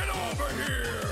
Get over here!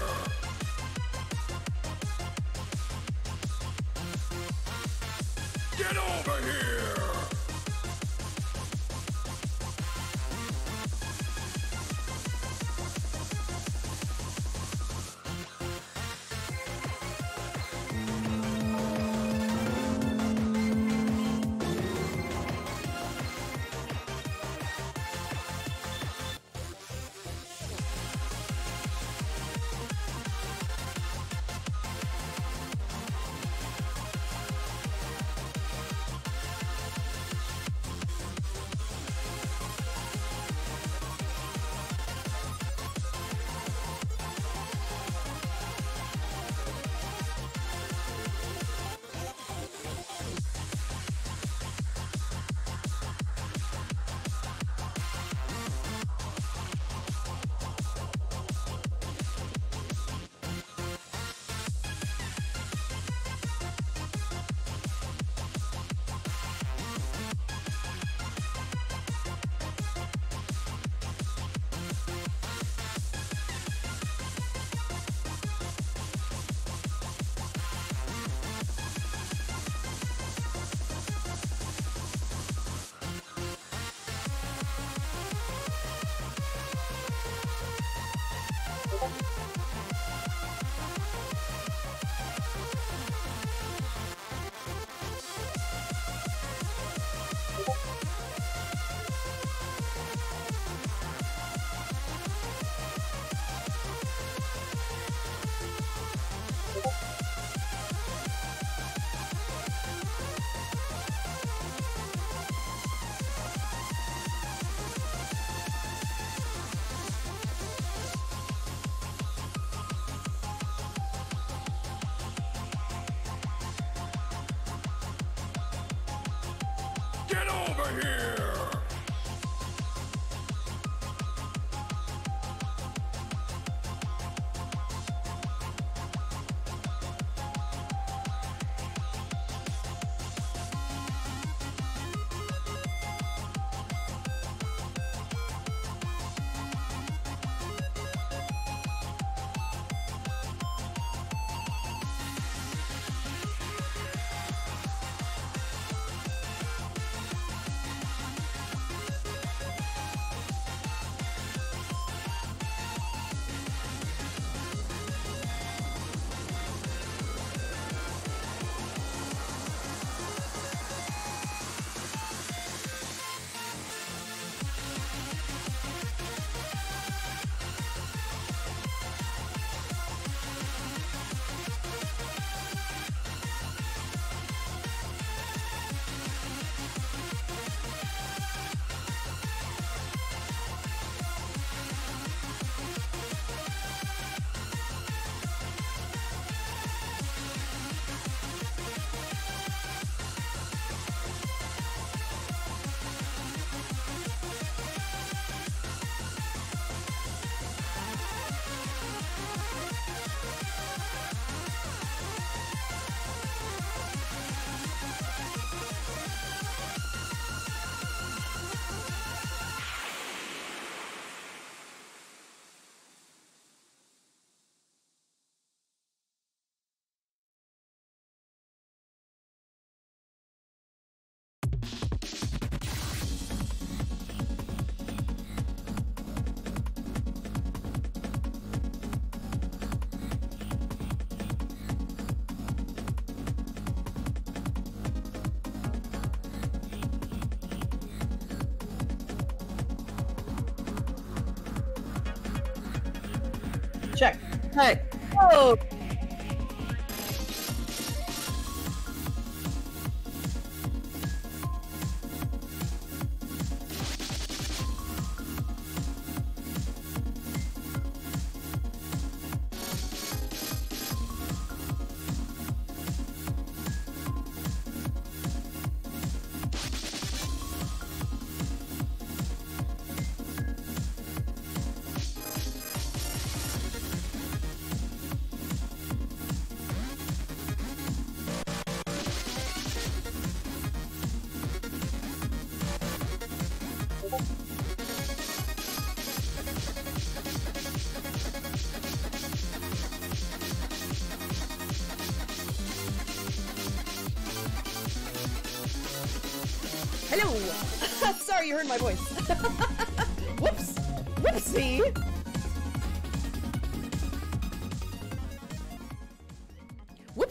Hey. Oh.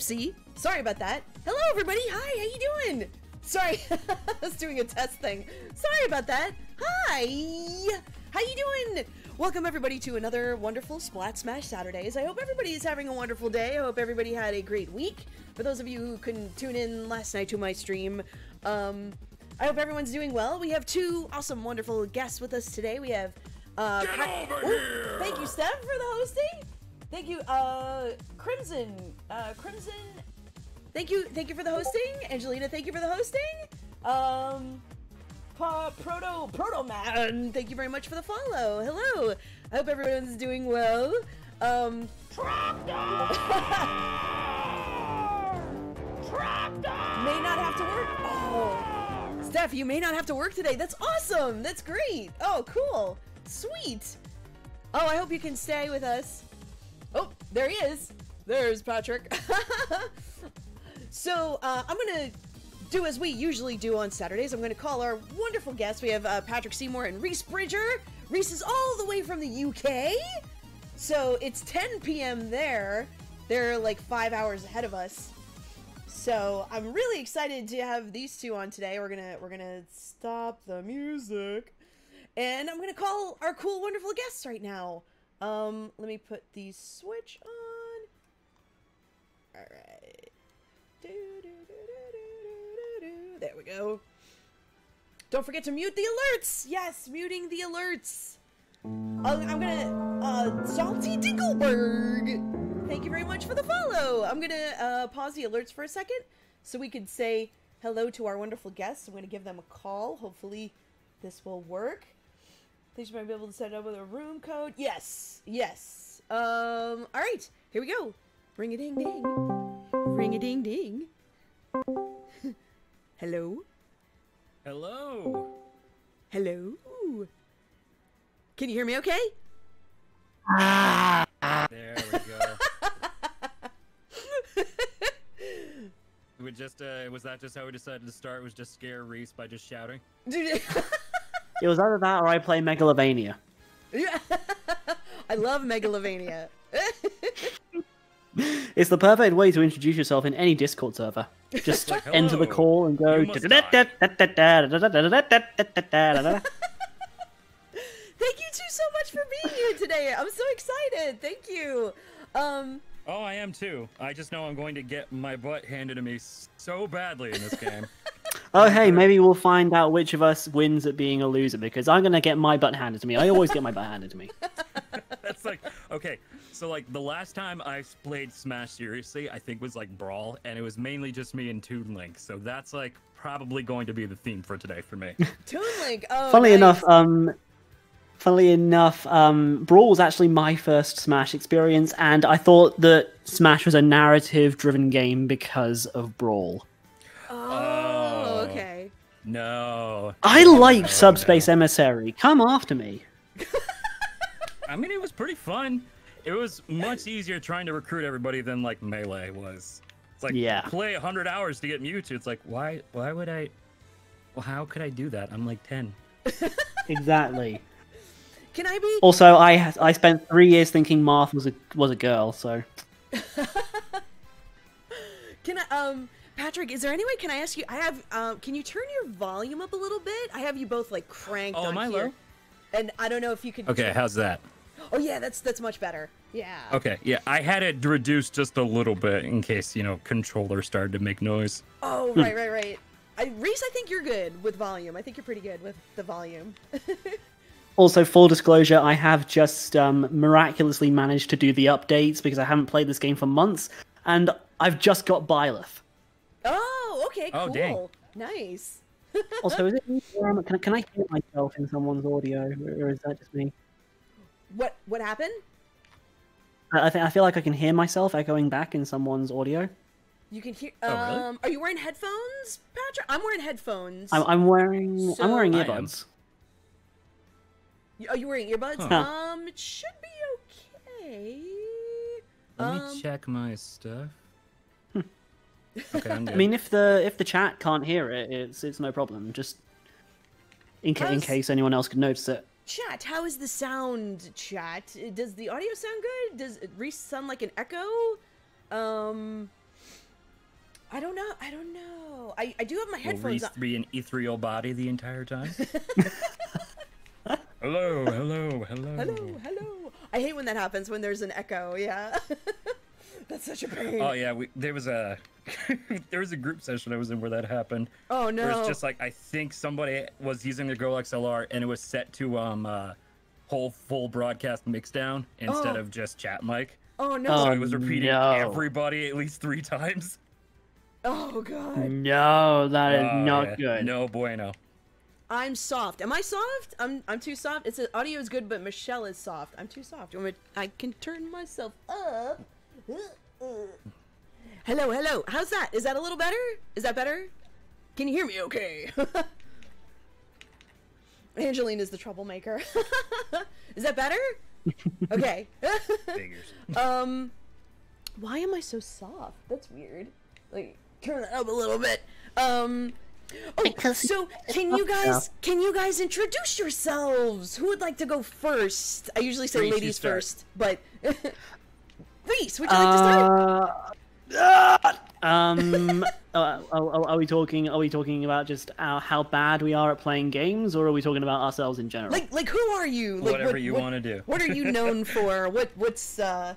Sorry about that. Hello, everybody. Hi, how you doing? Sorry, I was doing a test thing. Sorry about that. Hi. How you doing? Welcome everybody to another wonderful Splat Smash Saturdays. I hope everybody is having a wonderful day. I hope everybody had a great week. For those of you who couldn't tune in last night to my stream, um, I hope everyone's doing well. We have two awesome, wonderful guests with us today. We have uh, Get over Ooh, here! Thank you, Steph, for the hosting. Thank you, uh, Crimson, Crimson. Thank you, thank you for the hosting, Angelina. Thank you for the hosting. Um, Pa- Proto Proto Man. Thank you very much for the follow. Hello. I hope everyone's doing well. Um, may not have to work. Oh, Steph, you may not have to work today. That's awesome. That's great. Oh, cool. Sweet. Oh, I hope you can stay with us. Oh, there he is. There's Patrick. so, uh, I'm gonna do as we usually do on Saturdays. I'm gonna call our wonderful guests. We have uh, Patrick Seymour and Reece Bridger. Reece is all the way from the UK. So, it's 10 p.m. there. They're like five hours ahead of us. So I'm really excited to have these two on today. We're gonna we're gonna stop the music, and I'm gonna call our cool, wonderful guests right now. Um, let me put the switch on. There we go. Don't forget to mute the alerts. Yes, muting the alerts. Uh, I'm gonna uh, Salty Dinkelberg. Thank you very much for the follow. I'm gonna uh, pause the alerts for a second so we could say hello to our wonderful guests. I'm gonna give them a call. Hopefully, this will work. Please might be able to set up with a room code. Yes, yes. Um. All right, here we go. Ring a hello. Hello. Hello. Can you hear me? Okay. Ah! There we go. we just uh was that just how we decided to start? Was just scare Reece by just shouting? Dude. It was either that or I play Megalovania. Yeah. I love Megalovania. It's the perfect way to introduce yourself in any Discord server. Just Like, enter the call and go. you must die." Thank you two so much for being here today. I'm so excited. Thank you. Um, Oh, I am too. I just know I'm going to get my butt handed to me so badly in this game. Oh, hey, maybe we'll find out which of us wins at being a loser because I'm gonna get my butt handed to me. I always get my butt handed to me. That's like okay. So like the last time I played Smash seriously, I think was like Brawl, and it was mainly just me and Toon Link. So that's like probably going to be the theme for today for me. Toon Link. Oh, Funnily nice. enough, um, funnily enough, um, Brawl was actually my first Smash experience, and I thought that Smash was a narrative-driven game because of Brawl. Oh, Oh. okay. no. I like Subspace no. Emissary. Come after me. I mean, it was pretty fun. It was much easier trying to recruit everybody than like Melee was. It's like Yeah. play 100 hours to get Mewtwo. It's like why why would I Well, how could I do that? I'm like 10. Exactly. Can I be? Also, I I spent three years thinking Marth was a was a girl, so Can I? Um, Patrick, is there any way? Can I ask you? I have. Um, can you turn your volume up a little bit? I have you both like cranked Oh, on am I here, low? and I don't know if you could. Okay, how's that? Oh yeah, that's that's much better. Yeah. Okay, yeah, I had it reduced just a little bit in case, you know, controller started to make noise. Oh right, right, right. I, Reece, I think you're good with volume. I think you're pretty good with the volume. Also, full disclosure, I have just um, miraculously managed to do the updates because I haven't played this game for months, and I've just got Byleth. oh, okay, cool. Oh, dang. Nice. Also, is it me or am I- can, can I hear myself in someone's audio, or is that just me? What what happened? I, I think I feel like I can hear myself echoing back in someone's audio. You can hear. Oh, really? um, are you wearing headphones, Patrick? I'm wearing headphones. I'm, I'm wearing So- I'm wearing I am. earbuds. You- Are you wearing earbuds? Huh. Um, it should be okay. Let Um, me check my stuff. okay, I'm good. I mean, if the if the chat can't hear it, it's it's no problem. Just in, ca- in case anyone else could notice it. Chat, how is the sound, chat? Does the audio sound good? Does Reece sound like an echo? Um, I don't know. I don't know. I, I do have my headphones Will Reece on. be an ethereal body the entire time? hello, hello, hello. Hello, hello. I hate when that happens when there's an echo. Yeah, that's such a pain. Oh yeah, we, there was a there was a group session I was in where that happened. Oh, no! It was just like I think somebody was using their GoXLR and it was set to um uh whole full broadcast mixdown instead Oh. of just chat mic. oh no. So Oh, it was repeating no. everybody at least three times. Oh god. No, that is Oh, not yeah. good. No bueno. I'm soft. Am I soft? I'm I'm too soft. It's audio is good, but Michele is soft. I'm too soft. You want me- I can turn myself up. Hello, hello. How's that? Is that a little better? Is that better? Can you hear me? Okay. Angelina's the troublemaker. is that better? Okay. Figures. um, why am I so soft? That's weird. Like, turn that up a little bit. Um. Oh, Because so can you Yeah. guys can you guys introduce yourselves? Who would like to go first? I usually say Reece, you ladies first, but Reece, would you like to start? Uh, ah! um, uh, are, are we talking? Are we talking about just uh, how bad we are at playing games, or are we talking about ourselves in general? Like, like who are you? Like, Whatever what- you what- wanna do. What are you known for? What what's uh,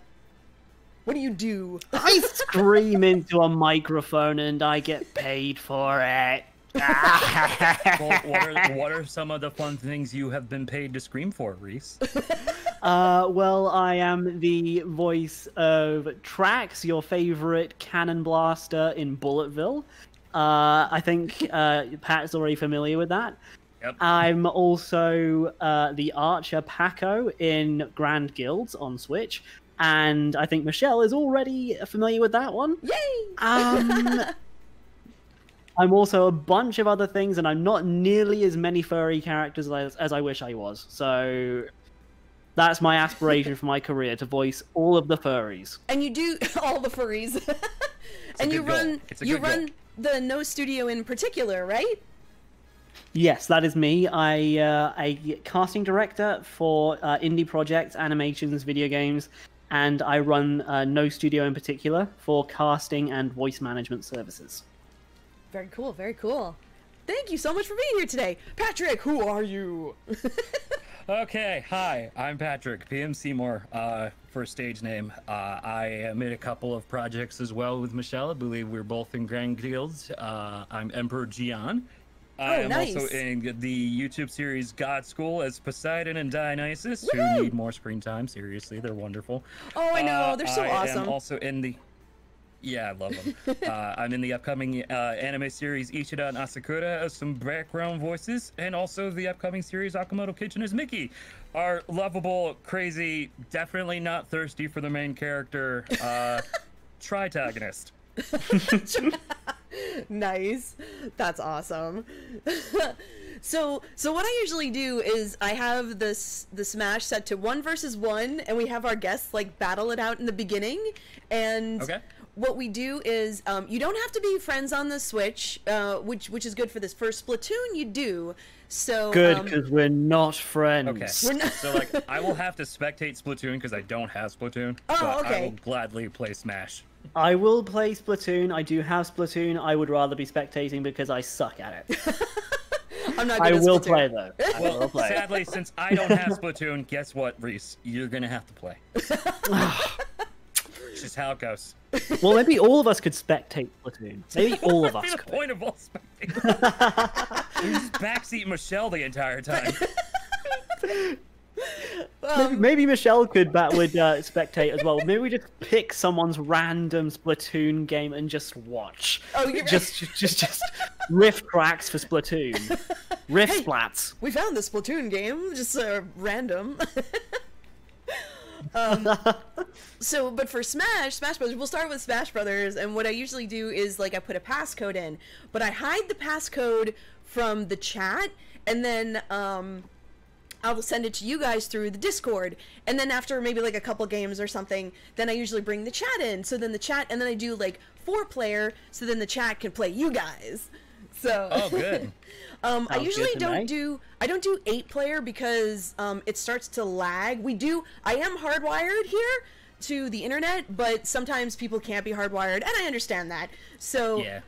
what do you do? I scream into a microphone and I get paid for it. Well, what are what are some of the fun things you have been paid to scream for, Reece? Uh, well, I am the voice of Trax, your favorite cannon blaster in Bulletville. Uh, I think uh, Pat's already familiar with that. Yep. I'm also uh, the Archer Paco in Grand Guilds on Switch, and I think Michele is already familiar with that one. Yay! Um, I'm also a bunch of other things, and I'm not nearly as many furry characters as, as I wish I was. So that's my aspiration for my career to voice all of the furries. and you do all the furries, and you run you good goal. run the No Studio in particular, right? Yes, that is me. I uh, a casting director for uh, indie projects, animations, video games, and I run uh, No Studio in particular for casting and voice management services. Very cool, very cool. Thank you so much for being here today, Patrick. Who are you? Okay, hi, I'm Patrick, PM Seymour, uh, for stage name. Uh, I made a couple of projects as well with Michele. I believe we're both in Grand Guilds. Uh, I'm Emperor Gian. I Oh, am nice. also in the YouTube series God School as Poseidon and Dionysus, Woo! who need more screen time. Seriously, they're wonderful. Oh, I know, Uh, they're so awesome. I'm also in the. Yeah, I love them. uh, I'm in the upcoming uh, anime series Ichida and Asakura as some background voices, and also the upcoming series Akamoto Kitchen as Mickey, our lovable, crazy, definitely not thirsty for the main character, uh, tritagonist. nice. That's awesome. so so what I usually do is I have this the smash set to one versus one and we have our guests like battle it out in the beginning and Okay. What we do is um, you don't have to be friends on the switch uh, which which is good for this first splatoon you do so Good, um, because we're not friends. Okay. We're not- so like, I will have to spectate Splatoon because I don't have Splatoon. Oh, but I will gladly play Smash. I will play Splatoon. I do have Splatoon. I would rather be spectating because I suck at it. I'm not I good at will Splatoon. play though. I will Well, play. sadly, since I don't have Splatoon, guess what, Reece? You're gonna have to play. It's just how it goes. Well, maybe all of us could spectate Splatoon. Maybe all of What'd us be the could. point of all spectating? you just backseat Michele the entire time. Maybe, maybe Michele could bat would uh, spectate as well. Maybe we just pick someone's random Splatoon game and just watch. Oh, you're right. just, just, just riff cracks for Splatoon. Riff Hey. splats. we found the Splatoon game, just uh, random. Um, so, but for Smash, Smash Brothers, we'll start with Smash Brothers, and what I usually do is like I put a passcode in, but I hide the passcode from the chat, and then um, I'll send it to you guys through the Discord, and then after maybe like a couple games or something, then I usually bring the chat in. So then the chat, and then I do like four player, so then the chat can play you guys. So Oh, good. Um, I usually don't do I don't do eight player because um, it starts to lag. We do I am hardwired here to the internet, but sometimes people can't be hardwired, and I understand that. So Yeah.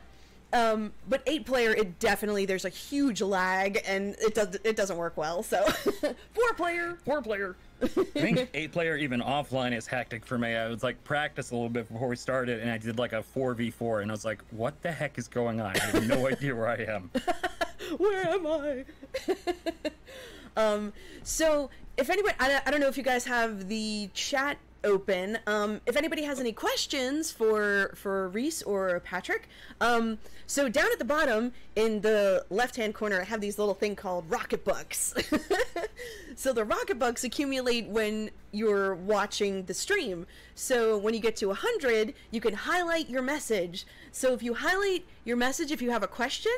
Um, but eight player it definitely there's a huge lag and it does it doesn't work well. So four player, four player. I think eight player even offline is hectic for me. I was like practice a little bit before we started, and I did like a four v four, and I was like, "What the heck is going on? I have no idea where I am." Where am I? um, so if anybody, I, I don't know if you guys have the chat open. Um, if anybody has any questions for for Reese or Patrick, um, so down at the bottom in the left hand corner, I have these little thing called rocket bucks. so the rocket bucks accumulate when you're watching the stream. So when you get to 100, you can highlight your message. So if you highlight your message, if you have a question,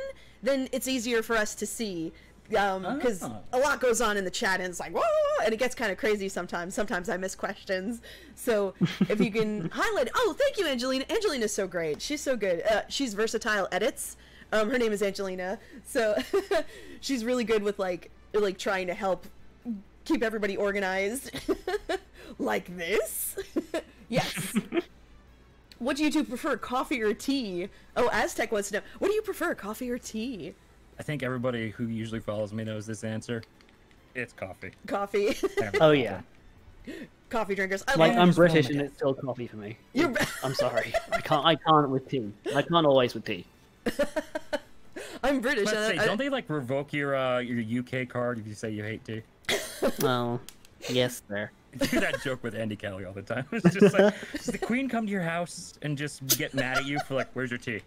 then it's easier for us to see because Ah. a lot goes on in the chat and it's like whoa and it gets kind of crazy sometimes. Sometimes i miss questions. So if you can highlight oh thank you angelina. Angelina's so great. She's so good. Uh, she's versatile edits. Um, her name is angelina. So she's really good with like like trying to help keep everybody organized like this. Yes. What do you two prefer coffee or tea? Oh aztec wants to know what do you prefer coffee or tea I think everybody who usually follows me knows this answer. It's coffee. coffee Oh yeah. coffee drinkers. I like I'm British and it's still coffee for me. You're, I'm sorry. I can't. I can't with tea. I can't always with tea. I'm British. Let's say, I- don't they like revoke your uh, your UK card if you say you hate tea? Well, yes, there. I do that joke with Andy Kelly all the time. It's just like, does the Queen come to your house and just get mad at you for like, where's your tea?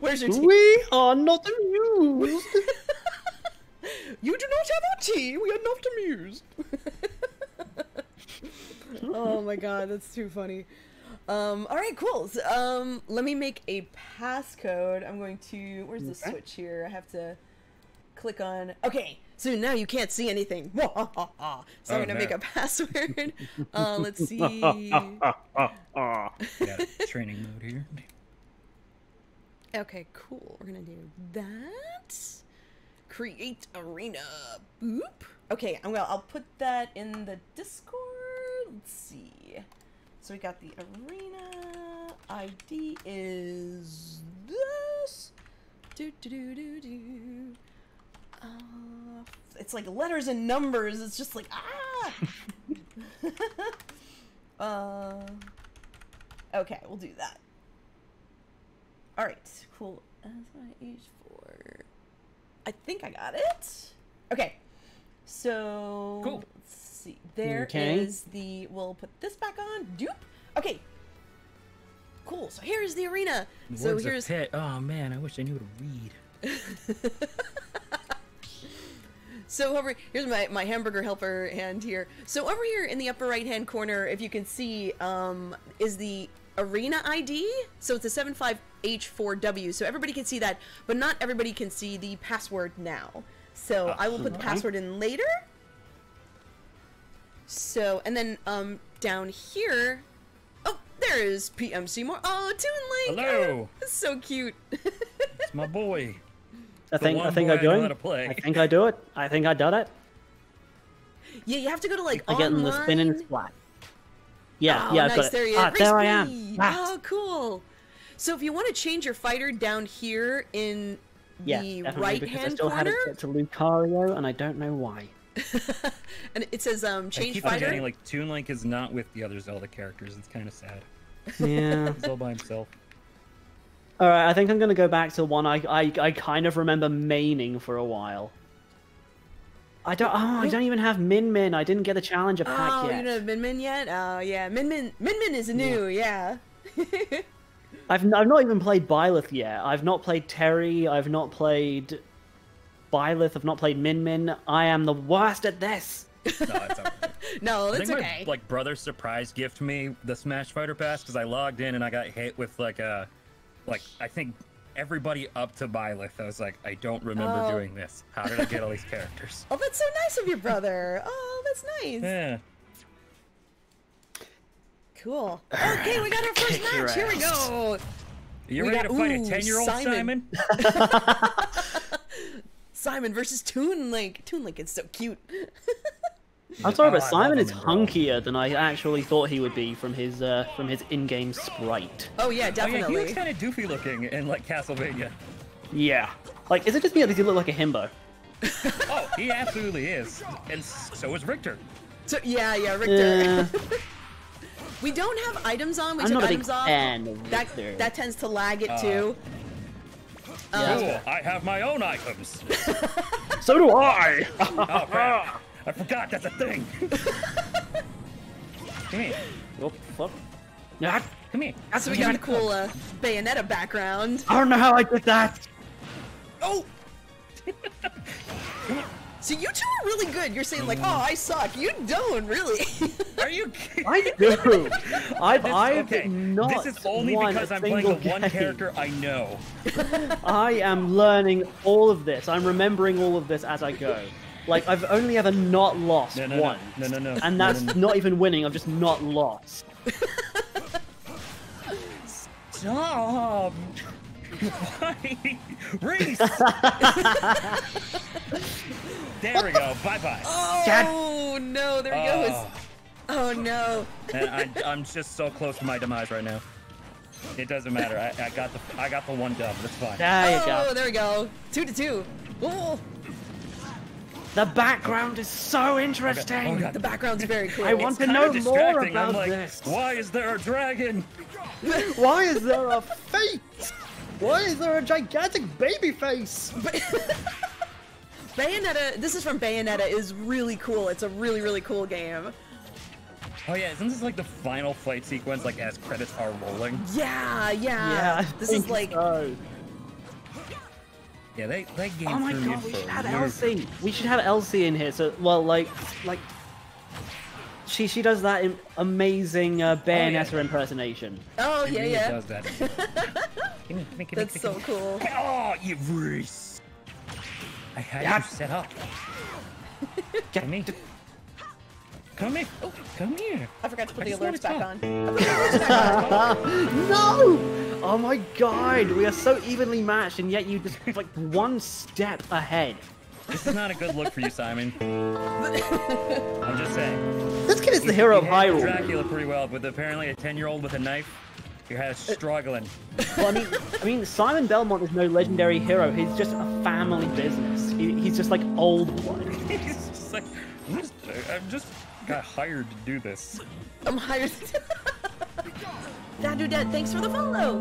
Where's your tea? We are not amused. You do not have our tea. We are not amused. oh my god, that's too funny. Um, all right, cool. So, um, let me make a passcode. I'm going to. Where's the Okay. switch here? I have to click on. Okay, so now you can't see anything. so I'm Oh, gonna no. make a password. uh, let's see. Ah, Yeah, training mode here. Okay, cool. We're gonna do that. Create arena. Boop. Okay, I'm gonna. I'll put that in the Discord. Let's see. So we got the arena ID is this. Do do do do do. Uh, it's like letters and numbers. It's just like ah. uh. Okay, we'll do that. All right, cool. As my age four, I think I got it. Okay, so Cool. Let's see. There is Okay. the. We'll put this back on. Dupe. Okay. Cool. So here's the arena. So Words of here's pit. Oh man, I wish I knew how to read. So over here's my, my hamburger helper hand here. So over here in the upper right hand corner, if you can see, um, is the arena ID. So it's a 75H4W. So everybody can see that, but not everybody can see the password now. So I will put the password in later. So and then um down here, oh there is PM Seymour. Oh, Toon Link. Hello. Oh, so cute. It's my boy. I think. I think I I do it. I think I do it. I think I done it. yeah, you have to go to like I get in the spinning online. splat. Yeah, Oh, yeah, nice. got. There, you ah, Race there I am. Ah, Oh, cool. So if you want to change your fighter down here in yeah, the definitely, right because I hand still corner, had it set to Lucario, and I don't know why. and it says um I change keep fighter. forgetting like Toon Link is not with the other Zelda characters. It's kind of sad. Yeah. He's all by himself. All right, I think I'm gonna go back to one I I, I kind of remember maining for a while. I don't. Oh, I don't even have Min Min. I didn't get the challenger pack oh, yet. you don't have Min Min yet? Oh yeah, Min Min Min Min is new. Yeah. I've n- I've not even played Byleth yet. I've not played Terry. I've not played Byleth. I've not played Min Min. I am the worst at this. No, it's all right. no, I that's think okay. my like brother surprise gift me the Smash Fighter pass because I logged in and I got hit with like a, like I think everybody up to Byleth. I was like, I don't remember Oh. doing this. How did I get all these characters? oh, that's so nice of your brother. Oh, that's nice. Yeah. Cool. Okay, we got our first Kick match. Here we ass. go. You We ready got- to fight ooh, a ten-year-old Simon. Simon? Simon versus Toon Link. Toon Link is so cute. I'm sorry, but Simon is hunkier than I actually thought he would be from his uh, from his in-game sprite. Oh yeah, Oh yeah, definitely. he looks kind of doofy looking in like Castlevania. Yeah. Like, is it just me or does he look like a himbo? Oh, he absolutely is, and so is Richter. So, yeah, yeah, Richter. Uh, we don't have items on. We I'm took not a big items off. fan of That that tends to lag it too. Yeah. Cool, I have my own items. so do I! Oh crap! I forgot that's a thing. Come here, oh, fuck. Yeah, come here. So we got the cool uh, Bayonetta background. I don't know how I did that! Oh. So you two are really good. You're saying like, "Oh, I suck." You don't really. Are you kidding? I do! I've, This- I've okay, not this is only won because I'm playing the single one game. character I know. I am learning all of this. I'm remembering all of this as I go. Like, I've only ever not lost No, no, no, once. no, no, no. And that's no, no. not even winning, I've just not lost. Stop! Why? Reece! there we go. Bye bye. oh no! There he ah. goes. Oh, Oh no! and I, I'm just so close to my demise right now. It doesn't matter. I, I got the I got the one dub. That's fine. There you oh, go. there we go. Two to two. Oh, The background is so Oh, interesting! God. the background's very cool. I want to know more about like, this. Why is there a dragon? Why is there a fate? Why is there a gigantic baby face? Bayonetta. This is from Bayonetta. Is really cool. It's a really really cool game. Oh yeah, isn't this like the final fight sequence? Like as credits are rolling. Yeah, yeah. Yeah, I this is like so. Yeah, they that game Oh my threw me god, we should have loop. Elsie. We should have Elsie in here. So, well, like, like, she she does that im- amazing uh, Bayonetta impersonation. oh It yeah really yeah. does that. Give me, give me, give That's me, so cool. Oh, you Reece! I had Yeah. you set up. Come here. Come here. Oh, come here. I forgot to put I the just alerts back on. I put the alerts back on. No! Oh my god, we are so evenly matched, and yet you just like one step ahead. This is not a good look for you, Simon. I'm just saying. This kid is the hero of You handled Hyrule. Dracula pretty well, but apparently a 10-year-old with a knife. You're Uh, struggling. Well, I mean, I mean, Simon Belmont is no legendary hero. He's just a family business. He, he's just like old blood. He's just like, I'm just, I'm just got hired to do this. I'm hired. Dad, do Dad, thanks for the follow.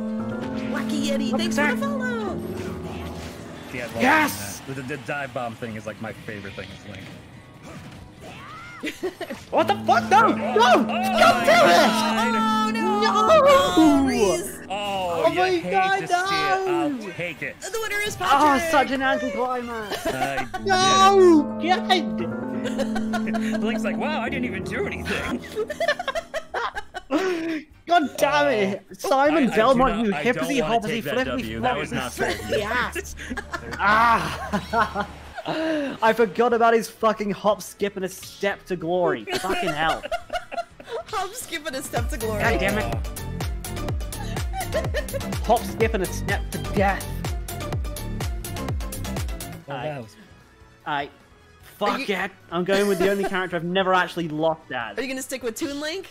Wacky Yeti, thanks for the follow. Yeah, I love Yes! The, the, the dive bomb thing is like my favorite thing. Is Link. What the fuck? No! No! Oh, God damn it! Oh no! No! Reece. Oh, Oh you my hate God, to see it. I'll take it. The winner is Patrick! Oh, such an anticlimax! I No! God! get it. Like, wow, I didn't even do anything. God damn it! Simon I- I do Belmont, not- you I hippity hoppity take that flippity That was not fair. floppity ass! Ah! I forgot about his fucking hop, skip, and a step to glory. fucking hell! I'm skipping a step to glory. God damn it! Hop, skip, and a step to death. Oh, that was- I. Fuck you- it! I'm going with the only character I've never actually lost at. Are you gonna stick with Toon Link?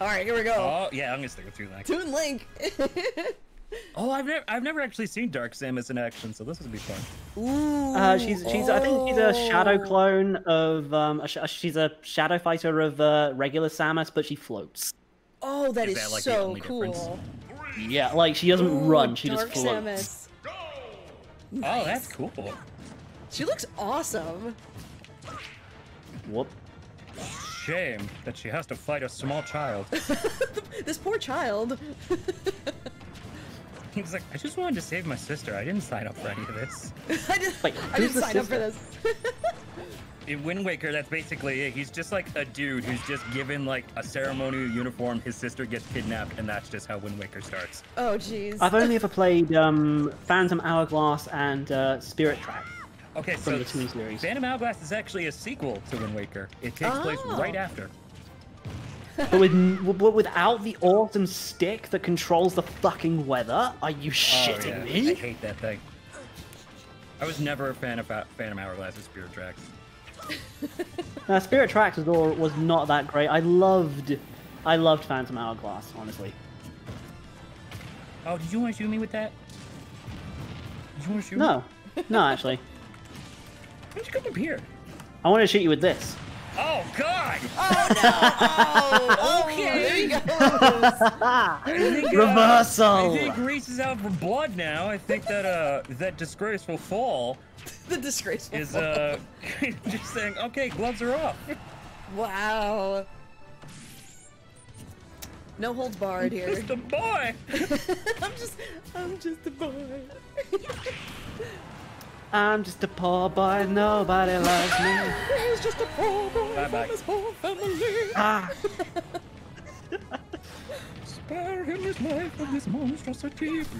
All right, here we go. Oh yeah, I'm gonna stick with Toon Link. Toon Link. Oh, I've never, I've never actually seen Dark Samus in action, so this would be fun. Ooh. Uh, she's she's I think she's a shadow oh. clone of um a sh- she's a shadow fighter of uh, regular Samus, but she floats. Oh, that Is is, that, like, so cool. difference? Yeah, like she doesn't Ooh, run, she Dark just floats. Samus. Oh, that's cool. She looks awesome. Whoop. Shame that she has to fight a small child. This poor child. He's like, I just wanted to save my sister. I didn't sign up for any of this. I, just, Wait, I who's didn't the sign up for this. In Wind Waker, that's basically it. He's just like a dude who's just given like a ceremonial uniform. His sister gets kidnapped, and that's just how Wind Waker starts. oh, jeez. I've only ever played um Phantom Hourglass and uh, Spirit Track. Okay, From so the Toon series. Phantom Hourglass is actually a sequel to Wind Waker. It takes place Oh. right after. But with but without the awesome stick that controls the fucking weather. Are you Oh, shitting me? I hate that thing. I was never a fan of Phantom Hourglass or Spirit Tracks. Uh, Spirit Tracks was, all, was not that great. I loved, I loved Phantom Hourglass, honestly. Oh, did you want to shoot me with that? Did you want to shoot me? No, no, actually, Why don't you come up here? I want to shoot you with this. Oh God! Oh, no! okay. There you go. I think, uh, Reversal. I think Reece is out for blood now. I think that uh that disgraceful fall the disgraceful. is uh just saying, okay, gloves are off. Wow. No holds barred here. Just a boy. I'm just, I'm just a boy. I'm just a poor boy, nobody loves me. He's just a poor boy Bye bye. from his poor family. Ah, Spare him his life from this monstrosity.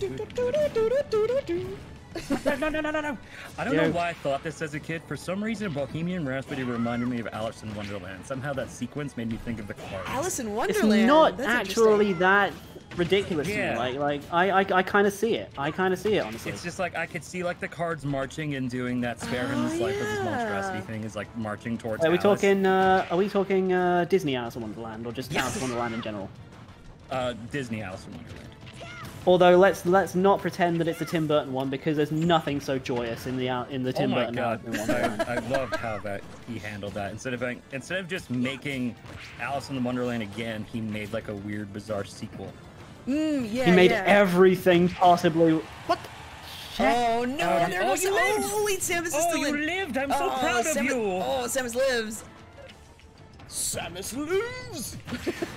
No, no, no, no, no, no. I don't know why I thought this as a kid. For some reason, Bohemian Rhapsody reminded me of Alice in Wonderland. Somehow that sequence made me think of the cars. Alice in Wonderland? it's not That's actually that ridiculous to Yeah. me. Like, like I, I, I kind of see it. I kind of see it, honestly. It's just like I could see like the cards marching and doing that spare him his Oh, life as his yeah. monstrosity thing is like marching towards. Are we Alice. talking? Uh, are we talking uh, Disney Alice in Wonderland or just Yes. Alice in Wonderland in general? Uh, Disney Alice in Wonderland. Although let's let's not pretend that it's the Tim Burton one because there's nothing so joyous in the Al- in the Oh Tim my Burton god, Alice in Wonderland. I, I loved how that he handled that. Instead of instead of just making Alice in the Wonderland again, he made like a weird, bizarre sequel. Mm, yeah, he made yeah. everything possibly. What? the? Oh no! Oh, there oh, goes. you lived. Oh, wait, Samus is Oh, still you in. lived! I'm so oh, proud of Samus, you. Oh, Samus lives. Samus lives.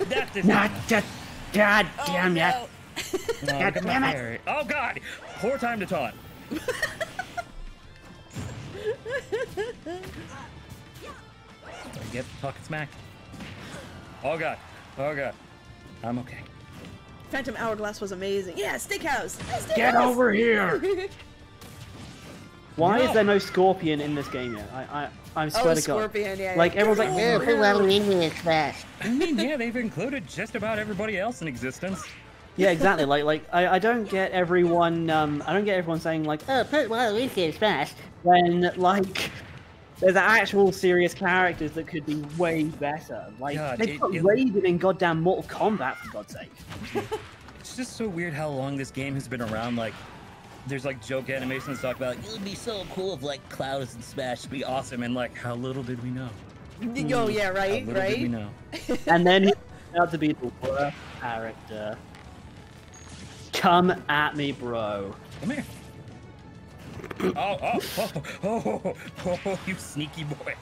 That is Not just. God Oh, damn it! no. Oh, God look at my damn it. hair. Oh god! Poor time to taunt. Get talking smack. Oh god. Oh god. I'm okay. Phantom Hourglass was amazing. Yeah, Steakhouse. Hey, Steakhouse. Get over here! Why No. is there no Scorpion in this game yet? I I I swear oh, to God. Scorpion. Yeah. Like yeah. everyone's like, oh, Get over "Yeah, here." I mean, yeah, they've included just about everybody else in existence. Yeah, exactly. Like, like I, I don't get everyone. Um, I don't get everyone saying like, "Oh, put Waluigi in Smash," when like there's actual serious characters that could be way better. Like God, they it- got it- Raiden in goddamn Mortal Kombat for God's sake. It's just so weird how long this game has been around. Like, there's like joke animations talk about like, it would be so cool if like Clouds and Smash would be awesome, and like, how little did we know? Oh yeah, How right, little did we right. know? and then he turned out to be the worst character. Come at me, bro. Come here. Oh, oh, oh, oh, oh, oh, oh, you sneaky boy.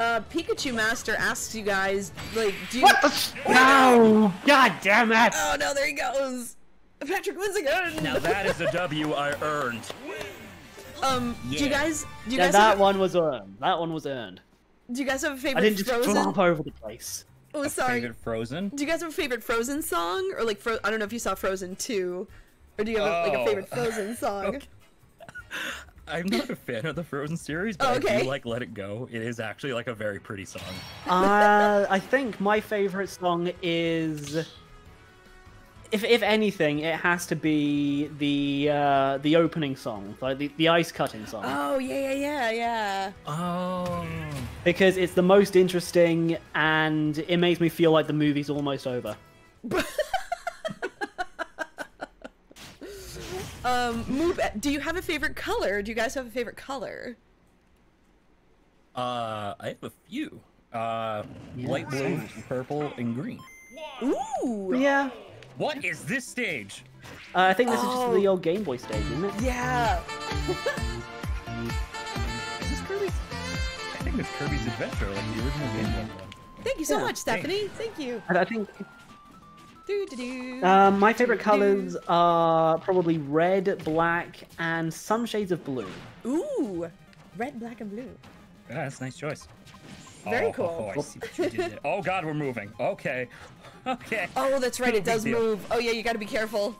Uh, Pikachu Master asks you guys, like, do you? What the? No! God damn it! Oh no, there he goes. Patrick wins again. Now that is a W I earned. Um, do you guys, do you Yeah, guys, that have, one was earned. That one was earned. do you guys have a favorite I didn't just Frozen? flop over the place. Oh, sorry. Favorite Frozen? Do you guys have a favorite Frozen song, or like, Fro- I don't know if you saw Frozen two, or do you have a, like a Oh. favorite Frozen song? Okay. I'm not a fan of the Frozen series, but Oh, I do like Let It Go. It is actually like a very pretty song. Uh, I think my favorite song is, if if anything, it has to be the uh, the opening song, like the, the ice cutting song, Oh yeah yeah, yeah, yeah, Oh. because it's the most interesting and it makes me feel like the movie's almost over. yeah. Um, move. Do you have a favorite color? Do you guys have a favorite color? Uh, I have a few. Uh, light blue, purple, and green. Ooh. Yeah, What is this stage? uh, I think this is just Oh. the old Game Boy stage, isn't it? Yeah. Is this Kirby's? I think it's Kirby's Adventure, like the original Game Boy one. Thank you so Yeah, much, Stephanie. Thank you. I I think. Um, my favorite colors are probably red, black, and some shades of blue. Ooh, red, black, and blue. Yeah, that's a nice choice. Very oh, cool. Oh, oh, God, we're moving. Okay. Okay. Oh, that's right. It does move. Oh, yeah, you got to be careful.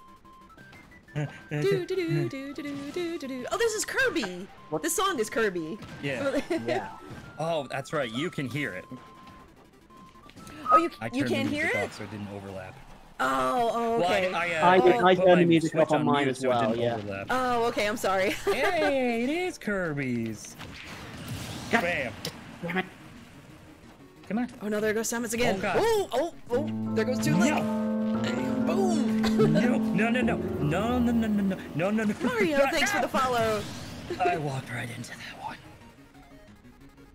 do, do, do, do, do, do, do, Oh, this is Kirby. What? This song is Kirby. Yeah. yeah. Oh, that's right. You can hear it. Oh, you, I you can't hear it? Off, so it didn't overlap. Oh, oh, Well, okay. I, I, uh, I- I I put turned the music Switch up on mine as well, didn't yeah. overlap. oh, okay. I'm sorry. hey, it is Kirby's. God Bam. Damn it. Come on. oh no, there goes Samus again. Oh, God. oh, oh, oh, there goes Toon Link. Boom. No, no, no, no, no, no, no, no, no, no, no, no. Mario, thanks for the follow. I walked right into that one.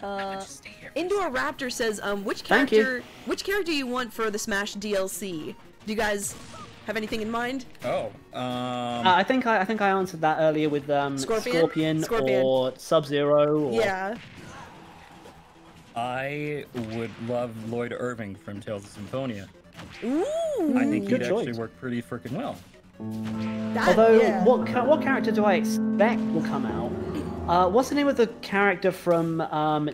Uh, Just stay here. Indoor Raptor says, um, which character, which character do you want for the Smash DLC? Do you guys have anything in mind? Oh, um, Uh, I think I, I think I answered that earlier with um, Scorpion? Scorpion, Scorpion. or Sub Zero. Or... Yeah. I would love Lloyd Irving from Tales of Symphonia. Ooh. I think he'd actually choice. work pretty freaking well. that- Although, yeah. what ca- what character do I expect will come out? Uh, what's the name of the character from um,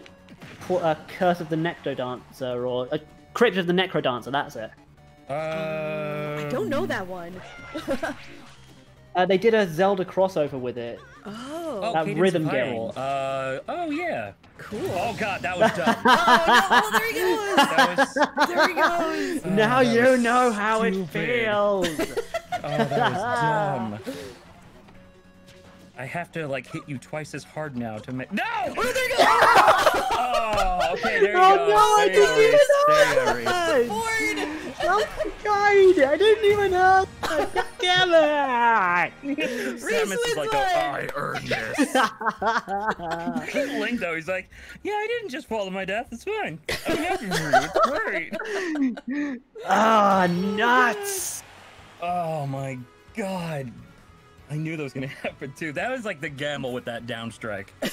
uh, Curse of the Necrodancer or uh, Crypt of the Necrodancer? That's it. Uh, I don't know that one. Uh, they did a Zelda crossover with it. Oh. Oh, that Cadence rhythm of game. Uh, oh yeah. Cool. Oh god, that was dumb. Oh, no, there he goes. that was. There he goes. now that you was know how it feels. Oh, that was dumb. I have to like hit you twice as hard now to make. No! Oh, there he goes. Oh, okay, there you Oh, go. no, there you go, didn't even Reece. know There you go, Reece. Board. Oh my god! I didn't even know. God damn it! Samus is like, wins oh, one. I earned this. Link though, he's like, yeah, I didn't just follow my death. It's fine. I'm happy for you. It's great. Ah, nuts! Oh my god. I knew that was gonna happen too. That was like the gamble with that down strike.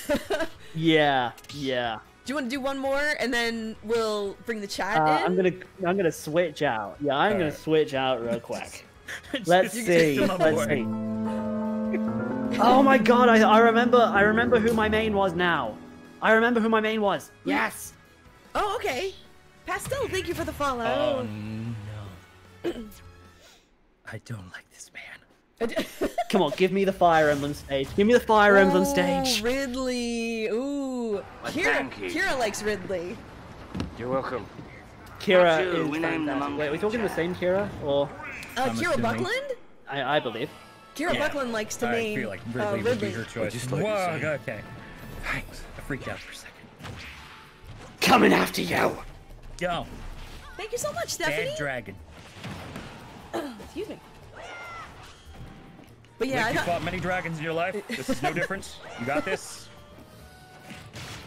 Yeah, yeah. Do you want to do one more and then we'll bring the chat Uh, in? I'm gonna I'm gonna switch out. Yeah, I'm gonna Alright. switch out real quick. Let's see. Let's see. Oh my god! I, I remember I remember who my main was now. I remember who my main was. Yes. Oh, okay. Pastel, thank you for the follow. Oh no. I don't like this man. Come on, give me the Fire Emblem stage. Give me the Fire Emblem Ooh, stage. Ridley. Ooh. Kira. Kira likes Ridley. You're welcome. Kira Not you, is we named the fantastic. monkey Wait, are we talking the same Kira or Uh, Kira assuming. Buckland? I, I believe. Kira Yeah. Buckland likes to I name feel like uh, Ridley would be her choice. just like you Whoa, say. okay. Thanks. I freaked out for a second. Coming after you. Go. Thank you so much, Stephanie. Bad dragon. Excuse me. But yeah, Link, I you thought, fought many dragons in your life. This is no different. You got this.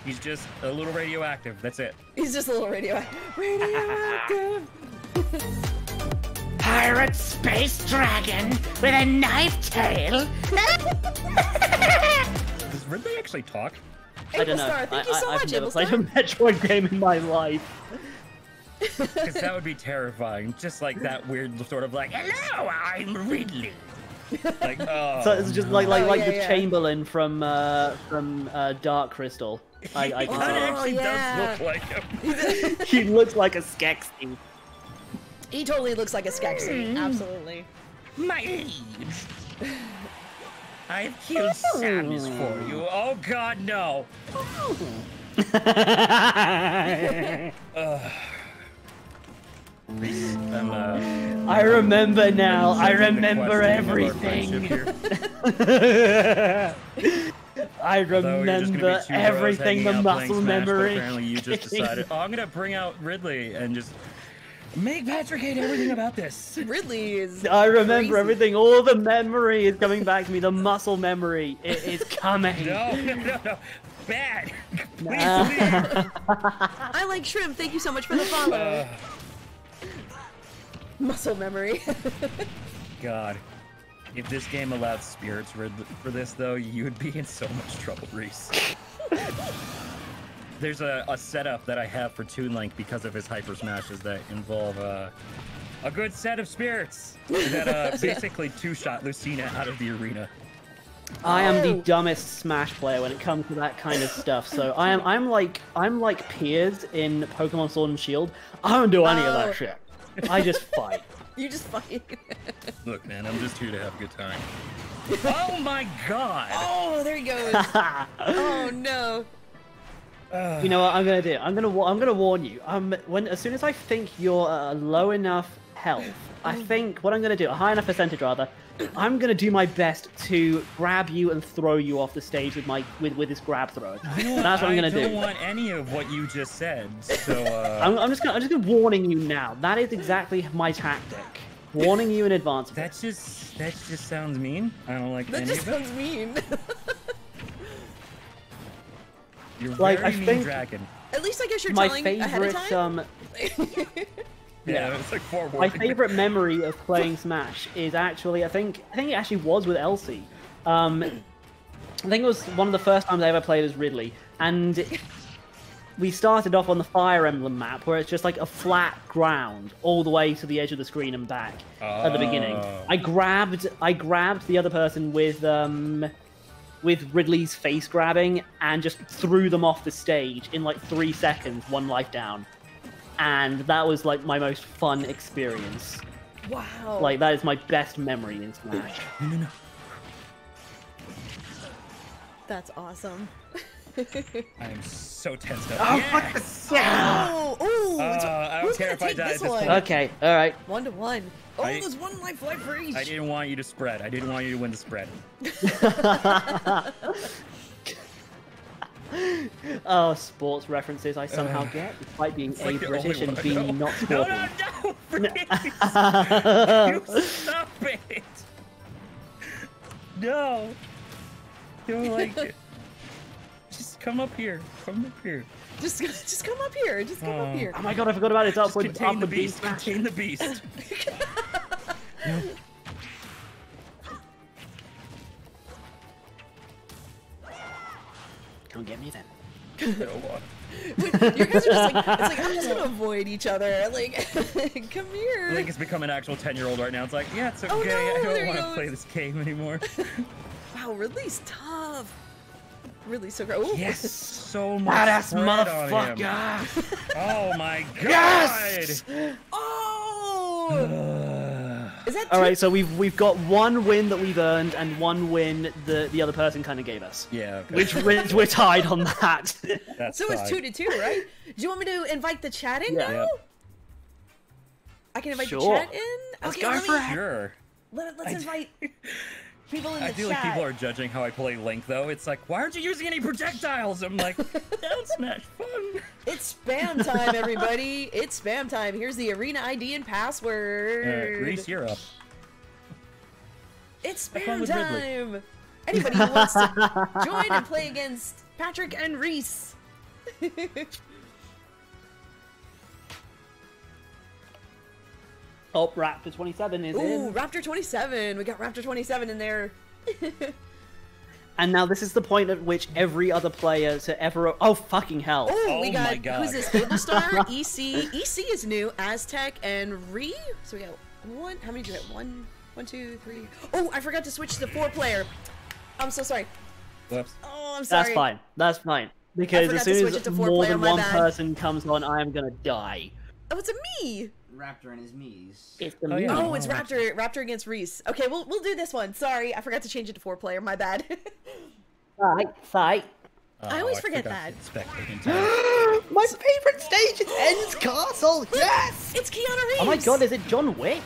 He's just a little radioactive. That's it. he's just a little radioactive. Radioactive. Pirate space dragon with a knife tail. Does Ridley actually talk? I don't know. Star, thank I, you so I, much, I've never Abelstar. played a Metroid game in my life. Because that would be terrifying. Just like that weird sort of like, hello, I'm Ridley. Like, oh. So it's just like like Oh, like yeah, the yeah. Chamberlain from uh, from uh, Dark Crystal. I, I He can kind of actually yeah. does look like him. he looks like a Skeksis. He totally looks like a Skeksis. Absolutely. My liege. I've killed Samus for you. Oh God, no. I'm, uh, I remember now. I remember questioning of our friendship everything. I Though you're just gonna be remember two everything. The out playing muscle Smash, memory. Apparently, you just decided, oh, I'm gonna bring out Ridley and just make Patrick hate everything about this. Ridley is. I remember crazy. everything. All the memory is coming back to me. The muscle memory. It is coming. No, no, no, no. Bad. Please Nah. I like shrimp. Thank you so much for the follow. Uh, Muscle memory. God. If this game allowed spirits for, for this, though, you would be in so much trouble, Reece. There's a, a setup that I have for Toon Link because of his Hyper Smashes that involve uh, a good set of spirits that uh, basically two-shot Lucina out of the arena. I am the Oh. dumbest Smash player when it comes to that kind of stuff. So I am. I'm like. I'm like Piers in Pokemon Sword and Shield. I don't do any of Oh. that shit. I just fight. you just fight. Look, man, I'm just here to have a good time. oh my god! oh, there he goes. oh no. You know what I'm gonna do? I'm gonna I'm gonna warn you. Um, when as soon as I think you're a low enough health, I think what I'm going to do, a high enough percentage rather, I'm going to do my best to grab you and throw you off the stage with my with, with this grab throw. That's what I'm going to do. I don't want any of what you just said. So uh, I'm, I'm just gonna, I'm just gonna warning you now. That is exactly my tactic. Warning you in advance. that just that just sounds mean. I don't like That any just of it. sounds mean. You're Like, very I mean think- dragon. At least I guess you're my telling ahead of favorite time. um Yeah, it's like four my favorite memory of playing Smash is actually I think I think it actually was with Elsie. Um, I think it was one of the first times I ever played as Ridley, and we started off on the Fire Emblem map where it's just like a flat ground all the way to the edge of the screen and back at the beginning. Oh. I grabbed I grabbed the other person with um with Ridley's face grabbing and just threw them off the stage in like three seconds, one life down. And that was like my most fun experience. wow. Like that is my best memory in Smash. No, no, no. That's awesome. I am so tensed up. Oh, yes! Oh, ooh, Uh, it's- I who's don't gonna if I take at this this one? point. Okay, all right. One to one. Oh, I- there's one life left for each. I didn't want you to spread. I didn't want you to win the spread. Oh, sports references I somehow uh, get, despite being A like British and one I B know. not No, no, no! Please! you stop it! No! You don't like it. Just come up here. Come up here. Just, just come up here. Just come Oh. up uh, here. Oh my god, I forgot about it. It's Just upward, contain the upward B beast. smash. Contain the beast. Come get me then. No, uh, You guys are just like, it's like I'm just gonna avoid each other. Like, come here. think it's become an actual 10 year old right now. It's like, yeah, it's okay. Oh, no, I don't want to play this game anymore. Wow, Ridley's tough. Ridley's so great. Ooh. yes, so much. Badass spread on him. motherfucker! Oh my god! Yes! Oh. Is that All two? right, so we've we've got one win that we've earned and one win the the other person kind of gave us. Yeah, okay. Which we're, we're tied on that. That's So it's fine. two to two, right? Do you want me to invite the chat in Yeah. now? Yep. I can invite Sure. the chat in. Let's okay, go let for me, it. Sure. Let, us invite people in the chat. I the feel chat. like people are judging how I play Link, though. It's like, why aren't you using any projectiles? I'm like, that's Smash fun. It's spam time, everybody. it's spam time. Here's the arena ID and Uh, password. Reece, you're up. It's spam time. Anybody who wants to join and play against Patrick and Reece. oh, Raptor 27 is in. Ooh, in. Raptor 27. We got Raptor 27 in there. And now this is the point at which every other player to ever. Oh, fucking hell. Oh, we Oh got my God. who's this? Tablestar, EC, EC is new, Aztec, and Re. So we got one. How many do we have? One, one, two, three. Oh, I forgot to switch to four player. I'm so sorry. Whoops. Oh, I'm sorry. That's fine. That's fine. Because as soon as more player, than one bad. person comes on, I am gonna die. Oh, it's a me. Raptor and his Miis. It's Oh, yeah. Oh, it's Oh, Raptor. Raptor against Reece. Okay, we'll we'll do this one. Sorry, I forgot to change it to four player. My bad. Fight, fight. Oh, I always Oh, forget that. to spectate in. My favorite stage is Ends Castle. Yes. it's Keanu Reeves. Oh my god, is it John Wick?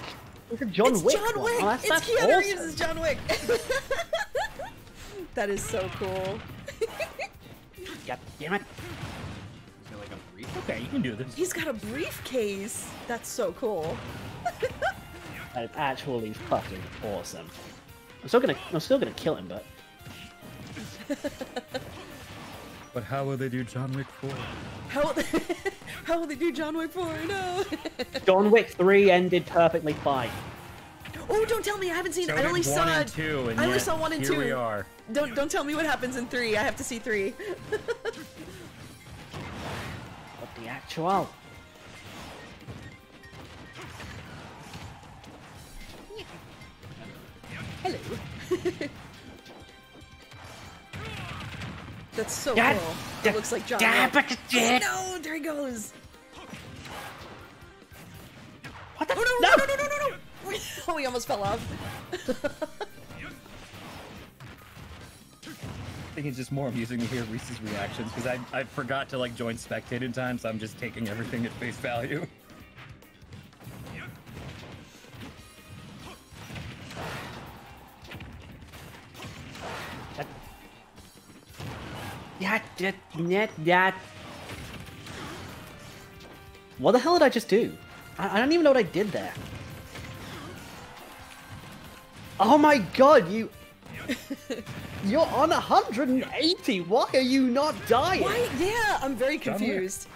It's a John it's Wick. John. Wick. Oh, that's, it's that's Keanu awesome. Reeves as John Wick. that is so cool. God damn it. Okay, you can do this. He's got a briefcase. That's so cool. That is actually fucking awesome. I'm still gonna, I'm still gonna kill him, but But how will they do John Wick 4? How will they, how will they do John Wick 4? No. John Wick 3 ended perfectly fine. oh, don't tell me. I haven't seen. So I only saw. one and two, and I only yet saw one and here two. we are. Don't don't tell me what happens in three. I have to see three. The actual? Hello. That's so God cool. It looks like John but. Oh, no, there he goes. What the? Oh no, no, no, no, no, no, no. Oh, he almost fell off. think it's just more amusing to hear Reece's reactions because I, I forgot to like join spectate in time, so I'm just taking everything at face value. That, that, that, that. What the hell did I just do? I, I don't even know what I did there. Oh my god, you You're on 180. Why are you not dying? Why? Yeah, I'm very confused.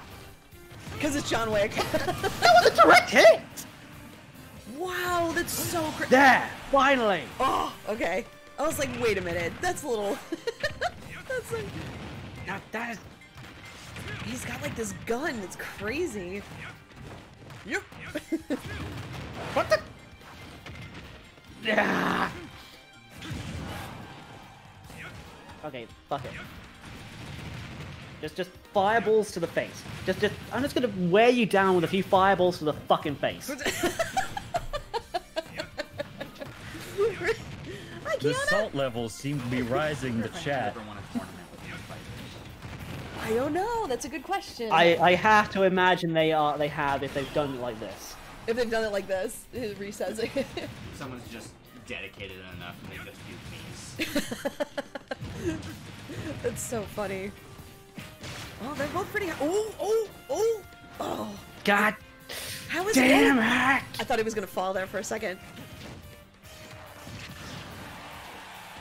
Because it's John Wick. That was a direct hit. wow, that's so great. There, finally. Oh, okay. I was like, wait a minute. That's a little. that's like. That, that is. He's got like this gun. It's crazy. Yep. What the? Yeah. Okay, fuck it. Just, just fireballs to the face. Just, just. I'm just gonna wear you down with a few fireballs to the fucking face. The salt levels seem to be rising the chat. Never won a tournament with these fighters. I don't know. That's a good question. I, I have to imagine they are, they have if they've done it like this. If they've done it like this, it resets it. Someone's just dedicated enough and they just do memes. That's so funny. Oh, they're both pretty. high. Oh, oh, oh, oh. God How is damn it? it! I thought he was gonna fall there for a second.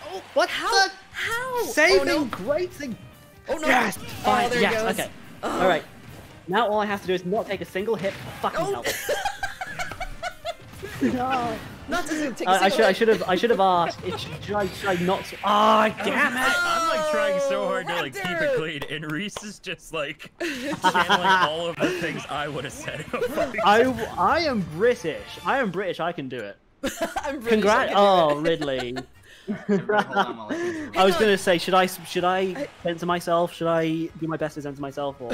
Oh, what How? the? How? Oh, saving Oh no! grace and Oh no! Yes! Oh, Fine, there yes, he goes. okay. Uh-huh. Alright. Now all I have to do is not take a single hit for fucking Oh. help. no. Not to take a I, I should I should have I should have asked. It should, should I should I not Ah damn it! I'm like trying so Oh, hard to like keep it clean, and Reece is just like channeling all of the things I would have said. I I am British. I am British. I can do it. I'm British, Congrats! I can do Oh, it. Ridley. Everybody hold on while I was gonna say, should I should I I- censor myself? Should I do my best to censor myself? Or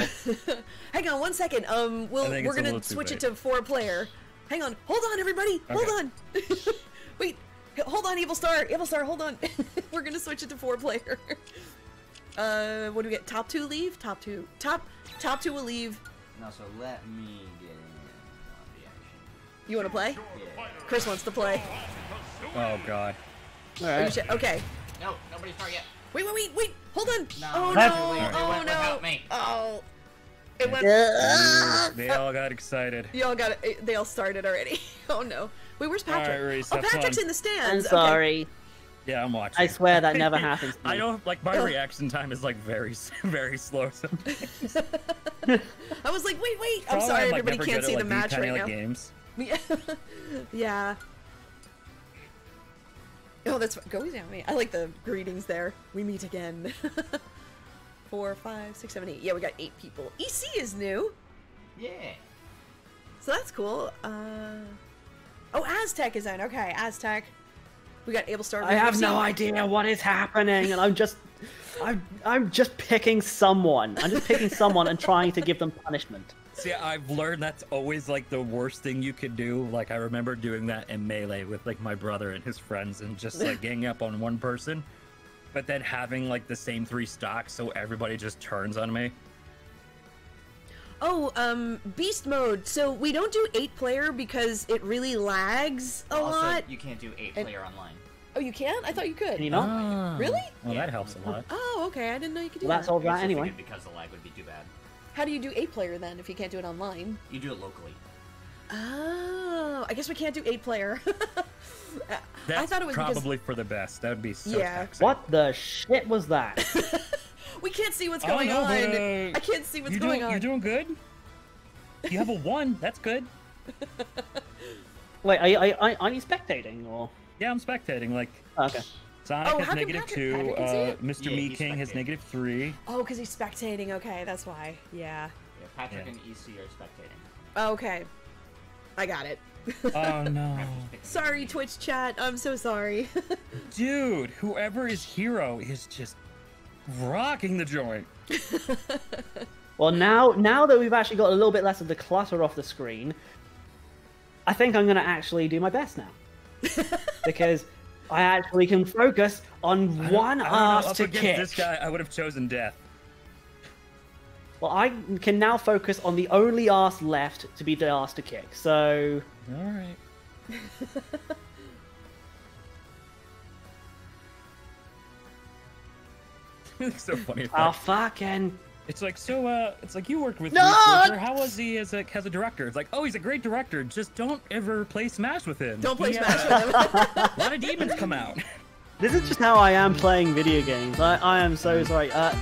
Hang on one second. Um, we'll we're gonna little too switch it to four player. Hang on. Hold on, everybody. Hold on. Wait. Hold on, Evil Star. Evil Star. Hold on. we're gonna switch it to four player. uh, what do we get? Top two leave. Top two. Top top two will leave. No, so let me get in on the action. You want to play? Yeah. Chris wants to play. oh god. all Are you right. sure? Okay. No, nobody's start yet. Wait, wait, wait, wait. Hold on. No, oh no. It Oh no. me. Oh. It went. They all got excited. Y'all got it. They all started already. Oh no. Wait, where's Patrick? Alright, Reece, oh, Patrick's fun. in the stands. I'm stands. Okay. sorry. Yeah, I'm watching. I swear that never happens. To me. I know, like my reaction time is like very, very slow. So I was like, wait, wait. I'm Probably sorry, I'm, like, everybody can't see at, the like, match right kinda, now. like, games. Yeah. yeah. Oh, that's go easy on me. I like the greetings there. We meet again. Four, five, six, seven, eight. Yeah, we got eight people. EC is new, Yeah. so that's cool. Uh, oh, Aztec is in. Okay, Aztec. We got Able Star. I have no idea what is happening, and I'm just, I'm, I'm just picking someone. I'm just picking someone and trying to give them punishment. See, I've learned that's always like the worst thing you could do. Like I remember doing that in melee with like my brother and his friends, and just like ganging up on one person, but then having like the same three stocks, so everybody just turns on me. Oh, um, Beast Mode. So we don't do eight player because it really lags a also, lot. you can't do eight And- player online. Oh, you can? I thought you could. Can you not? Ah, Really? Well, Yeah. that helps a lot. Oh, okay. I didn't know you could do Well, that's that. all I that anyway. Because the lag would be too bad. How do you do eight player then if you can't do it online? You do it locally. Oh, I guess we can't do eight player. That's I thought it was probably for the best. That would be so Yeah. taxing. What the shit was that? we can't see what's Oh, going no, on. but, I can't see what's you going doing, on. You're doing good. You have a one. That's good. Wait, are, you- are, you- are, are you spectating or? Yeah, I'm spectating. Like Oh, okay. Sonic Oh, has negative Patrick- two. Patrick uh. Mr. Yeah, Me he's King has spectating. negative three. Oh, because he's spectating. Okay, that's why. Yeah. Yeah, Patrick Yeah. and EC are spectating. Okay. I got it. Oh no, sorry, Twitch chat. I'm so sorry. dude! Whoever is hero is just rocking the joint. Well, now now that we've actually got a little bit less of the clutter off the screen, I think I'm going to actually do my best now because I actually can focus on one I don't know, ass to kick. This guy, I would have chosen death. Well, I can now focus on the only ass left to be the ass to kick. So All right. it's so funny. It's Oh like, fucking. it's like so. Uh, it's like you worked with No! Bruce How was he as a as a director? It's like, oh, he's a great director. Just don't ever play Smash with him. Don't play He, Smash with him. A lot of demons come out. This is just how I am playing video games. I, I am so sorry. Uh,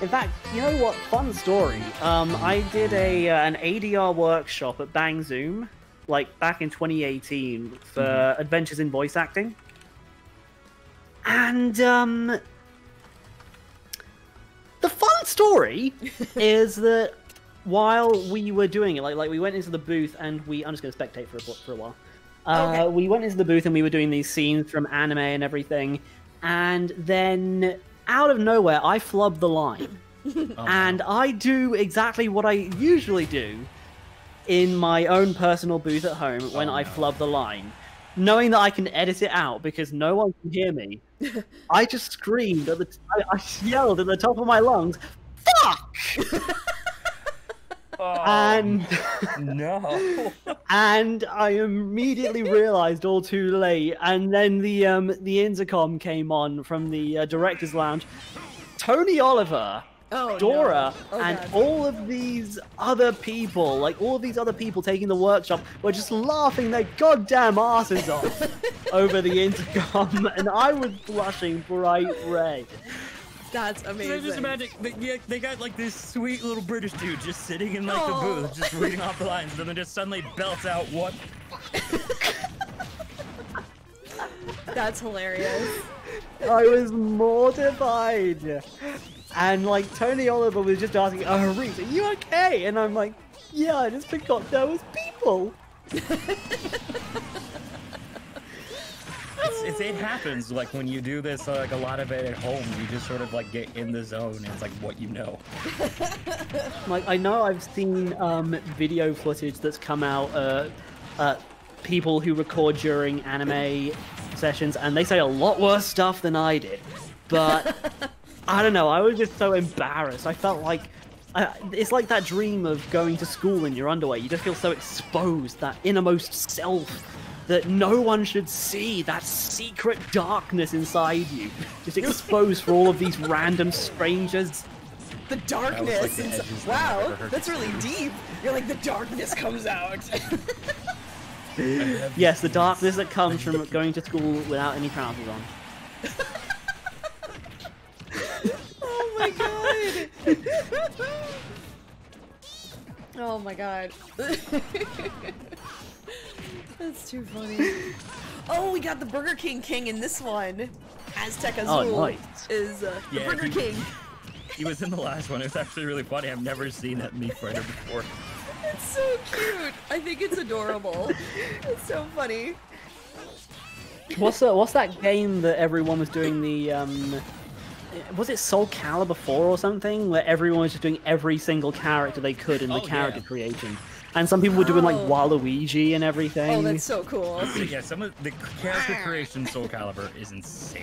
in fact, you know what? Fun story. Um, I did a uh, an ADR workshop at Bang Zoom, like back in 2018 for Adventures in Voice Acting, and um, the fun story is that while we were doing it, like like we went into the booth and we I'm just going to spectate for a, for a while. Uh, Okay. We went into the booth and we were doing these scenes from anime and everything, and then out of nowhere I flub the line, oh, and I do exactly what I usually do in my own personal booth at home when Oh, I no. flub the line, knowing that I can edit it out because no one can hear me. I just screamed at the t- I, I yelled at the top of my lungs, "Fuck!" Oh, and no. and I immediately realized all too late. And then the um the intercom came on from the uh, director's lounge. Tony Oliver, Oh, Dora, no. Oh, and God. all of these other people, like all of these other people taking the workshop, were just laughing their goddamn asses off over the intercom, and I was blushing bright red. That's So amazing. just imagine they, yeah, they got like this sweet little British dude just sitting in like Aw. the oh. booth, just reading off the lines, and then just suddenly belts out what? That's hilarious. I was mortified. And like Tony Oliver was just asking, "Oh, Reece, are you okay?" And I'm like, "Yeah, I just forgot there was people." It's, it happens like when you do this, uh, like a lot of it at home, you just sort of like get in the zone, and it's like what you know. Like I know I've seen um, video footage that's come out, uh, uh, people who record during anime sessions, and they say a lot worse stuff than I did. But I don't know. I was just so embarrassed. I felt like. I, it's like that dream of going to school in your underwear. You just feel so exposed, that innermost self, that no one should see, that secret darkness inside you. Just exposed for all of these random strangers. The darkness. the ins- edgiest wow, that's really deep. You're like the darkness comes out. Yes, the darkness that comes from going to school without any trousers on. oh my god. oh my god. That's too funny. Oh, we got the Burger King King in this one. Aztec Azul Oh, nice. is uh, the Yeah, Burger he- King. He was in the last one. It was actually really funny. I've never seen that meat fighter before. It's so cute. I think it's adorable. It's so funny. What's that? What's that game that everyone was doing the um? Was it Soul Calibur 4 or something, where everyone was just doing every single character they could in the Oh, character yeah. creation, and some people were doing like Oh. Waluigi and everything. Oh, that's so cool. Yeah, some of the character ah. creation Soul Calibur is insane.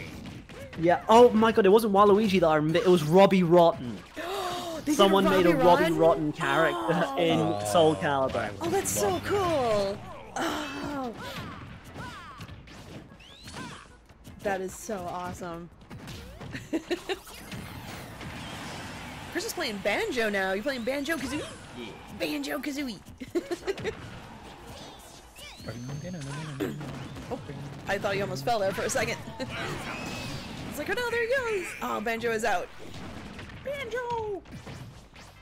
Yeah. Oh my god, it wasn't Waluigi that I remember. It was Robbie Rotten. They did Someone made a Robbie Rotten? Rotten character in oh. Soul Calibur. Oh, that's so cool. Oh. That is so awesome. Chris is playing banjo now. You playing banjo kazooie? Banjo kazooie. oh, I thought you almost fell there for a second. it's like, oh no, there he goes. Oh, banjo is out. Banjo.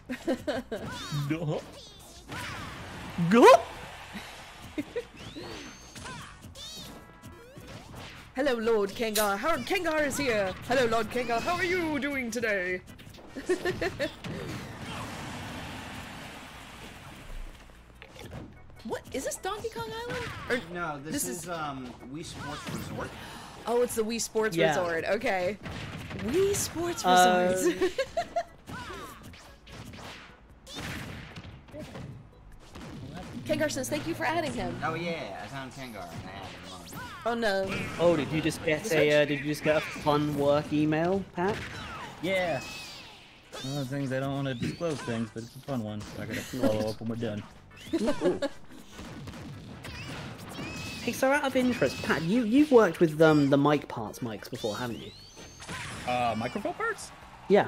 No. Go! Hello, Lord Kengar. How Kengar is here. Hello, Lord Kengar. How are you doing today? what is this Donkey Kong Island? Or, No, this, This is, is- um Wii Sports Resort. oh, it's the Wii Sports Yeah. Resort. Okay, Wii Sports Uh, Resort. Kengar says thank you for adding him. Oh yeah, I found Kengar and I had him on. Oh no. Oh, did you just get a? Uh, did you just get a fun work email, Pat? Yeah. One of the things I don't want to disclose things, but it's a fun one. So I gotta follow up when we're done. Hey, so out of interest, Pat, you you've worked with um the mic parts mics before, haven't you? Uh, microphone parts? Yeah.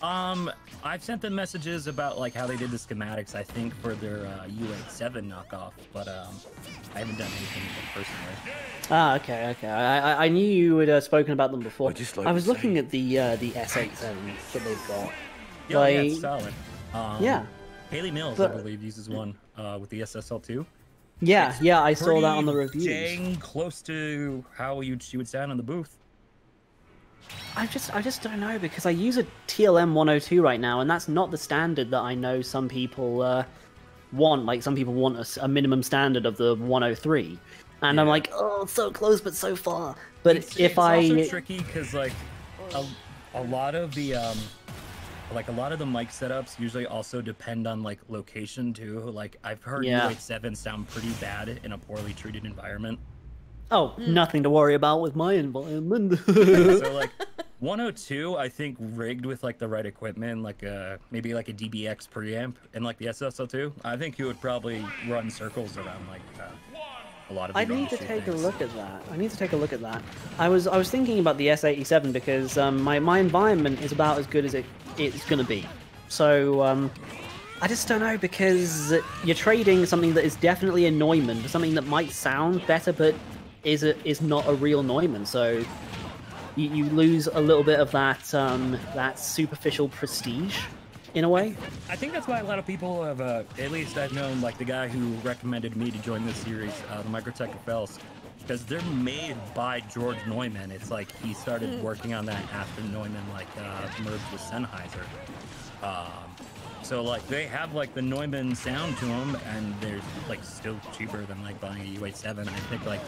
Um, I've sent them messages about like how they did the schematics. I think for their uh, U87 knockoff, but um, I haven't done anything with them personally. Ah, okay, okay. I, I- I knew you had uh, spoken about them before. I just like I was looking at the uh, the S87 that they've got. Yeah, yeah, it's solid. Um, Yeah. Haley Mills, But- I believe, uses one uh, with the SSL2. Yeah, It's yeah, I saw that on the reviews. Dang close to how you she would sound in the booth. I just I just don't know because I use a TLM 102 right now, and that's not the standard that I know some people uh, want. Like some people want a minimum standard of the 103, and I'm like, oh, so close but so far. But It's, if it's I also tricky because like a, a lot of the um like a lot of the mic setups usually also depend on like location too. Like I've heard Yeah. U87 sound pretty bad in a poorly treated environment. oh, nothing to worry about with my environment. so like 102 i think rigged with like the right equipment like a maybe like a dbx preamp and like the ssl2 i think you would probably run circles around like uh, a lot of I need to issue take a look at that. I need to take a look at that. I was I was thinking about the S87 because um, my my environment is about as good as it it's gonna be. So um, I just don't know because you're trading something that is definitely a Neumann for something that might sound better but is a, is not a real Neumann. So you, you lose a little bit of that um, that superficial prestige in a way. i think that's why a lot of people have uh, at least i've known like the guy who recommended me to join this series uh, the Microtech Gefells, because they're made by Georg Neumann it's like he started working on that after neumann like uh, merged with sennheiser Um, so like they have like the Neumann sound to them, and they're like still cheaper than like buying a U87. I think like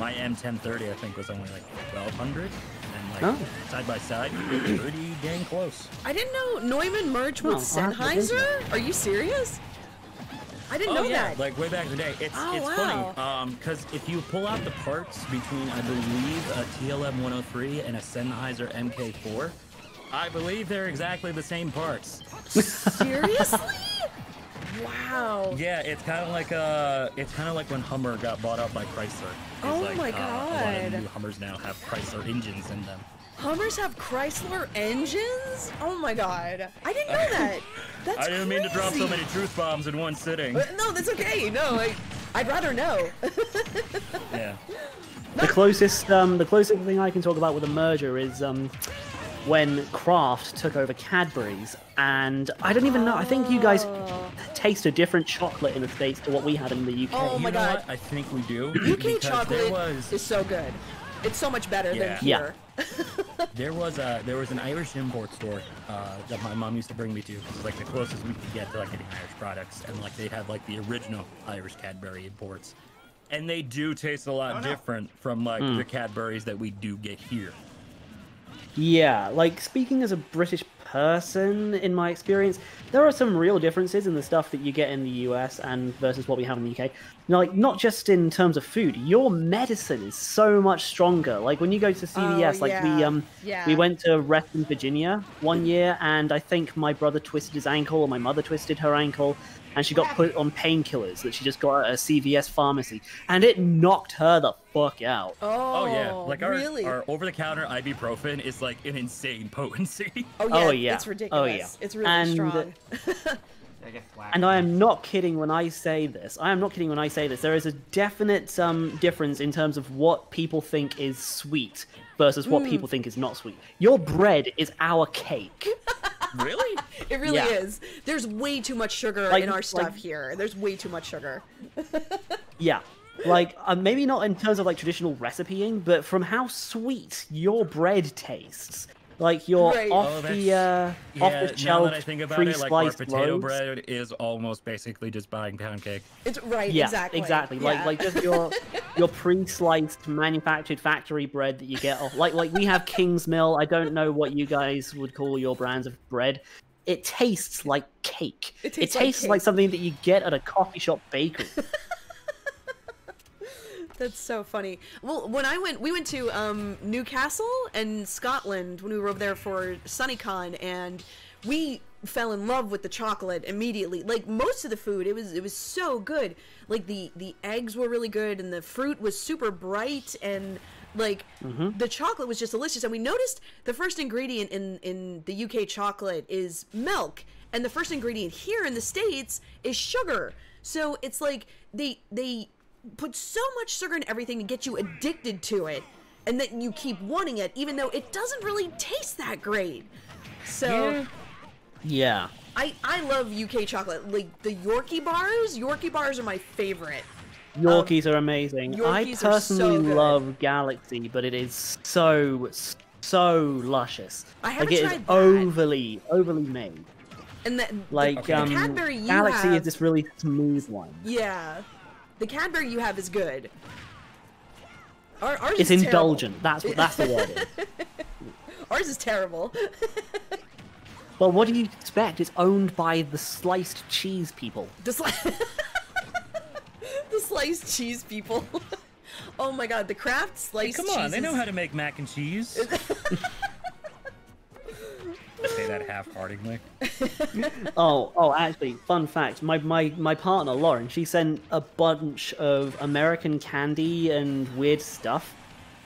my M1030 I think was only like 1200, and like Oh. side by side, pretty dang close. I didn't know Neumann merged with Oh, I'll have to look into Sennheiser. Are you serious? I didn't know oh yeah, that. like way back in the day. It's Oh, it's wow. funny, um, because if you pull out the parts between I believe a TLM 103 and a Sennheiser MK4, I believe they're exactly the same parts. Seriously? wow. Yeah, it's kind of like uh, it's kind of like when Hummer got bought out by Chrysler. It's Oh like, my uh, a lot of new Hummers now have Chrysler engines in them. Hummers have Chrysler engines? Oh my god. I didn't know that. That's I didn't mean to drop so many truth bombs in one sitting. Uh, No, that's okay. No, I, I'd rather know. Yeah. The closest, um, the closest thing I can talk about with a merger is um, when Kraft took over Cadbury's, and I don't even know. I think you guys taste a different chocolate in the states to what we had in the UK. Oh you my know God. what? I think we do. UK because chocolate There was is so good. It's so much better Yeah. than Yeah. here. there was a there was an Irish import store uh, that my mom used to bring me to. It was like the closest we could get to like getting Irish products, and like they had like the original Irish Cadbury imports, and they do taste a lot different from like Hmm. the Cadburys that we do get here. Yeah, like speaking as a British person, in my experience, there are some real differences in the stuff that you get in the US and versus what we have in the UK. Like not just in terms of food, your medicine is so much stronger. Like when you go to CVS, like we Oh, um Yeah. we went to Reston, Virginia one year, and I think my brother twisted his ankle or my mother twisted her ankle. And she got put on painkillers that she just got at a CVS pharmacy, and it knocked her the fuck out. Oh, Oh, yeah, like our, really? our over-the-counter ibuprofen is like an insane potency. oh yeah, Oh, yeah. it's Oh, yeah. It's really And- strong. I get whacked. And I am not kidding when I say this. I am not kidding when I say this. There is a definite um, difference in terms of what people think is sweet versus what Hmm. people think is not sweet. Your bread is our cake. really? It really Yeah. is. There's way too much sugar Like- in our stuff like- here. There's way too much sugar. yeah. Like, uh, maybe not in terms of like traditional recipeing, but from how sweet your bread tastes. Like your Right. off Oh, the uh, Yeah, off the now shelf that I think about it, like our pre-sliced potato loaves. bread is almost basically just buying pound cake. It's right. Yeah, exactly. exactly. Like Yeah. like just your your pre-sliced manufactured factory bread that you get off. Like like we have Kingsmill. I don't know what you guys would call your brands of bread. It tastes like cake. It tastes like tastes like cake. something that you get at a coffee shop bakery. That's so funny. Well, when I went, we went to um, Newcastle and Scotland when we were over there for SunnyCon, and we fell in love with the chocolate immediately. Like most of the food, it was it was so good. Like the the eggs were really good, and the fruit was super bright, and Like Mm-hmm. the chocolate was just delicious, and we noticed the first ingredient in in the UK chocolate is milk, and the first ingredient here in the states is sugar. So it's like they they put so much sugar in everything to get you addicted to it, and then you keep wanting it, even though it doesn't really taste that great. So. Yeah. Yeah. I, I love UK chocolate. Like the Yorkie bars, Yorkie bars are my favorite. Yorkies are amazing. I Yorkies are so personally good. love Galaxy, but it is so so luscious. I haven't like it is tried that. overly overly made. And the, Like Okay. um, Cadbury you Galaxy have- is this really smooth one. yeah, the Cadbury you have is good. Our, ours It's is indulgent. That's what that's the word. is. Terrible. Ours is terrible. But what do you expect? It's owned by the sliced cheese people. the, sli- the sliced cheese people. oh my god, the Kraft sliced Come on, they know how to make mac and cheese. I say that half-heartedly. Oh, oh, actually, fun fact. My, my, my partner, Lauren, she sent a bunch of American candy and weird stuff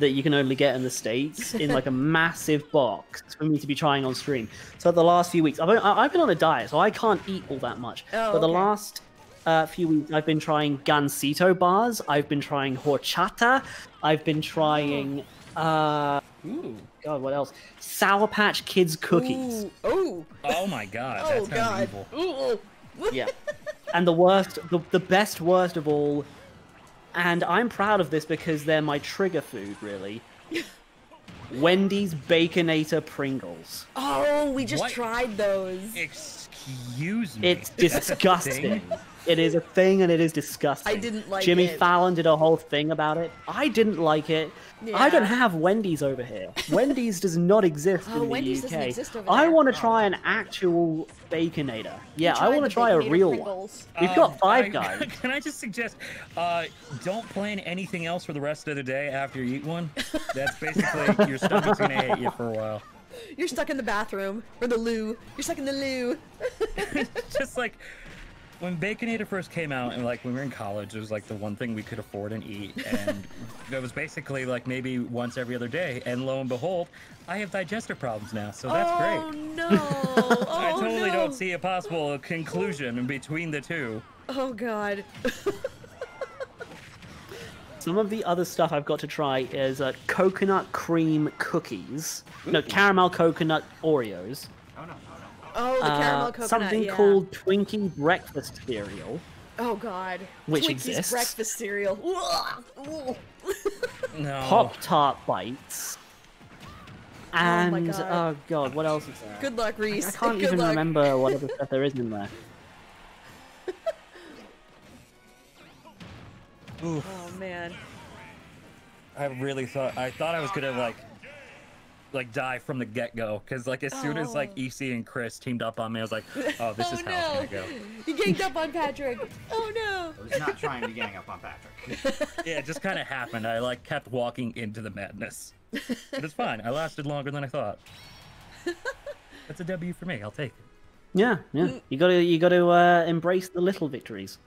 that you can only get in the States in like a massive box for me to be trying on stream. So the last few weeks, I've been, I- I've been on a diet, so I can't eat all that much. Oh, but the okay. last uh, few weeks, I've been trying Gansito bars, I've been trying horchata, I've been trying, uh, ooh, God, what else? Sour Patch Kids cookies. Ooh, oh, Oh my god, oh that god. evil. Ooh, ooh. Yeah. And the worst, the, the best worst of all, and I'm proud of this because they're my trigger food, really. Wendy's Baconator Pringles. Oh, we just What? tried those. Excuse me. It's disgusting. It is a thing and it is disgusting. I didn't like Jimmy it. Jimmy Fallon did a whole thing about it. I didn't like it. I don't have Wendy's over here. Wendy's does not exist Oh, in the Wendy's UK. exist over I want to try an actual Baconator. Yeah, I want to try a real Pringles? one. We've Um, got Five I- Guys. Can I just suggest, uh, don't plan anything else for the rest of the day after you eat one? That's basically your stomach's gonna hate you for a while. You're stuck in the bathroom or the loo. You're stuck in the loo. just like when Baconator first came out, and like when we were in college, it was like the one thing we could afford and eat, and it was basically like maybe once every other day. And lo and behold, I have digestive problems now, so that's oh great. no! Oh I totally no. don't see a possible conclusion in between the two. Oh god. Some of the other stuff I've got to try is uh, coconut cream cookies. No, caramel coconut Oreos. Oh no, no, no. Oh, the Uh, caramel coconut. something yeah. called Twinkie breakfast cereal. Oh god. Which Twinkies exists. breakfast cereal. No. Pop Tart bites. And my oh God. god. what else is there? Good luck, Reece. I can't Good even luck. remember what other stuff there is in there. Oh man. I really thought I thought I was gonna like like die from the get go because like as soon as like Oh. EC and Chris teamed up on me, I was like, oh, this oh is how no. it's gonna go. He ganged up on Patrick. Oh no. I was not trying to gang up on Patrick. Yeah, it just kind of happened. I like kept walking into the madness, but it's fine. I lasted longer than I thought. That's a W for me. I'll take it. Yeah, yeah. You gotta you gotta uh, embrace the little victories.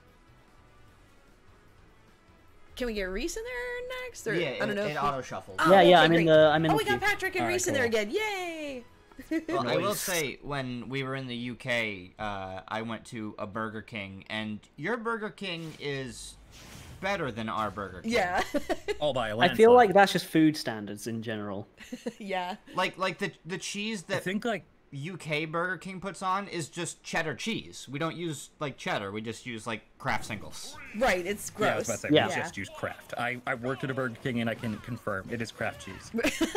Can we get Reece in there next? Or yeah, I don't it, know. it if he- auto shuffles. Oh, Yeah, yeah, okay, I'm in the- I'm in Oh, the we got. Patrick and Alright, Reece in there again. Yay! Well, I will say, when we were in the UK, uh, I went to a Burger King, and your Burger King is better than our Burger King. Yeah. All by a I landslide. I feel like that's just food standards in general. yeah. Like, like the the cheese that I think like UK Burger King puts on is just cheddar cheese. We don't use like cheddar. We just use like Kraft singles. Right. It's gross. yeah, I was about to say Yeah. we just use Kraft. I I worked at a Burger King and I can confirm it is Kraft cheese.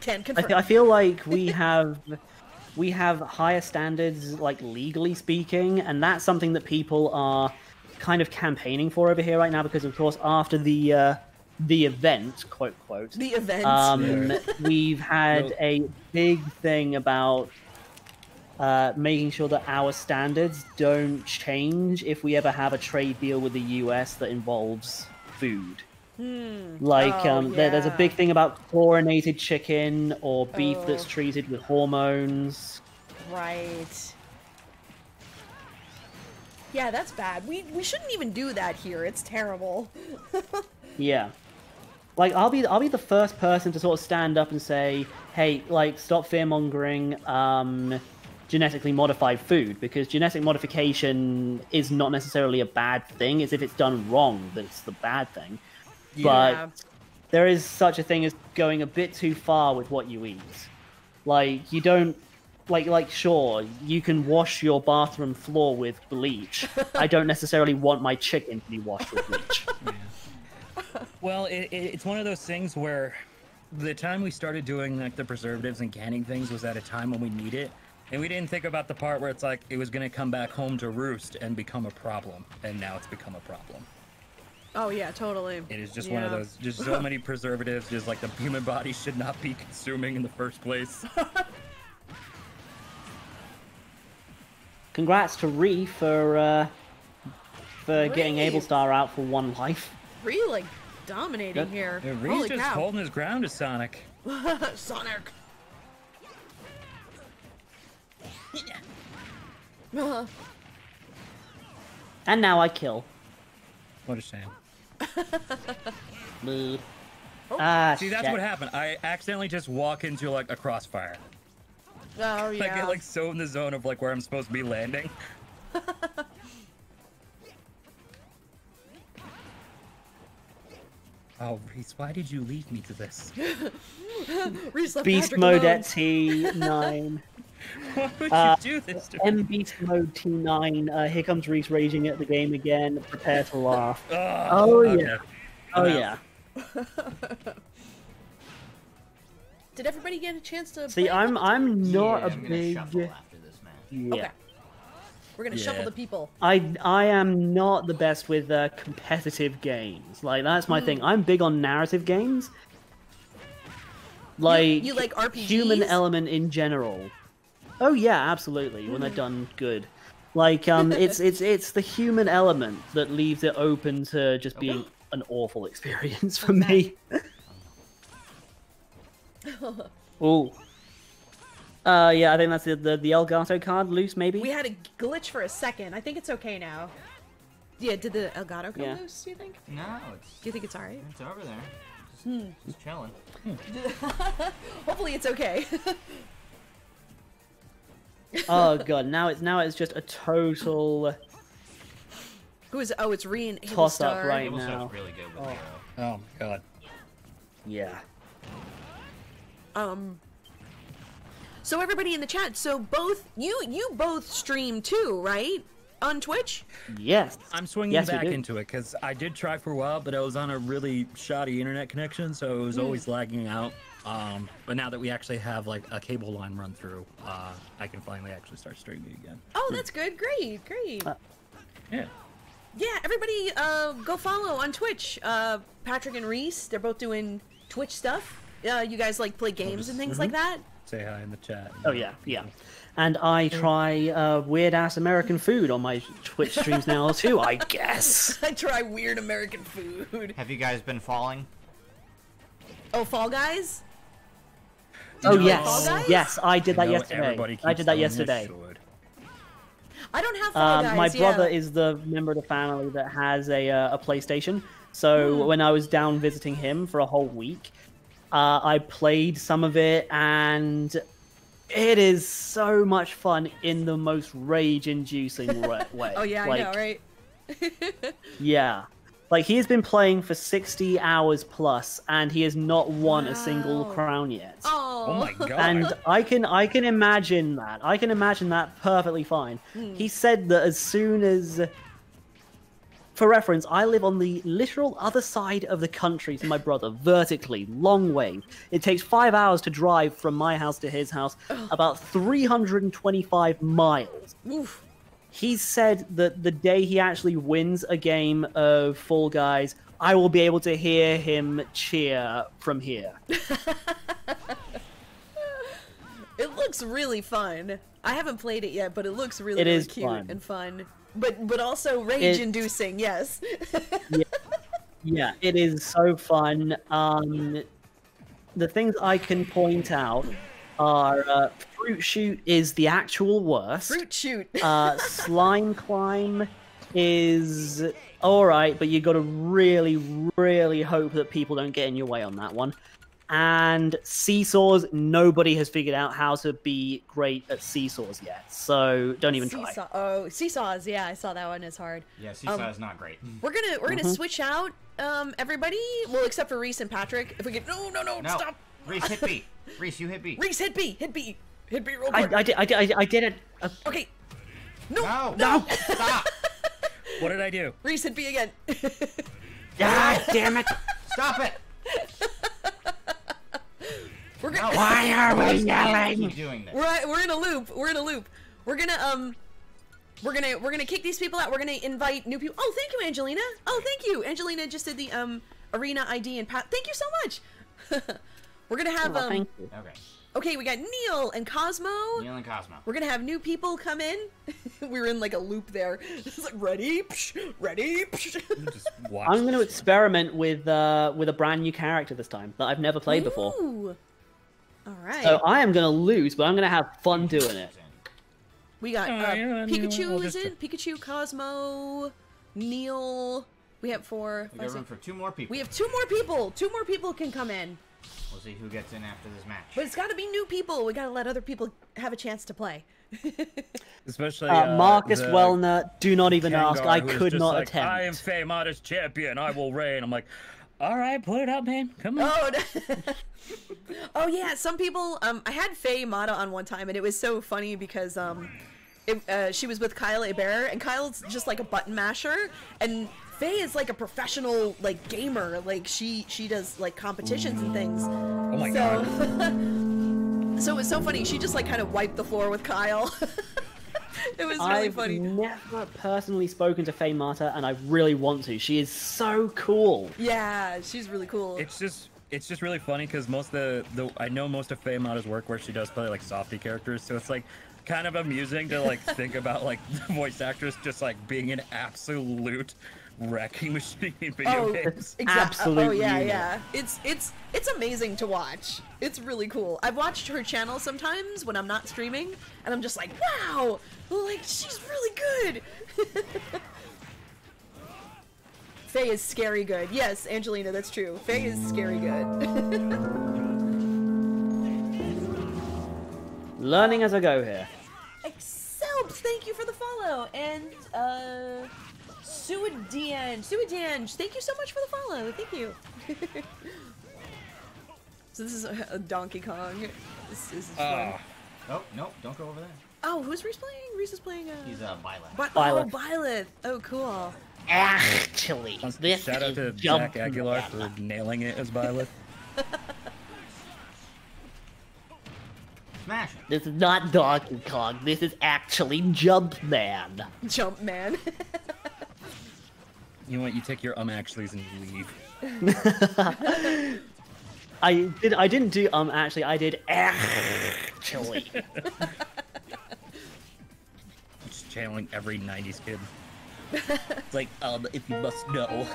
Can I, confirm. I feel like we have we have higher standards, like legally speaking, and that's something that people are kind of campaigning for over here right now. Because of course, after the uh, the event, quote quote, the event. um, we've had a big thing about uh, making sure that our standards don't change if we ever have a trade deal with the US that involves food. Like, Oh, um, there, there's a big thing about chlorinated chicken or beef that's Oh. treated with hormones. right. Yeah, that's bad. We we shouldn't even do that here. It's terrible. Yeah. Like I'll be I'll be the first person to sort of stand up and say, hey, like stop fear mongering um, genetically modified food because genetic modification is not necessarily a bad thing. It's if it's done wrong that's the bad thing. Yeah. But there is such a thing as going a bit too far with what you eat. Like you don't like like sure you can wash your bathroom floor with bleach. I don't necessarily want my chicken to be washed with bleach. Well, it, it, it's one of those things where the time we started doing like the preservatives and canning things was at a time when we need it, and we didn't think about the part where it's like it was gonna come back home to roost and become a problem, and now it's become a problem. Oh yeah, totally. It is just one of those, just so many preservatives, just like the human body should not be consuming in the first place. Congrats to Ree for uh, for getting Ree. Able Star out for one life. Really like dominating Good. here. Yeah, Reed's Holy just cow. holding his ground to Sonic. Sonic. And now I kill. What a shame. Boo. Ah, See, that's shit. what happened. I accidentally just walk into like a crossfire. Oh yeah. I get like so in the zone of like where I'm supposed to be landing. Oh, Reece, why did you leave me to this? Reece left Beast Patrick mode alone. at T9. Why would Uh, you do this to me? M Beast mode T9. Uh, here comes Reece raging at the game again. Prepare to laugh. Ugh, Oh, okay. yeah. Oh I'm yeah. Did everybody get a chance to? See, play a I'm I'm Yeah, not I'm a gonna big shuffle after this match. yeah. Okay. We're gonna shuffle the people. I I am not the best with uh, competitive games. Like that's my thing. I'm big on narrative games. Like you like human element in general. Oh yeah, absolutely. When they're done good. Like um, it's it's it's the human element that leaves it open to just being an awful experience for me. oh. Uh, yeah, I think that's the, the the Elgato card loose, maybe. We had a glitch for a second. I think it's okay now. Yeah, did the Elgato come Yeah. loose? Do you think? No, it's Do you think it's alright? it's over there. Just, Hmm. just chilling. Hopefully, it's okay. oh god, now it's now it's just a total Who is? Oh, it's Reen. Toss up right Able now. Really good with Oh. Oh my god. yeah. Um. So everybody in the chat. So both you you both stream too, right? On Twitch. Yes. I'm swinging Yes, back into it because I did try for a while, but I was on a really shoddy internet connection, so it was Hmm. always lagging out. Um, but now that we actually have like a cable line run through, uh, I can finally actually start streaming again. Oh, that's good. Great, great. Uh, Yeah. Yeah, everybody, uh, go follow on Twitch. Uh, Patrick and Reece, they're both doing Twitch stuff. Uh, you guys like play games and things like that. Say hi in the chat. Oh yeah, yeah. And I try uh, weird ass American food on my Twitch streams now too, I guess. I try weird American food. Have you guys been falling? Oh, Fall Guys. Oh you yes, Fall Guys? yes, I did that know yesterday. I did that telling me I yesterday. I don't have Fall Um, Guys. my yeah. brother is the member of the family that has a uh, a PlayStation. So Hmm. when I was down visiting him for a whole week, uh, I played some of it, and it is so much fun in the most rage-inducing wa- way. Oh yeah, like, I know, right? Yeah. Like he has been playing for 60 hours plus and he has not won a single crown yet. Oh, Oh my god. And I can I can imagine that. I can imagine that perfectly fine. He said that as soon as for reference, I live on the literal other side of the country to my brother, vertically, long way. It takes five hours to drive from my house to his house, about 325 miles Oof. he said that the day he actually wins a game of Fall Guys, I will be able to hear him cheer from here. It looks really fun. I haven't played it yet, but it looks really, It really is cute fun. and fun. But but also rage-inducing. Yes. Yeah, it is so fun. Um, the things I can point out are uh, Fruit Shoot is the actual worst. Fruit shoot. Uh, slime Climb is all right, but you got to really, really hope that people don't get in your way on that one. And seesaws, nobody has figured out how to be great at seesaws yet, so don't even try. Oh, seesaws. Yeah, I saw that one. It's hard. Yeah, Seesaw Um, is not great. We're gonna we're Mm-hmm. gonna switch out um everybody. Well, except for Reece and Patrick. If we get no no no, No, stop. Reece hit B. Reece, you hit B. Reece hit B. Hit B. Hit B real I, quick. I, did, I, did, I did- I did it. Uh, Okay. No. No, no! stop, What did I do? Reece hit B again. God damn it! stop it. we're gonna Why are we Keep yelling? doing this. we're we're in a loop. We're in a loop. We're gonna um. We're gonna we're gonna kick these people out. We're gonna invite new people. Oh, thank you, Angelina. Oh, thank you, Angelina. Just did the um arena ID and Pat. Thank you so much. we're gonna have Oh, um. thank you. Okay, Okay, we got Neil and Cosmo. Neil and Cosmo. We're gonna have new people come in. we were in like a loop there. It's like ready, Psh, ready. Psh. Just watch. I'm going to experiment with uh, with a brand new character this time that I've never played before. Ooh. All right. So I am going to lose, but I'm going to have fun doing it. we got Oh, uh, Pikachu is just- in. Pikachu, Cosmo, Neil. We have four. We got room for two more people. We have two more people. Two more people can come in, We'll see who gets in after this match. but it's got to be new people. We got to let other people have a chance to play. Especially Uh, uh, Marcus the Wellner, do not even ask. I could not like, attempt. I am Fey Modest champion. I will reign. I'm like, all right, put it up, man. Come on. Oh, oh yeah. Some people. Um, I had Faye Mata on one time, and it was so funny because um, it, uh, she was with Kyle Bear, and Kyle's just like a button masher, and Faye is like a professional like gamer. Like she she does like competitions and things. Oh my so, god. so it was so funny. She just like kind of wiped the floor with Kyle. it was really I've funny. never personally spoken to Faye Mata, and I really want to. She is so cool. Yeah, she's really cool. It's just it's just really funny because most of the, the I know most of Faye Mata's work where she does play like softy characters, so it's like kind of amusing to like think about like the voice actress just like being an absolute wrecking machine in video Oh, games. exactly. Oh, absolute Oh yeah, unit. yeah. It's it's it's amazing to watch. It's really cool. I've watched her channel sometimes when I'm not streaming, and I'm just like, wow, like she's really good. Faye is scary good. Yes, Angelina, that's true. Faye is scary good. Learning as I go here. Excelps, thank you for the follow, and uh, Suadian, Suadian, thank you so much for the follow. Thank you. so this is a, a Donkey Kong. This, this is fun. Ah, Oh, no, don't go over there. Oh, who's Reece playing? Reece is playing. Uh, He's uh, Violet. Bi- oh, Byleth. Byleth. Oh, cool. Actually, this shout out to jump Zach Aguilar for nailing it as Byleth. Smash it. This is not Donkey Kong. This is actually Jumpman. Jump man. You know what? You take your um actuallys and you leave. I did. I didn't do um. Actually, I did. Actually, Just channeling every '90s kid. it's like, um, if you must know,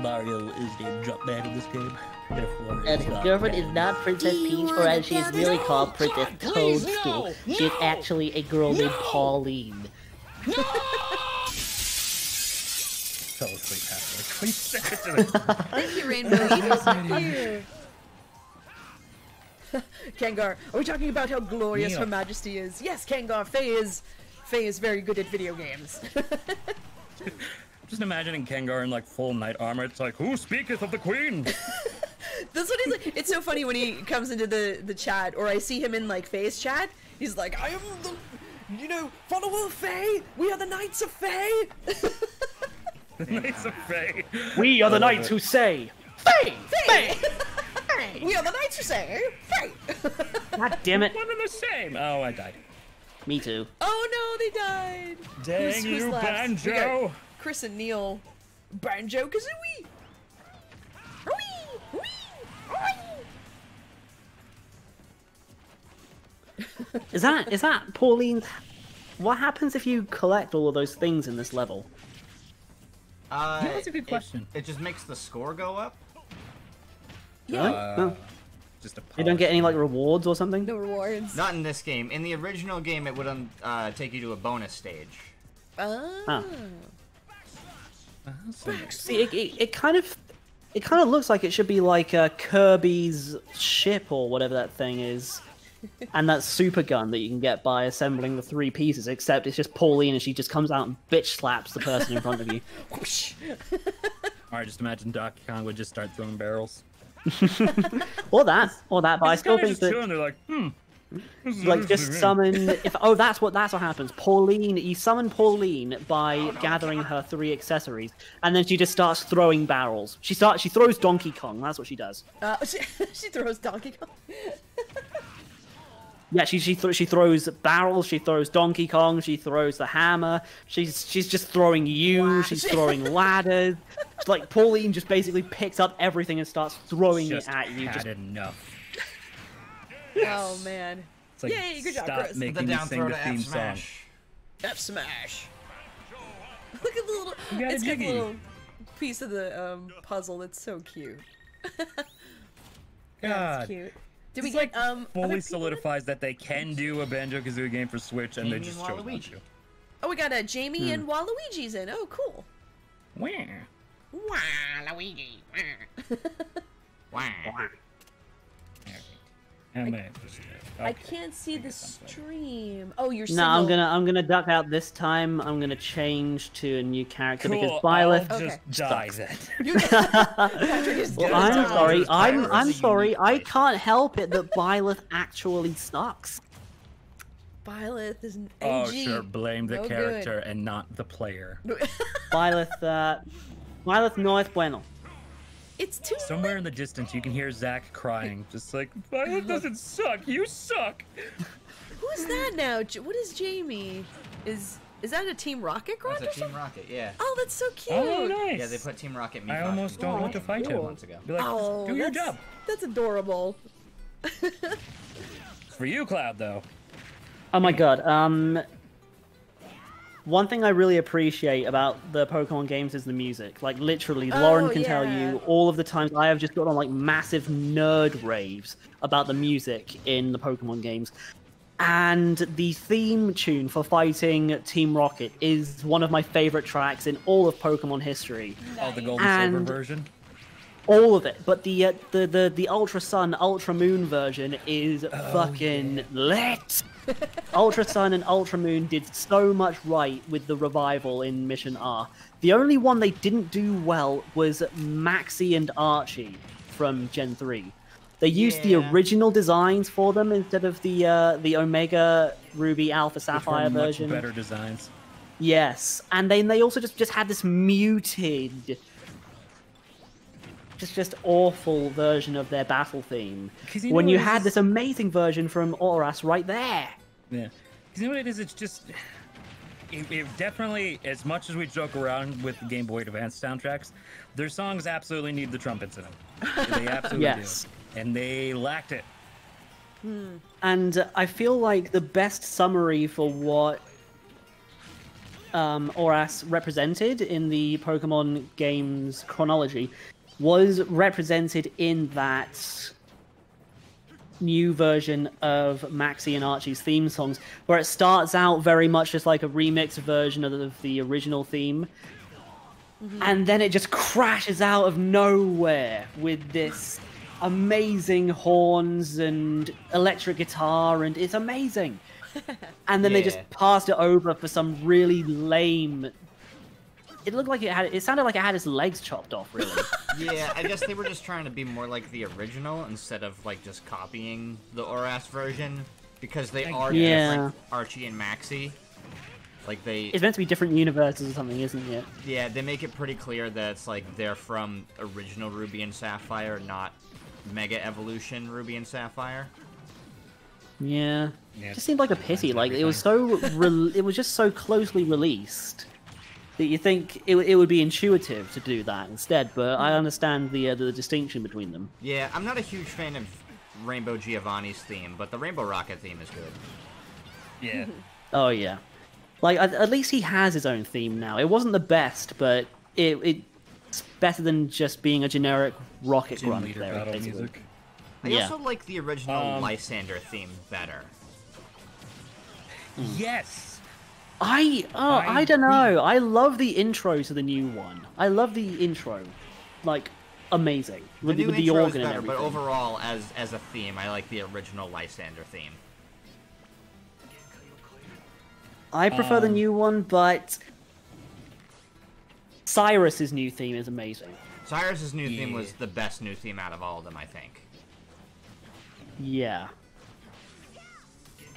Mario is named Jumpman in this game. Therefore, and his girlfriend bad. is not Princess Peach, or as she is really called, Princess Toadstool. She is actually a girl named Pauline. fell asleep halfway. through. Thank you, Rainbow. Eater. Thank you. Kangar, are we talking about how glorious Neil. Her Majesty is? Yes, Kangar. Faye is. Faye is very good at video games. Just imagining Kengar in like full knight armor. It's like, who speaketh of the queen? That's what he's like. It's so funny when he comes into the the chat, or I see him in like Faye's chat. He's like, I am the, you know, follower of Faye. We are the Knights of Faye. the Knights of Fae. We are the knights who say. Faye. Faye. Faye. we are the Knights who say, Faye. God damn it! One and the same. Oh, I died. Me too. oh no, they died. Dang Who's- who's you, left? We got Banjo! Chris and Neil. Banjo Kazooie. Whee! Whee! Is that is that Pauline? What happens if you collect all of those things in this level? Uh, Yeah, that's a good question. It, just makes the score go up. Yeah. Uh, no, Just a you don't get any like rewards or something. No rewards. Not in this game. In the original game, it would um, uh, take you to a bonus stage. Oh. See, it, it, it kind of it kind of looks like it should be like uh, Kirby's ship or whatever that thing is, and that super gun that you can get by assembling the three pieces. Except it's just Pauline, and she just comes out and bitch slaps the person in front of you. Whoosh. All right, just imagine Donkey Kong would just start throwing barrels. Or that, or that. But I still think that chilling. They're like, hmm. like just summon if oh that's what that's what happens pauline you summon pauline by gathering her three accessories and then she just starts throwing barrels she starts she throws donkey kong that's what she does Uh, she, she throws Donkey Kong. yeah she she, th- she throws barrels she throws donkey kong she throws the hammer she's she's just throwing you she's throwing ladders It's like pauline just basically picks up everything and starts throwing just it at you had just enough. Oh man. It's like, Yay, good job, stop Chris. The making me down sing throw the to theme F song. smash. F smash. Look at the little. You got a got a little piece of the um, puzzle. That's so cute. That's God. cute. Did we get like um? fully solidifies that they can do a Banjo Kazooie game for Switch, and they just and chose not Waluigi. Oh, we got a Jamie Hmm. and Waluigi's in. Oh, cool. Where? Waluigi. Wow. I, may have just- I okay. can't see the stream. Oh, you're. no i'm gonna i'm gonna duck out this time i'm gonna change to a new character because Cool, Byleth I'll Okay. just die then. You Well, I'm die. sorry. I'm I'm sorry. I can't help it that Byleth actually sucks. Byleth is an Oh, NG. sure. Blame the No good. character and not the player. Byleth, uh, Byleth no es bueno. It's too. Somewhere in the distance, you can hear Zach crying, just like, Byleth doesn't suck. You suck. Who's that now? What is Jamie? Is is that a Team Rocket grunt That's or a Team? Rocket, yeah. Oh, that's so cute. Oh, nice. Yeah, they put Team Rocket I almost don't want to fight him. months ago. Be like, Oh, do your job. That's adorable. For you, Cloud, though. Oh my god. Um, one thing I really appreciate about the Pokemon games is the music. Like literally, Lauren Oh, can tell you all of the times I have just got on like massive nerd raves about the music in the Pokemon games. And the theme tune for fighting Team Rocket is one of my favorite tracks in all of Pokemon history. Oh, the Golden Silver version. all of it. But the uh, the the the Ultra Sun, Ultra Moon version is fucking lit. Ultra Sun and Ultra Moon did so much right with the revival in Mission R. The only one they didn't do well was Maxie and Archie from Gen 3. They used the original designs for them instead of the uh, the Omega Ruby Alpha Which were Sapphire much version. better designs. Yes, and then they also just just had this muted, just just awful version of their battle theme. you when you had is- this amazing version from Oras right there. Yeah. 'Cause you know what it is? It's just. It, it definitely, as much as we joke around with Game Boy Advance soundtracks, their songs absolutely need the trumpets in them. They absolutely Yes. do. And they lacked it. And uh, I feel like the best summary for what um, Oras represented in the Pokemon games chronology was represented in that new version of Maxie and Archie's theme songs, where it starts out very much just like a remixed version of the, of the original theme. Mm-hmm. And then it just crashes out of nowhere with this amazing horns and electric guitar, and it's amazing. And then they just passed it over for some really lame. It looked like it had. It sounded like it had its legs chopped off. Really. Yeah, I guess they were just trying to be more like the original instead of like just copying the Oras version because they are Yeah. different, Archie and Maxie. Like they, it's meant to be different universes or something, isn't it? yeah, they make it pretty clear that it's like they're from original Ruby and Sapphire, not Mega Evolution Ruby and Sapphire. Yeah. Yeah, It just seemed like a pity. that's Like it was so, re- it was just so closely released that you think it, it would be intuitive to do that instead. But I understand the uh, the distinction between them. Yeah, I'm not a huge fan of Rainbow Giovanni's theme, but the Rainbow Rocket theme is good. Yeah. Oh yeah, like at, at least he has his own theme now. It wasn't the best, but it it's better than just being a generic rocket Gym grunt leader there. battle music. I Yeah. also like the original Um, Lysandre theme better. Yes. I oh I, I don't know. I love the intro to the new one. I love the intro, like amazing The with, new with the intro is organ and better, everything. but overall, as as a theme, I like the original Lysandre theme. I prefer the Um, new one, but Cyrus's new theme is amazing. Cyrus's new theme was the best new theme out of all of them, I think. Yeah.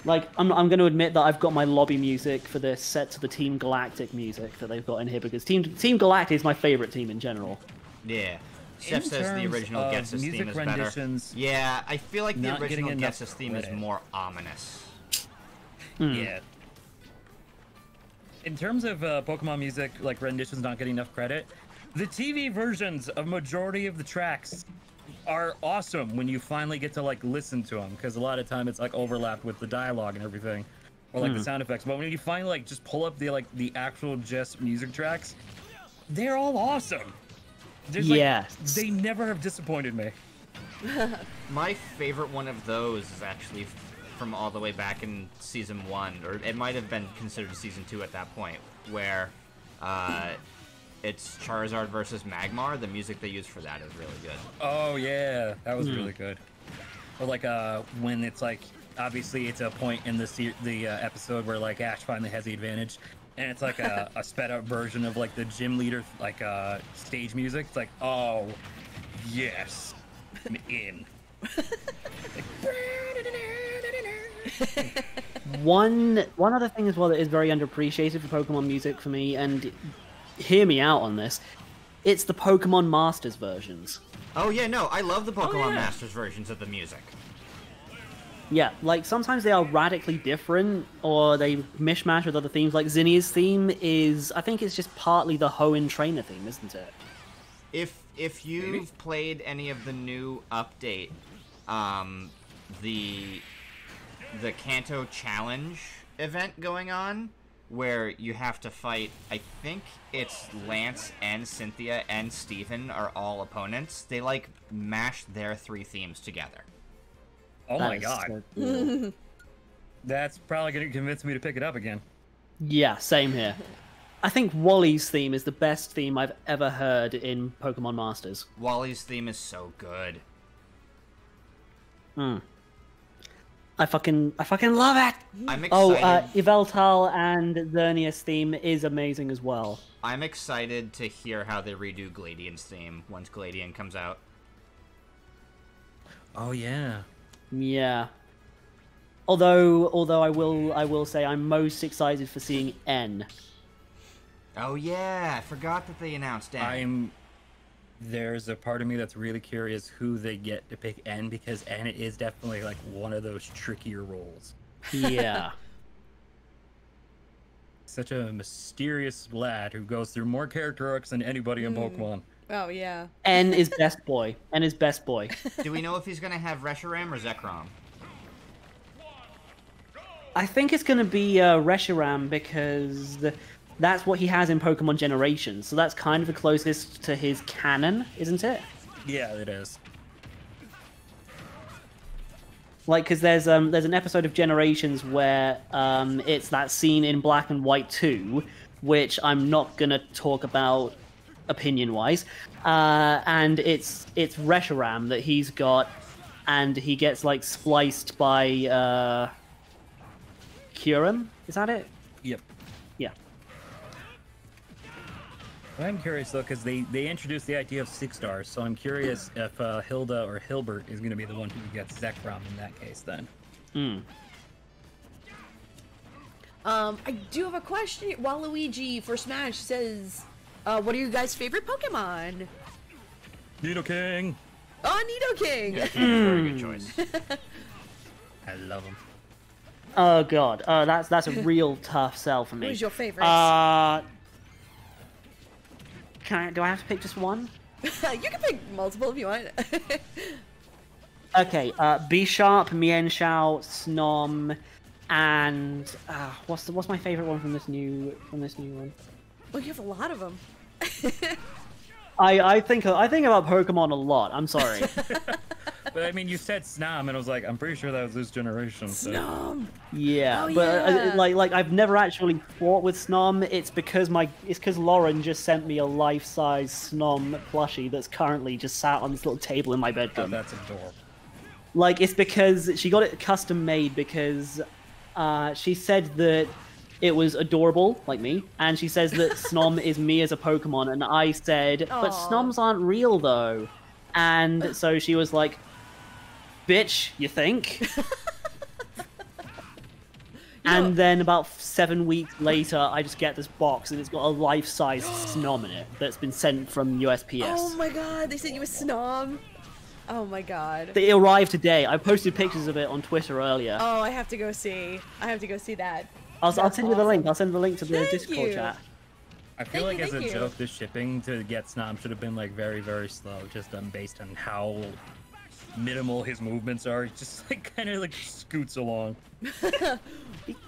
Like, I'm, I'm going to admit that I've got my lobby music for this set to the Team Galactic music that they've got in here because Team Team Galactic is my favorite team in general. Yeah. Steph In says the original of Ghetsis theme is better. Yeah, I feel like the original enough Ghetsis theme is more ominous. Yeah. In terms of uh, Pokemon music, like renditions not getting enough credit, the TV versions of majority of the tracks are awesome when you finally get to like listen to them because a lot of time it's like overlapped with the dialogue and everything or like the sound effects. But when you finally like just pull up the like the actual just music tracks they're all awesome. There's, like, they never have disappointed me. My favorite one of those is actually from all the way back in season one, or it might have been considered season two at that point, where uh, it's Charizard versus Magmar. The music they use for that is really good. Oh yeah, that was really good. Or like uh when it's like obviously it's a point in the se- the uh, episode where like Ash finally has the advantage, and it's like a, a sped up version of like the gym leader like uh stage music. It's like oh yes, I'm in. One one other thing as well that is very underappreciated for Pokemon music for me, and hear me out on this, it's the Pokemon Masters versions. Oh yeah, no, I love the Pokemon yeah. Masters versions of the music. Yeah, like sometimes they are radically different, or they mishmash with other themes. Like Zinnia's theme is, I think it's just partly the Hoenn Trainer theme, isn't it? If if you've played any of the new update, um, the the Kanto Challenge event going on, where you have to fight, I think it's Lance and Cynthia and Steven are all opponents. They like mash their three themes together. Oh That my god, so cool. that's probably gonna convince me to pick it up again. yeah, same here. I think Wally's theme is the best theme I've ever heard in Pokemon Masters. Wally's theme is so good. Hmm. I fucking, I fucking love it. I'm excited. Oh, uh, Yveltal and Xerneas theme is amazing as well. I'm excited to hear how they redo Gladion's theme once Gladion comes out. Oh yeah. Yeah. Although, although I will, I will say I'm most excited for seeing N. Oh yeah, I forgot that they announced that. I'm. There's a part of me that's really curious who they get to pick N because N is definitely like one of those trickier roles. Yeah. Such a mysterious lad who goes through more character arcs than anybody in Pokemon. Oh yeah. N is best boy. N is best boy. Do we know if he's gonna have Reshiram or Zekrom? I think it's going to be uh, Reshiram because that's what he has in Pokemon Generations. So that's kind of the closest to his canon, isn't it? Yeah, it is. Like, because there's um there's an episode of Generations where um it's that scene in Black and White 2, which I'm not gonna talk about opinion wise, uh, and it's it's Reshiram that he's got, and he gets like spliced by uh, Kyurem. Is that it? Yep. I'm curious though because they they introduced the idea of six stars, so I'm curious if uh, Hilda or Hilbert is going to be the one who gets Zekrom in that case. Then. Hmm. Um, I do have a question. Waluigi for Smash says, uh, "What are your guys' favorite Pokemon?" Nidoking. Oh, Nidoking. Yeah, very good choice. I love him. Oh god, uh, that's that's a real tough sell for me. Who's your favorite? Uh, can I? Do I have to pick just one? you can pick multiple if you want. Okay, uh, Bisharp, Mienshao, Snom, and uh, what's the, what's my favorite one from this new from this new one? well, you have a lot of them. I I think I think about Pokemon a lot. I'm sorry. But I mean, you said Snom, and I was like, I'm pretty sure that was this generation. So. Snom. Yeah, Oh, but uh, yeah. like like I've never actually fought with Snom. It's because my it's because Lauren just sent me a life-size Snom plushie that's currently just sat on this little table in my bedroom. Oh, bedroom. that's adorable. like it's because she got it custom made because uh, she said that it was adorable, like me, and she says that Snom is me as a Pokemon, and I said, but. Snoms aren't real though, and so she was like, "Bitch, you think?" And then about seven weeks later, I just get this box, and it's got a life-size Snom in it that's been sent from USPS. Oh my god, they sent you a Snom. Oh my god. They arrived today. I posted pictures of it on Twitter earlier. Oh, I have to go see. I have to go see that. I'll, I'll That's send you the link. I'll send the link to the Thank Discord you. chat. I feel Thank like you, as a you. joke, the shipping to get Snom should have been like very, very slow, just um, based on how minimal his movements are. He just like kind of like scoots along.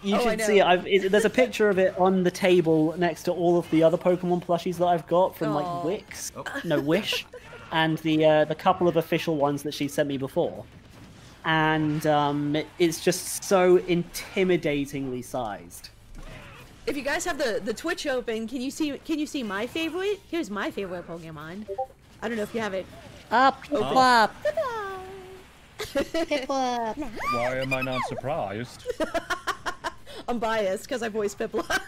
You Oh, I should see it. I've, it. There's a picture of it on the table next to all of the other Pokemon plushies that I've got from Aw. like Wix, Oh. no Wish, and the uh, the couple of official ones that she sent me before. And um, it's just so intimidatingly sized. If you guys have the the Twitch open, can you see can you see my favorite? Here's my favorite Pokemon. I don't know if you have it. Up, Piplup, Piplup. Piplup. Why am I not surprised? I'm biased because I voiced Piplup.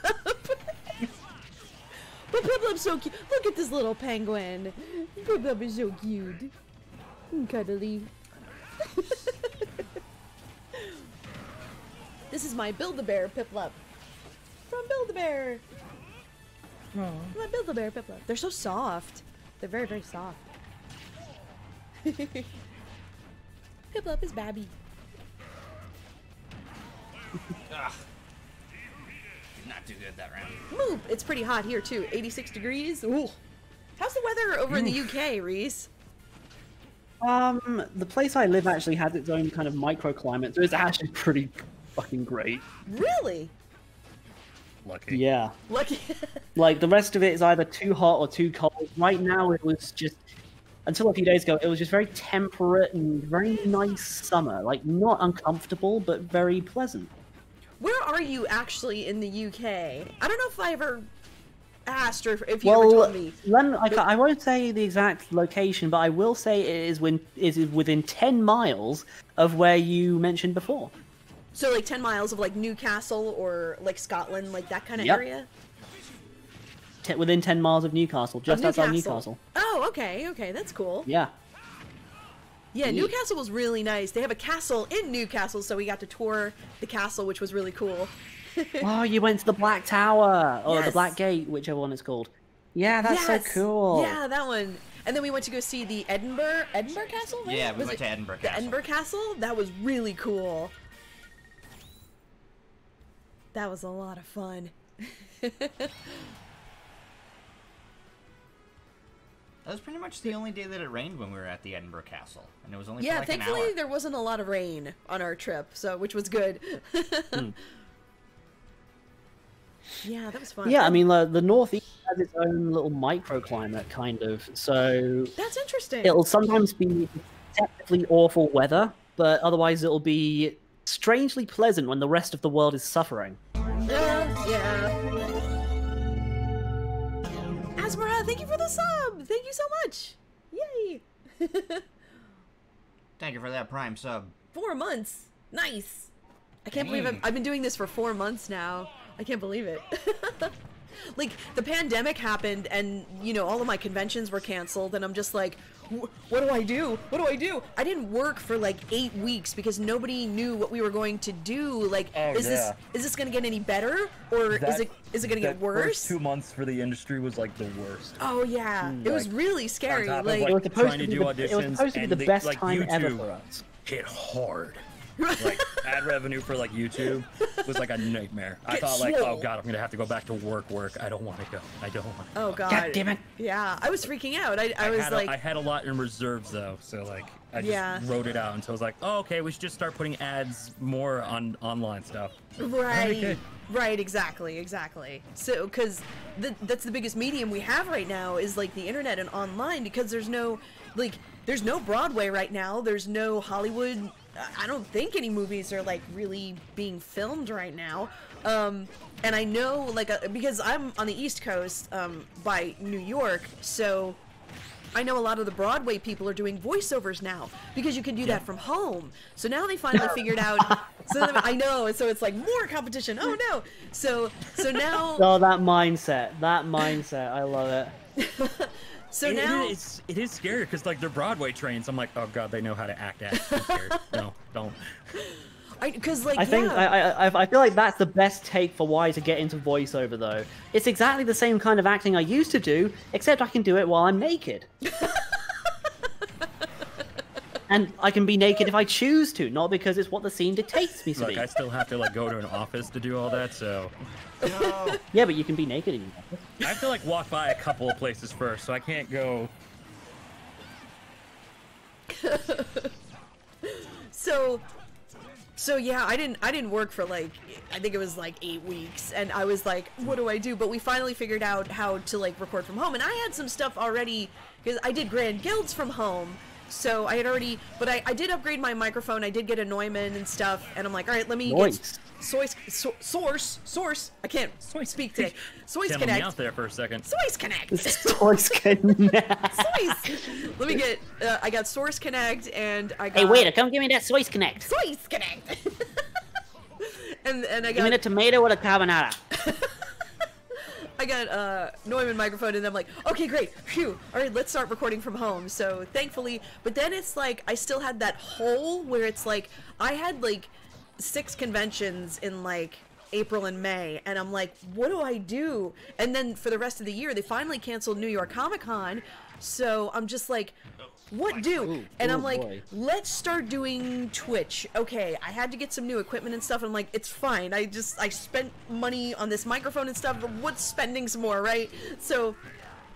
but Piplup's so cute. Look at this little penguin. Piplup is so cute. Cuddly. this is my Build-A-Bear Piplup. From Build-A-Bear. Oh. My Build-A-Bear Piplup. They're so soft. They're very, very soft. Piplup is Babby. Did not do good that round. Moop! It's pretty hot here too. 86 degrees. Ooh. How's the weather over in the UK, Reece? Um, the place I live actually has its own kind of microclimate, so it's actually pretty fucking great. Really? Lucky. Yeah. Lucky. Like the rest of it is either too hot or too cold. Right now, it was just until a few days ago, it was just very temperate and very nice summer. Like not uncomfortable, but very pleasant. Where are you actually in the UK? I don't know if I ever asked if you Well, told me. I, I won't say the exact location, but I will say it is when is within ten miles of where you mentioned before. So like 10 miles of like Newcastle or like Scotland, like that kind of Yep. area? Te- within ten miles of Newcastle, just outside Newcastle. Oh, okay, okay, that's cool. Yeah. Yeah, Neat. Newcastle was really nice. They have a castle in Newcastle, so we got to tour the castle, which was really cool. Oh, you went to the Black Tower or the Black Gate, whichever one it's called. Yeah, that's Yes! so cool. Yeah, that one. And then we went to go see the Edinburgh Edinburgh Castle. right? Yeah, we Was went it to Edinburgh The Castle. Edinburgh Castle. That was really cool. That was a lot of fun. That was pretty much the only day that it rained when we were at the Edinburgh Castle, and it was only yeah, for like an thankfully hour. there wasn't a lot of rain on our trip, so which was good. Hmm. Yeah, that was fun. Yeah, I um, mean, the, the northeast has its own little microclimate, kind of. So that's interesting. it'll sometimes be technically awful weather, but otherwise it'll be strangely pleasant when the rest of the world is suffering. Yeah, yeah. Asmara, thank you for the sub. Thank you so much. Yay. Thank you for that prime sub. Four months. Nice. I can't believe I've, I've been doing this for four months now. I can't believe it. like the pandemic happened, and you know all of my conventions were canceled, and I'm just like, what do I do? What do I do? I didn't work for like eight weeks because nobody knew what we were going to do. Like, Oh, is this is this gonna get any better, or is it is it gonna get worse? First two months for the industry was like the worst. Oh yeah, hmm, it was really scary. top of, Like, It was supposed trying to to be do the, it was supposed to be and the the- best like, time ever for us. Hit hard. like ad revenue for like YouTube was like a nightmare. I Get thought like, swole. oh god, I'm gonna have to go back to work. Work. I don't want to go. I don't want. to oh god, God damn it. Yeah, I was freaking out. I, I, I was had like, a, I had a lot in reserves though, so like I just Yeah. wrote it out until I was like, oh, okay, we should just start putting ads more on online stuff. Right. good. Right, exactly, exactly. So, because th- that's the biggest medium we have right now is like the internet and online because there's no, like, there's no Broadway right now. There's no Hollywood. I don't think any movies are like really being filmed right now. Um, and I know, like, uh, because I'm on the East Coast um, by New York, so I know a lot of the Broadway people are doing voiceovers now because you can do that from home. So now they finally figured out. So I know, and so it's like more competition. Oh no! So so now Oh, that mindset. That mindset. I love it. so It- now it is, it is scary because like they're Broadway trains. I'm like, oh god, they know how to act ads. I'm no, don't. because like I think yeah, I, I I- I feel like that's the best take for why to get into voiceover though. It's exactly the same kind of acting I used to do, except I can do it while I'm naked. and I can be naked if I choose to, not because it's what the scene dictates me to Look, be. I still have to like go to an office to do all that, so No. Yeah, but you can be naked in your office. I have to like walk by a couple of places first, so I can't go. so so yeah i didn't i didn't work for like i think it was like eight weeks and i was like what do i do but we finally figured out how to like record from home and i had some stuff already because i did grand guilds from home so i had already but I, I did upgrade my microphone i did get a neumann and stuff and i'm like all right let me Nice. get source so, source source i can't speak today source Channel me connect out there for a second. source connect Source Connect. source let me get uh, i got source connect and i got Hey, waiter, come give me that Source Connect. source connect and and i got. Give me got the tomato with a carbonara. I got uh, Neumann microphone, and I'm like, okay, great, phew, all right, let's start recording from home. So thankfully, but then it's like I still had that hole where it's like I had like six conventions in like April and May, and I'm like, what do I do? And then for the rest of the year, they finally canceled New York Comic Con, so I'm just like. What do? and I'm like, boy. let's start doing Twitch. Okay, I had to get some new equipment and stuff. And I'm like, it's fine. I just I spent money on this microphone and stuff. But what's spending some more, right? So,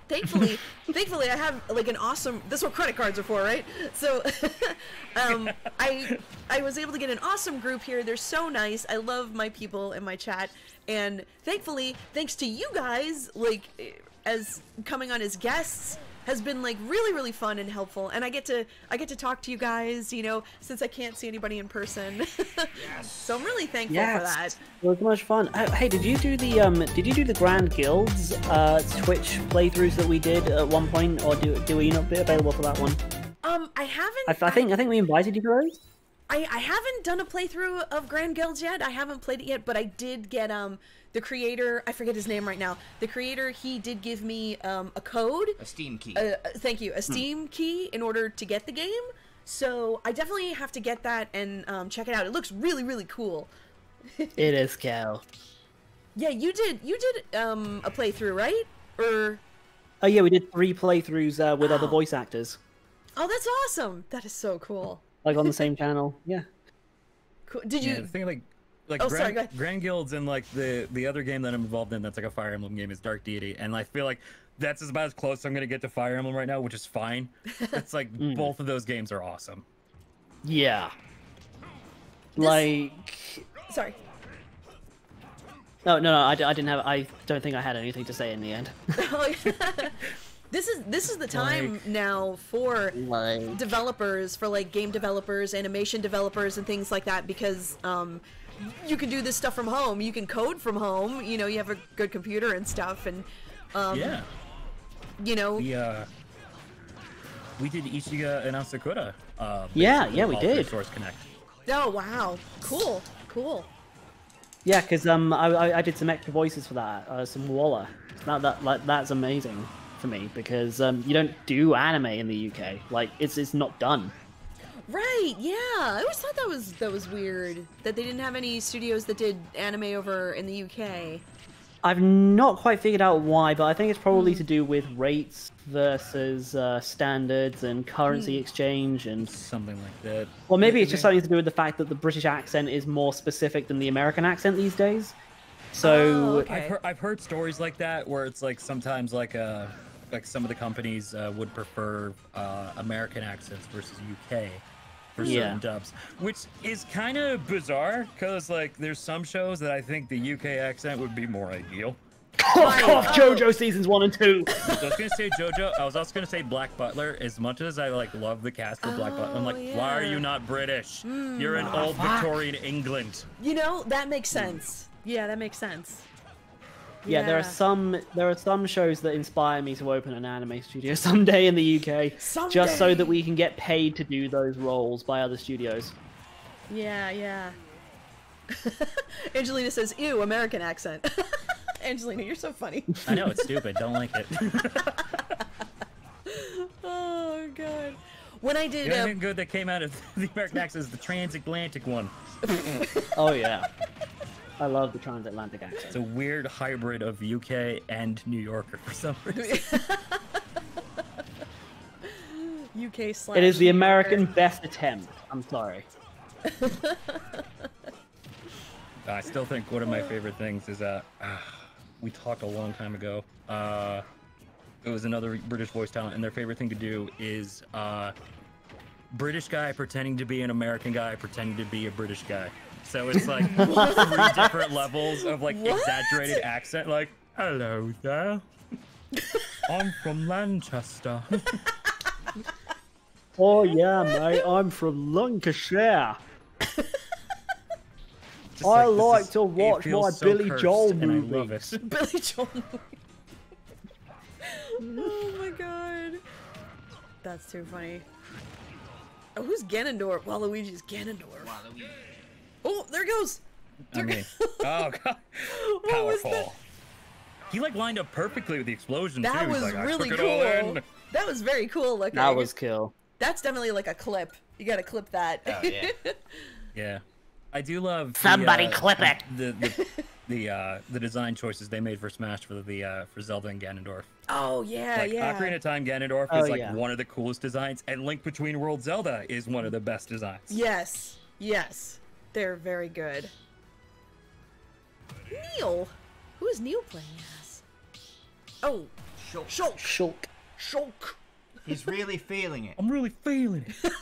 thankfully, thankfully, I have like an awesome. That's what credit cards are for, right? So, um, I I was able to get an awesome group here. They're so nice. I love my people in my chat, and thankfully, thanks to you guys, like as coming on as guests has been like really really fun and helpful and i get to i get to talk to you guys you know since i can't see anybody in person so i'm really thankful for that Yes, it was much fun. Uh, hey, did you do the um? Did you do the Grand Guilds uh Twitch playthroughs that we did at one point, or do do we not be available for that one? um i haven't I, I think I think we invited you for those. I, I haven't done a playthrough of Grand Guilds yet. I haven't played it yet, but I did get um the creator. I forget his name right now. The creator he did give me um a code. A Steam key. Uh, thank you, a Steam key in order to get the game. So I definitely have to get that and um, check it out. It looks really really cool. It is Cal. Yeah, you did you did um a playthrough right? Or Oh yeah, we did three playthroughs uh, with other voice actors, oh that's awesome. That is so cool. like on the same channel. Yeah. Cool. Did Yeah, you? the thing like like Oh, Grand, go ahead. Grand Guilds and like the the other game that I'm involved in that's like a Fire Emblem game is Dark Deity, and I feel like that's about as close as I'm gonna get to Fire Emblem right now, which is fine. It's like Mm. both of those games are awesome. Yeah. Like. Sorry. No, no, no. I didn't have. I don't think I had anything to say in the end. this is this is the time now for Like, developers for like game developers animation developers and things like that because um you can do this stuff from home you can code from home you know you have a good computer and stuff and um yeah, you know we uh we did Ichiga and Asakura. Uh, Yeah, yeah, we did. Source Connect. oh wow cool cool Yeah, because um, I, I I did some extra voices for that, uh, some Walla. That that like that's amazing for me because um, you don't do anime in the UK. Like it's it's not done. Right yeah i always thought that was that was weird that they didn't have any studios that did anime over in the uk I've not quite figured out why, but I think it's probably to do with rates versus uh, standards and currency exchange, and Something like that. or maybe it's just something to do with the fact that the British accent is more specific than the American accent these days. So Oh, okay. I've heard, I've heard stories like that where it's like sometimes like uh like some of the companies uh, would prefer uh, American accents versus UK for certain Yeah. dubs, which is kind of bizarre because like there's some shows that I think the UK accent would be more ideal. Cough, cough, JoJo seasons one and two. I was gonna say JoJo. I was also gonna say Black Butler. As much as I like love the cast for Black Butler, I'm like, Oh, why are you not British? Hmm. You're in ah, old Victorian England. You know that makes sense. Yeah, that makes sense. Yeah, there are some there are some shows that inspire me to open an anime studio someday in the UK, just so that we can get paid to do those roles by other studios. Yeah, yeah. Angelina says, "Ew, American accent." Angelina, you're so funny. I know it's stupid. Don't like it. Oh god. When I did, The uh, only thing good that came out of the American accent is the transatlantic one. Oh yeah, I love the transatlantic accent. It's a weird hybrid of UK and New Yorker for some reason. UK slash. It is the American best attempt. I'm sorry. I still think one of my favorite things is uh, ah, we talked a long time ago. Uh, it was another British voice talent, and their favorite thing to do is uh, British guy pretending to be an American guy pretending to be a British guy. So it's like three different levels of like What? exaggerated accent, like "Hello there, I'm from Manchester." Oh yeah, mate. I'm from Lancashire. Just I this like is- to watch my so Billy Joel and I love movies. Billy Joel. oh my god. That's too funny. Oh, who's Ganondorf? Waluigi's Ganondorf. Oh, there it goes. I mean, oh god, What was that? powerful. He like lined up perfectly with the explosion That too. Was like, really took it all cool. That was very cool looking. That was cool. That's definitely like a clip. You gotta clip that. Oh, yeah. Yeah, I do love. the, Somebody uh, clip it. The the the, uh, the design choices they made for Smash for the uh, for Zelda and Ganondorf. oh yeah, Like yeah. Ocarina of Time Ganondorf Oh, is like yeah. one of the coolest designs, and Link Between Worlds Zelda is one of the best designs. Yes, yes, they're very good. Neil, who is Neil playing as? Oh, Shulk. Shulk. Shulk. Shulk. He's really feeling it. I'm really feeling it.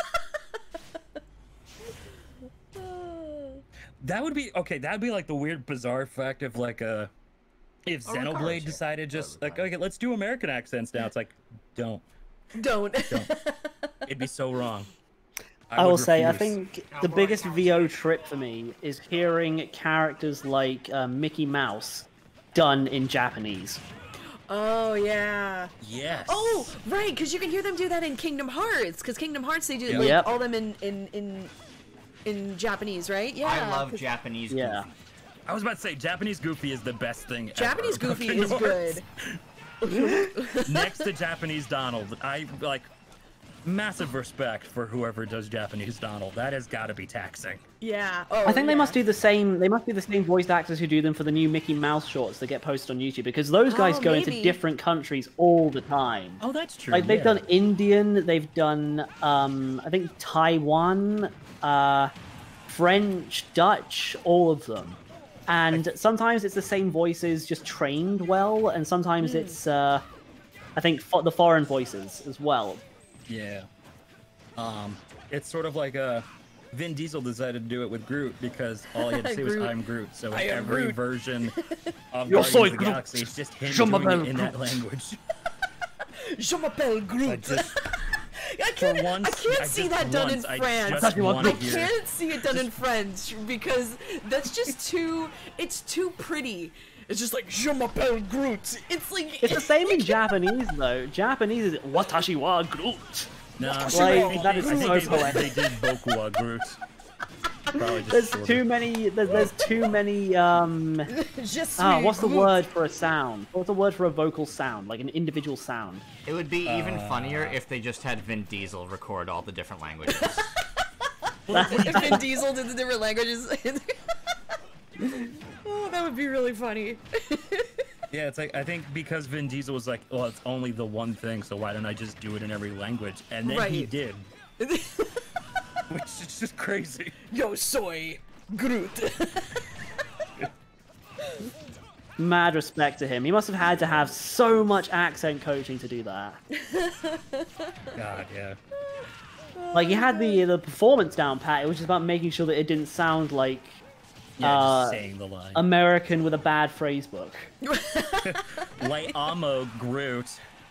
That would be okay. That'd be like the weird, bizarre fact of like a if Oh, Xenoblade here. decided just Oh, like okay, let's do American accents now. It's like, don't. Don't. It'd be so wrong. I, would will say, I refuse. think the biggest VO trip for me is hearing characters like uh, Mickey Mouse done in Japanese. oh yeah. Yes. Oh right, because you can hear them do that in Kingdom Hearts. Because Kingdom Hearts they do Yeah. like Yep. all them in in in in Japanese, right? Yeah. I love 'cause Japanese. Yeah. I was about to say Japanese Goofy is the best thing. ever Japanese about Goofy is Hearts. good. Next to Japanese Donald, I like massive respect for whoever does Japanese Donald. That has got to be taxing. Yeah. Oh, I think they must do the same. They must be the same voice actors who do them for the new Mickey Mouse shorts that get posted on YouTube because those guys Oh, go into different countries all the time. Oh, that's true. Like they've yeah. done Indian, they've done um, I think Taiwan, uh, French, Dutch, all of them. And sometimes it's the same voices just trained well, and sometimes Hmm. it's uh, I think fo- the foreign voices as well. Yeah. Um, it's sort of like a Vin Diesel decided to do it with Groot because all he had to say was "I'm Groot." So I every Groot. version of Yo Guardians soy of the Groot. Galaxy, is just him Je doing it in that language. Je m'appelle I Groot. just, I can't. once- I can't I see that done once- in I France. just That's what wanna I I can't see it done in French because that's just too. It's too pretty. It's just like Je m'appelle Groot. It's like It's the same in Japanese though. Japanese is Watashi wa Groot. No, Like, I think that they- is I think so they, poetic. they did Boku wa Groot. There's shorter. too many. There's, there's too many. Um, Je suis ah, what's the word for a sound? What's the word for a vocal sound? Like an individual sound. It would be even Uh. funnier if they just had Vin Diesel record all the different languages. If Vin Diesel did the different languages. Oh, that would be really funny. Yeah, it's like I think because Vin Diesel was like, "Well, it's only the one thing, so why don't I just do it in every language?" And then he did, which is just crazy. Yo soy Groot. mad respect to him. He must have had to have so much accent coaching to do that. God, yeah. Like he had the the performance down pat. It was just about making sure that it didn't sound like Yeah, Uh, saying the line. American with a bad phrase book. like Amo Groot.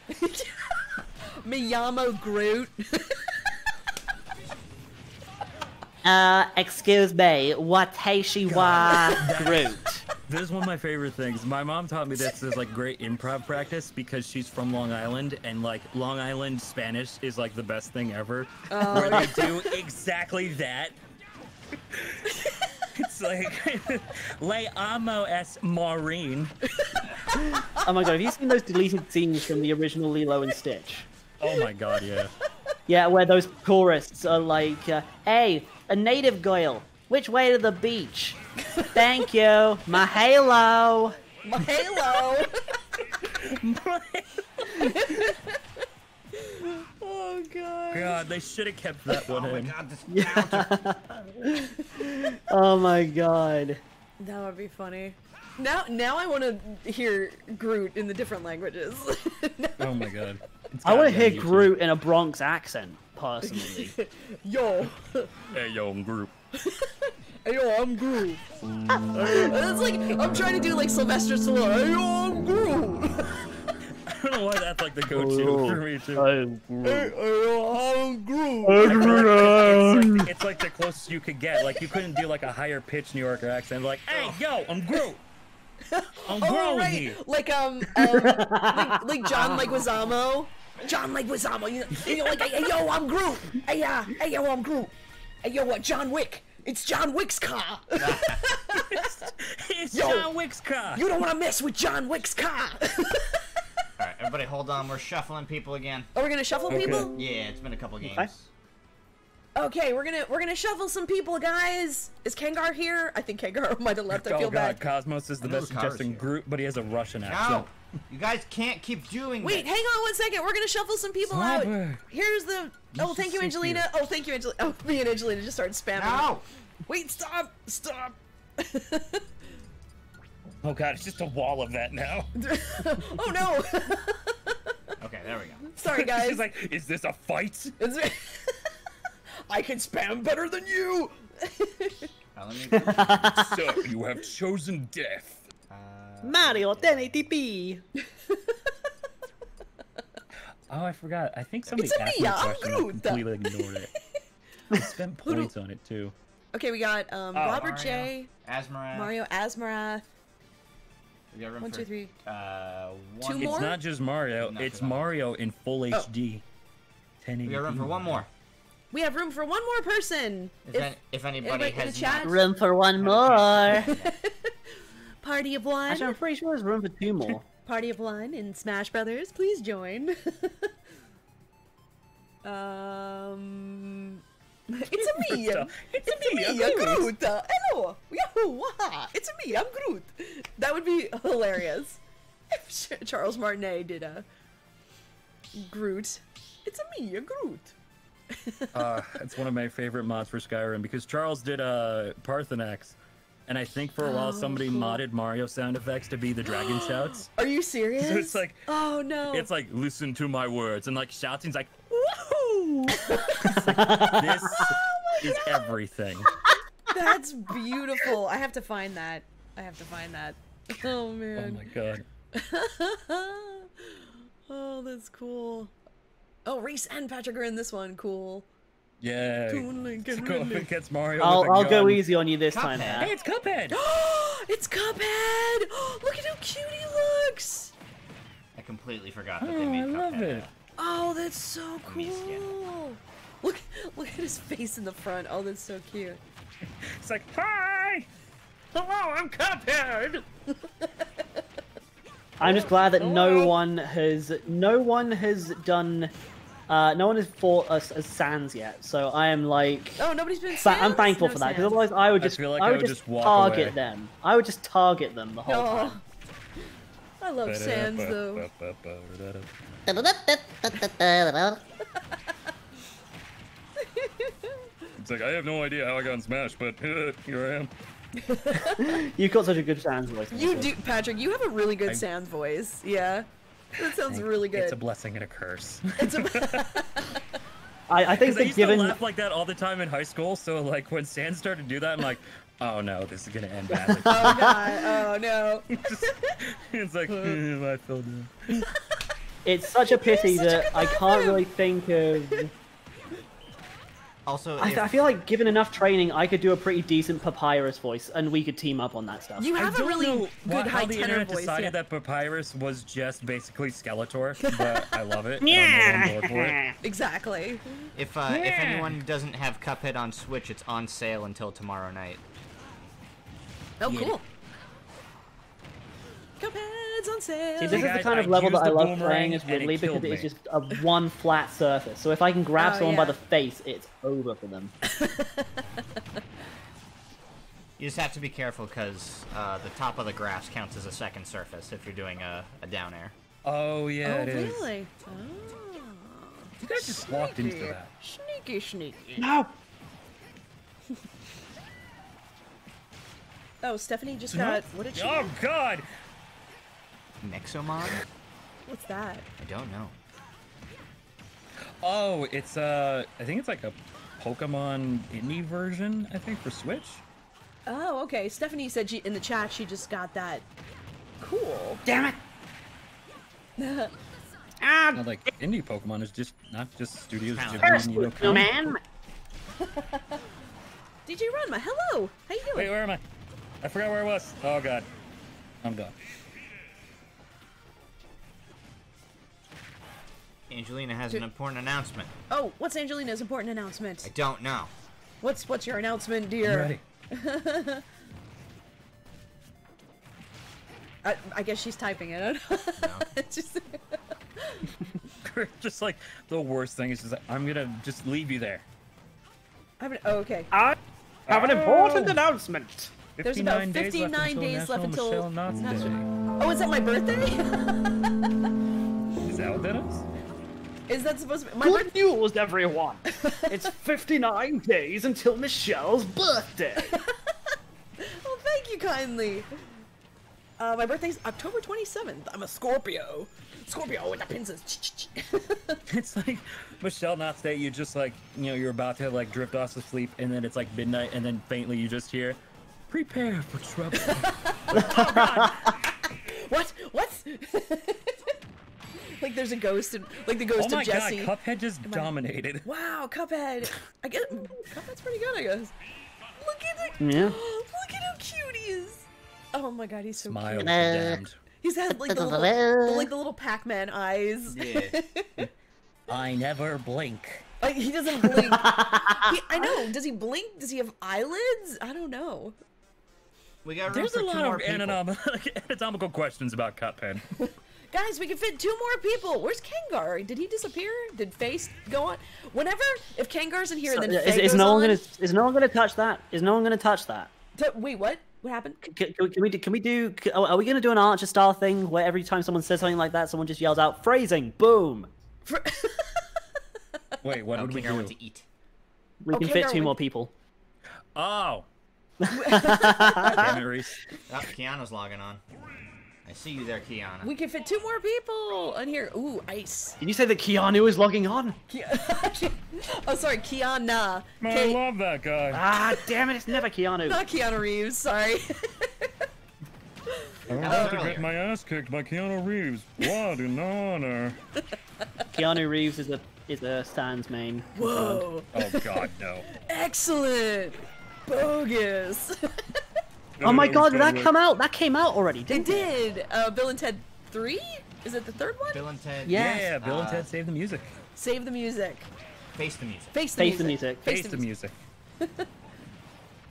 Miyamo Groot. Uh, excuse me, Watashi wa Groot. This is one of my favorite things. My mom taught me this as like great improv practice because she's from Long Island and like Long Island Spanish is like the best thing ever. where they do exactly that. It's like Le amo es Maureen. Oh my god, have you seen those deleted scenes from the original Lilo and Stitch? Oh my god, yeah. Yeah, where those tourists are like, uh, Hey, a native girl, which way to the beach? Thank you, my halo. My halo. oh god. God, they should have kept that one Oh my god, this counter. oh my god. That would be funny. Now, now I want to hear Groot in the different languages. Oh my god. I want to hear be on YouTube. Groot in a Bronx accent, personally. Yo, Hey yo, group. hey, yo, I'm Groot. Mm. It's like I'm trying to do like Sylvester Stallone. Hey, yo, I'm Groot. I don't know why that's like the go-to for me too. Hey, hey, yo, I'm Groot. It's like, it's like the closest you could get. Like you couldn't do like a higher pitched New Yorker accent. Like, hey, yo, I'm Groot. I'm Oh growing right, here. like um, um like, like John Leguizamo. John Leguizamo. You, you know, like hey, yo, I'm Groot. Hey, uh, hey, yo, I'm Groot. Hey, yo, what? John Wick. It's John Wick's car. It's Yo. John Wick's car. you don't want to mess with John Wick's car. Alright, everybody hold on, we're shuffling people again. Are we gonna shuffle people? Yeah, it's been a couple games. Okay. Okay, we're gonna we're gonna shuffle some people, guys. Is Kengar here? I think Kengar might have left. I feel Oh feel god, bad. Cosmos is the best the car's suggesting here. Groot, but he has a Russian No! accent. You guys can't keep doing Wait, this. hang on one second. We're gonna shuffle some people out. Here's the. Oh, should thank you, Angelina. here. Oh, thank you, Angelina. Oh, me and Angelina just started spamming. No! Wait, stop, stop. Oh god, it's just a wall of that now. oh no. Okay, there we go. Sorry, guys. She's like, is this a fight? It's- I can spam better than you. Now, let me. so you have chosen death. Uh, Mario 1080p. Oh, I forgot. I think somebody It's asked me, me a I'm question. I completely ignored it. I spent points on it too. Okay, we got um, Oh, Robert Mario, J, Asmarath. Mario Asmarath. We got room One, for, two, three. Uh, one. Two It's not just Mario. Not it's Mario. Mario in full HD. 1080p. We got room for one more. We have room for one more person. If, If- an- if anybody anybody in the has chat? Room for one more. Party of one. Actually, I'm pretty sure there's room for two more. Party of one in Smash Brothers. Please join. um, it's a me. It's It's me, I'm Groot. Hello. Yahoo! Waha. It's me. I'm Groot. That would be hilarious if Charles Martinet did a Groot. It's a me, a Groot. Uh, it's one of my favorite mods for Skyrim because Charles did uh, Paarthurnax, and I think for a while Oh, somebody cool. modded Mario sound effects to be the dragon shouts. Are you serious? So it's like- oh no. It's like listen to my words and like shouts. And he's like woohoo! Like, this oh is everything. That's beautiful. I have to find that. I have to find that. Oh, oh man. Oh my god. oh, that's cool. Oh, Reece and Patrick are in this one. Cool. Yeah. Toon Link and Let's go up against Mario. I'll, with a I'll go easy on you this time, Cuphead. Hat. Hey, it's Cuphead. it's Cuphead! Look at how cute he looks! I completely forgot that they Oh, made I love Cuphead. it. Oh, that's so me cool. Look, look at his face in the front. Oh, that's so cute. It's like hi. Hello, I'm Cuphead. I'm just glad that no one has no one has done uh, no one has fought us as Sans yet. So I am like Oh, nobody's been. fa- I'm thankful No for that because otherwise I would just I, feel like I would would just, just walk target away. them. I would just target them the whole Oh, time. I love Sans though. It's like I have no idea how I got in Smash, but here I am. You've got such a good Sans voice. You Melissa. do, Patrick. You have a really good I- Sans voice. Yeah, that sounds really good. It's a blessing and a curse. It's a- I, I think Because I used given to laugh like that all the time in high school. So like when Sans started to do that, I'm like, oh no, this is gonna end badly. oh god. Oh no. it's like "Hmm, I feel good. it's such a pity such that I can't really think of. Also, I, if, I feel like given enough training, I could do a pretty decent papyrus voice, and we could team up on that stuff. You have a don't really know good why, high how the tenor internet voice. decided yeah. that Papyrus was just basically Skeletor, but I love it. Yeah. I'm all on board for it. Exactly. if uh, if anyone doesn't have Cuphead on Switch, it's on sale until tomorrow night. Oh, Yeah. cool. Cuphead's on sale. See, this is guys, the kind of I level that I love boomerang playing as and Ridley because killed it is just a one flat surface. So if I can grab Oh, someone by the face, it's over for them. You just have to be careful because uh, the top of the grass counts as a second surface if you're doing a, a down air. Oh oh, yeah, it is. really? Oh. You guys just walked into that. Sneaky, sneaky. No. Oh, Stephanie just got. What did she? Oh God! Nexomon? What's that? I don't know. Oh, it's uh, I think it's like a Pokemon indie version. I think for Switch. Oh, okay. Stephanie said she in the chat she just got that. Cool. Damn it! Not like indie Pokemon is just not just studios. Kinda Ghibli you know, No Konami. man. DJ Ranma, hello. How you doing? Wait, where am I? I forgot where I was. Oh God, I'm gone. Angelina has an important announcement. Oh, what's Angelina's important announcement? I don't know. What's what's your announcement, I'm dear? ready. I, I guess she's typing it. It's just just like the worst thing is just like, I'm gonna just leave you there. I haven't- oh, okay. I have an oh. important Oh. announcement. There's about 59 days left until days National left until Michele Knotz Day. Oh, is that my birthday? Is that what that is? Is that supposed to be my birthday? Good news, everyone! it's 59 days until Michele's birthday. Oh, thank you kindly. Uh, my birthday's October 27th. I'm a Scorpio. Scorpio with the pincers. It's like Michele Knotz Day. You just like you know you're about to like drift off to sleep, and then it's like midnight, and then faintly you just hear, "Prepare for trouble." what? What? Like there's a ghost and like the ghost oh my of Jesse. God, Cuphead just dominated. Wow, Cuphead. I guess Cuphead's pretty good. I guess. Look at it. Yeah. Look at how cute he is. Oh my god, he's so Smile cute. for damned. He's had like the little, like the little Pac-Man eyes. Yeah. I never blink. Like he doesn't blink. he, I know. Does he blink? Does he have eyelids? I don't know. We got room There's for a two lot more of people. anatomical, anatomical questions about Cuphead. Guys, we can fit two more people. Where's Kangar? Did he disappear? Did Face go on? Whenever, if Kangar's in here, and then is, Faye is goes no one on, gonna is no one gonna touch that? Is no one gonna touch that? t- wait, what? What happened? Can, can, we- can we do? Can we do? Are we gonna do an Archer style thing where every time someone says something like that, someone just yells out phrasing, boom? For- Wait, what Oh, did we Kingar do? went to eat. We can Okay, fit two we- more people. Oh. Damn it, Reece. Oh, Keanu's logging on. I see you there, Kiana. we can fit two more people on here. Ooh, ice. Did you say that Keanu is logging on? Ki- oh, sorry, Kiana. Man, K- I love that guy. Ah, damn it! It's never Keanu. not Keanu Reeves. Sorry. I was have to get my ass kicked by Keanu Reeves. What an honor. Keanu Reeves is a is a Sans main. Whoa. Oh God, no. Excellent. Bogus. Oh my god, did that come out? That came out already, it didn't it? did. Uh, Bill and Ted 3? Is it the third one? Bill and Ted. Yes. Yeah, Bill and Uh, Ted save the music. Save the music. Face the music. Face the Face the music. music. Face the music.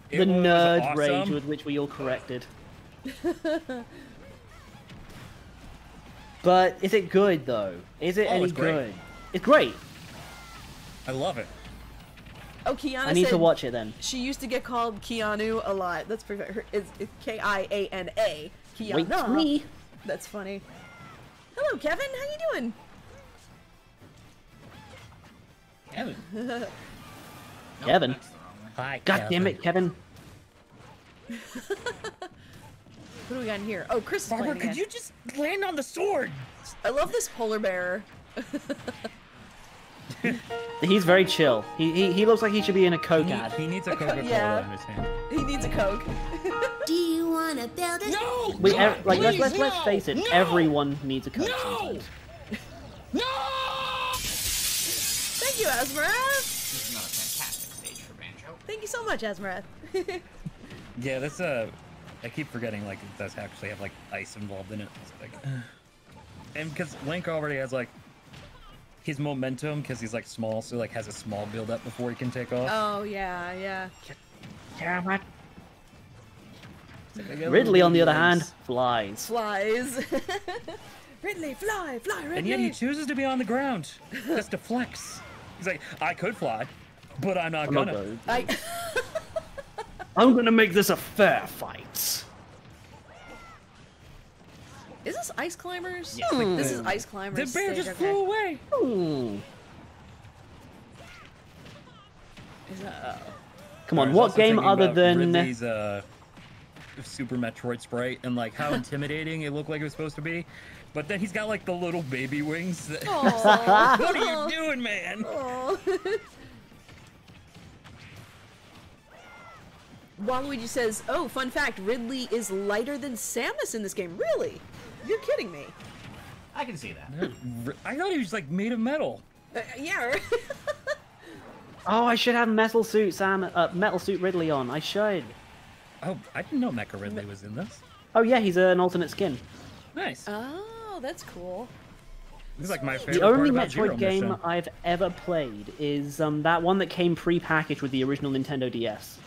The It was nerd rage with which we all corrected. but is it good though? Is it Oh, any it's great. good? It's great. I love it. Oh, Kiana I need said to watch it then. she used to get called Keanu a lot. That's pretty. Her, it's, it's K I A N A. Kiana. Wait for me. That's funny. Hello, Kevin. How you doing? Kevin. Kevin. That's the wrong way. Hi, God damn it, Kevin. What do we got in here? Oh, Chris Barbara, could again. you just land on the sword? I love this polar bear. He's very chill. He, he, he looks like he should be in a Coke He, ad. he needs a Coca-Cola Yeah. in his hand. He needs a coke. Do you wanna build a No! We, God, ev- like, let's, let's, let's face it, No! everyone needs a Coke No! sometimes. No! Thank you, Asmarath. This is not a fantastic stage for Banjo. Thank you so much, Asmarath. Yeah, that's uh, I keep forgetting like it does actually have like ice involved in it. It's like, and because Link already has like his momentum because he's like small, so like has a small build up before he can take off. oh yeah, yeah. Damn it. They got little Ridley, on the other hand, flies. Flies. Ridley, fly, fly, Ridley. and yet he chooses to be on the ground just to flex. He's like, I could fly, but I'm not I'm gonna. going. I. I'm gonna make this a fair fight. Is this Ice Climbers? Yes. Like, this is Ice Climbers. The bear stage, just okay. flew away. Hmm. Is that- oh. Come on, what game other than Ridley's uh, Super Metroid sprite and like how intimidating it looked like it was supposed to be, but then he's got like the little baby wings. That... What are you doing, man? Waluigi says, "Oh, fun fact: Ridley is lighter than Samus in this game. Really? You're kidding me? I can see that. I thought he was like made of metal. Uh, yeah. Oh, I should have metal suit Sam, uh, metal suit Ridley on. I should. Oh, I didn't know Mecha Ridley was in this. Oh yeah, he's an alternate skin. Nice. oh, that's cool. This is like my favorite The only part about Zero Metroid game Mission. I've ever played is um, that one that came pre-packaged with the original Nintendo DS.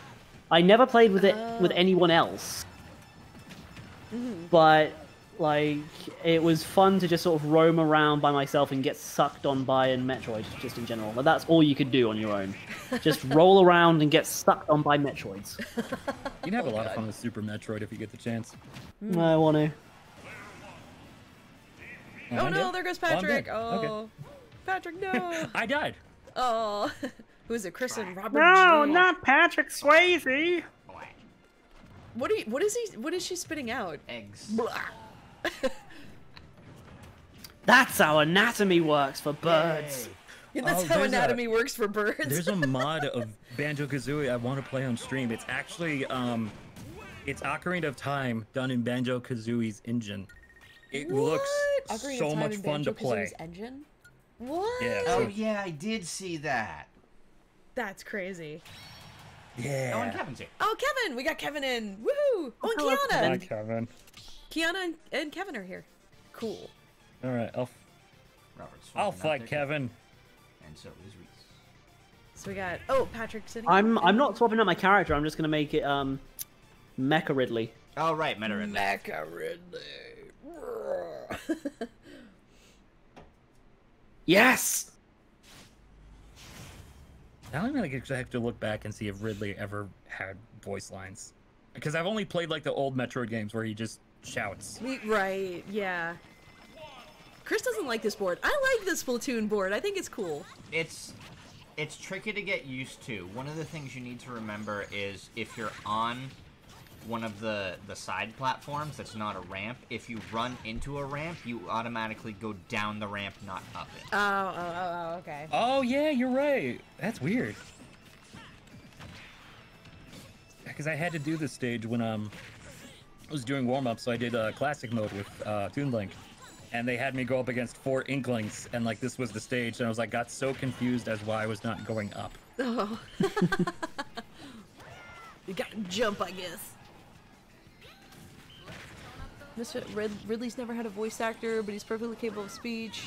I never played with it with Oh. anyone else, but like it was fun to just sort of roam around by myself and get sucked on by in Metroid just in general. But that's all you could do on your own. Just roll around and get sucked on by Metroids. You can have a lot of fun with Super Metroid if you get the chance. Mm. I want to. Oh I'm no, dead. there goes Oh, Patrick. dead. Oh, Okay. Patrick, no. I died. oh, who is it? Chris and Robert. No, G. not Patrick Swayze. What are you, What is he? What is she spitting out? eggs. Blah. That's how anatomy works for birds. Yeah, that's Oh, how there's a- anatomy works for birds. There's a mod of Banjo Kazooie I want to play on stream. It's actually um, it's Ocarina of Time done in Banjo Kazooie's engine. It looks Ocarina so much fun to play. Engine. What? Yeah. Oh yeah, I did see that. That's crazy. Oh, and Yeah. Kevin's here. Oh, Kevin, we got Kevin in. Woohoo! Oh, and hello, Kiana. Hi, Kevin. Kiana and, and Kevin are here. Cool. All right, I'll Robert's I'll fight Kevin. And so is Reece. So we got. Oh, Patrick sitting. I'm I'm not swapping out my character. I'm just gonna make it um, Mecha Ridley. Oh right, Meta Ridley. Mecha Ridley. Yes. Now I'm gonna actually have to look back and see if Ridley ever had voice lines, because I've only played like the old Metroid games where he just shouts. Right. Yeah. Chris doesn't like this board. I like this Splatoon board. I think it's cool. It's it's tricky to get used to. One of the things you need to remember is if you're on one of the the side platforms that's not a ramp, if you run into a ramp, you automatically go down the ramp, not up it. Oh, oh, oh, oh okay. Oh yeah, you're right. That's weird. Because I had to do this stage when um I was doing warm up, so I did uh, classic mode with uh, Toon Link, and they had me go up against four Inklings, and like this was the stage, and I was like got so confused as why I was not going up. Oh. you gotta jump, I guess. Misfit Rid- Ridley's never had a voice actor, but he's perfectly capable of speech.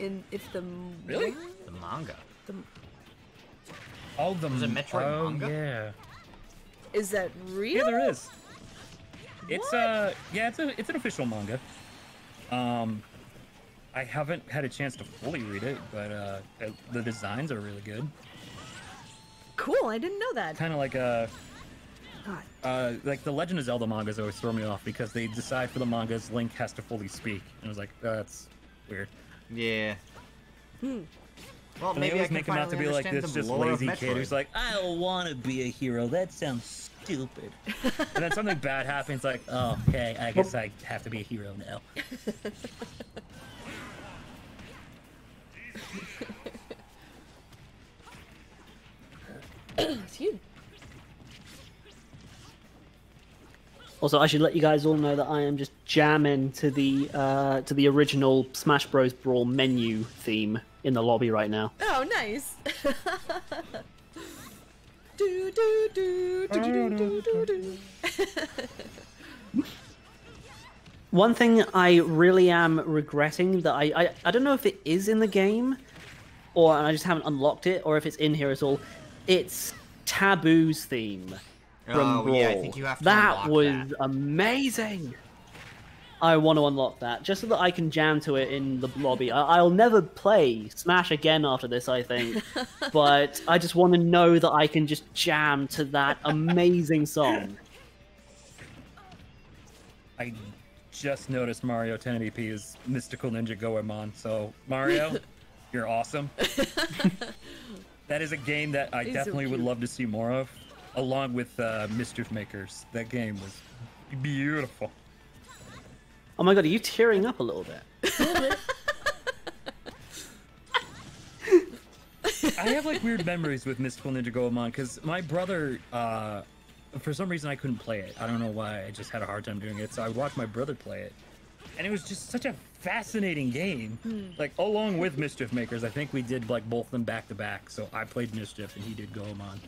In if the Really? The manga. the, Oh, the There's a Metroid oh, manga? Yeah, is that real? yeah, there is. It's uh, yeah, it's a it's an official manga. Um, I haven't had a chance to fully read it, but uh, uh, the designs are really good. Cool. I didn't know that. Kind of like a God. uh, like the Legend of Zelda mangas always throw me off because they decide for the mangas Link has to fully speak, and I was like, that's weird. Yeah. Hmm. Well, And they maybe I always can make him out to be like this just lazy kid who's like, I don't want to be a hero. That sounds stupid. and then something bad happens, like, oh, okay, I guess I have to be a hero now. Excuse. Also, I should let you guys all know that I am just jamming to the uh, to the original Smash Bros. Brawl menu theme in the lobby right now. Oh, nice. do, do, do, do, do, do, do, do. One thing I really am regretting that I, I I don't know if it is in the game, or I just haven't unlocked it, or if it's in here at all. It's Taboo's theme from Oh, Brawl. yeah, I think you have to that was that. amazing. I want to unlock that just so that I can jam to it in the lobby. I- I'll never play Smash again after this, I think, but I just want to know that I can just jam to that amazing song. I just noticed Mario 1080p is Mystical Ninja Goemon, so Mario, you're awesome. that is a game that I He's so definitely would love to see more of, along with uh, Mischief Makers. That game was beautiful. Oh my god, are you tearing up a little bit? I have like weird memories with Mystical Ninja Goemon because my brother, uh, for some reason, I couldn't play it. I don't know why. I just had a hard time doing it. So I watched my brother play it, and it was just such a fascinating game. Like along with Mischief Makers, I think we did like both of them back to back. So I played Mischief and he did Goemon,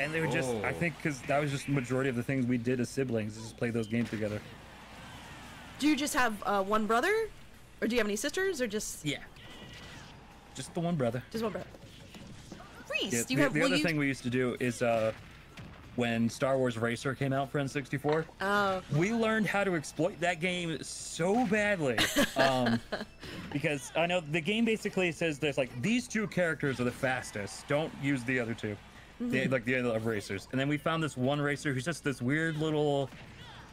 and they were just I Oh. think because that was just the majority of the things we did as siblings, is just play those games together. Do you just have uh, one brother? Or do you have any sisters? Or just Yeah. Just the one brother. just one brother? Reece, Yeah, do you the, have the will other you... thing we used to do is uh, when Star Wars Racer came out for N64, Oh, we learned how to exploit that game so badly. Um, because I know the game basically says there's like these two characters are the fastest. Don't use the other 2 The- like the other racers. And then we found this one racer who's just this weird little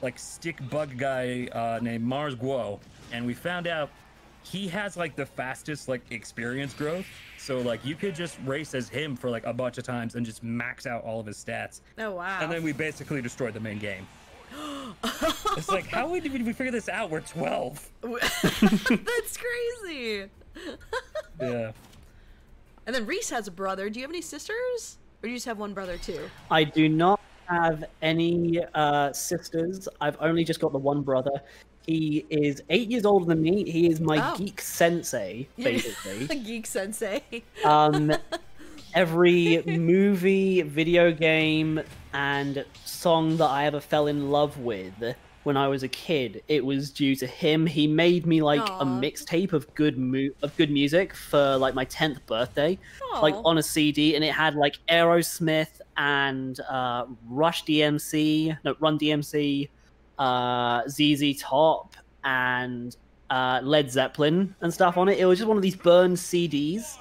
like stick bug guy uh, named Mars Guo, and we found out he has like the fastest like experience growth. So like you could just race as him for like a bunch of times and just max out all of his stats. oh wow. And then we basically destroyed the main game. it's like, how did we figure this out? We're 12. That's crazy. Yeah. And then Reece has a brother. Do you have any sisters? Or do you just have one brother too? I do not have any uh, sisters. I've only just got the one brother. He is eight years older than me. He is my Oh. geek sensei, basically. Geek sensei. um, every movie, video game, and song that I ever fell in love with when I was a kid, it was due to him. He made me like Aw. a mixtape of good mu- of good music for like my tenth birthday, like on a CD, and it had like Aerosmith and uh, Rush DMC, no Run DMC, uh, ZZ Top, and uh, Led Zeppelin and stuff on it. It was just one of these burned CDs,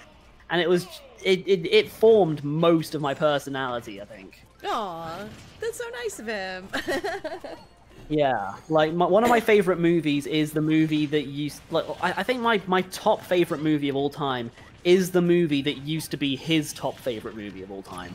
and it was it, it, it formed most of my personality. I think. Aw, that's so nice of him. Yeah, like my, one of my favorite movies is the movie that used. Like, I, I think my my top favorite movie of all time is the movie that used to be his top favorite movie of all time.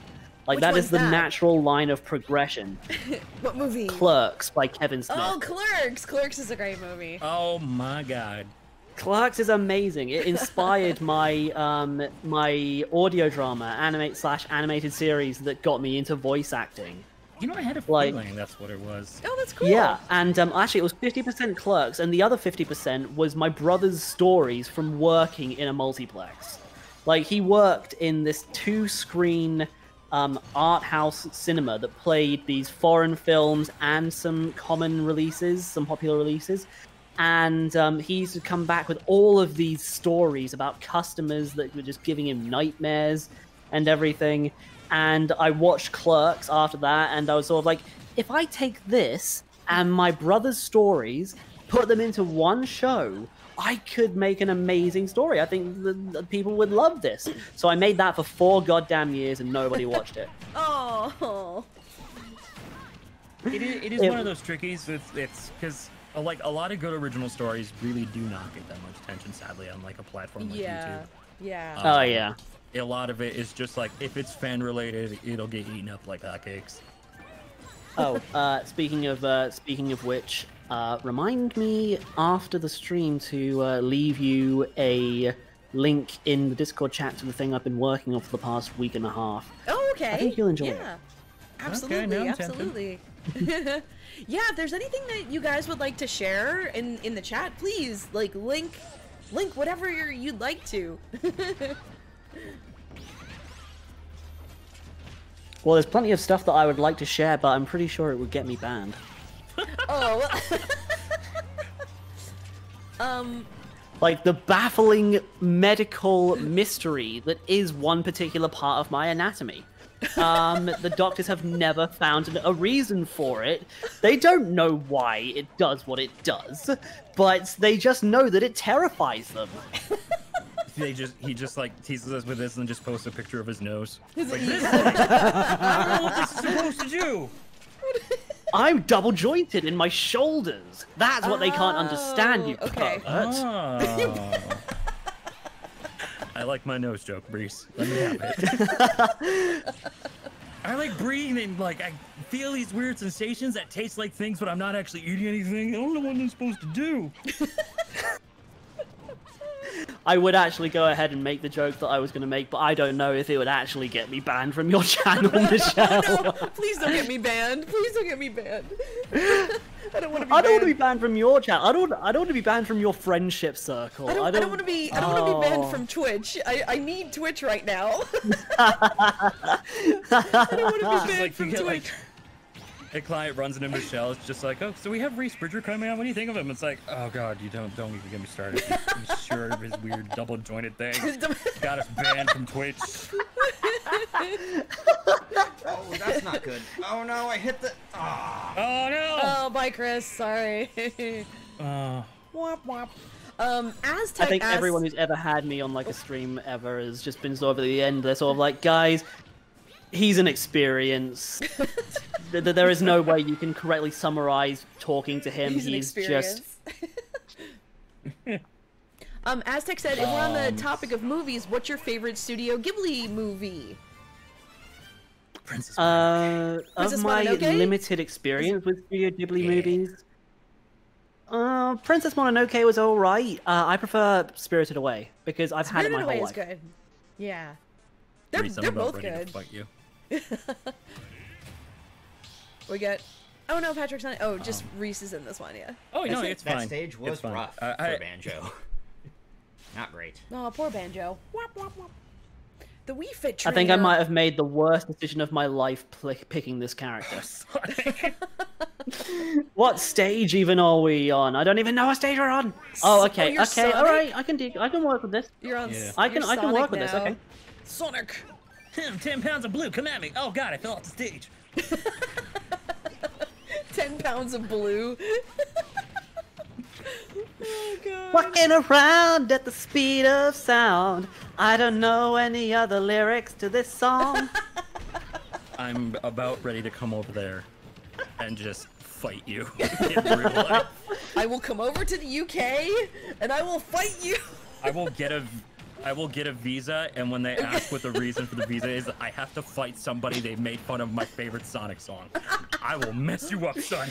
Like Which that one's is the that? natural line of progression. what movie? Clerks by Kevin Smith. Oh, Clerks. Clerks is a great movie. Oh my god. Clerks is amazing. It inspired my um my audio drama animate slash animated series that got me into voice acting. You know, I had a Like- feeling that's what it was. Oh, that's cool. Yeah, and um, actually, it was fifty percent Clerks, and the other fifty percent was my brother's stories from working in a multiplex. Like he worked in this two-screen um, art house cinema that played these foreign films and some common releases, some popular releases. And um, he used to come back with all of these stories about customers that were just giving him nightmares and everything. And I watched Clerks after that, and I was sort of like, if I take this and my brother's stories, put them into one show, I could make an amazing story. I think the, the people would love this. So I made that for four goddamn years, and nobody watched it. Oh. It is, it is It- one of those trickies. It's it's because like a lot of good original stories really do not get that much attention, sadly, on like a platform like Yeah. YouTube. Yeah. Oh yeah. A lot of it is just like if it's fan related, it'll get eaten up like hotcakes. Oh, uh, speaking of uh, speaking of which, uh, remind me after the stream to uh, leave you a link in the Discord chat to the thing I've been working on for the past week and a half. Oh, okay. I think you'll enjoy it. yeah. Absolutely, now absolutely. yeah, if there's anything that you guys would like to share in in the chat, please like link link whatever you're, you'd like to. Well, there's plenty of stuff that I would like to share, but I'm pretty sure it would get me banned. Oh. um Like the baffling medical mystery that is one particular part of my anatomy. Um, the doctors have never found a reason for it. They don't know why it does what it does, but they just know that it terrifies them. They just he just like teases us with this and then just posts a picture of his nose. is it- I don't know what this is supposed to do. I'm double jointed in my shoulders. That's what they can't understand, you Oh, okay. pervert. Oh. I like my nose joke, Breeze. Let me have it. I like breathing, like I feel these weird sensations that taste like things, but I'm not actually eating anything. I don't know what I'm supposed to do. I would actually go ahead and make the joke that I was going to make, but I don't know if it would actually get me banned from your channel, Michele. please don't get me banned. Please don't get me banned. I don't want to be I don't want to be banned. banned from your channel. I don't. I don't want to be banned from your friendship circle. I don't, I don't, want to be. I don't want to be banned Oh. from Twitch. I, I need Twitch right now. I don't want to be banned like from Twitch. like a client runs into Michele. It's just like, oh, so we have Reece Bridger coming on. What do you think of him? It's like, oh god, you don't don't even get me started. I'm sure of his weird double jointed thing got us banned from Twitch. Oh, that's not good. Oh no, I hit the. Ah. Oh no. Oh, bye, Chris. Sorry. Uh, womp womp. Um, Aztec I think asks- everyone who's ever had me on like a stream ever has just been sort of at the end. They're sort of like, guys, he's an experience. Th- th- there is no way you can correctly summarize talking to him. He's an just um, Aztec said, if we're on the topic of movies, what's your favorite Studio Ghibli movie? Princess. Uh, of my Mononoke? limited experience with Studio Ghibli Yeah. movies, uh, Princess Mononoke was all right. Uh, I prefer Spirited Away because I've had it Spirited my Away whole is life. good. Yeah. They're, Reece, they're both good. to you. We got. Oh no, Patrick's not. Oh, just um, Reece is in this one, yeah. Oh no, That- it's that fine. stage was fine. rough I- for I- Banjo. Not great. Oh, poor Banjo. Wop, wop, wop. The Wii Fit I think I might have made the worst decision of my life pl- picking this character. what stage even are we on? I don't even know what stage we're on. Oh, oh, okay, you're okay, all Sonic? right. I can do. I can work with this. You're on. Yeah. I can. you're I can Sonic work with this. Okay. Sonic. Ten pounds of blue, come at me. Oh god, I fell off the stage. Ten pounds of blue. oh god. Walking around at the speed of sound. I don't know any other lyrics to this song. I'm about ready to come over there and just fight you in real life. I will come over to the UK and I will fight you. I will get a I will get a visa and when they ask what the reason for the visa is, I have to fight somebody they made fun of my favorite Sonic song. I will mess you up, son.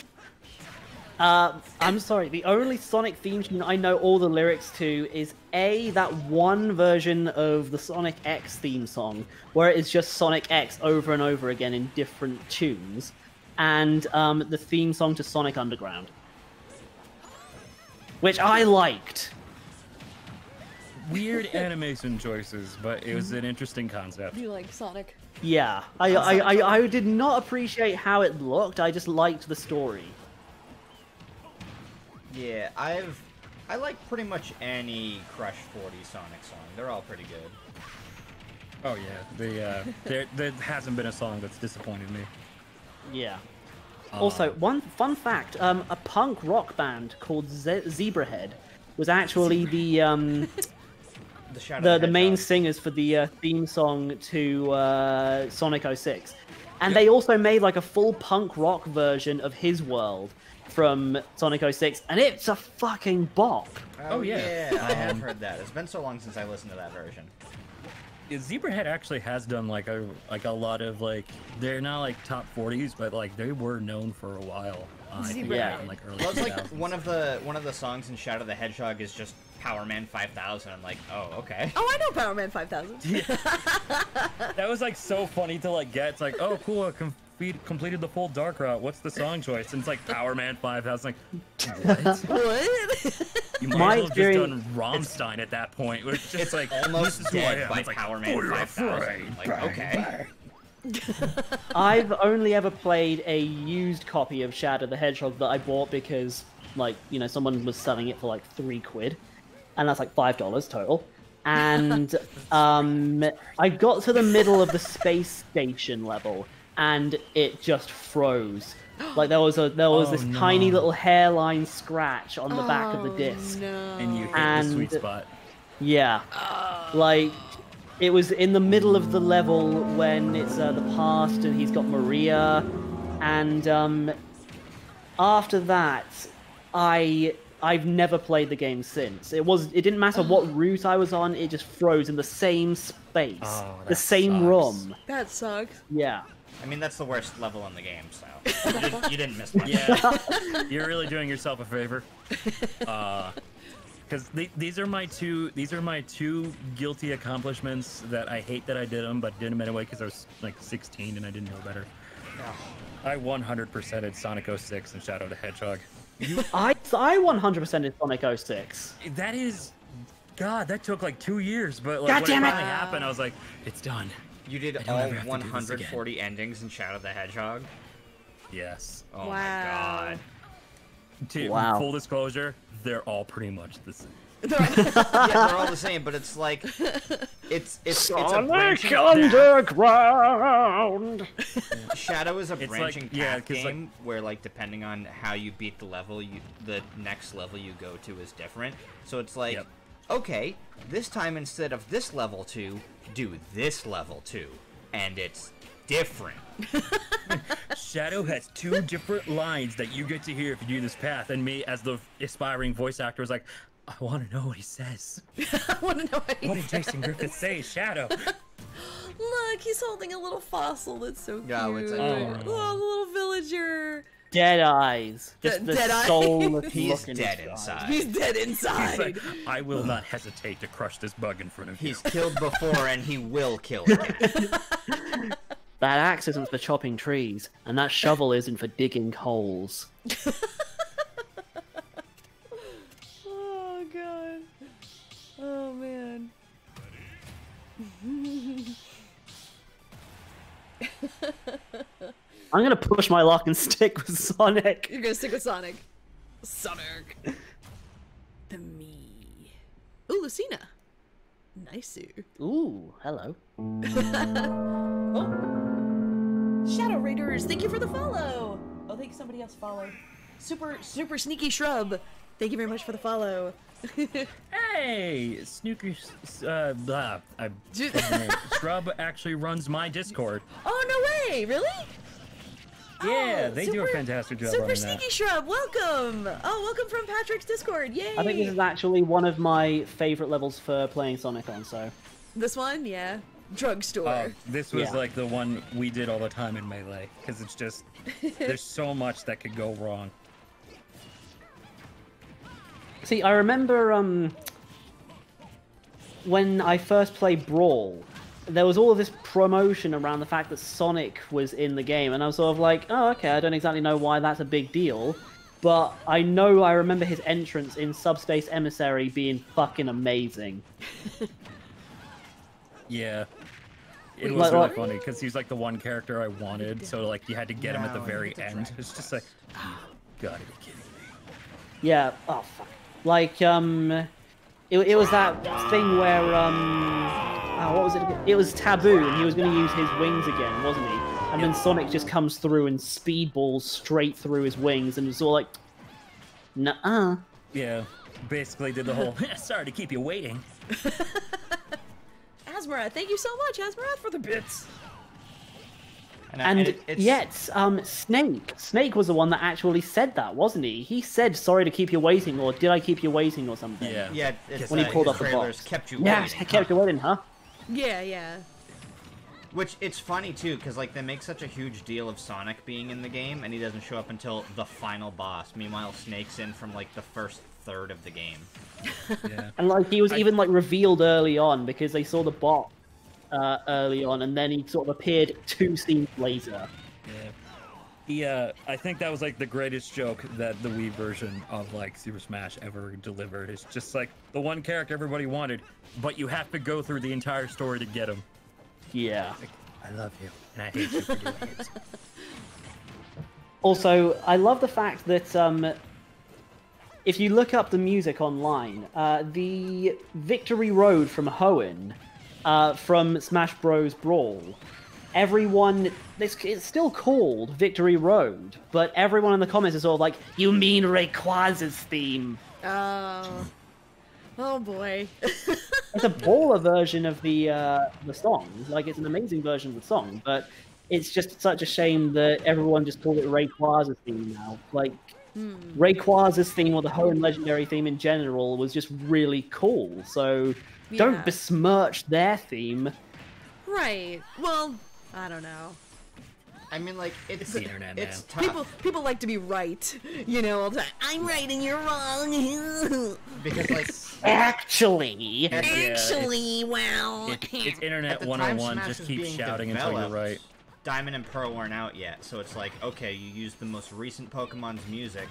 Uh, I'm sorry. The only Sonic theme tune I know all the lyrics to is a that one version of the Sonic X theme song where it is just Sonic X over and over again in different tunes, and um, the theme song to Sonic Underground, which I liked. Weird animation choices, but it was an interesting concept. You like Sonic? Yeah, I I, I, I did not appreciate how it looked. I just liked the story. Yeah, I've I like pretty much any Crush 40 Sonic song. They're all pretty good. Oh yeah, the uh, there there hasn't been a song that's disappointed me. Yeah. Also, Um, one fun fact: um, a punk rock band called Ze- Zebrahead was actually the um, The Shadow the, the the main singers for the uh, theme song to uh, Sonic 06. And they also made like a full punk rock version of His World from Sonic 06, and it's a fucking bop. Oh, Oh, yeah. yeah, I have Um, heard that. It's been so long since I listened to that version. Zebrahead actually has done like a like a lot of like they're not like top 40s, but like they were known for a while. Uh, Zebrahead. in, like early Well, it's like one of the one of the songs in Shadow the Hedgehog is just Powerman 5000. I'm like, oh, okay. Oh, I know Powerman 5000. That was like so funny to like get. It's like, oh, cool, I complete, completed the full dark route. What's the song choice? And it's like Powerman 5000. Like, what? what? You might My as well have just experience- done Rammstein at that point. It's just like Almost this is who I dead am. by It's like, Powerman 5000. Like, okay. I've only ever played a used copy of Shadow the Hedgehog that I bought because, like, you know, someone was selling it for like three quid, and that's like five dollars total. And um, I got to the middle of the space station level, and it just froze. Like there was a there was Oh, this no. tiny little hairline scratch on the back of the Oh, disc. No. And you hit And- the sweet spot. Yeah. Like, it was in the middle of the level when it's uh, the past and he's got Maria. And um, after that, I. I've never played the game since. It was. It didn't matter what route I was on. It just froze in the same space, Oh, the same sucks. room. That sucks. Yeah. I mean, that's the worst level in the game, so you didn't, you didn't miss much. Yeah, you're really doing yourself a favor. Uh, because the these are my two these are my two guilty accomplishments that I hate that I did them, but did them anyway because I was like 16 and I didn't know better. I 100%ed Sonic 06 and Shadow the Hedgehog. I I 100% did Sonic 06. That is, God, that took like two years, but like God when damn it it. finally happened, I was like, it's done. You did all ever have to do this again. 140 endings in Shadow the Hedgehog. Yes. Oh Wow. my god. To Wow. full disclosure, they're all pretty much the same. Yeah, they're all the same, but it's like it's it's it's a branching Underground! Shadow is a like- branching yeah, path 'cause, like- game where like depending on how you beat the level, you the next level you go to is different. So it's like, Yep. okay, this time instead of this level two, do this level two, and it's different. Shadow has two different lines that you get to hear if you do this path, and me as the aspiring voice actor was like, I want to know what he says. I want to know what, he What did. Jason Griffith say, Shadow? Look, he's holding a little fossil. That's so cute. Yeah, it's adorable. Oh, oh, the little villager. Dead eyes. Just the dead eyes. soulless He's look in his dead eyes. inside. He's dead He's inside. like, I will not hesitate to crush this bug in front of you. He's killed before and he will kill again. That axe isn't for chopping trees, and that shovel isn't for digging holes. Man. I'm gonna push my lock and stick with Sonic. You're gonna stick with Sonic. Sonic. The me. Ooh, Lucina. Nice. Ooh, hello. Oh. Shadow Raiders, thank you for the follow. Oh, thank you. Somebody else followed. Super, super sneaky shrub. Thank you very much for the follow. Hey, Snooker, uh, blah, I, Shrub actually runs my Discord. oh no way! Really? Yeah, Oh, they do a fantastic job Super sneaky that. shrub, welcome! Oh, welcome from Patrick's Discord. Yay! I think this is actually one of my favorite levels for playing Sonic on, so. This one, yeah. Drugstore. Oh, this was Yeah. like the one we did all the time in Melee, because it's just, there's so much that could go wrong. See, I remember um when I first played Brawl, there was all of this promotion around the fact that Sonic was in the game, and I was sort of like, oh, okay, I don't exactly know why that's a big deal, but I know I remember his entrance in Subspace Emissary being fucking amazing. Yeah. It was what- really what? funny because he's like the one character I wanted, so like you had to get him at the very end. drag It's just like, you gotta be kidding me. Yeah. Oh fuck. Like um, it, it was that thing where um, oh, what was it? It was Tabuu, and he was going to use his wings again, wasn't he? And then Sonic just comes through and speedballs straight through his wings, and it's all like, nah. Yeah, basically did the whole, sorry to keep you waiting. Asmara, thank you so much, Asmara, for the bits. And, And it- yet, um, Snake, Snake was the one that actually said that, wasn't he? He said, "Sorry to keep you waiting," or "Did I keep you waiting?" or something. Yeah. yeah, it's When he uh, pulled the up the trailers box. kept you Yeah, waiting. I kept you waiting, huh? Yeah, yeah. Which it's funny too, because like they make such a huge deal of Sonic being in the game, and he doesn't show up until the final boss. Meanwhile, Snake's in from like the first third of the game. Yeah. And like he was I- even like revealed early on because they saw the bot uh, early on, and then he sort of appeared two scenes later. Yeah. He, uh, I think that was like the greatest joke that the Wii version of like Super Smash ever delivered. It's just like the one character everybody wanted, but you have to go through the entire story to get him. Yeah. Like, I love you, and I hate you for doing it. Also, I love the fact that um, if you look up the music online, uh, the Victory Road from Hoenn uh, from Smash Bros. Brawl, everyone, it's, it's still called Victory Road, but everyone in the comments is all like, "You mean Rayquaza's theme?" Oh. Oh boy. It's a baller version of the uh, the song. Like it's an amazing version of the song, but it's just such a shame that everyone just called it Rayquaza's theme now. Like Rayquaza's theme or the Hoenn Legendary theme in general was just really cool. So Yeah. don't besmirch their theme. right. Well, I don't know. I mean, like it's the internet, it's man. tough People people like to be right. You know, all the time. I'm right and you're wrong. because like Actually, Yeah, Actually, well. it- it's Internet the time 101. Just keep being shouting until you're right. Diamond and Pearl weren't out yet, so it's like, okay, you use the most recent Pokemon's music.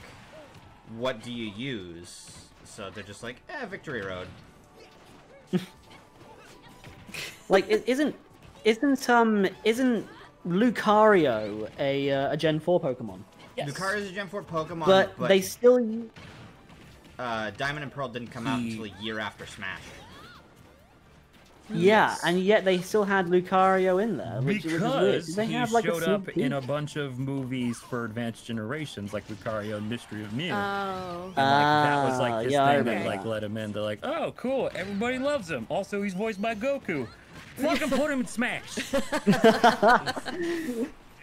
What do you use? So they're just like, eh, Victory Road. like it isn't isn't um isn't Lucario a uh, a Gen Four Pokemon? Lucario is a Gen 4 Pokemon, But, but, they still u- uh, Diamond and Pearl didn't come out He- until a year after Smash. Yeah, Yes. and yet they still had Lucario in there, which, which is weird. Because Did they he have like showed sneak up in a bunch of movies for advanced generations, like Lucario and Mystery of Mew. Oh. And, like, that was Ah, like his yeah, thing that like let him in. They're like, oh, cool, everybody loves him. Also, he's voiced by Goku. Fucking put him in Smash.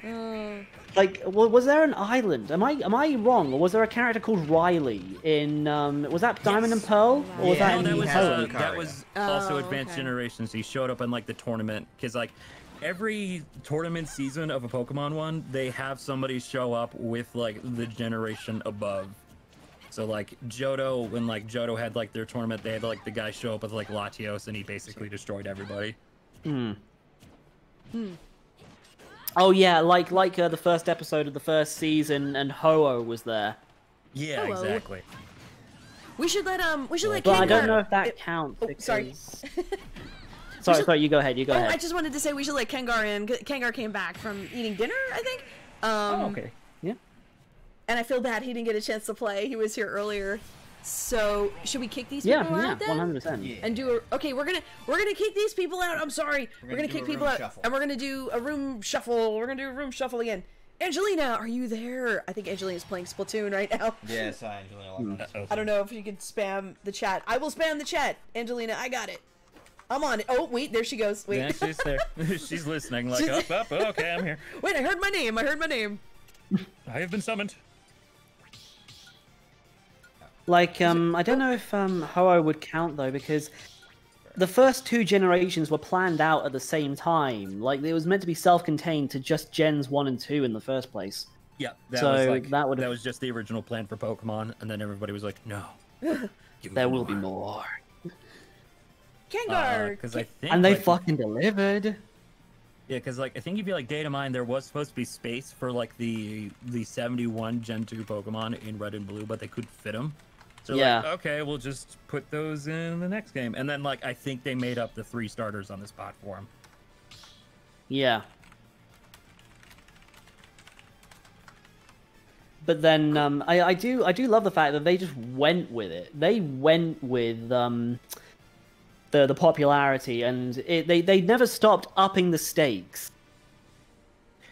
Like, wa- was there an island? Am I am I wrong, or was there a character called Riley in? Um, was that Diamond and Pearl, or was Yeah, no, that that in was has uh, that was also Oh, Advanced okay. Generations. He showed up in like the tournament because like every tournament season of a Pokemon one, they have somebody show up with like the generation above. So like Johto, when like Johto had like their tournament, they had like the guy show up with like Latios, and he basically destroyed everybody. Oh yeah, like like uh, the first episode of the first season, and Ho-Oh was there. Yeah, Hello. exactly. We should let um we should let But I don't Gar- know if that it- counts. oh, sorry. because- sorry, should- sorry. You go ahead. You go Oh, ahead. I just wanted to say we should let Kengar in. Kengar came back from eating dinner, I think. Um, Oh, okay. Yeah. And I feel bad he didn't get a chance to play. He was here earlier. So should we kick these Yeah, people yeah, out then? one hundred percent. And do a okay. We're gonna we're gonna kick these people out. I'm sorry. We're gonna, gonna kick people out, shuffle. and we're gonna do a room shuffle. We're gonna do a room shuffle again. Angelina, are you there? I think Angelina's playing Splatoon right now. Yes, I Angelina. Mm. Uh-oh. I don't know if you can spam the chat. I will spam the chat. Angelina, I got it. I'm on it. Oh wait, there she goes. Wait, Yeah, she's there. she's listening. Like, She's- up, up. Okay, I'm here. wait. I heard my name. I heard my name. I have been summoned. Like, um, I don't know if um, Ho-Oh would count though, because the first two generations were planned out at the same time. Like, it was meant to be self-contained to just gens one and two in the first place. Yeah, that So was like that would've- that was just the original plan for Pokemon, and then everybody was like, no. There will be more, Kengar. Because I think and they like, fucking delivered. yeah, because like I think if you like data mine, there was supposed to be space for like the the 71 Gen 2 Pokemon in Red and Blue, but they couldn't fit them. So Yeah. like, okay, we'll just put those in the next game, and then like I think they made up the three starters on this platform. Yeah. But then um, I, I do I do love the fact that they just went with it. They went with um, the the popularity, and it, they they never stopped upping the stakes.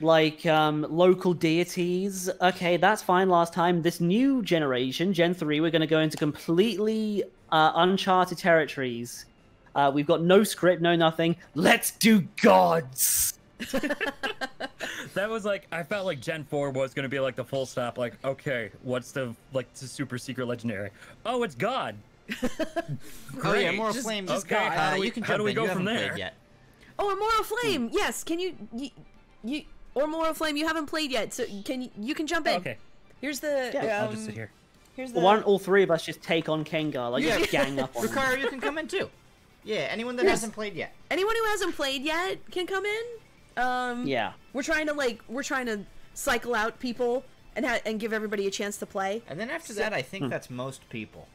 Like um, local deities. Okay, that's fine. Last time, this new generation, Gen three, we're going to go into completely uh, uncharted territories. Uh, we've got no script, no nothing. Let's do gods. That was like I felt like Gen 4 was gonna be like the full stop. Like, okay, what's the like the super secret legendary? Oh, it's God. Oh yeah, Great. more Just- flame. okay, how uh, do we- you can how do we go you from there? yet. Oh, Immortal Flame. Yes. Can you you, you or Immortal Flame? You haven't played yet, so can you you can jump in. Okay, Here's the. Yeah. I'll just um, sit here. Here's the. Why don't all three of us just take on Kengar? Like, Yeah. just gang up on him. Rukaro, you can come in too. Yeah, anyone that Yes. hasn't played yet. Anyone who hasn't played yet can come in. Um. Yeah. We're trying to like we're trying to cycle out people and ha- and give everybody a chance to play. And then after that, I think that's most people.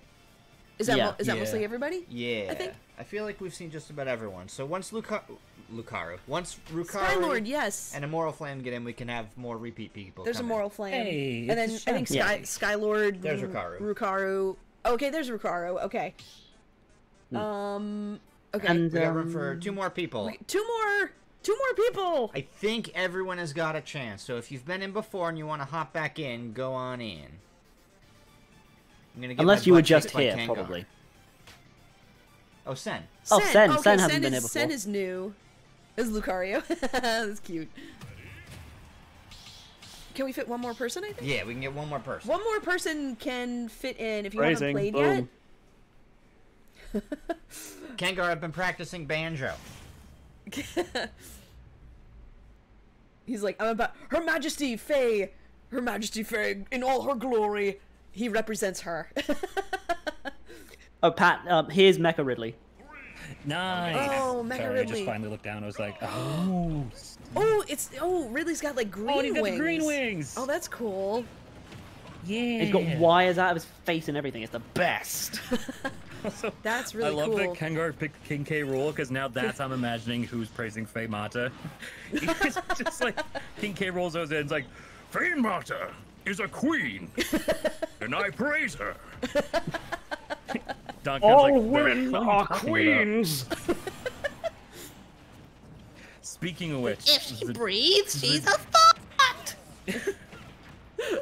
Is that Yeah. mo- is that Yeah. mostly everybody? Yeah. I think- I feel like we've seen just about everyone. So once Luca- Lucario, once Rukaru Skylord, yes. and Immoral Flame get in, we can have more repeat people. There's a come in. moral flame. Hey, and then I think Yeah. Sky Skylord. There's Ru- Rukaru. Rukaru. Okay, there's Rukaru. Okay. Um. Okay. And We got room um, for two more people. two more. Two more people. I think everyone has got a chance. So if you've been in before and you want to hop back in, go on in. I'm gonna get unless you were just here, Kangar. probably. Oh, Sen. Oh, Sen. Okay, Sen hasn't Sen been is, here Sen is new. Is Lucario. That's cute. Can we fit one more person? I think. Yeah, we can get one more person. One more person can fit in if you Phrasing. haven't played Boom. Kangar, I've been practicing banjo. He's like, I'm about Her Majesty Faye, Her Majesty Faye in all her glory. He represents her. Oh, Pat, um, here's Mecha Ridley. Nice. Oh, Mecha Sorry, I Ridley. just finally looked down. I was like, oh. oh, it's oh Ridley's got like green Oh, and he's got wings. the green wings. Oh, that's cool. yeah. He's got wires out of his face and everything. It's the best. Also, That's really cool. I love cool. that Kengar picked King K. Rool because now that's I'm imagining who's praising Faye Mata. He's just like King K. rolls those in. It's like, Faye Mata is a queen, and I praise her. Donkey's like, "The hell are you talking about?" Speaking of which, If she the, breathes, she's a thought.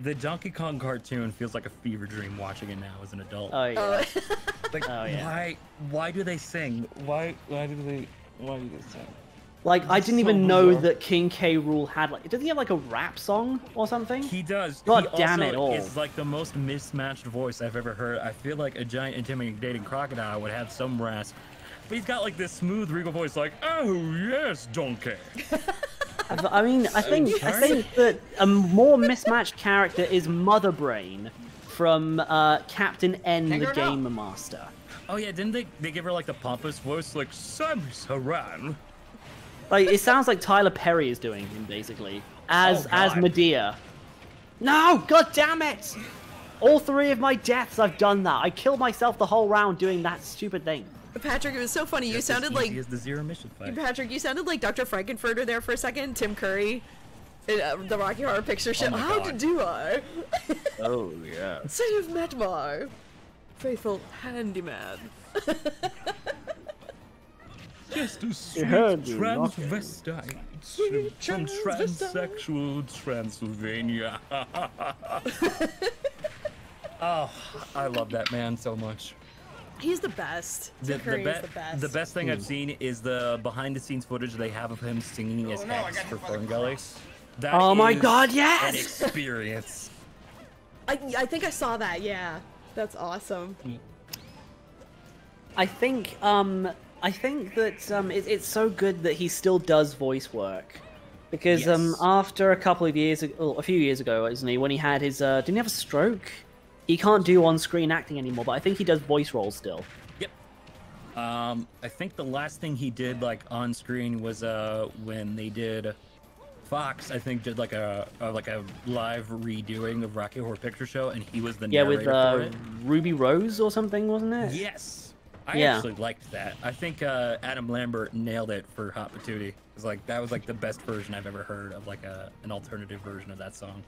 the Donkey Kong cartoon feels like a fever dream watching it now as an adult. Oh, yeah. Uh, like, oh, yeah. why? Why do they sing? Why? Why do they? Why do they sing? Like, I didn't so even know that King K. Rool had, like, doesn't he have, like, a rap song or something? He does. God he damn it all. is like the most mismatched voice I've ever heard. I feel like a giant intimidating crocodile would have some rasp. But he's got like this smooth, regal voice, like, oh yes, donkey. I mean, I think I think that a more mismatched character is Mother Brain from uh, Captain N, the Kangaroo. Game Master. Oh yeah, didn't they they give her like the pompous voice, like Samus Aran? Like, it sounds like Tyler Perry is doing him basically as Oh, as Madea. No, god damn it! All three of my deaths, I've done that. I killed myself the whole round doing that stupid thing. Patrick, it was so funny. You Just sounded as like as the zero mission fight. Patrick. You sounded like Dr. Frank-N-Furter there for a second. Tim Curry, in, uh, the Rocky Horror Picture Show. my How God. do I? Oh yeah. so you've met my faithful handyman. Just a sweet heard you knock it. transvestite Sweet from transsexual Transylvania. oh, I love that man so much. He's the best. The, Tim the, be- is the best. the best thing I've seen is the behind-the-scenes footage they have of him singing as Oh, no, I Hex got for hit by Ferngully. That Oh my is God, An yes! experience. I, I think I saw that. Yeah, that's awesome. I think um I think that um it, it's so good that he still does voice work. Because um after a couple of years oh, a few years ago, isn't he, when he had his uh didn't he have a stroke? He can't do on-screen acting anymore, but I think he does voice roles still. Yep. Um, I think the last thing he did like on screen was uh when they did Fox. I think did like a, a like a live redoing of Rocky Horror Picture Show, and he was the Yeah, with uh. Ruby Rose or something, wasn't it? Yes. I Yeah. actually liked that. I think uh, Adam Lambert nailed it for Hot Patootie. It's like that was like the best version I've ever heard of like a an alternative version of that song.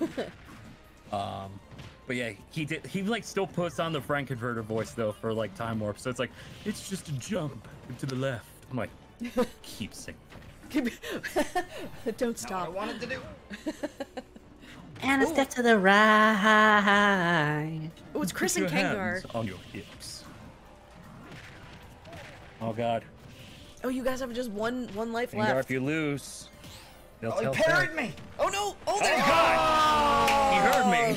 um, but yeah, he did. He like still puts on the Frank-N-Furter voice though for like Time Warp. So it's like it's just a jump to the left. I'm like, keep singing. Don't What I wanted to do. And a step to the right. Oh, it's Chris Put and your Kangar. hands on your hips. Oh God, Oh, you guys have just one one life Kangar, left. if you lose, they'll Oh, he parried me. Oh no! Oh, there Oh you God, he heard me.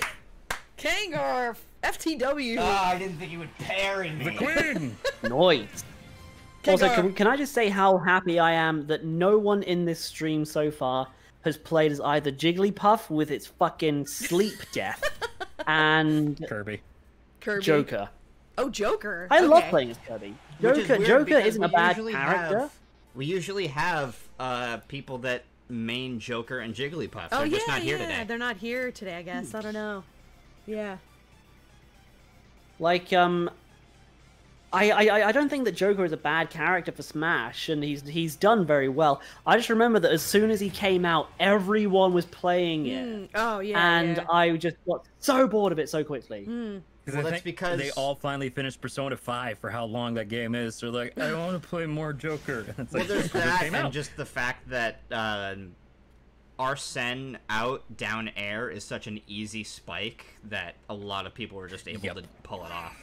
Kangar, FTW. Oh, ah, I didn't think he would parry me. The Queen. Noise. Also, can, can I just say how happy I am that no one in this stream so far has played as either Jigglypuff with its fucking sleep death and Kirby. Kirby. Joker. Oh, Joker. I love playing as Kirby. Which is Joker, Joker isn't a bad character. Have, we usually have uh, people that main Joker and Jigglypuff. Oh They're yeah, just not here yeah. today. They're not here today. I guess. I don't know. Yeah. Like, um, I, I I don't think that Joker is a bad character for Smash, and he's he's done very well. I just remember that as soon as he came out, everyone was playing it, Mm, Oh yeah. and yeah. I just got so bored of it so quickly. Mm. Because Well, I that's think because- they all finally finished Persona 5 for how long that game is. So they're like, I want to play more Joker. And it's Well, like, there's that, and out. just the fact that uh, Arsene out down air is such an easy spike that a lot of people were just able Yep. to pull it off.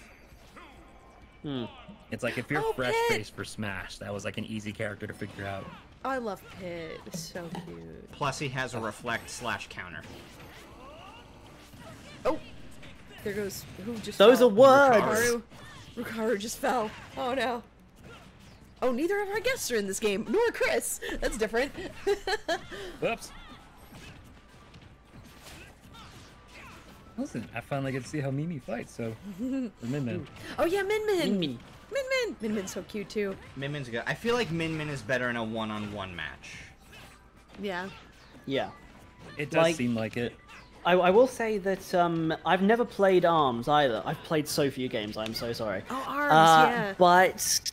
It's like if you're Oh, fresh Pit! faced for Smash, that was like an easy character to figure out. I love Pit. It's so cute. Plus, he has a reflect slash counter. Oh, there goes who just. Those fell? are words. Rukaru. Rukaru just fell. Oh no. Oh, neither of our guests are in this game, nor Chris. That's different. Whoops. Listen, I finally get to see how Mimi fights, so. or Min Min. oh yeah, Min Min. Min Min Min. Min Min's so cute too. Min Min's good. I feel like Min Min is better in a one-on-one match. Yeah. Yeah. It does Like- seem like it. I, I will say that um, I've never played ARMS either. I've played so few games. I'm so sorry. Oh, arms. Uh, yeah. But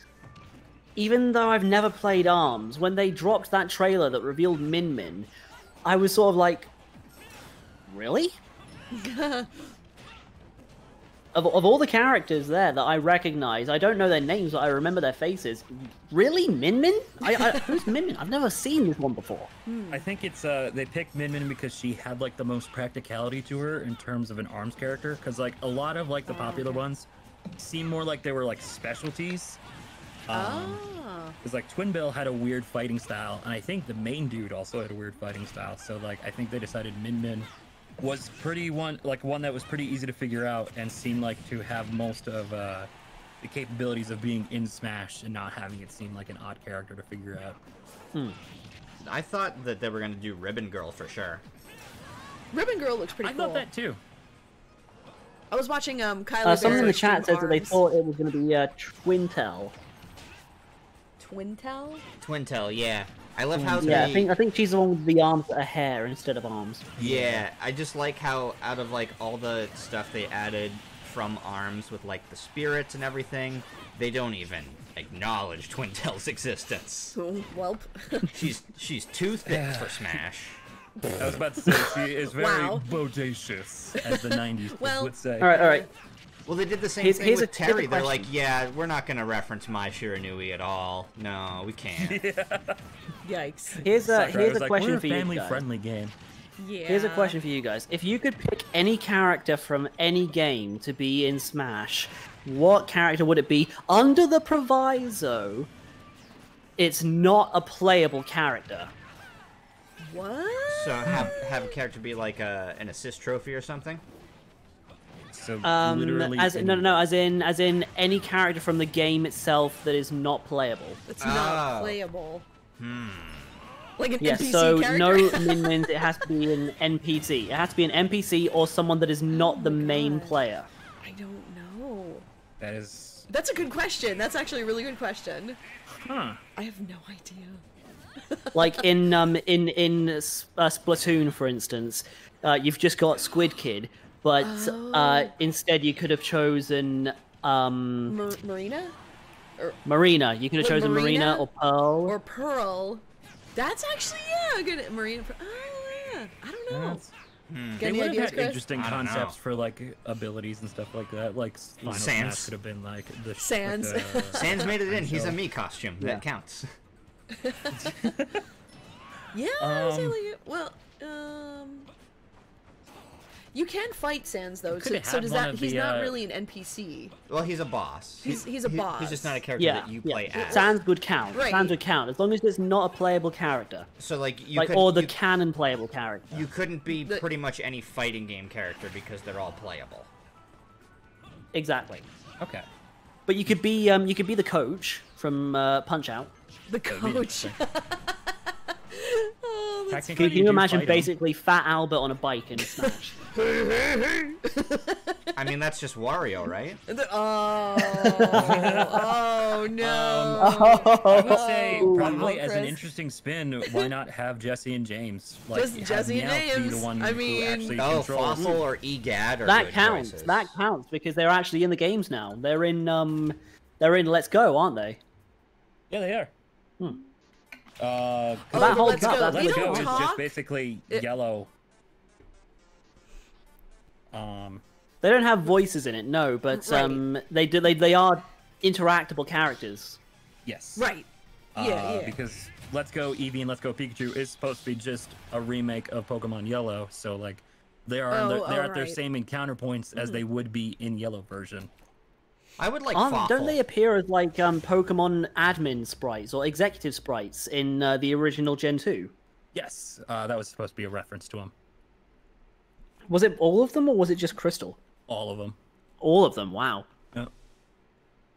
even though I've never played ARMS, when they dropped that trailer that revealed Min Min, I was sort of like, really? of, of all the characters there that I recognize, I don't know their names, but I remember their faces. Really, Min Min? I, I, who's Min Min? I've never seen this one before. I think it's uh they picked Min Min because she had like the most practicality to her in terms of an arms character. Because like a lot of like the popular ones seem more like they were like specialties. Um, oh. Because like Twin Bill had a weird fighting style, and I think the main dude also had a weird fighting style. So like I think they decided Min Min was pretty one like one that was pretty easy to figure out and seemed like to have most of uh, the capabilities of being in Smash and not having it seem like an odd character to figure out. Hmm. I thought that they were gonna do Ribbon Girl for sure. Ribbon Girl looks pretty I cool. thought that too. I was watching um Kylie Uh, someone in the chat stream says that they thought it was going to be uh, Twintelle. Twintelle. Twintelle, yeah. I love how Yeah, I think I think she's the one with the arms that are hair instead of arms. Yeah, I just like how out of like all the stuff they added from Arms with like the spirits and everything, they don't even acknowledge Twintelle's existence. Oh, Welp. She's she's too thick for Smash. I was about to say she is very Wow. bodacious, as the '90s Well- would say. All right, all right. Well, they did the same Here's- thing here's with a- Terry. They're like, yeah, we're not gonna reference Mai Shiranui at all. No, we can't. Yikes. Here's a Sakurai here's was a like, question We're a for you guys. family-friendly game. Yeah. Here's a question for you guys. If you could pick any character from any game to be in Smash, what character would it be under the proviso it's not a playable character? What? so have have a character be like a, an assist trophy or something. So Um, literally, as no, no, no, as in as in any character from the game itself that is not playable. It's not Oh. playable. Hmm. Like an Yes, NPC so character. no min mins. It has to be an NPC. It has to be an NPC or someone that is not the main God. player. I don't know. That is, That's a good question. That's actually a really good question. huh? I have no idea. like in um in in uh, Splatoon, for instance, uh, you've just got Squid Kid, but uh, Oh. instead you could have chosen um Mar- Marina Marina. You could have chosen Marina, Marina? or Pearl. or Pearl. That's actually yeah, good. Marina. Oh yeah. I don't know. That's- Got They any would have had interesting I don't know. concepts for like abilities and stuff like that. Like Final Sans. Smash could have been like the sh- Sans. Like the, Sans made it in. He's a me costume. Yeah. That counts. Yeah. I would say Um, like, well, um. You can fight Sans though, so, so does that? He's the, not uh, really an NPC. Well, he's a boss. He's- he's a boss. He's just not a character yeah, that you yeah. play as. Sans would count. Right. Sans would count as long as it's not a playable character, So like you like could, or the you, canon playable character. you couldn't be The- pretty much any fighting game character because they're all playable. Exactly. Okay. But you could be um you could be the coach from uh, Punch Out. The coach. oh, that's Technically, Can you you imagine fight 'em. basically Fat Albert on a bike in Smash? I mean, that's just Wario, right? the, oh, oh no. I would say Oh, probably wow, as an interesting spin, why not have Jesse and James? Like, Just Jesse and Meowth be James. the one I who mean- actually Oh, controls. Fossil or Egad are that good counts. choices. That counts because they're actually in the games now. They're in um, they're in Let's Go, aren't they? Yeah, they are. Hmm. Uh, Oh, that but holds let's up, go. that's Let's don't Go is just basically It- yellow. Um, They don't have voices in it, no, but Right. um, they do. They they are interactable characters. yes. Right. Uh, Yeah, yeah. Because Let's Go Eevee and Let's Go Pikachu is supposed to be just a remake of Pokemon Yellow, so like they are Oh, they're, they're oh, at their same encounter points as they would be in Yellow version. I would like Aren't- don't they appear as like um, Pokemon admin sprites or executive sprites in uh, the original Gen two? Yes, uh, that was supposed to be a reference to them. Was it all of them or was it just Crystal? All of them. All of them. Wow.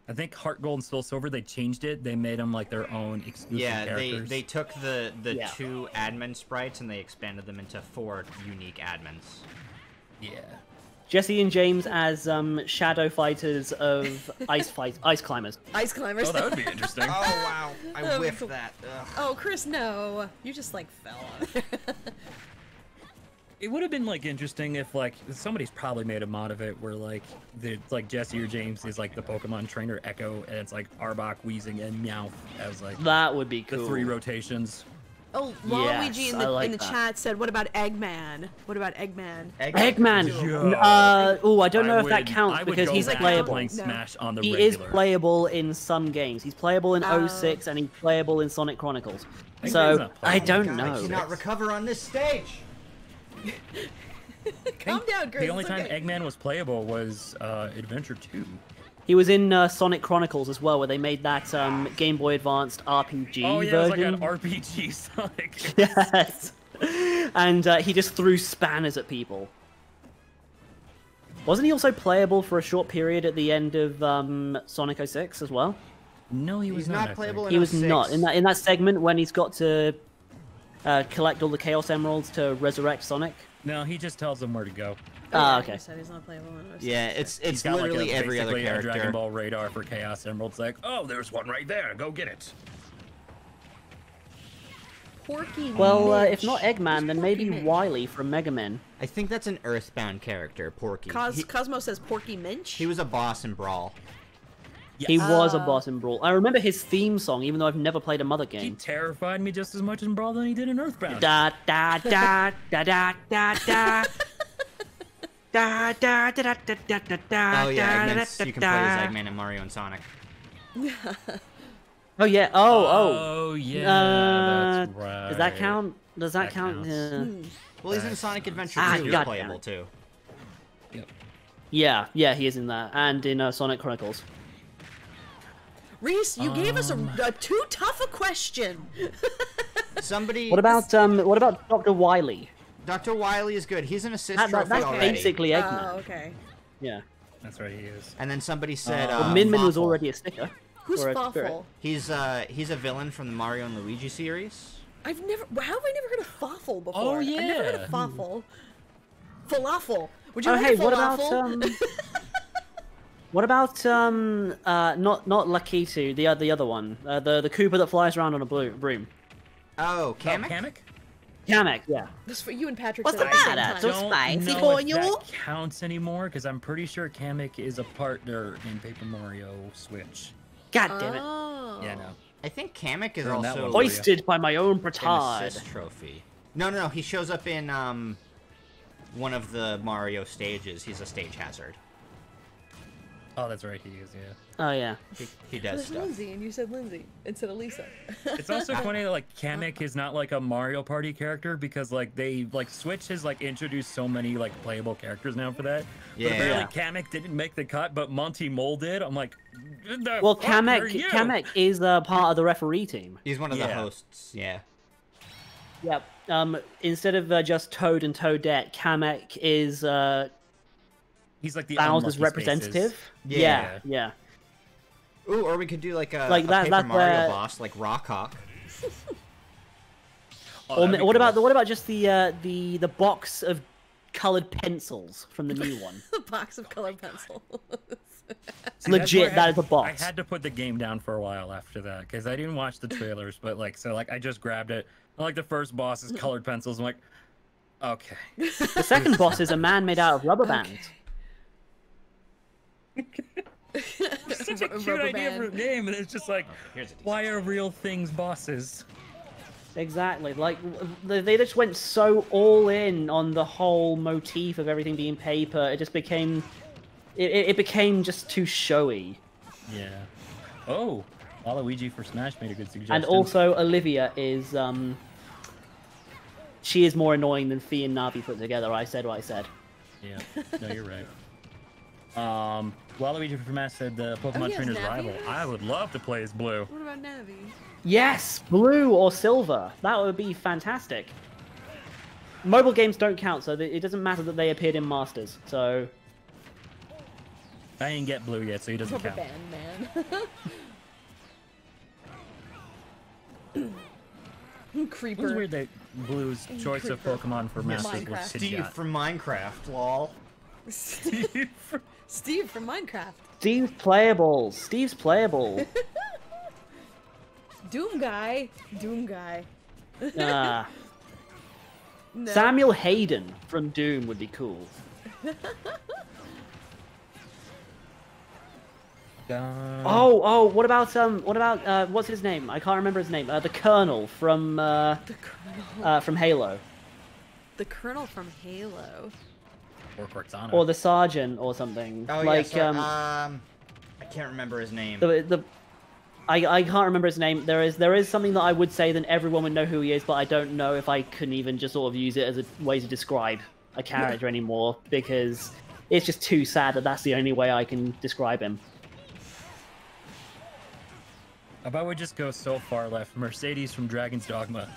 I think Heart Gold and Soul Silver they changed it. They made them like their own exclusive Yeah, they characters. they took the the Yeah. two admin sprites and they expanded them into four unique admins. yeah. Jesse and James as um, shadow fighters of ice fight ice climbers. Ice climbers. Oh, that would be interesting. Oh wow, I That'd whiffed that. Ugh. Oh, Chris, no. You just like fell on it. It would have been like interesting if like somebody's probably made a mod of it where like the like Jesse or James is like the Pokemon trainer Echo and it's like Arbok, Weezing, and Meowth as like That would be cool. the three rotations. Oh, Yes, Waluigi in the like in the that. chat said, "What about Eggman? What about Eggman?" Egg- Eggman. Yo. Uh, oh, I don't know I if that counts because he's playable. playing No. Smash on the He regular. is playable in some games. He's playable in Oh. 06 and he's playable in Sonic Chronicles. Eggman's So I don't God, I know. cannot recover on this stage. Calm down, Chris. The only it's time okay. Eggman was playable was uh, Adventure 2. He was in uh, Sonic Chronicles as well, where they made that um, Game Boy Advanced RPG Oh yeah, it was like an RPG Sonic. yes. And uh, he just threw spanners at people. Wasn't he also playable for a short period at the end of um, Sonic 06 as well? no, he was He's not, not playable in He was 06. not in that in that segment when he's got to uh, collect all the Chaos Emeralds to resurrect Sonic. No, he just tells them where to go. Oh, okay. he said he's not playable in those. Yeah, it's He's it's got like literally a, every other character. a Dragon. Ball radar for Chaos Emeralds. Like, Oh, there's one right there. Go get it. Porky. Well, uh, if not Eggman, then maybe Porky Minch? Wily from Mega Man. I think that's an Earthbound character, Porky. Cos- he, Cosmo says Porky Minch. he was a boss in Brawl. He was a Ah. boss in Brawl. I remember his theme song, even though I've never played a Mother game. he terrified me just as much in Brawl than he did in Earthbound. Da da da da da da da. Da da da da da da da da. Oh yeah, da, Eggman's, da, you can da, play da. as Eggman and Mario and Sonic. Oh yeah. Oh oh. Oh yeah, Uh, that's right. Does that count? Does that, That count? counts. Uh, Well, he's in Sonic Adventure Ah, 2. He's God playable damn too. Yep. yeah, yeah, he is in that, and in uh, Sonic Chronicles. Reece, you gave us a, Um. a too tough a question. Somebody. What about um? What about Doctor Wily? Dr. Wily is good. He's an assist That, that, that's already. basically Eggman. Oh, okay. Yeah. That's right, he is. And then somebody said. Uh, Uh, Well, Min Min was already a sticker. Who's or. Fawful? He's uh he's a villain from the Mario and Luigi series. I've never. How have I never heard of Fawful before? Oh, yeah. I've never heard of Fawful. Falafel. Would you Oh hey, a what about um? what about um? Uh, not not Lakitu, the other the other one, uh, the the Koopa that flies around on a blue broom. Oh, Oh, Kamek? Kamek? Kamek, yeah. This for you and Patrick. What's the matter? So Don't spicy for you? that counts anymore because I'm pretty sure Kamek is a partner in Paper Mario Switch. God damn it! Oh. Yeah, no. I think Kamek is They're on that also one. Hoisted by my own an petard. trophy. No, no, no. He shows up in um one of the Mario stages. He's a stage hazard. Oh, that's right, he is. Yeah. Oh yeah. He, he does That's stuff. Lindsay, and you said Lindsay instead of Lisa. It's also funny that like Kamek is not like a Mario Party character because like they like Switch has like introduced so many like playable characters now for that. Yeah. But apparently Kamek didn't make the cut, but Monty Mole did. I'm like, the Well, fuck are Kamek you? Kamek is uh, part of the referee team. He's one of the hosts. Yeah. Yep. Um, instead of uh, just Toad and Toadette, Kamek is uh, He's like the Bowser's representative. Yeah. Yeah, yeah. Ooh, or we could do like a, Like a that- Paper that's Mario where- boss, like Rawk Hawk. Oh, Or that'd ma- be what about the what about just the uh, the the box of colored pencils from the new one? the box of colored pencils. See, that's Legit, where I that had- is a box. I had to put the game down for a while after that because I didn't watch the trailers, but like, so like I just grabbed it. And, like the first boss is colored pencils. I'm like, okay. The second boss is a man made out of rubber bands. Such a cute Rubber idea for a band. game, and it's just like, here's a decent why are real things bosses? Exactly. Like they they just went so all in on the whole motif of everything being paper. It just became, it, it it became just too showy. Yeah. Oh, Waluigi for Smash made a good suggestion. And also Olivia is um. She is more annoying than Fi and Navi put together. I said what I said. Yeah, no, you're right. Um, Waluigi from Smash said the Pokemon he has Trainer's Navi rival. I would love to play as Blue. what about Navi? Yes, blue or silver. That would be fantastic. Mobile games don't count, so it doesn't matter that they appeared in Masters. So I didn't get Blue yet, so he doesn't Rubber count. band man. Creeper. It was weird that Blue's choice of Pokemon for Masters was Steve from Minecraft, lol. Steve. Steve from Minecraft. Steve's playable. Steve's playable. Doom guy. Doom guy. Ah, No. Samuel Hayden from Doom would be cool. Oh, oh, what about um, what about uh, what's his name? I can't remember his name. Uh, the Colonel from uh, The Colonel. uh, from Halo, The Colonel from Halo. Or Cortana. or the Sergeant or something. Oh like yeah, um, um, I can't remember his name. the the. I, I can't remember his name. There is there is something that I would say that everyone would know who he is, but I don't know if I couldn't even just sort of use it as a way to describe a character anymore because it's just too sad that that's the only way I can describe him. How about we just go so far left? Mercedes from Dragon's Dogma.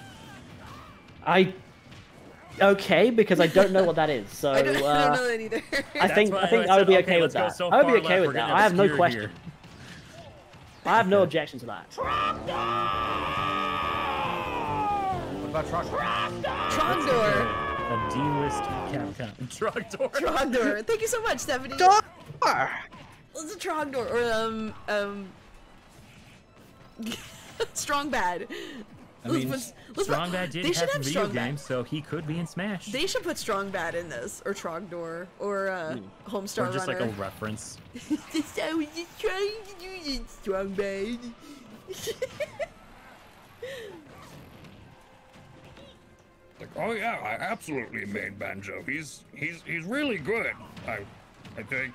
I okay because I don't know what that is. So I don't, I uh, don't know that either. I think I think I I would be okay okay, with that. so I would be okay left, with we're that. I have no question. here. I have no objection to that. What about Trogdor? Trogdor. A D-list Capcom. Trogdor. Trogdor. Thank you so much, Stephanie. It's a Trogdor or um um. Strong bad. I mean, Let's put- let's Strong Bad did they should have, have video Strong games, so he could be in Smash. They should put Strong Bad in this, or Trogdor, or uh, Homestar or just Runner. like a reference. Just- I was just trying to do this, Strong Bad. Like, oh yeah, I absolutely made Banjo. He's he's he's really good. I I think.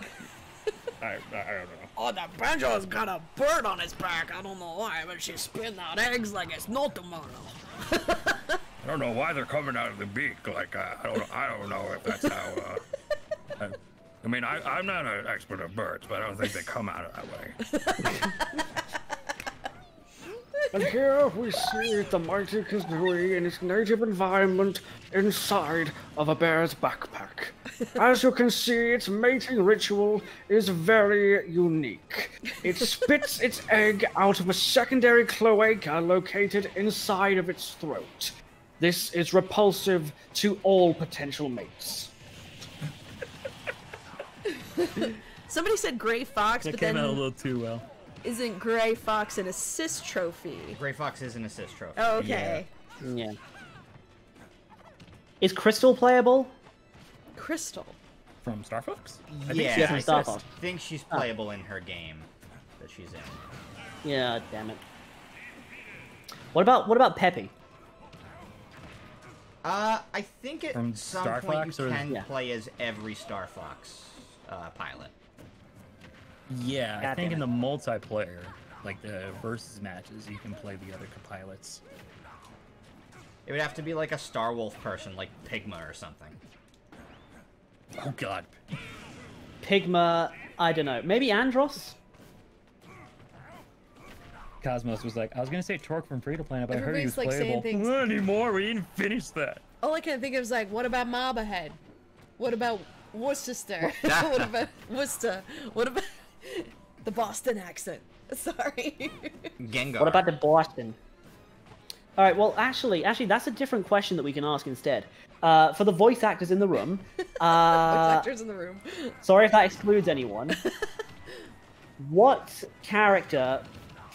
I I don't know. Oh, that banjo's got a bird on its back. I don't know why, but she's spitting out eggs like it's no tomorrow. I don't know why they're coming out of the beak. Like uh, I don't I don't know if that's how. Uh, I, I mean, I, I'm not an expert of birds, but I don't think they come out of that way. And here we see the mighty Kazooie in its native environment inside of a bear's backpack. As you can see, its mating ritual is very unique. It spits its egg out of a secondary cloaca located inside of its throat. This is repulsive to all potential mates. Somebody said Gray Fox, That but came then out a little too well. Isn't Gray Fox an assist trophy? Gray Fox is an assist trophy. Oh, okay. Yeah. Is Krystal playable? Krystal. From Star Fox? yeah, she's from I Star Fox. think she's playable in her game that she's in. Yeah, damn it. What about what about Peppy? Uh, I think at From some Star point Fox you or- can Yeah. play as every Star Fox uh, pilot. Yeah, I think in the multiplayer, like the versus matches, you can play the other pilots. It would have to be like a Star Wolf person, like Pigma or something. Oh god. Pigma, I don't know. Maybe Andross? Cosmos was like, I was gonna say Torque from Freedom Planet, but I heard he was Everybody's, like, saying playable. things- anymore. We didn't finish that. All I can think of is like, what about Maba Head? What about Worcester? what about Worcester? What about the Boston accent. Sorry. Gengar. What about the Boston? All right. Well, actually, actually, that's a different question that we can ask instead. Uh, for the voice actors in the room, Voice uh, actors in the room. sorry if that excludes anyone. what character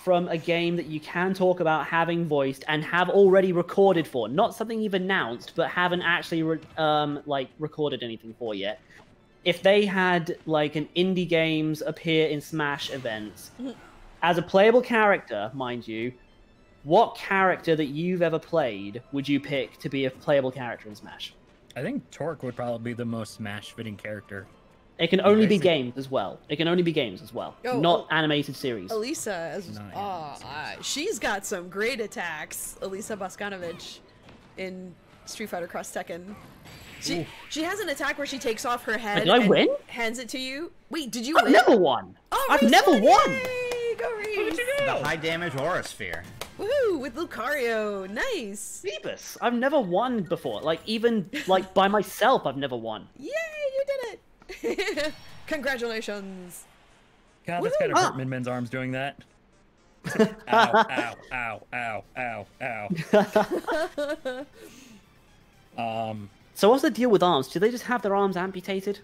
from a game that you can talk about having voiced and have already recorded for, not something you've announced, but haven't actually re- um, like recorded anything for yet? If they had like an indie games appear in Smash events as a playable character, mind you, what character that you've ever played would you pick to be a playable character in Smash? I think Torque would probably be the most Smash fitting character. It can only be games as well. It can only be games as well, Oh, not oh. animated series. Alisa, as oh, uh, she's got some great attacks. Alisa Bosconovitch in Street Fighter Cross Tekken. She she has an attack where she takes off her head Did I and win? hands it to you. Wait, did you I've win? never won. Oh, I've Reece never won. Yay! Go Reece! the high damage aura sphere? Woohoo! With Lucario, nice. Phoebus. I've never won before. Like even like by myself, I've never won. Yay! You did it. Congratulations. God, that's kind of hurt Min Min's arms doing that. ow, ow, ow, ow, ow, ow. Um, So what's the deal with arms? Do they just have their arms amputated?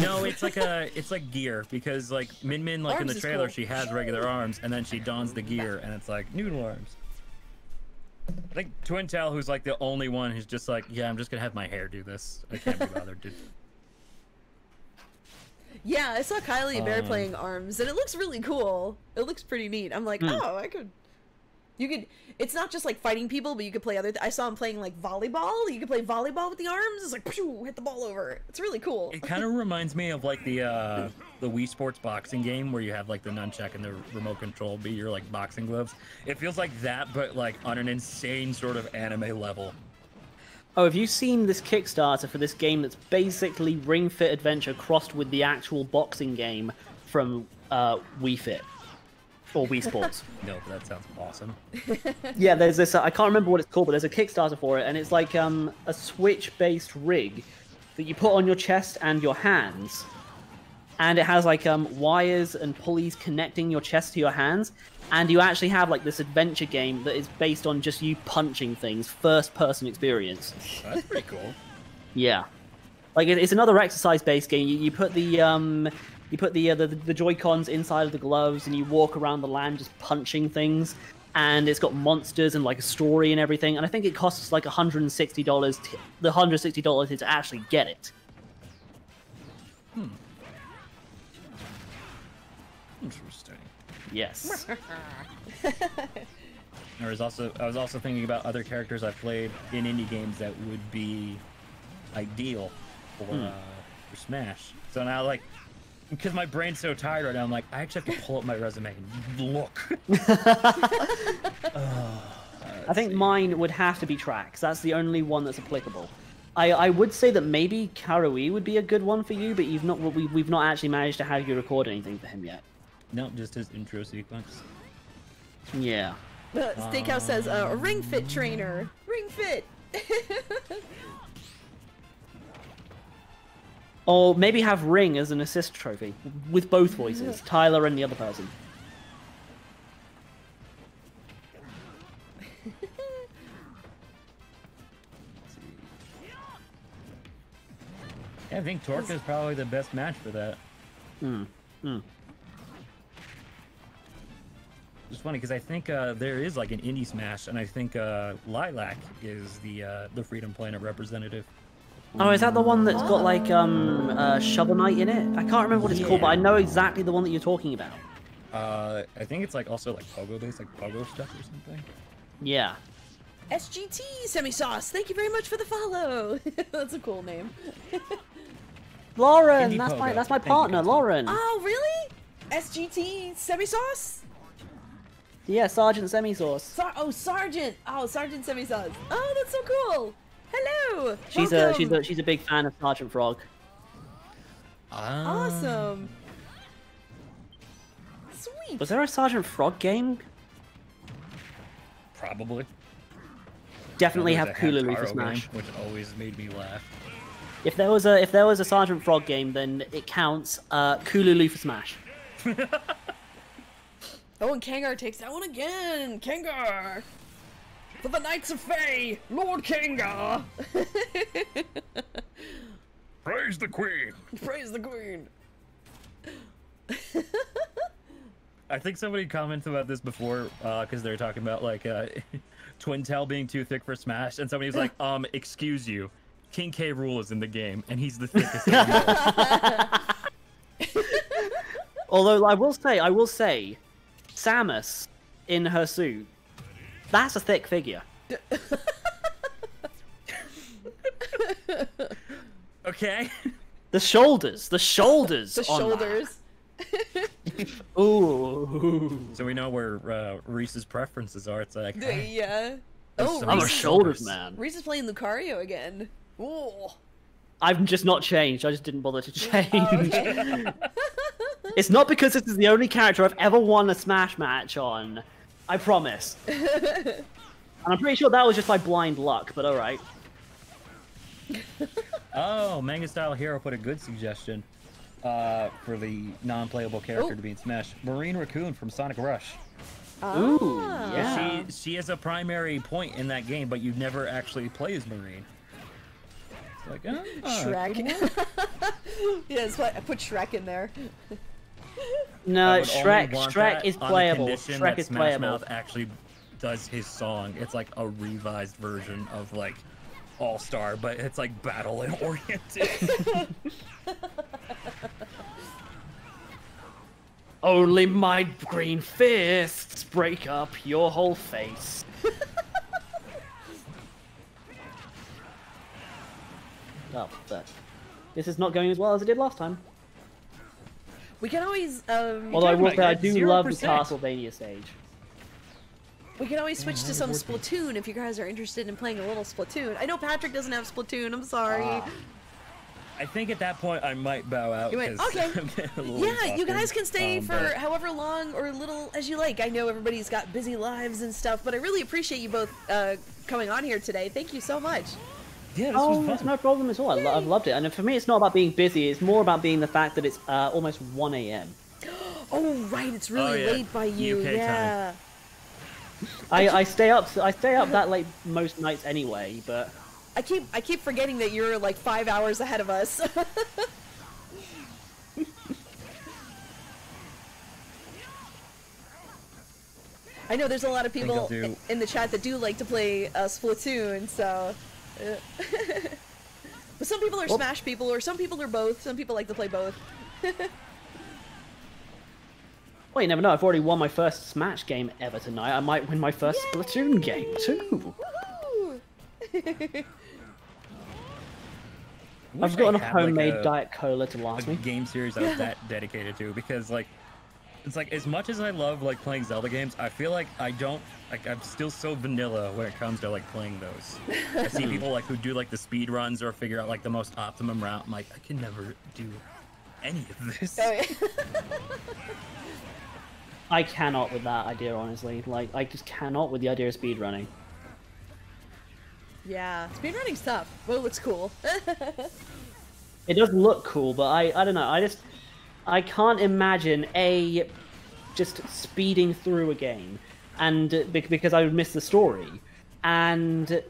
no, it's like a, it's like gear because like Min Min, like in the trailer, cool. she has regular arms and then she dons the gear and it's like noodle arms. I think Twintelle, who's like the only one who's just like, yeah, I'm just gonna have my hair do this. I can't be bothered to. Yeah, I saw Kylie Bear Um, playing arms, and it looks really cool. It looks pretty neat. I'm like, Hmm. oh, I could. You could. It's not just like fighting people, but you could play other. Th- I saw him playing like volleyball. You could play volleyball with the arms. It's like, phew, hit the ball over. It's really cool. It kind of reminds me of like the uh, the Wii Sports boxing game where you have like the nunchuck and the remote control be your like boxing gloves. It feels like that, but like on an insane sort of anime level. Oh, have you seen this Kickstarter for this game that's basically Ring Fit Adventure crossed with the actual boxing game from uh, Wii Fit or Wii Sports? No, but that sounds awesome. yeah, there's this. Uh, I can't remember what it's called, but there's a Kickstarter for it, and it's like um, a Switch-based rig that you put on your chest and your hands, and it has like um, wires and pulleys connecting your chest to your hands, and you actually have like this adventure game that is based on just you punching things, first-person experience. That's pretty cool. Yeah, like it's another exercise-based game. You, you put the um, you put the, uh, the the Joy Cons inside of the gloves, and you walk around the land just punching things. And it's got monsters and like a story and everything. And I think it costs like hundred and sixty dollars. T- the hundred sixty dollars is to actually get it. Interesting. Yes. I was also I was also thinking about other characters I've played in indie games that would be ideal for Hmm. uh, for Smash. So now like because my brain's so tired right now, I'm like I actually have to pull up my resume and look. I think mine would have to be tracks. That's the only one that's applicable. I, I would say that maybe Karui would be a good one for you, but you've not we, we've not actually managed to have you record anything for him yet. no, just his intro sequence. Yeah. Uh, Steakhouse says, uh, a ring fit trainer. Ring fit. Or maybe have Ring as an assist trophy with both voices, Tyler and the other person. Yeah, I think Torque is probably the best match for that. Hmm. Hmm. It's funny because I think uh, there is like an indie smash, and I think uh, Lilac is the uh, the Freedom Planet representative. Oh, is that the one that's got like um uh, Shovel Knight in it? I can't remember what it's called, but I know exactly the one that you're talking about. Uh, I think it's like also like pogo based, like pogo stuff or something. Yeah. SGT Semi Sauce. Thank you very much for the follow. That's a cool name. Lauren, Indie that's my that's my Thank you, partner, Gutsy. Lauren. Oh, really? SGT Semi Sauce? Yeah, Sergeant Semi Sauce. Sar- oh, Sergeant. Oh, Sergeant Semi Sauce. Oh, that's so cool. Hello. She's a she's a she's a big fan of Sergeant Frog. Ah. Awesome. Sweet. Was there a Sergeant Frog game? Probably. Definitely have was a for Smash. game, which always made me laugh. If there was a if there was a Sergeant Frog game, then it counts. Uh, Kululu for Smash. Oh, and Kangar takes that one again. Kangar for the Knights of Fae, Lord Kangar. Praise the queen. Praise the Queen. I think somebody commented about this before because they were talking about like uh, Twintelle being too thick for Smash, and somebody was like, "Um, excuse you, King K. Rool is in the game, and he's the thickest." of you all." Although I will say, I will say, Samus in her suit, that's a thick figure. okay. The shoulders, the shoulders, The shoulders. Ooh, So we know where uh, Reece's preferences are. It's like, The- yeah. There's Oh, some I'm a shoulders shoulders. man. Reece is playing Lucario again. Ooh. I've just not changed. I just didn't bother to change. Oh, okay. It's not because this is the only character I've ever won a Smash match on. I promise. and I'm pretty sure that was just my blind luck, but alright. oh, Manga Style Hero put a good suggestion uh, for the non-playable character Oh. to be in Smash. Marine Raccoon from Sonic Rush. Ooh, Ah. yeah. She she is a primary point in that game, but you never actually play as Marine. It's like, ah, Shrek. yeah, that's why I put Shrek in there. I No, would Shrek. Shrek is playable. Shrek that is Smash playable. Mouth actually does his song. It's like a revised version of like All Star, but it's like battle and oriented. Only my green fists break up your whole face. oh, but this is not going as well as it did last time. We can always um Although I will about say I it, do love the Castlevania stage. we can always switch to some Splatoon if you guys are interested in playing a little Splatoon. I know Patrick doesn't have Splatoon. I'm sorry. Ah. I think at that point I might bow out. You went, 'cause "Okay." I'm getting a little yeah, you guys can stay Um, for but- however long or little as you like. I know everybody's got busy lives and stuff, but I really appreciate you both uh, coming on here today. Thank you so much. Yeah, this Oh, was it's no problem at all. I lo- I've loved it. And for me, it's not about being busy. It's more about being the fact that it's uh, almost 1 a.m. Oh, right, it's really Oh, yeah. late by you. UK time. yeah. I, I stay up. I stay up that late most nights anyway. But I keep I keep forgetting that you're like five hours ahead of us. I know there's a lot of people do- in the chat that do like to play uh, Splatoon, so. Uh, but some people are Well- Smash people, or some people are both. Some people like to play both. well, you never know. I've already won my first Smash game ever tonight. I might win my first Splatoon game too. I've got I a had, like, homemade a- Diet Cola to a last me. game series I was that dedicated to because like it's like as much as I love like playing Zelda games, I feel like I don't like I'm still so vanilla when it comes to like playing those. I see people like who do like the speed runs or figure out like the most optimum route. I'm like, I can never do any of this. Oh, yeah. I cannot with that idea, honestly. Like, I just cannot with the idea of speedrunning. yeah, speedrunning's tough, but it looks cool. It does look cool, but I, I don't know. I just, I can't imagine a just speeding through a game, and uh, because I would miss the story, and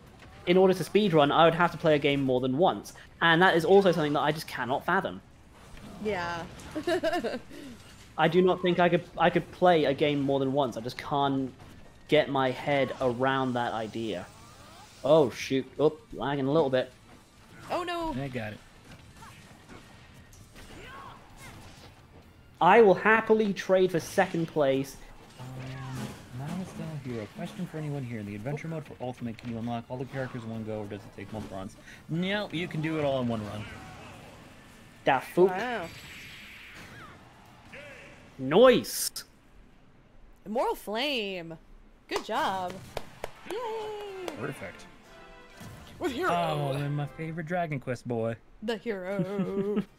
in order to speedrun, I would have to play a game more than once, and that is also something that I just cannot fathom. yeah. I do not think I could I could play a game more than once. I just can't get my head around that idea. Oh shoot! Oh, lagging a little bit. Oh no. I got it. I will happily trade for second place. Um, now it's down here. A question for anyone here. In the adventure mode for Ultimate, can you unlock all the characters in one go, or does it take multiple runs? No, you can do it all in one run. Da fook. Wow. Noise. Immortal Flame. Good job. Yay. Perfect. The hero. Oh, and my favorite Dragon Quest boy. The hero.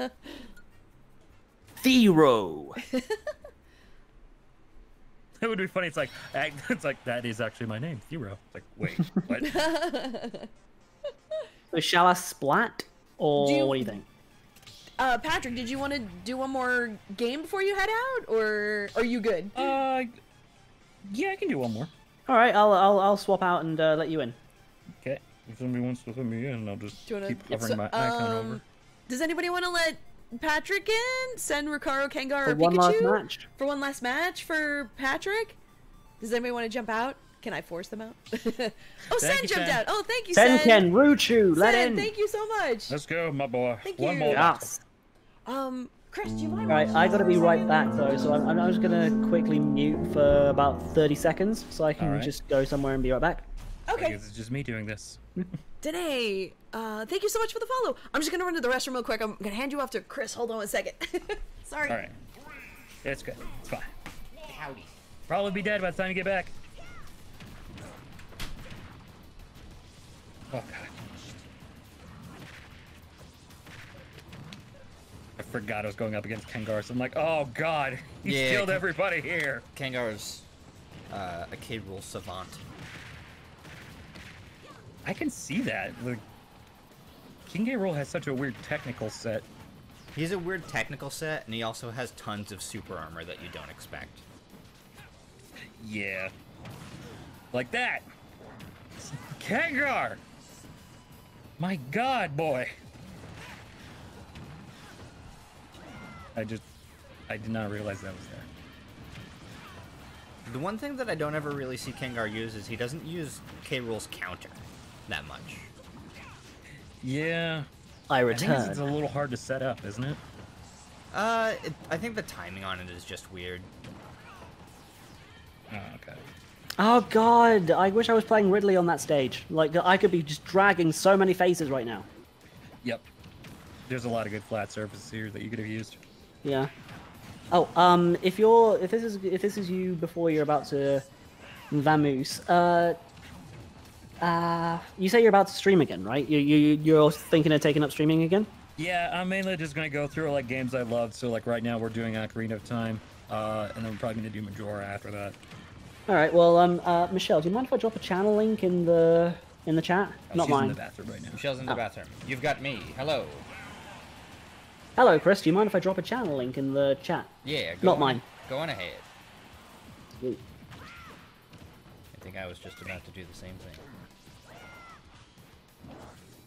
Zero. It would be funny. It's like it's like that is actually my name, Zero. It's like wait, what? So shall I splat, or Do you- what do you think? Uh, Patrick, did you want to do one more game before you head out, or are you good? Uh, yeah, I can do one more. All right, I'll I'll, I'll swap out and uh, let you in. Okay. If somebody wants to put me in, I'll just Do wanna- keep yeah, hovering so, my icon um, over. Does anybody want to let Patrick in? Send Ricaro, Kengar, For or one Pikachu last match. for one last match for Patrick? Does anybody want to jump out? Can I force them out? oh, Sen you, jumped Sen. out. Oh, thank you, Sen. Ken, Ruchu, let Sen, in. thank you so much. Let's go, my boy. Thank One you. more. Yes. Um, Chris, do you mind? Right, I gotta be right back though, so I'm, I'm just gonna quickly mute for about 30 seconds so I can Alright. just go somewhere and be right back. I Okay. guess it's just me doing this. Danae, uh, thank you so much for the follow. I'm just gonna run to the restroom real quick. I'm gonna hand you off to Chris. Hold on a second. Sorry. All right. It's good. It's fine. Howdy. Probably be dead by the time you get back. Oh god. I forgot I was going up against Kengar, so I'm like, oh god, he Yeah, killed Ken- everybody here. Kangar's uh, a K Rool savant. I can see that. Like, King K. Has such a weird technical set. He's a weird technical set, and he also has tons of super armor that you don't expect. Yeah. Like that. Kengar! My god, boy. I just, I did not realize that was there. The one thing that I don't ever really see Kengar use is he doesn't use K Rool's counter that much. Yeah. I I think it's, return. it's a little hard to set up, isn't it? Uh, it, I think the timing on it is just weird. Oh, okay. Oh god, I wish I was playing Ridley on that stage. Like, I could be just dragging so many faces right now. Yep. There's a lot of good flat surfaces here that you could have used. Yeah. Oh, um, if you're if this is if this is you before you're about to vamoose, uh, uh, you say you're about to stream again, right? You you you're thinking of taking up streaming again? Yeah, I'm mainly just gonna go through like games I love. So like right now we're doing Ocarina of Time, uh, and then we're probably gonna do Majora after that. All right. Well, um, uh, Michele, do you mind if I drop a channel link in the in the chat? Oh, Not she's in the bathroom right now. Michele's in the Oh. bathroom. You've got me. Hello. Hello, Chris. Do you mind if I drop a channel link in the chat? Yeah. Go Not on, mine. Go on ahead. Sweet. I think I was just about to do the same thing.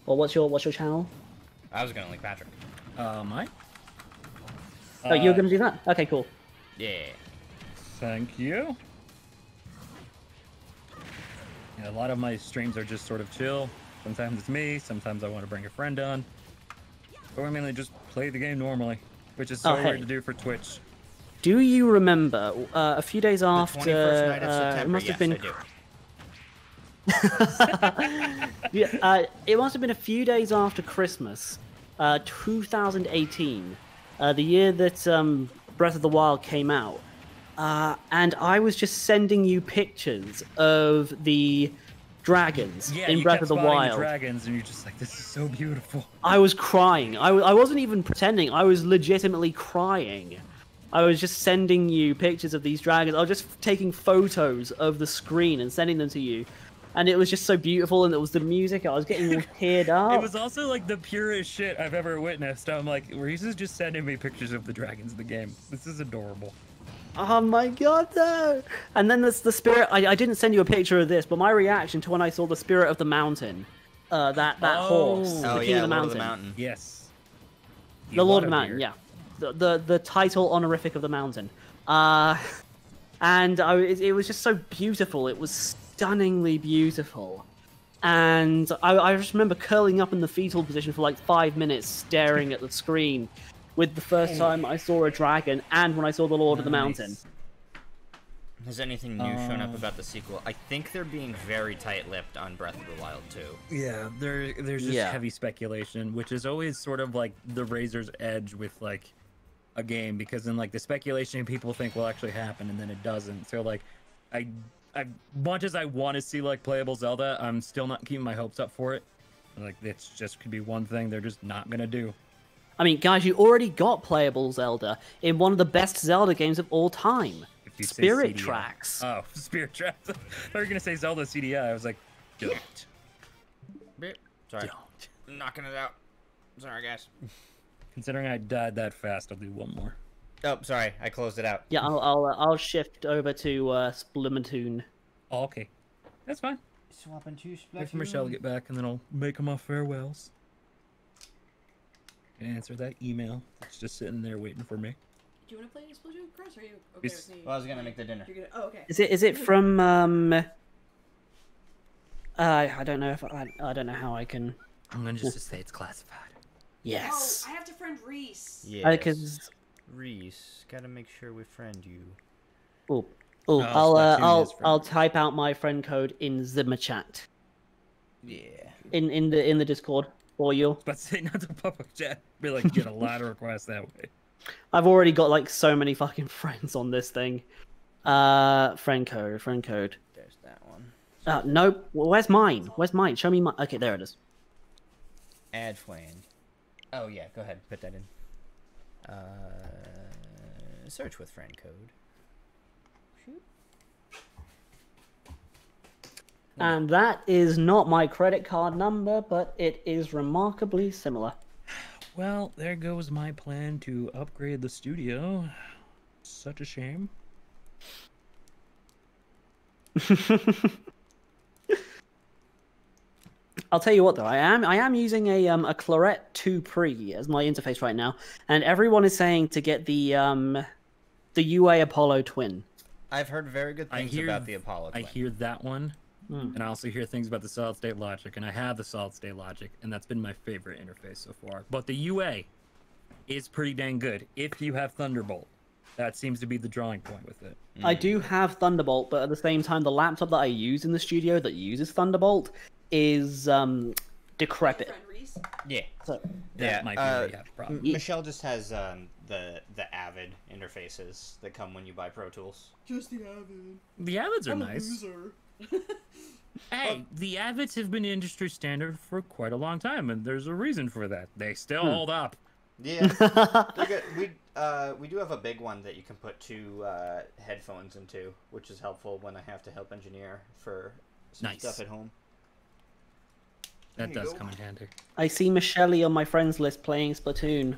Well, what's your what's your channel? I was gonna link Patrick. Uh, mine? oh, you're Uh, gonna do that? Okay, cool. Yeah. Thank you. Yeah, a lot of my streams are just sort of chill. Sometimes it's me, sometimes I want to bring a friend on. Or I mainly just play the game normally, which is so Oh, hey. weird to do for Twitch. Do you remember uh, a few days The after? 21st night of uh, it September. must yes, have been I do. Yeah, uh, it must have been a few days after Christmas, uh, 2018, uh, the year that um, Breath of the Wild came out. Uh, and I was just sending you pictures of the dragons Yeah, in Breath of the Wild. dragons, and you're just like, this is so beautiful. I was crying. I, w- I wasn't even pretending. I was legitimately crying. I was just sending you pictures of these dragons. I was just taking photos of the screen and sending them to you. And it was just so beautiful, and it was the music. I was getting all teared up. It was also like the purest shit I've ever witnessed. I'm like, Reece is just sending me pictures of the dragons in the game. This is adorable. Oh my god, no! And then there's the spirit. I, I didn't send you a picture of this, but my reaction to when I saw the spirit of the mountain, uh, that that Oh. horse, the Oh king yeah, of the Lord mountain, of the Mountain. Yes. the Lord of the Mountain, yeah, the, the the title honorific of the mountain. Uh, and I, it, it was just so beautiful. It was stunningly beautiful. And I, I just remember curling up in the fetal position for like five minutes, staring at the screen, with the first time I saw a dragon, and when I saw the Lord of the Mountain. Has anything new shown up Uh, about the sequel? I think they're being very tight-lipped on Breath of the Wild too. Yeah, there there's just Yeah. heavy speculation, which is always sort of like the razor's edge with like a game because then like the speculation people think will actually happen and then it doesn't. So like I I much as I want to see like playable Zelda, I'm still not keeping my hopes up for it. Like it's just could be one thing they're just not gonna do. I mean, guys, you already got playable Zelda in one of the best Zelda games of all time. If you Spirit CDI. Tracks. Oh, Spirit Tracks. I thought you were gonna say Zelda CDI. I was like, don't. Beep. Sorry, Don't. knocking it out. Sorry, guys. Considering I died that fast, I'll do one more. Oh, sorry, I closed it out. Yeah, I'll I'll, uh, I'll shift over to uh, Splatoon. Oh, okay. That's fine. Swapping two Wait for Michele to get back, and then I'll make my farewells. And answer that email. It's just sitting there waiting for me. Do you want to play Splatoon, Chris? Or are you okay Yes. with me? Well, I was gonna make the dinner. You're gonna. Oh, okay. Is it is it from um? Uh, I don't know if I I don't know how I can. I'm gonna just say it's classified. Yes. Oh, I have to friend Reece. Yeah. Because Reece, gotta make sure we friend you. oh oh Oh, I'll uh, I'll I'll type out my friend code in Zimmer chat Yeah. in in the in the Discord for you. But say not to public chat. Be like get a lot of requests that way. I've already got like so many fucking friends on this thing. Uh, friend code, friend code. There's that one. Uh, no, where's mine? Where's mine? Show me mine. Okay, there it is. Add friend. Oh yeah, go ahead, put that in. Uh, search with friend code. And that is not my credit card number, but it is remarkably similar. Well, there goes my plan to upgrade the studio. Such a shame. I'll tell you what though, I am I am using a um a Clarett 2 Pre as my interface right now, and everyone is saying to get the um the UA Apollo Twin. I've heard very good I things hear about the Apollo. I hear that one, Hmm. and I also hear things about the solid state logic, and I have the solid state logic, and that's been my favorite interface so far. But the UA is pretty dang good if you have Thunderbolt. That seems to be the drawing point with it. I do have Thunderbolt, but at the same time, the laptop that I use in the studio that uses Thunderbolt is um decrepit. Friend Reece. Yeah. So That Yeah, might be uh, where you have a problem. Michele just has um, the the Avid interfaces that come when you buy Pro Tools. Just the Avid. The Avids are I'm a nice. loser. Hey, the Avids have been industry standard for quite a long time, and there's a reason for that. They still Hmm. hold up. Yeah, good. We uh, we do have a big one that you can put two uh, headphones into, which is helpful when I have to help engineer for some Nice. stuff at home. That does go. come in handy. I see Michele on my friends list playing Splatoon.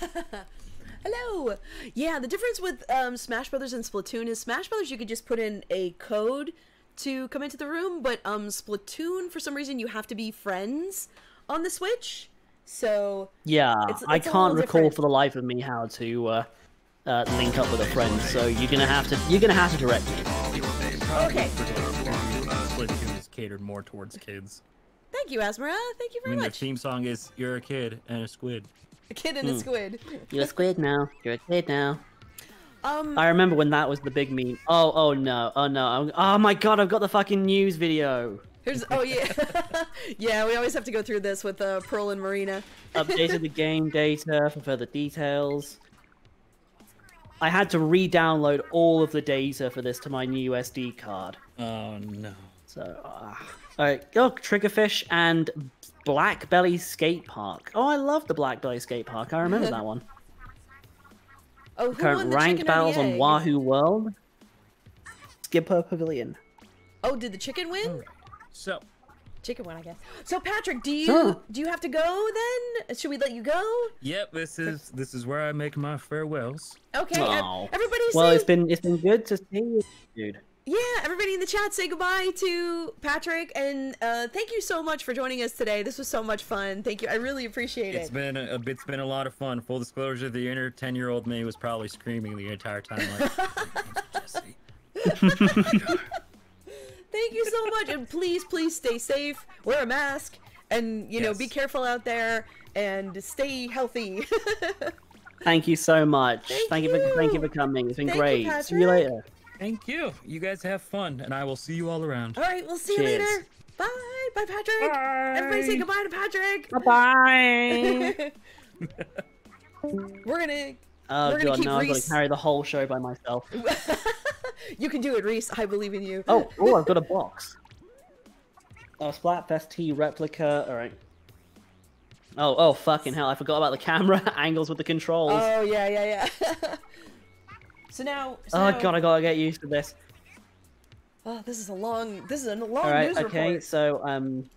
Hello. Yeah, the difference with um, Smash Brothers and Splatoon is Smash Brothers you could just put in a code to come into the room, but um, Splatoon for some reason you have to be friends on the Switch. So Yeah, It's- I it's a can't recall different. for the life of me how to uh, uh, link up with a friend. So you're gonna have to you're gonna have to direct me. okay, Splatoon is catered more towards kids. Thank you, Asmara. Thank you very I very mean, the much. theme song is "You're a kid and a squid." A kid and a squid. You're a squid now. You're a kid now. Um, I remember when that was the big meme. Oh, oh no, oh no. I'm- Oh my god, I've got the fucking news video. here's oh yeah, yeah. We always have to go through this with uh, Pearl and Marina. Updated the game data for further details. I had to re-download all of the data for this to my new SD card. Oh no. So, uh, Uh, alright, oh, Triggerfish and Black Belly Skate Park. Oh, I love the Black Belly Skate Park. I remember that one. Oh, who won Current the ranked battles on? Wahoo World. Skipper Pavilion. Oh, did the chicken win? All right. So, Chicken won, I guess. So Patrick, do you Sure. do you have to go then? Should we let you go? yep, this is this is where I make my farewells. Okay. ev- Aw. everybody Well, say it's been it's been good to see you, dude. Yeah. Everybody in the chat say goodbye to Patrick and uh, thank you so much for joining us today. This was so much fun. Thank you. I really appreciate It's it. It's been a, bit it's been a lot of fun. Full disclosure: the inner ten year old me was probably screaming the entire time, like, Thank you so much, and please, please stay safe. Wear a mask, and you know, be careful out there, and stay healthy. Thank you so much. Thank you for thank you you. for coming. It's been Thank you, great. see you later. Thank you. You guys have fun, and I will see you all around. All right, we'll see you later. Bye, bye, Patrick. Bye. Everybody say goodbye to Patrick. Bye. We're gonna. oh We're gonna god, keep now I've got to carry the whole show by myself. You can do it, Reece. I believe in you. Oh, oh, I've got a box. Oh, Splatfest T replica. All right. Oh, oh, fucking hell! I forgot about the camera angles with the controls. Oh yeah, yeah, yeah. So now. So oh god, I gotta get used to this. Oh, this is a long. This is a long All right, news okay. report. So, um,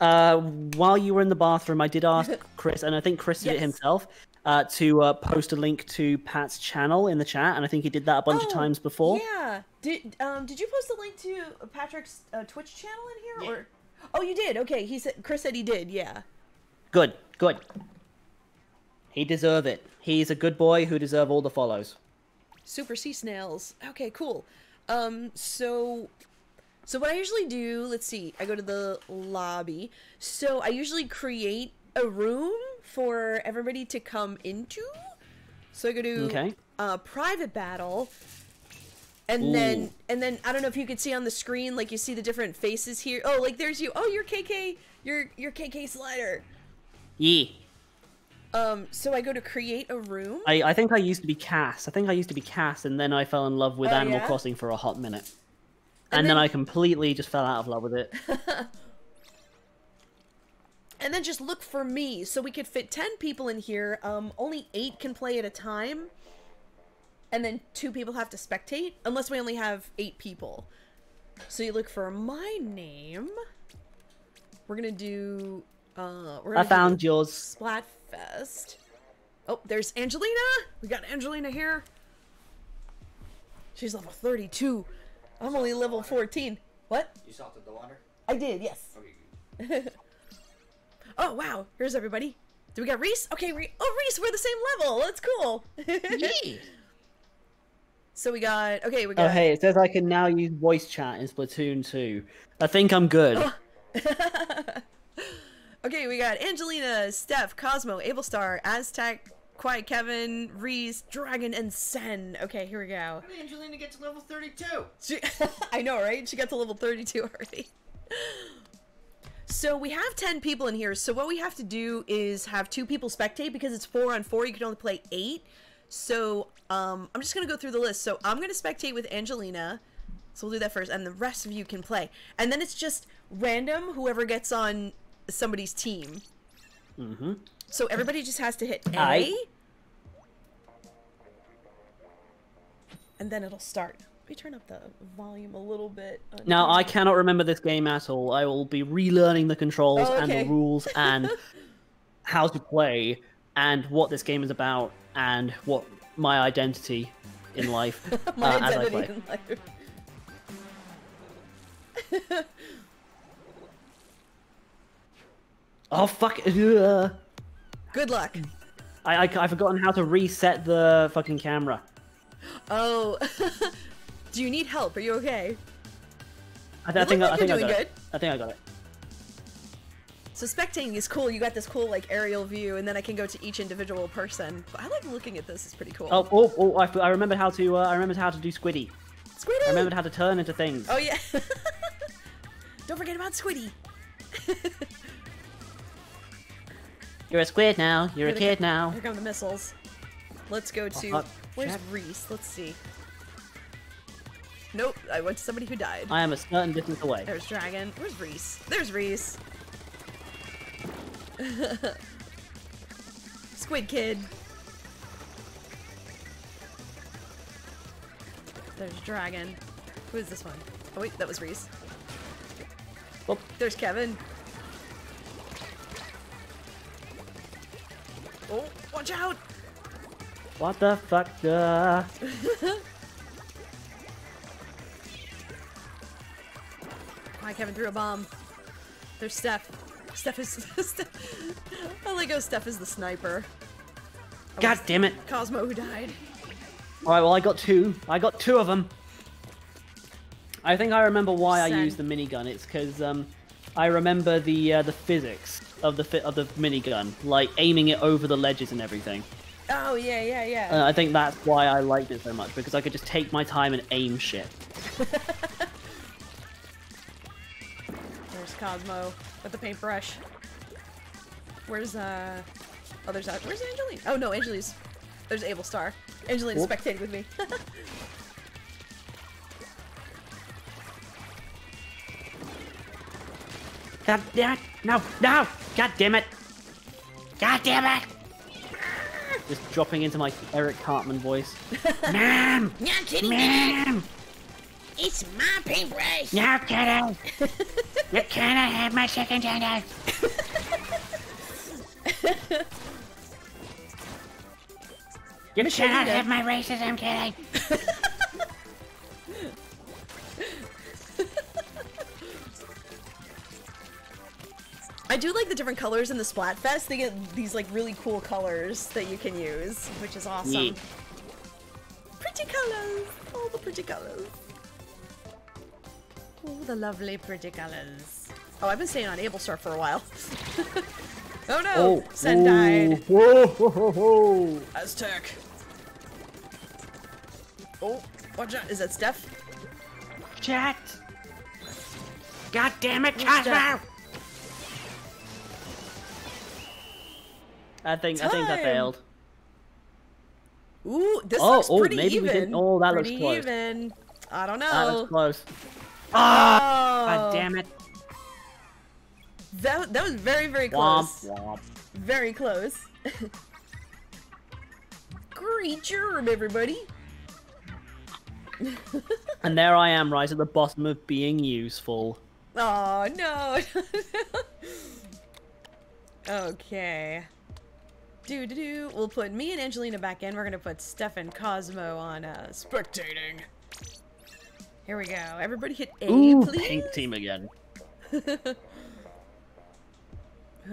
uh, while you were in the bathroom, I did ask Chris, and I think Chris did it himself, uh, to uh, post a link to Pat's channel in the chat, and I think he did that a bunch of Oh, times before. Yeah. Did um did you post a link to Patrick's uh, Twitch channel in here or? Oh, you did. Okay. He said Chris said he did. Yeah. Good, good. He deserve it. He's a good boy who deserve all the follows. Super sea snails. Okay, cool. Um, so, so what I usually do, let's see, I go to the lobby. So I usually create a room for everybody to come into. So I go to Okay. uh, private battle, and then and then I don't know if you could see on the screen, like you see the different faces here. Oh, like there's you. Oh, you're KK. You're you're KK Slider. Yeah. Um, so I go to create a room. I, I think I used to be Cass. I think I used to be Cass, and then I fell in love with Oh, Animal yeah? Crossing for a hot minute. And And, then, then- I completely just fell out of love with it. and then just look for me so we could fit 10 people in here um only 8 can play at a time and then two people have to spectate unless we only have 8 people so you look for my name we're gonna do uh we're I gonna I found yours. Splatfest oh there's angelina we got angelina here she's level 32 i'm only level 14 what You salted the water? i did yes Oh wow! Here's everybody. Do we got Reece? Okay, Re- oh Reece, we're the same level. That's cool. so we got okay. We oh, got Oh, hey, it says I can now use voice chat in Splatoon 2. I think I'm good. Oh. okay. We got Angelina, Steph, Cosmo, Abelstar, Aztec, Quiet Kevin, Reece, Dragon, and Sen. Okay, here we go. How did Angelina get to level 32? She, I know, right? She got to level 32 already. So we have 10 people in here. So what we have to do is have two people spectate because it's four on four. You can only play eight. So um, I'm just going to go through the list. So I'm going to spectate with Angelina. So we'll do that first. And the rest of you can play. And then it's just random, whoever gets on somebody's team. hmm So everybody just has to hit A. And then it'll start. Let me turn up the volume a little bit. on Now. I cannot remember this game at all. I will be relearning the controls Oh, and the rules and how to play and what this game is about and what my identity in life My uh, as I identity play. in life. Oh, fuck. Ugh. Good luck. I, I, I've forgotten how to reset the fucking camera. Oh. Do you need help? Are you okay? I, You I think, look I, like I think I got doing it. I think I got it. So spectating is cool. You got this cool like aerial view, and then I can go to each individual person. But I like looking at this. It's pretty cool. Oh, oh, oh! I, I remembered how to. Uh, I remembered how to do Squiddy. Squiddy! I remembered how to turn into things. Oh yeah. Don't forget about Squiddy. You're a squid now. You're a Here they kid come- now. Here come the missiles. Let's go to. fuck. Where's Shit. Reece? Let's see. Nope. I went to somebody who died. I am a certain distance away. There's Dragon. Where's Reece? There's Reece. Squid Kid. There's Dragon. Who is this one? Oh wait, that was Reece. Oh. There's Kevin. Oh, watch out! What the fuck? Uh... Hi, Kevin threw a bomb. There's Steph. Steph is. Steph. I like how Steph is the sniper. Oh, God damn it! Cosmo who died. All right, well I got two. I got two of them. I think I remember why I used the minigun. It's because um, I remember the uh, the physics of the fi- of the minigun, like aiming it over the ledges and everything. Oh yeah, yeah, yeah. Uh, I think that's why I liked it so much because I could just take my time and aim shit. There's Cosmo with the paintbrush. Where's uh? Oh, there's uh, where's Angeline? Oh no, Angelina's. There's Abel Star. Angeline's Whoop. spectating with me. God damn it! No, no! God damn it! God damn it! Just dropping into my Eric Cartman voice. Ma'am! Not kidding. Ma'am! It's my paintbrush. No kidding. you cannot have my chicken tenders. you cannot have my racism, kidding. I do like the different colors in the Splatfest. They get these like really cool colors that you can use, which is awesome. Yeah. Pretty colors, all the pretty colors. Oh, the lovely pretty colors. Oh, I've been staying on Ablestar for a while. oh no, Oh, Sen died. Whoa, whoa, whoa, whoa. Aztec. Oh, watch out! Is that Steph? Chat. God damn it, Who's Cosmo! I think I think I failed. Ooh, this Oh, looks oh, pretty maybe we even. didn't- oh, that looks pretty close. even. I don't know. That was close. Oh, God damn it. That that was very very close. Womp womp. Very close. Great germ, everybody. And there I am, right at the bottom of being useful. Oh no. okay. Do do do. We'll put me and Angelina back in. We're gonna put Steph and Cosmo on uh, spectating. Here we go. Everybody hit A, Ooh, please. pink team again. Who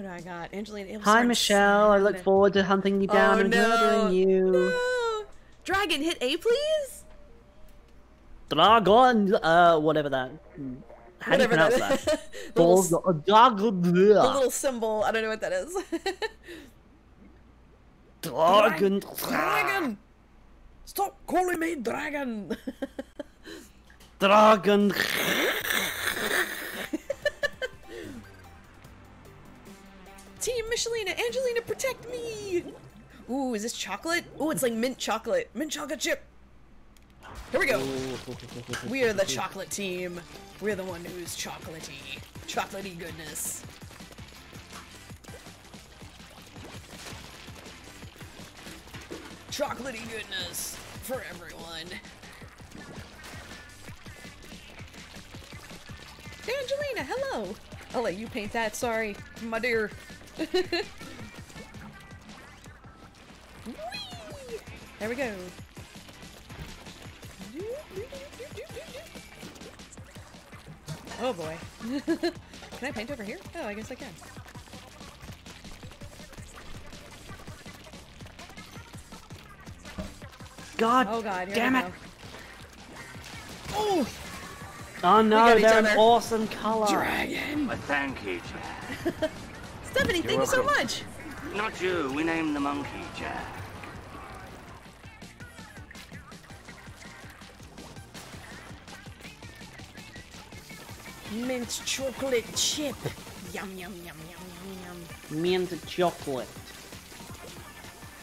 do I got? Angelina. Hi, Michele. I look forward to hunting you down Oh, and no. murdering you. No. Dragon, hit A, please. Dragon, uh, whatever that. How do you Whatever pronounce that that? is. the, little, the little symbol. I don't know what that is. Dragon. dragon. Stop calling me dragon. Dragon. Team Michelina, Angelina, protect me! Ooh, is this chocolate? Ooh, it's like mint chocolate. Mint chocolate chip. Here we go. We are the chocolate team. We're the one who's chocolatey. Chocolatey goodness. Chocolatey goodness for everyone. Angelina, hello. I'll let you paint that. Sorry, my dear. Whee! There we go. Oh boy. can I paint over here? Oh, I guess I can. God Oh god, here damn we it. go. Oh! Oh no, got they're an awesome color. Dragon! But thank you, Jack. Stephanie, thank you so much! Not you. We named the monkey Jack. Mint chocolate chip. Yum, yum, yum, yum, yum, yum. Mint chocolate.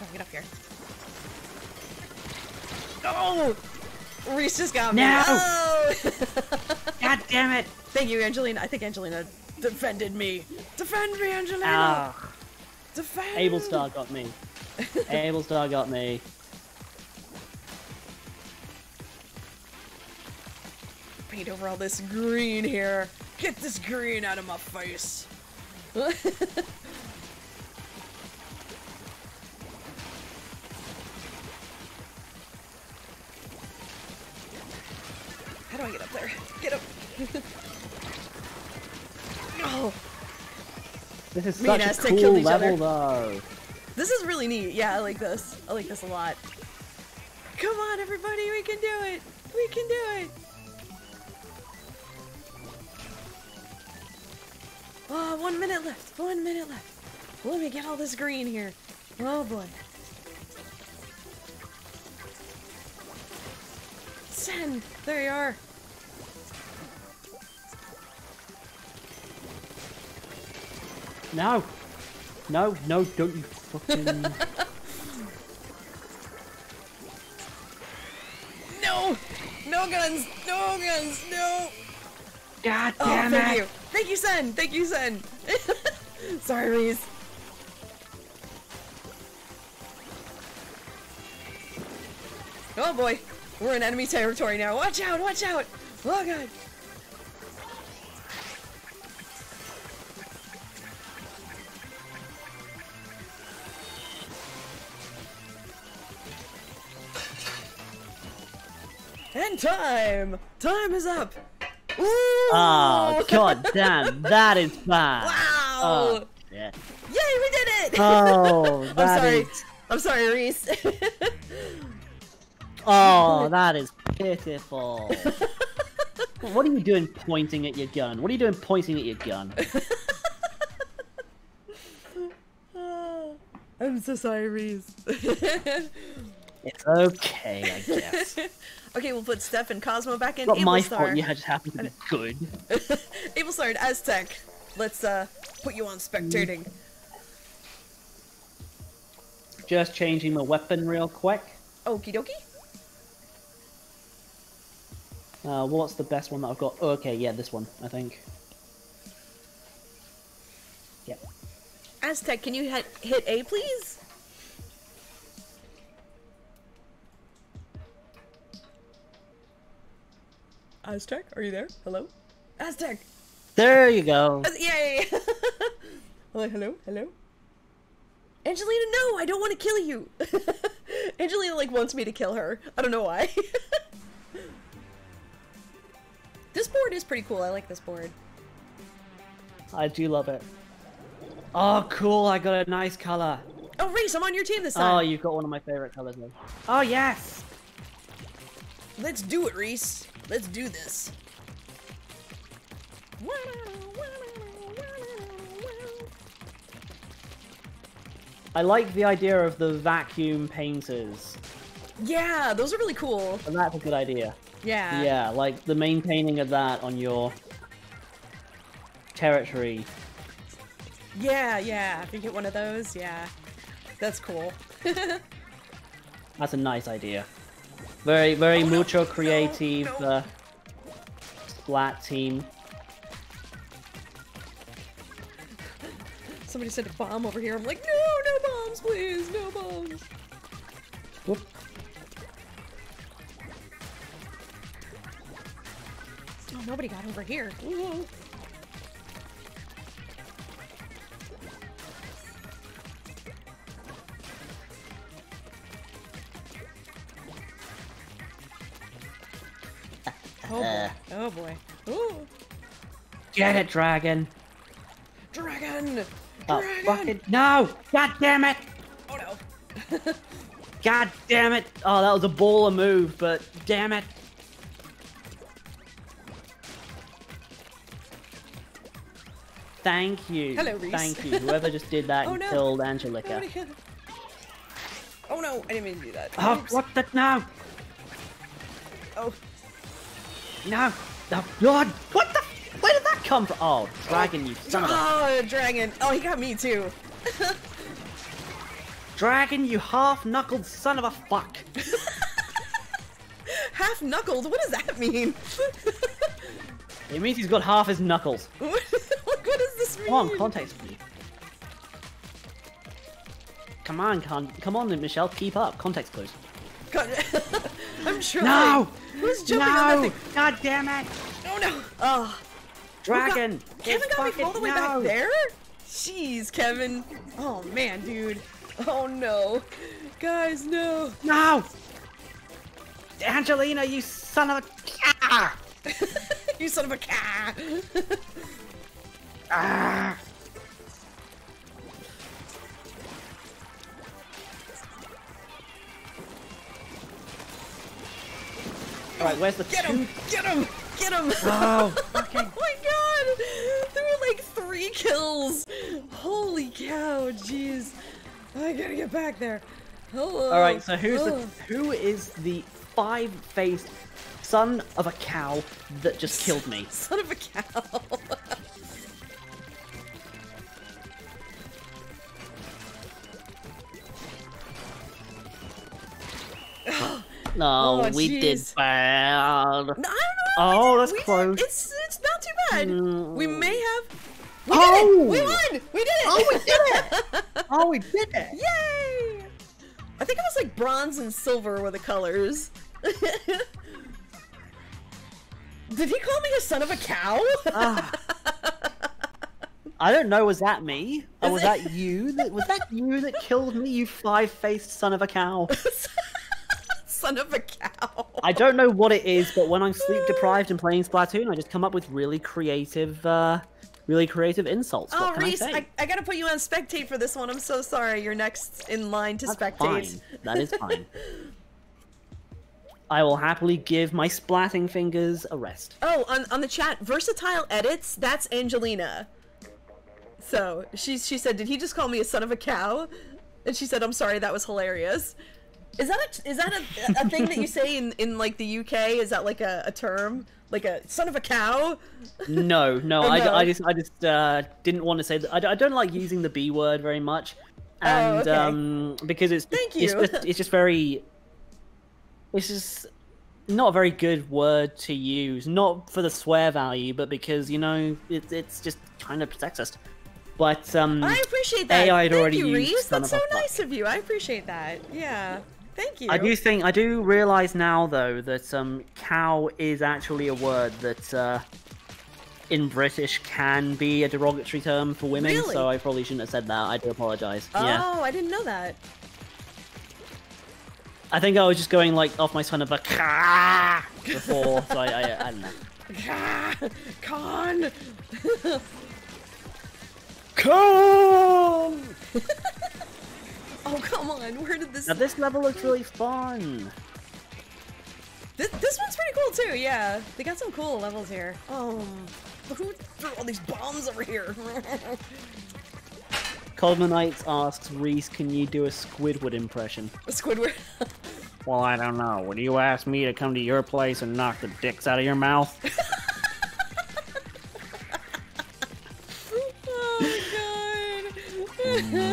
Oh, get up here. Oh! Reece just got me. No! Oh! God damn it! Thank you, Angelina. I think Angelina defended me. Defend me, Angelina! Ah, Defend! Abel Star got me. Abel Star got me. Paint over all this green here. Get this green out of my face. How do I get up there? Get up. oh, This is such a cool level, though. this is really neat. Yeah, I like this. I like this a lot. Come on, everybody, we can do it. We can do it. Oh, one minute left. One minute left. Let me get all this green here. Oh boy. Sen, there you are. No. No, no, don't you fucking... No! No guns! No guns! No! God oh, damn Oh, thank it! you. Thank you, Sen. Thank you, Sen. Sorry, Reece. Oh boy, we're in enemy territory now. Watch out! Watch out! Oh god. And time! Time is up! Oh, Ooh! Oh god damn, that is bad. Wow! Oh, yeah. Yay, we did it! Oh, I'm sorry. is- I'm sorry, Reece. Oh, that is pitiful. what are you doing pointing at your gun? What are you doing pointing at your gun? I'm so sorry, Reece. It's okay, I guess. Okay, we'll put Steph and Cosmo back in. Not my fault you had just happened to be good. Abelstar and Aztec. Let's uh put you on spectating. Just changing my weapon real quick. Okie dokie. Uh, what's the best one that I've got? Oh, okay, yeah, this one, I think. Yep. Aztec, can you hit, hit A, please? Aztec, are you there? Hello? Aztec! There you go. Yay! hello, hello, hello? Angelina, no! I don't want to kill you! Angelina, like, wants me to kill her. I don't know why. this board is pretty cool. I like this board. I do love it. Oh, cool, I got a nice color. Oh, Reece, I'm on your team this oh, time. Oh, you've got one of my favorite colors then. Oh, yes! Let's do it, Reece. Let's do this. I like the idea of the vacuum painters. Yeah, those are really cool. And that's a good idea. Yeah. Yeah, like the maintaining of that on your territory. Yeah, yeah. If you get one of those, yeah. That's cool. That's a nice idea. Very, very mucho creative Uh, splat team. Somebody sent a bomb over here. I'm like, no, no bombs, please, no bombs. Whoop. Oh, nobody got over here. Ooh. Oh boy. Ooh. Get it, dragon! Dragon! Oh, Dragon! fucking no! God damn it! Oh no. God damn it! Oh, that was a baller move, but damn it! Thank you. Hello, Reece. Thank you. Whoever just did that Oh, and no. killed Angelica. Oh, Could- Oh no, I didn't mean to do that. Oh, Oops. what the? No! Oh, No! No! God! What the? Where did that come from? Oh, dragon, you son of a oh, dragon. Oh, he got me too. dragon, you half-knuckled son of a fuck! Half knuckled. What does that mean? It means he's got half his knuckles. what, what does this mean? Come on, context me. Come on, con- come on, Michele, keep up. Context clues. Con- I'm trying. No! Who's jumping on that No! thing? God damn it! Oh no! Oh, Dragon! Kevin got me all the way no. back there. Jeez, Kevin. Oh man, dude. Oh no, guys, no. No! Angelina, you son of a. Ah! you son of a. Ah! Alright, where's the Get him! Get him! Get him! Oh, oh my god! There were like three kills! Holy cow, jeez. I gotta get back there. Hello. Alright, so who's the Oh. who is the five-faced son of a cow that just killed me? Son of a cow. No, Oh, we did jeez. bad. No, I don't know. Oh, we that's did- close. It's it's not too bad. We may have. We Oh! did! We won! We did it! Oh, we did it! Oh, we did it! Yay! I think it was like bronze and silver were the colors. Did he call me a son of a cow? Ah. I don't know. Was that me? Or was that you? That, was that you that killed me? You five-faced son of a cow! Son of a cow. I don't know what it is, but when I'm sleep deprived and playing Splatoon, I just come up with really creative, uh, really creative insults. What Oh, can Reece, I say? I, I gotta put you on spectate for this one. I'm so sorry. You're next in line to That's spectate. fine. That is fine. I will happily give my splatting fingers a rest. Oh, on, on the chat, versatile edits. That's Angelina. So she she said, did he just call me a son of a cow? And she said, I'm sorry, that was hilarious. Is that a, is that a, a thing that you say in, in like the UK? Is that like a, a term? Like a son of a cow? No, no, Oh, I, no. I just, I just uh, didn't want to say that. I, I don't like using the B word very much, and Oh, okay. um, because it's Thank it's you. just, it's just very, it's just not a very good word to use. Not for the swear value, but because you know it, it's just kind of sexist. But um, I appreciate that. AI had Thank already you, Reece. That's so nice of you. I appreciate that. Yeah. Thank you. I do think I do realize now though that um cow is actually a word that uh in British can be a derogatory term for women, Really? so I probably shouldn't have said that. I do apologize. Yeah. Oh, I didn't know that. I think I was just going like off my son of a before, so I, I I don't know. Con. Come! Oh come on! Where did this? Now this level looks really fun. This, this one's pretty cool too. Yeah, they got some cool levels here. Um, who threw all these bombs over here? Cosmonites asks Reece, can you do a Squidward impression? A Squidward. Well, I don't know. Would you ask me to come to your place and knock the dicks out of your mouth? oh my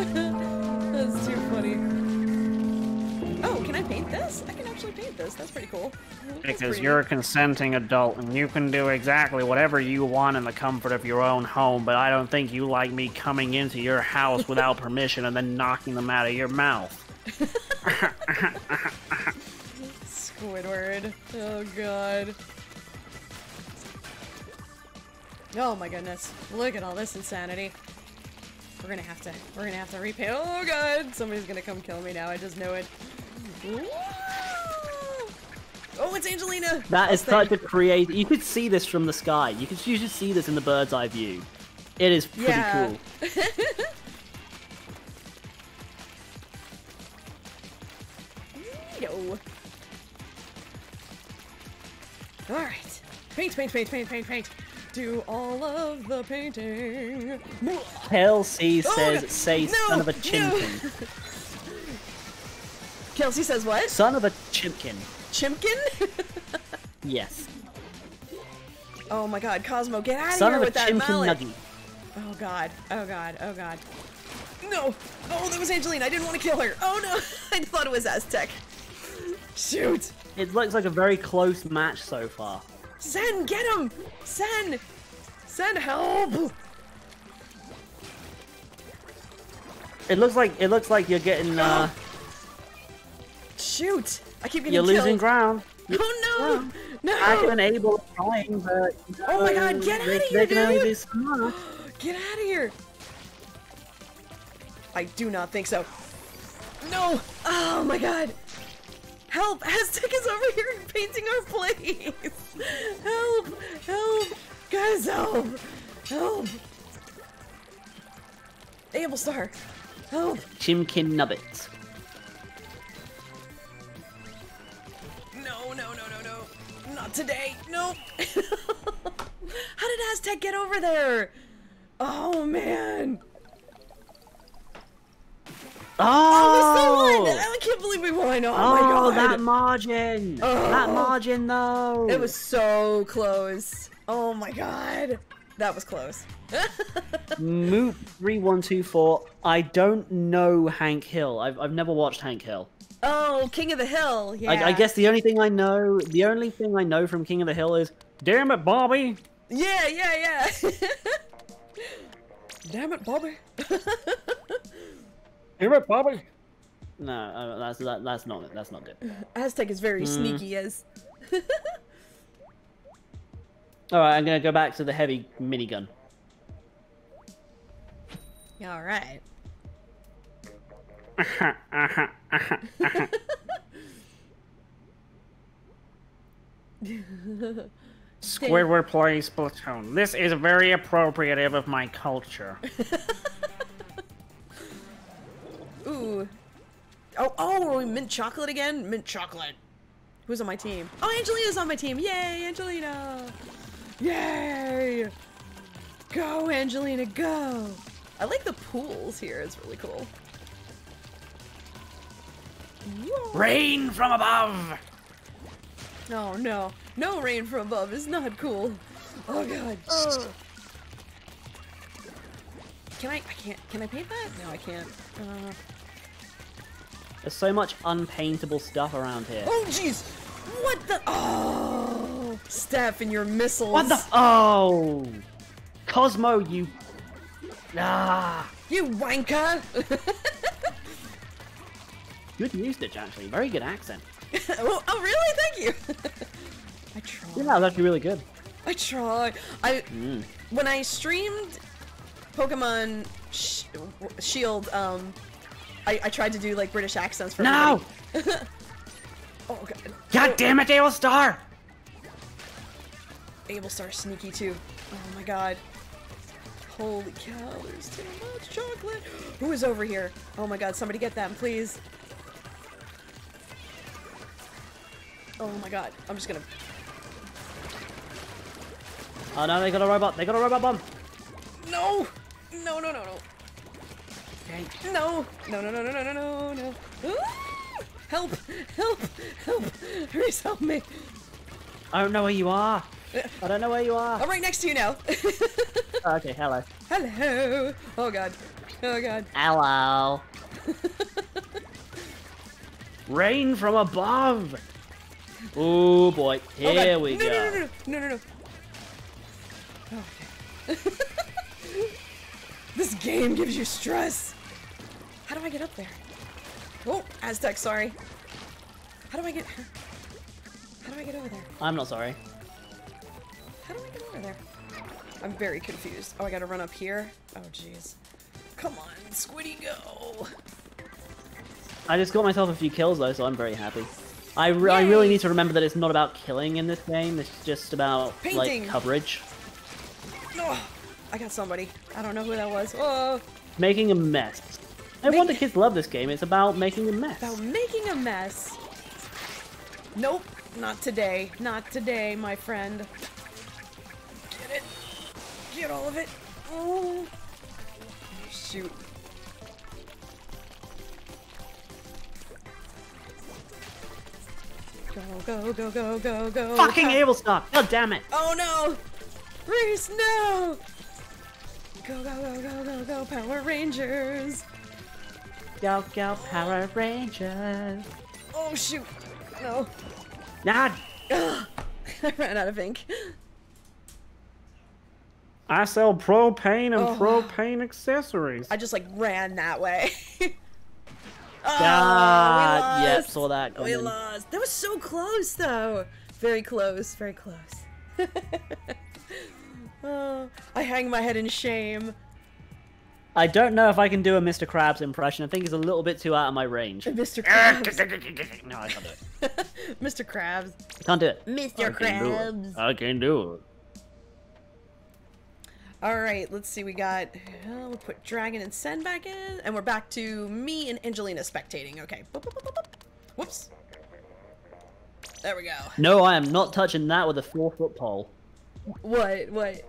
god, that's too funny. Oh, can I paint this? I can actually paint this. That's pretty cool. That's Because pretty you're a consenting adult and you can do exactly whatever you want in the comfort of your own home, but I don't think you like me coming into your house without permission and then knocking them out of your mouth. Squidward. Oh god. Oh my goodness. Look at all this insanity. We're gonna have to we're gonna have to repaint. Oh god! Somebody's gonna come kill me now, I just know it. Oh, it's Angelina! That is such a create. You could see this from the sky. You could you should see this in the bird's eye view. It is pretty Yeah. cool. Yo. Alright. Paint, paint, paint, paint, paint, paint. Do all of the painting. Kelsey Oh, says, God. "Say No, son of a no. Kelsey says what? Son of a chimkin. Chimkin? Yes. oh my god, Cosmo, get out of here of with that mallet. Oh god, oh god, oh god. No! Oh, that was Angelina. I didn't want to kill her. Oh no! I thought it was Aztec. Shoot! It looks like a very close match so far. Sen, get him! Sen! Sen, help! It looks like it looks like you're getting uh Shoot! I keep getting you're killed. losing ground. Oh no! Active No! and able are trying, but Oh my God, get out of here, can dude! Get out of here! I do not think so. No! Oh my god! Help! Aztec is over here painting our place! Help! Help! Guys, help! Help! Able Star! Help! Chimkin nubbits. No, no, no, no, no. Not today. No. How did Aztec get over there? Oh man. Oh! Still! I can't believe we won! Oh, Oh, my god! that margin! That Oh. margin, though. It was so close. Oh my god. That was close. Moot three one two four. I don't know Hank Hill. I've I've never watched Hank Hill. Oh, King of the Hill. Yeah. I, I guess the only thing I know, the only thing I know from King of the Hill is, damn it, Bobby. Yeah, yeah, yeah. Damn it, Bobby. Damn it, Bobby! No, uh, that's that, that's not that's not good. Aztec is very Mm. sneaky as. All right, I'm gonna go back to the heavy minigun. Yeah, all right. Squidward plays Splatoon. This is very appropriative of my culture. Ooh. Oh, oh, are we mint chocolate again? Mint chocolate. Who's on my team? Oh, Angelina's on my team. Yay, Angelina. Yay. Go, Angelina, go. I like the pools here. It's really cool. Rain from above! No, no. No rain from above is not cool. Oh god. Ugh. Can I I can't can I paint that? No, I can't. Uh, There's so much unpaintable stuff around here. oh jeez. What the Oh Steph and your missiles. What the? Oh, Cosmo, you. Ah, You wanker! good usage actually. Very good accent. oh, oh, really? Thank you. I tried. Yeah, that was actually really good. I tried. I Mm. when I streamed Pokemon Sh- Shield, um, I, I tried to do like British accents for No! oh god. God damn it, Able Star! Able Star sneaky too. Oh my god. Holy cow, there's too much chocolate. Who is over here? Oh my god, somebody get them, please. Oh my god, I'm just gonna. Oh no, they got a robot. They got a robot bomb. No! No, no, no, no. No! No, no, no, no, no, no, no, no. Ah! Help! Help! Help! Please help me! I don't know where you are. I don't know where you are. I'm right next to you now. okay, hello. Hello! Oh god. Oh god. Hello. Rain from above. Oh boy, Oh, here God. we no, go. No, no, no, no, no, no, no. Okay. this game gives you stress. How do I get up there? Oh, Aztec, sorry. How do I get... How do I get over there? I'm not sorry. How do I get over there? I'm very confused. Oh, I gotta run up here? Oh, jeez. Come on, Squiddy, go! I just got myself a few kills though, so I'm very happy. I, re- I really need to remember that it's not about killing in this game. It's just about Painting. like coverage, Oh, I got somebody. I don't know who that was. Oh, making a mess. I Make- want the kids love this game. It's about making a mess. about making a mess. Nope, not today. Not today, my friend. Get it. Get all of it. Oh. Shoot. Go, go, go, go, go, go. Fucking Ha- able stop! God oh, damn it! Oh no! Reece, no! Go, go, go, go, go, go, Power Rangers! Go go Power Rangers! Oh shoot! No. Nah, I ran out of ink. I sell propane and Oh. propane accessories. I just like ran that way. oh, Ah, we yep, saw that We coming. lost. That was so close, though. Very close. Very close. oh, I hang my head in shame. I don't know if I can do a Mr. Krabs impression. I think he's a little bit too out of my range. Mr. Krabs. no, I can't do it. Mr. Krabs. I can't do it. Mr. Krabs. I can't do it. All right, let's see. We got. Uh, we'll put Dragon and Sen back in, and we're back to me and Angelina spectating. Okay. Boop, boop, boop, boop, boop. Whoops. There we go. No, I am not touching that with a four foot pole. What? What?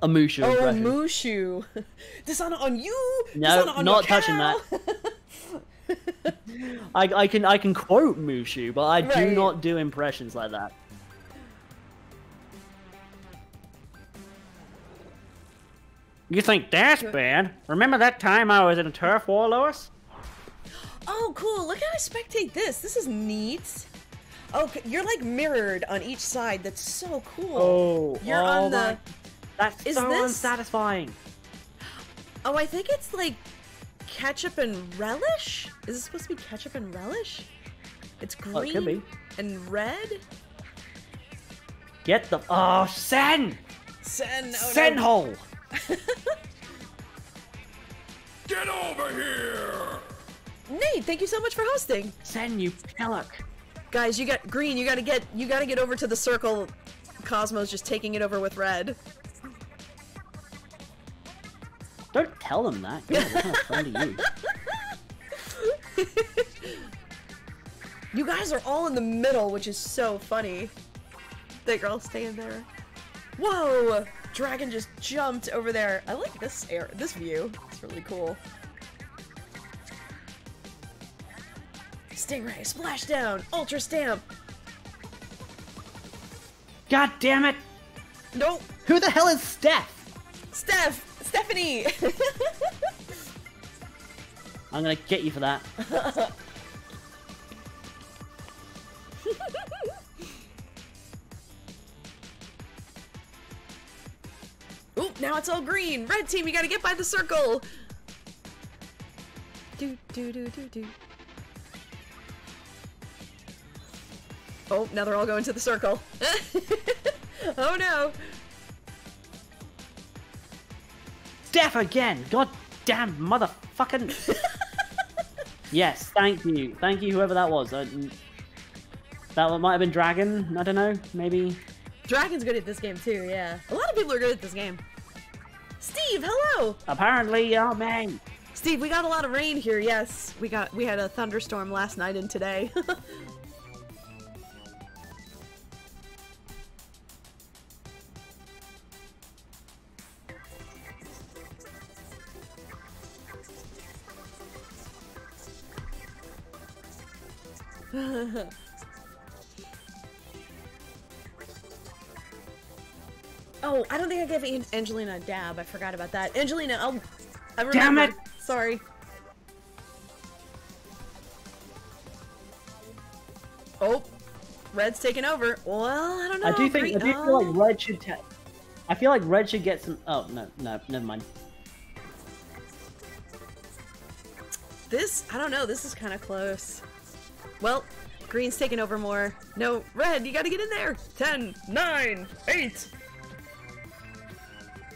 A Mushu Oh, impression. Mushu. Dishonor on you. No, on not your touching cow. that. I, I can I can quote Mushu, but I do not do impressions like that. You think that's bad? Remember that time I was in a turf war, Lois? Oh, cool. Look how I spectate this. This is neat. Oh, you're like mirrored on each side. That's so cool. Oh, You're oh on the. My- That's Is so this- unsatisfying. Oh, I think it's like ketchup and relish. Is it supposed to be ketchup and relish? It's Oh, green it and red. Get the oh Sen Sen. Oh, Sen no. hole. Get over here! Nate, thank you so much for hosting. Sen, you pillock. Guys, you got green. You gotta get. You gotta get over to the circle. Cosmo's just taking it over with red. Don't tell them that. God, what kind of friend are you? You guys are all in the middle, which is so funny. That girl staying there. Whoa! Dragon just jumped over there. I like this air, this view. It's really cool. Stingray, splashdown, ultra stamp. God damn it! Nope. Who the hell is Steph? Steph, Stephanie. I'm gonna get you for that. Oop, now it's all green. Red team, you gotta get by the circle. Do do do do do. Oh, now they're all going to the circle. oh no. Steph again! God damn motherfucking. yes, thank you. Thank you, whoever that was. That might have been Dragon. I don't know. Maybe. Dragon's good at this game too, yeah. A lot of people are good at this game. Steve, hello! Apparently, oh man. Steve, we got a lot of rain here, yes. We got we had a thunderstorm last night and today. oh, I don't think I gave Angelina a dab. I forgot about that. Angelina, I'll. I remember. Damn it! Sorry. Oh, Red's taking over. Well, I don't know. I do think. I do feel oh. like uh, Red should. I feel like Red should get some. Oh no, no, never mind. This, I don't know. This is kind of close. Well, Green's taking over more. No, Red, you gotta get in there. Ten, nine, eight.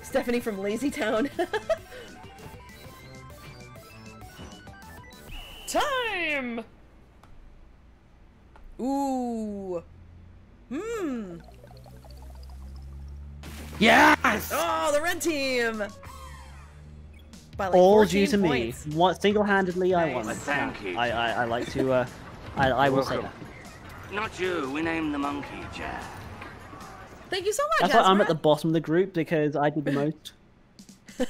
Stephanie from Lazy Town. Time! Ooh. Hmm. Yes. Oh, the red team! By like All due to points. me. What single-handedly I won. Well, thank you. I, I, I like to. Uh, I, I will say that. Not you. We named the monkey Jack. Thank you so much, That's why I'm at the bottom of the group because I did the most.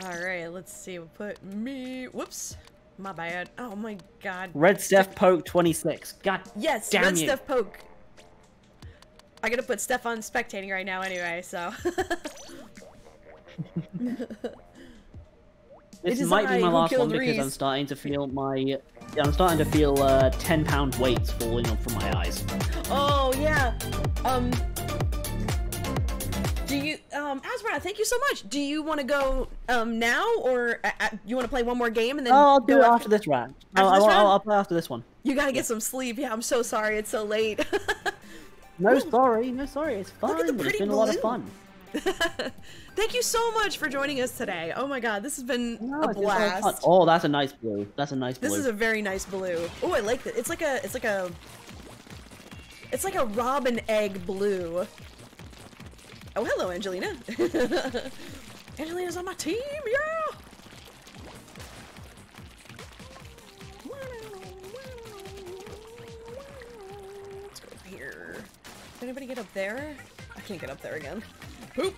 Alright, let's see. We'll put me. Whoops. My bad. Oh my god. Red Steph Poke 26. God Yes, damn Red you. Steph Poke. I gotta put Steph on spectating right now anyway, so. This is might I be my last one killed because I'm starting to feel my. Yeah, I'm starting to feel uh, 10 pound weights falling off from my eyes. oh yeah. Um. Do you, um, Asmara, thank you so much. Do you want to go, um, now, or uh, uh, you want to play one more game and then? Oh, I'll do it after this round. After I'll, this I'll, round? I'll, I'll play after this one. You gotta get some sleep. Yeah, I'm so sorry. It's so late. No, sorry, no, sorry. It's fine. at the but it's pretty been a lot of fun. Thank you so much for joining us today. Oh my god, this has been No, a it's been a lot of fun. blast. Oh, that's a nice blue. That's a nice blue. This is a very nice blue. Oh, I like it. It's like a, it's like a, it's like a robin egg blue. Oh, hello, Angelina. Angelina's on my team, yeah. Let's go here. Did anybody get up there? I can't get up there again. Poop.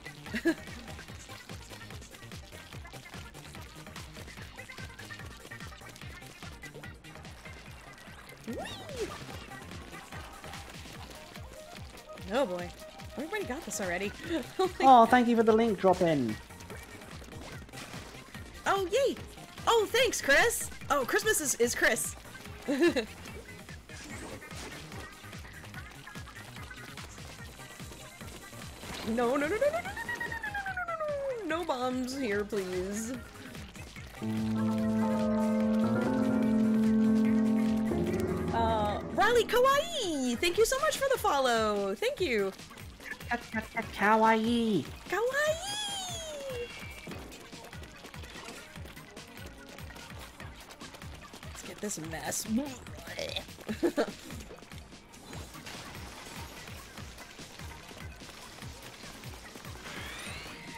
Oh boy. Everybody got this already. oh, Oh, thank you for the link drop in. oh, yay! Oh, thanks, Chris! Oh, Christmas is, is Chris. no, no, no, no, no, no, no, no, no, no, no, no, no bombs here, please. Uh, Riley Kawaii, thank you so much for the follow. Thank you. Kawaii. Kawaii. Let's get this mess.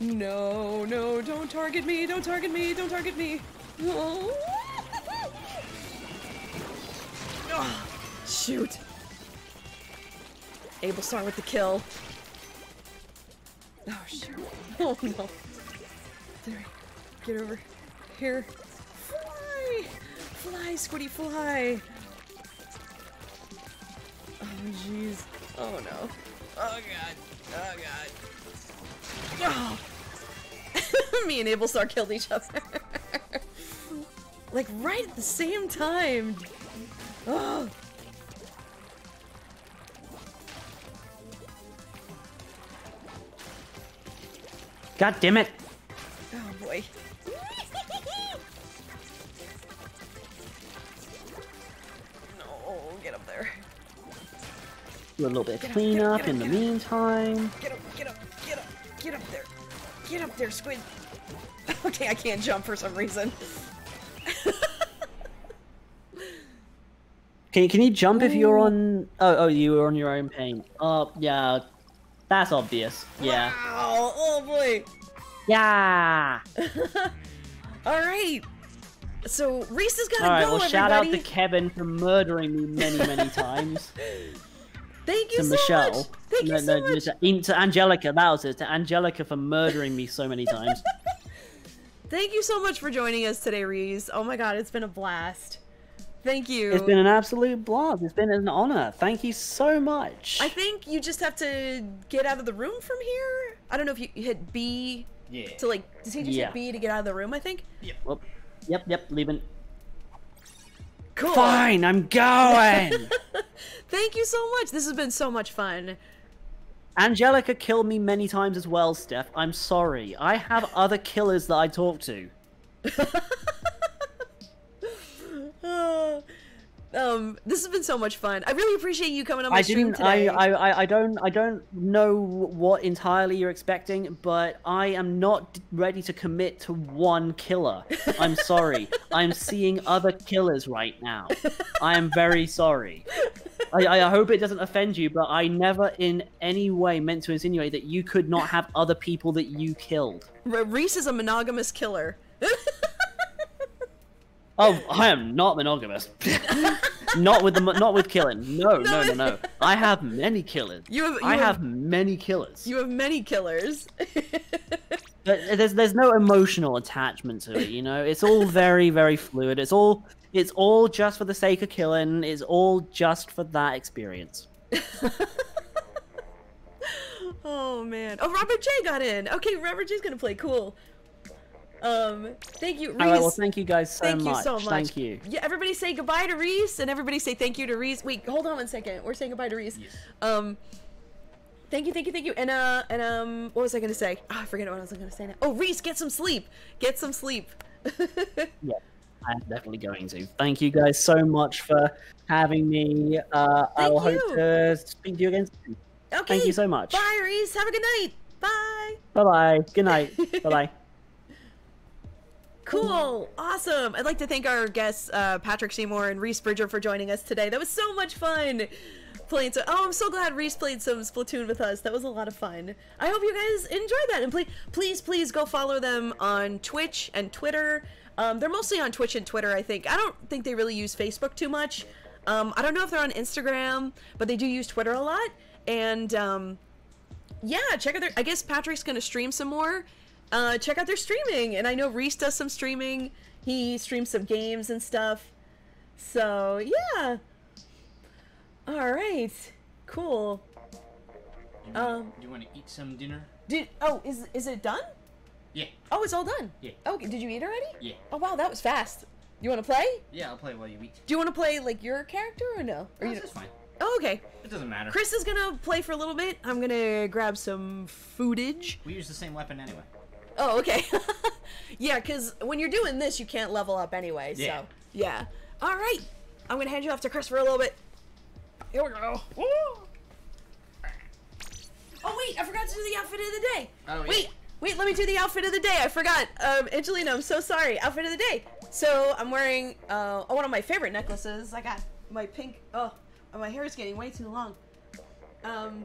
No, no, don't target me, don't target me, don't target me. No. Ah, shoot. Abel Star with the kill. Oh shoot. Oh no. There. Get over here. Fly! Fly, Squiddy, fly! Oh jeez. Oh no. Oh god. Oh god. Oh. Me and Abelstar killed each other. like right at the same time. Oh. God damn it. Do a little bit of Get up, get up, cleanup in the meantime. Get up, get up, get up, get up there. Get up there, squid. Okay, I can't jump for some reason. Can you, can you jump if you're on? Oh, oh, you were on your own paint. Oh, yeah, that's obvious. Yeah, Wow, oh boy. yeah. All right. So Reece has got to go. All right, well, shout out to Kevin for murdering me many, many times. Thank you to so Michele. much. Thank no, you so no, much. To, to Angelica, that was it. To Angelica for murdering me so many times. Thank you so much for joining us today, Reece. Oh my god, it's been a blast. Thank you. It's been an absolute blast. It's been an honor. Thank you so much. I think you just have to get out of the room from here. I don't know if you you hit B Yeah. to like. Does he just Yeah. hit B to get out of the room? I think. Well, yep, yep, leaving. Cool. Fine, I'm going. Thank you so much. This has been so much fun. Angelica killed me many times as well, Steph. I'm sorry. I have other killers that I talk to. Uh, um, this has been so much fun. I really appreciate you coming on my I stream today. I. I. I don't. I don't know what entirely you're expecting, but I am not ready to commit to one killer. I'm sorry. I'm seeing other killers right now. I am very sorry. I, I hope it doesn't offend you, but I never in any way meant to insinuate that you could not have other people that you killed. Reece is a monogamous killer. Oh, I am not monogamous. not with the not with killing. No, no, no, no. I have many killers. You have- you I have- have many killers. You have many killers. But there's there's no emotional attachment to it, you know. It's all very very fluid. It's all it's all just for the sake of killing. It's all just for that experience. oh man. Oh, Robert J got in. Okay, Robert J's gonna play. Cool. Um, thank you, Reece. All right, well, thank you guys so thank much. you so much. Thank you. Yeah, everybody say goodbye to Reece, and everybody say thank you to Reece. Wait, hold on one second. We're saying goodbye to Reece. Yes. Um, thank you, thank you, thank you. And uh, and um, what was I gonna say? Oh, I forget what I was gonna say now. Oh, Reece, get some sleep. Get some sleep. Yeah, I'm definitely going to. Thank you guys so much for having me. Uh, I will Thank hope to speak to you again soon. Okay. Thank you so much. Bye, Reece. Have a good night. Bye. Bye bye. Good night. bye bye. Cool, awesome. I'd like to thank our guests, uh, Patrick Seymour and Reece Bridger, for joining us today. That was so much fun playing. So, oh, I'm so glad Reece played some Splatoon with us. That was a lot of fun. I hope you guys enjoyed that, and please, please, please go follow them on Twitch and Twitter. Um, they're mostly on Twitch and Twitter, I think. I don't think they really use Facebook too much. Um, I don't know if they're on Instagram, but they do use Twitter a lot. And um, yeah, check out their. I guess Patrick's gonna stream some more. Uh, check out their streaming, and I know Reece does some streaming. He streams some games and stuff. So yeah. All right. Cool. Um. Do you want to eat some dinner? Did oh is is it done? Yeah. Oh, it's all done. Yeah. Okay. Did you eat already? Yeah. Oh wow, that was fast. You want to play? Yeah, I'll play while you eat. Do you want to play like your character or no? Or No, you that's fine. Oh, okay. It doesn't matter. Chris is gonna play for a little bit. I'm gonna grab some foodage. We use the same weapon anyway. Oh, okay. yeah, because when you're doing this, you can't level up anyway. Yeah. So yeah. All right. I'm gonna hand you off to Chris for a little bit. Here we go. Woo! Oh wait, I forgot to do the outfit of the day. Oh, yeah. wait, wait, let me do the outfit of the day. I forgot. Um, Angelina, I'm so sorry. Outfit of the day. So I'm wearing uh one of my favorite necklaces. I got my pink. Oh, my hair is getting way too long. Um,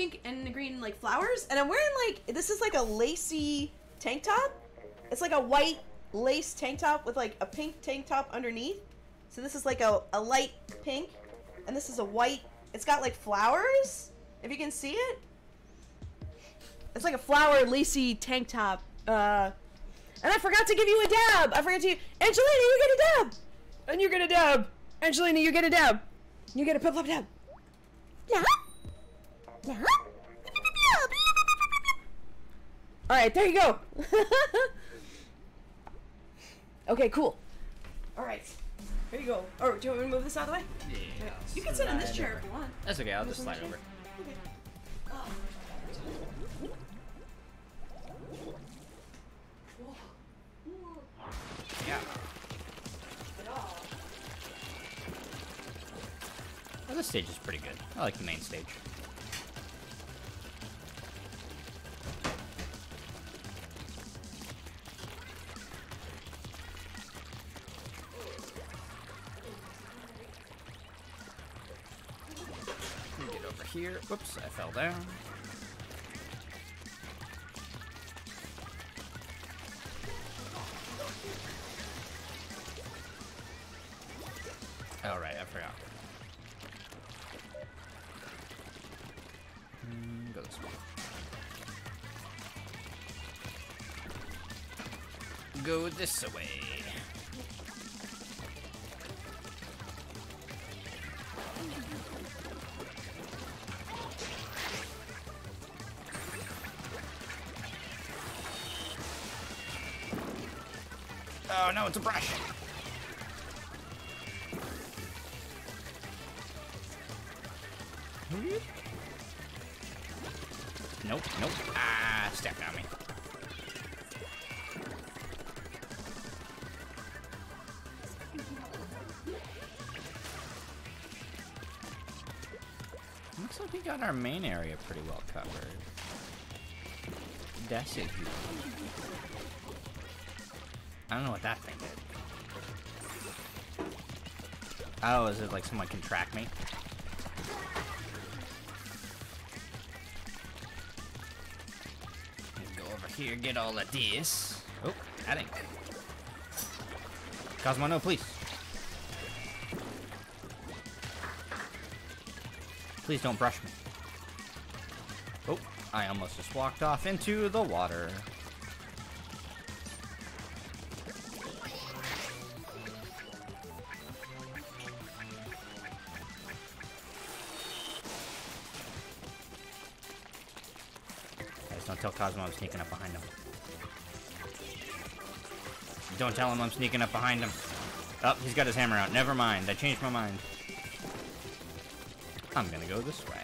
pink and the green like flowers, and I'm wearing like this is like a lacy tank top. It's like a white lace tank top with like a pink tank top underneath. So this is like a, a light pink, and this is a white. It's got like flowers, if you can see it. It's like a flower lacy tank top. Uh, and I forgot to give you a dab. I forgot to. Angelina, you get a dab, and you get a dab. Angelina, you get a dab. You get a pip pop dab. Yeah. Yeah. All right, there you go. okay, cool. All right, here you go. Oh, do you want me to move this out of the way? Yeah. You can sit in this chair if you want. That's okay. I'll just slide over. Okay. Oh. Yeah. Well, this stage is pretty good. I like the main stage. Here. Whoops, I fell down. All right, I forgot. Mm, go this way. Go this way. Oh no, it's a brush. Nope, nope. Ah, stepped on me. Looks like we got our main area pretty well covered. That's it. I don't know what that thing did. Oh, is it like someone can track me? Go over here, get all of this. Oh, that ain't good. Cosmo, no, please. Please don't brush me. Oh, I almost just walked off into the water. Don't tell him I'm sneaking up behind him. Oh, he's got his hammer out. Never mind. I changed my mind. I'm gonna go this way.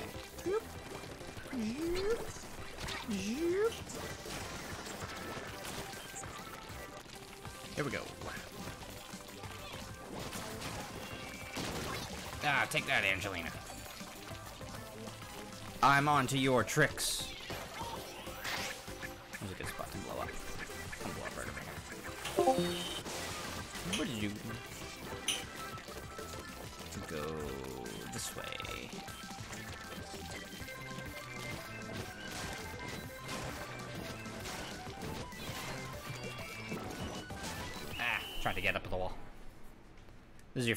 Here we go. Ah, take that, Angelina. I'm on to your tricks.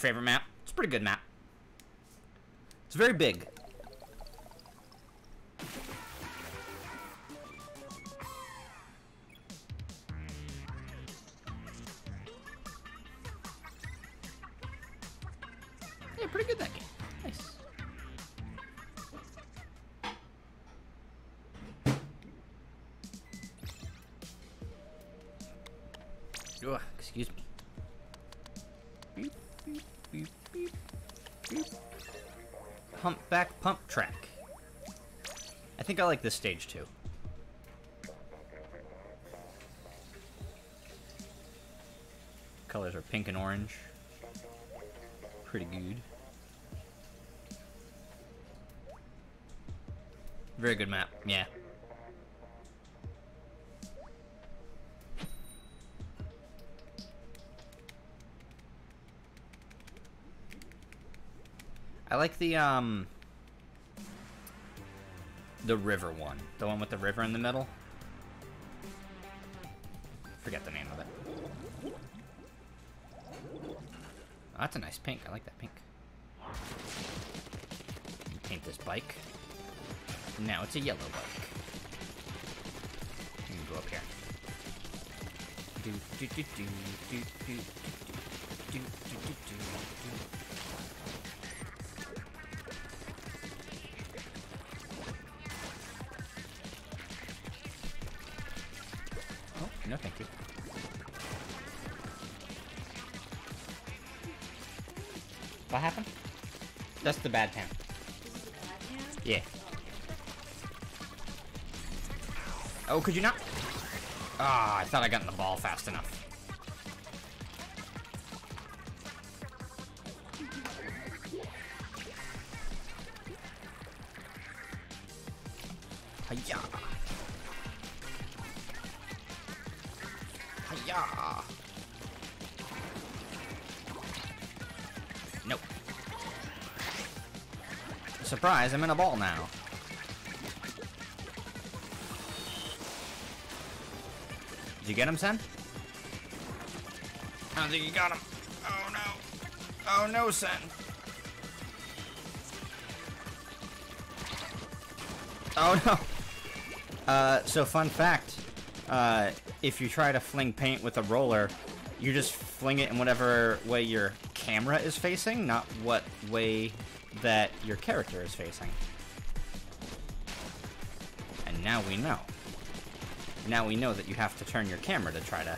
Your favorite map? It's a pretty good map. It's very big. Like this stage too. Colors are pink and orange. Pretty good. Very good map, yeah. I like the um the river one. The one with the river in the middle. Forget the name of it. Oh, that's a nice pink. I like that pink. Paint this bike. Now it's a yellow bike. You can go up here. Do do do do do do do do do do do do. That's the bad pan. Yeah. Oh, could you not? Ah, I thought I got in the ball fast enough. I'm in a ball now. Did you get him, son? I don't think you got him. Oh no. Oh no, son. Oh no. Uh, so fun fact, uh, if you try to fling paint with a roller, you just fling it in whatever way your camera is facing, not what way that your character is facing. And now we know. Now we know that you have to turn your camera to try to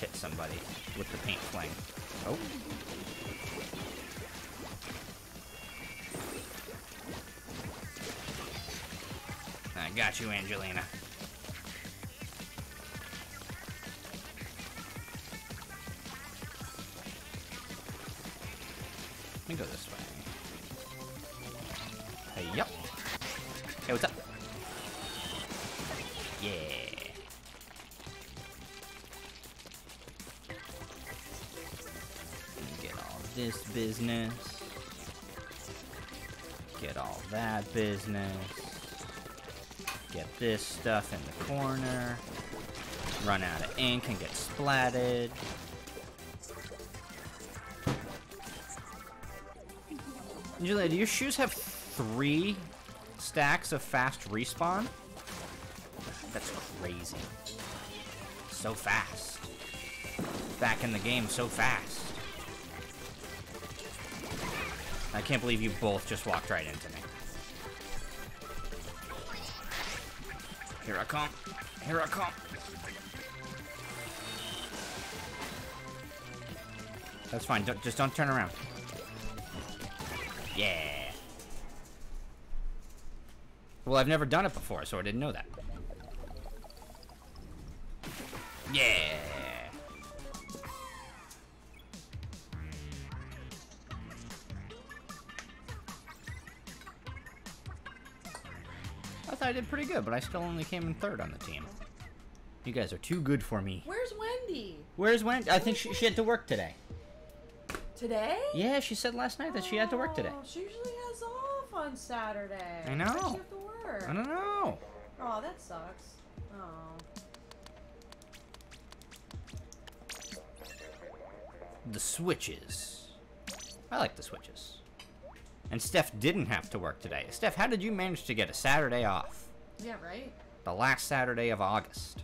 hit somebody with the paint fling. Oh. I got you, Angelina. Business. Get this stuff in the corner. Run out of ink and get splatted. Julia, do your shoes have three stacks of fast respawn? That's crazy. So fast. Back in the game so fast. I can't believe you both just walked right into me. Come. Here I come. That's fine. Don't, just don't turn around. Yeah. Well, I've never done it before, so I didn't know that. Yeah. Good, but I still only came in third on the team. You guys are too good for me. Where's Wendy? Where's Wendy? I think she, she had to work today. Today? Yeah, she said last night that she had to work today. Oh, she usually has off on Saturday. I know. Why'd she have to work? I don't know. Oh, that sucks. Oh. The switches. I like the switches. And Steph didn't have to work today. Steph, how did you manage to get a Saturday off? Yeah, right? The last Saturday of August.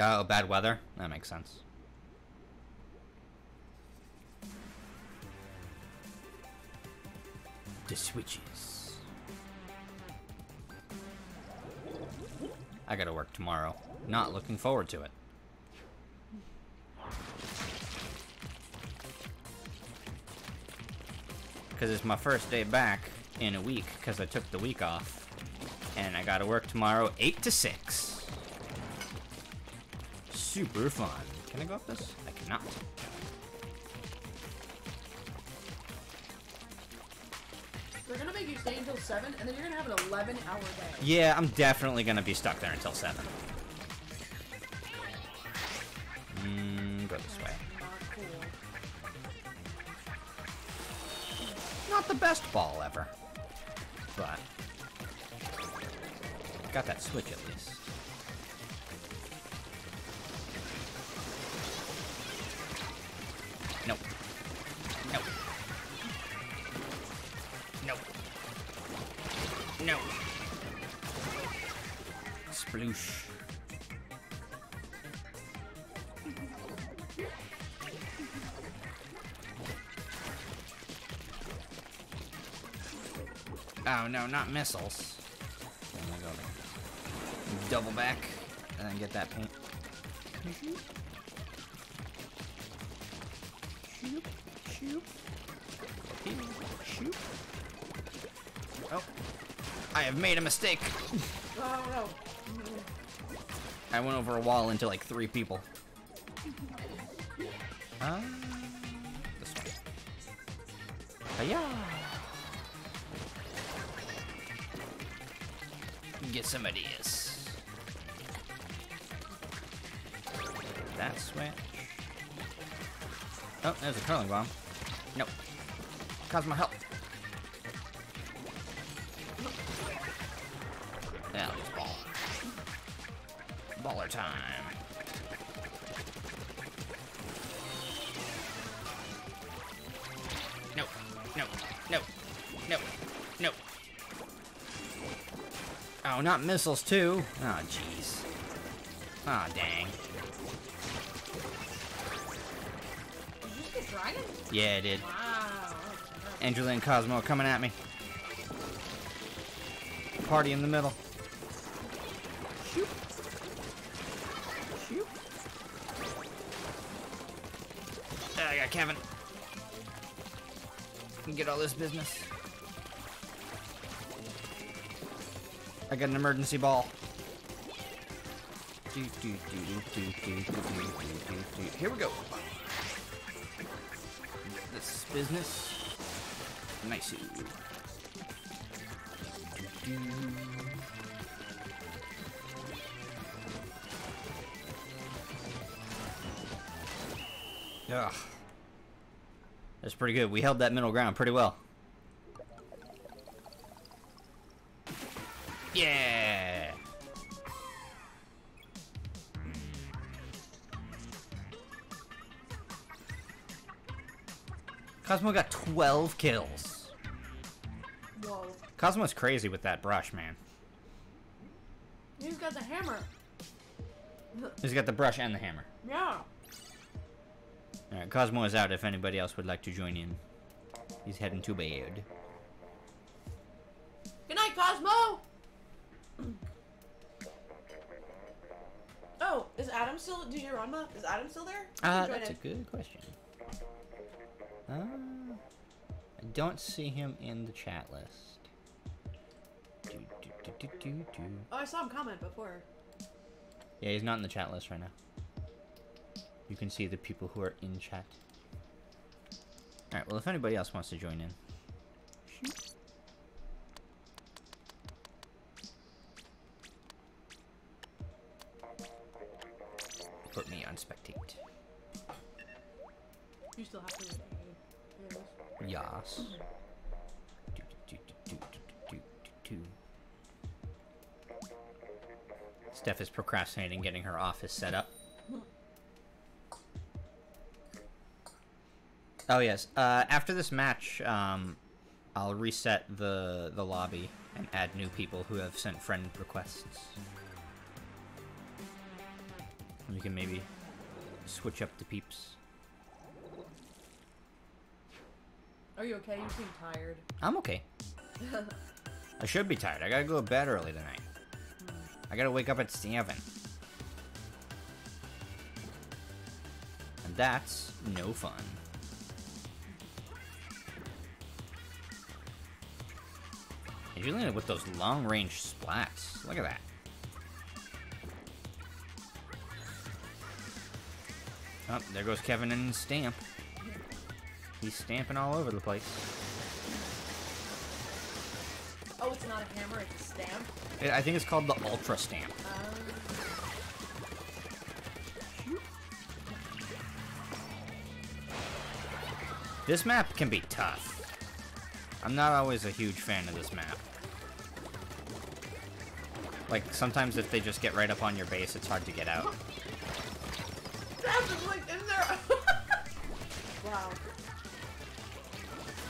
Oh, bad weather? That makes sense. The switches. I gotta work tomorrow. Not looking forward to it. Because it's my first day back in a week because I took the week off. And I gotta work tomorrow 8 to 6. Super fun. Can I go up this? I cannot. They're gonna make you stay until seven, and then you're gonna have an 11 hour day. Yeah, I'm definitely gonna be stuck there until 7. Best ball ever. But. Got that switch at least. Not missiles. I'm gonna go there. Double back and then get that paint. Shoop, shoop. Shoop. Oh, I have made a mistake. Oh no. I went over a wall into like three people. Uh, this way. Hiya! Some ideas. That switch. Oh, there's a curling bomb. No. Cosmo, help. Not missiles too. Oh, jeez. Oh, dang. Did you just get dragon? Yeah, it did. Wow. Angela and Cosmo coming at me. Party in the middle. Shoot. Shoot. I got Kevin. Can Get all this business. I got an emergency ball. Here we go. This business. Nice. Yeah. That's pretty good. We held that middle ground pretty well. 12 kills. Whoa. Cosmo's crazy with that brush, man. He's got the hammer. He's got the brush and the hammer. Yeah. Alright, Cosmo is out if anybody else would like to join in. He's heading to bed. Good night, Cosmo. Oh, is Adam still? Do you Ranma? Is Adam still there? Ah, Join that's a good question. Don't see him in the chat list. Do, do, do, do, do, do. Oh, I saw him comment before. Yeah, he's not in the chat list right now. You can see the people who are in chat. Alright, well, if anybody else wants to join in. Procrastinating getting her office set up. Oh yes. Uh, after this match, um, I'll reset the the lobby and add new people who have sent friend requests. We can maybe switch up the peeps. Are you okay? You seem tired. I'm okay. I should be tired. I gotta go to bed early tonight. I gotta wake up at 7. That's no fun. And you're dealing with those long range splats. Look at that. Oh, there goes Kevin and his stamp. He's stamping all over the place. Oh, it's not a hammer, it's a stamp. I- I think it's called the Ultra Stamp. Oh. This map can be tough. I'm not always a huge fan of this map. Like, sometimes if they just get right up on your base, it's hard to get out. That's just like in there. wow.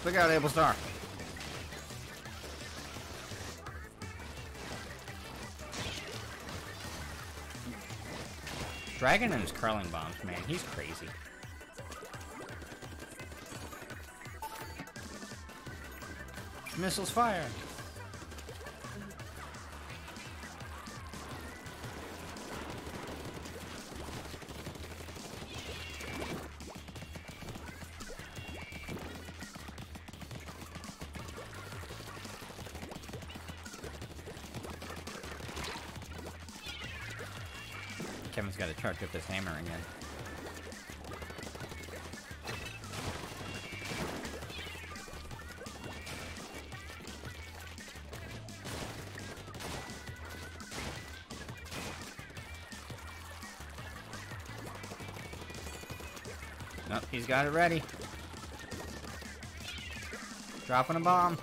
Look out, Abel Star. Dragon and his curling bombs, man, he's crazy. Missiles fire. Kevin's got to charge up his hammer again. Got it ready. Dropping a bomb.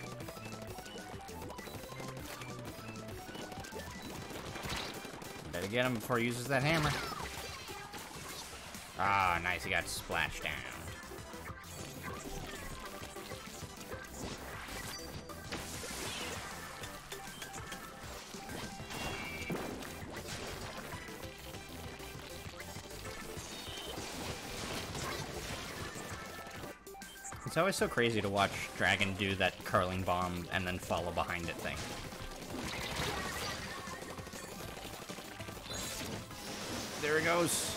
Better get him before he uses that hammer. Ah, nice. He got splashed down. It's always so crazy to watch Dragon do that curling bomb and then follow behind it thing. There he goes.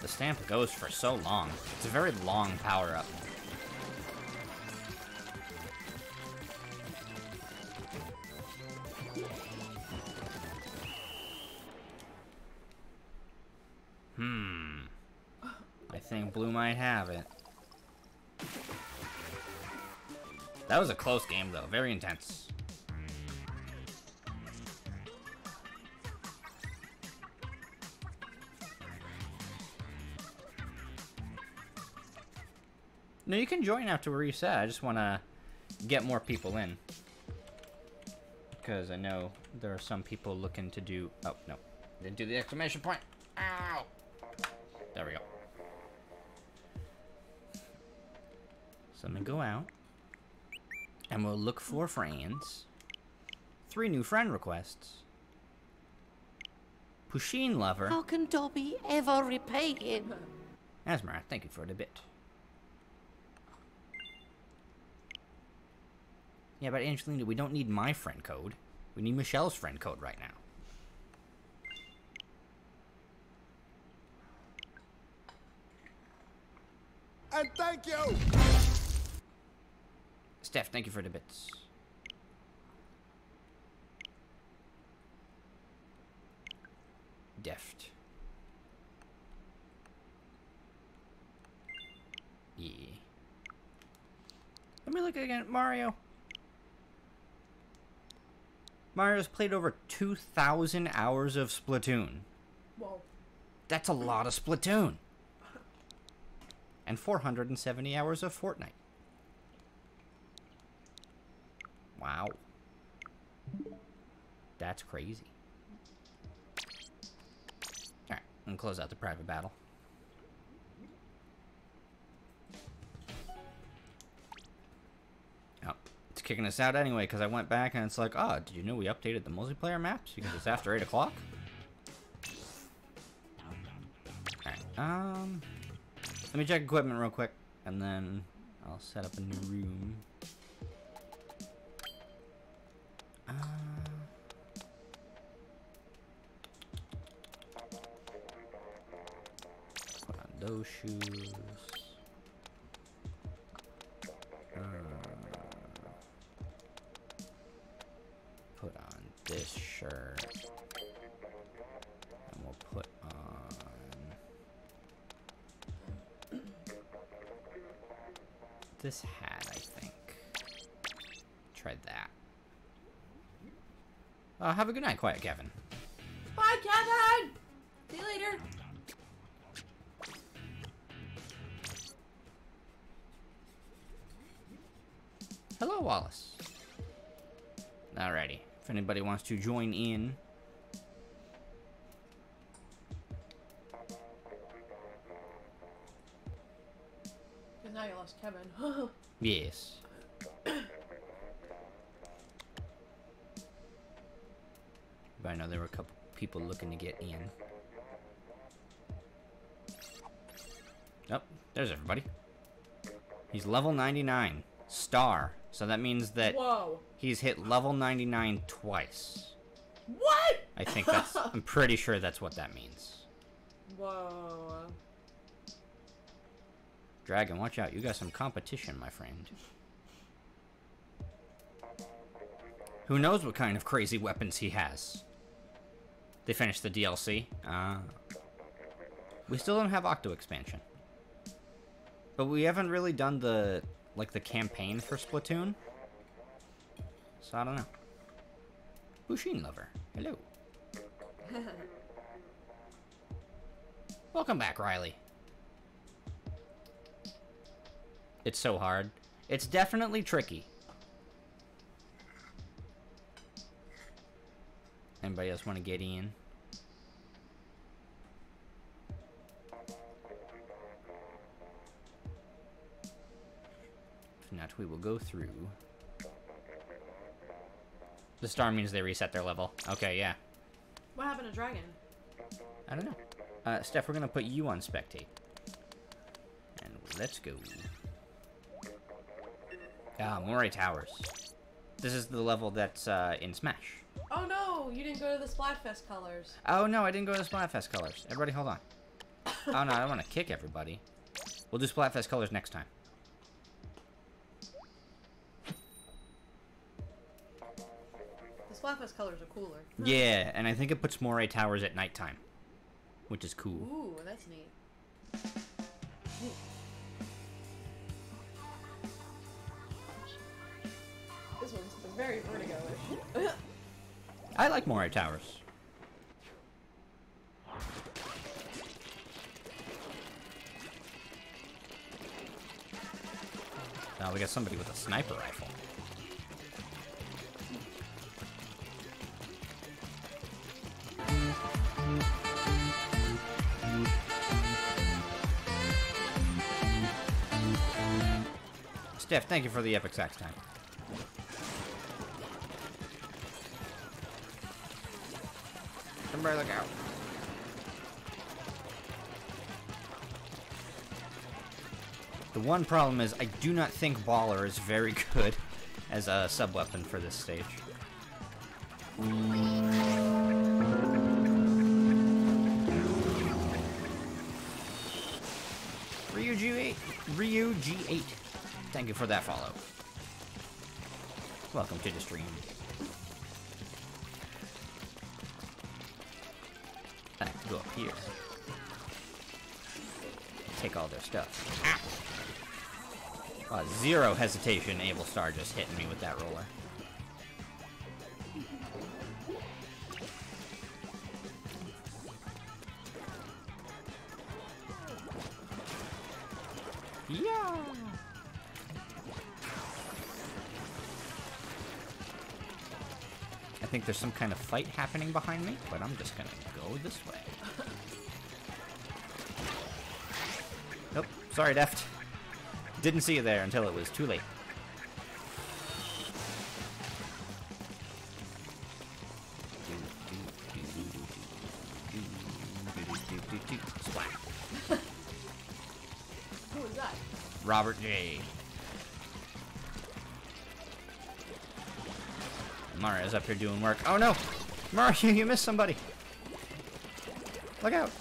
The stamp goes for so long. It's a very long power close game, though. Very intense. No, you can join after we reset. I just want to get more people in. Because I know there are some people looking to do... Oh, no. Didn't do the exclamation point. And we'll look for friends. Three new friend requests. Pusheen Lover. How can Dobby ever repay him? Asmar, thank you for the bit. Yeah, but Angelina, we don't need my friend code. We need Michele's friend code right now. And thank you! Steph, thank you for the bits. Deft. Yeah. Let me look again. at Mario. Mario's played over 2,000 hours of Splatoon. Whoa. That's a lot of Splatoon. And 470 hours of Fortnite. Wow. That's crazy. Alright, I'm gonna close out the private battle. Oh, it's kicking us out anyway because I went back and it's like, oh, did you know we updated the multiplayer maps because it's after eight o'clock? Alright, um, let me check equipment real quick, and then I'll set up a new room. Uh, put on those shoes. Uh, put on this shirt. And we'll put on this Uh, have a good night, Quiet Kevin. Bye, Kevin. See you later. Hello, Wallace. Alrighty. If anybody wants to join in, Because now you lost Kevin. yes. People looking to get in. Oh, there's everybody. He's level 99. Star. So that means that Whoa. he's hit level 99 twice. What? I think that's. I'm pretty sure that's what that means. Whoa. Dragon, watch out. You got some competition, my friend. Who knows what kind of crazy weapons he has? They finished the DLC. Ah. We still don't have Octo expansion. But we haven't really done the like the campaign for Splatoon. So I don't know. Pusheen Lover. Hello. Welcome back, Riley. It's so hard. It's definitely tricky. Anybody else want to get in? If not, we will go through. The star means they reset their level. Okay, yeah. What happened to Dragon? I don't know. Uh, Steph, we're gonna put you on spectate. And let's go. Ah, Moray Towers. This is the level that's uh, in Smash. Oh no, you didn't go to the Splatfest colors. Oh no, I didn't go to the Splatfest colors. Everybody hold on. oh no, I don't want to kick everybody. We'll do Splatfest colors next time. The Splatfest colors are cooler. Yeah, and I think it puts Moray Towers at nighttime. Which is cool. Ooh, that's neat. Very vertigo-ish. I like Moray Towers. Now we got somebody with a sniper rifle. Steph, thank you for the epic sax time. Look out. The one problem is I do not think Baller is very good as a sub-weapon for this stage. Ryu G8, Ryu G8. Thank you for that follow. Welcome to the stream. Here. Take all their stuff. Ah. Uh, zero hesitation, Able Star just hitting me with that roller. Yeah. I think there's some kind of fight happening behind me, but I'm just gonna go this way. Sorry, Deft. Didn't see you there until it was too late. Who was that? Robert J. Mara's up here doing work. Oh no! Mara, you, you missed somebody! Look out!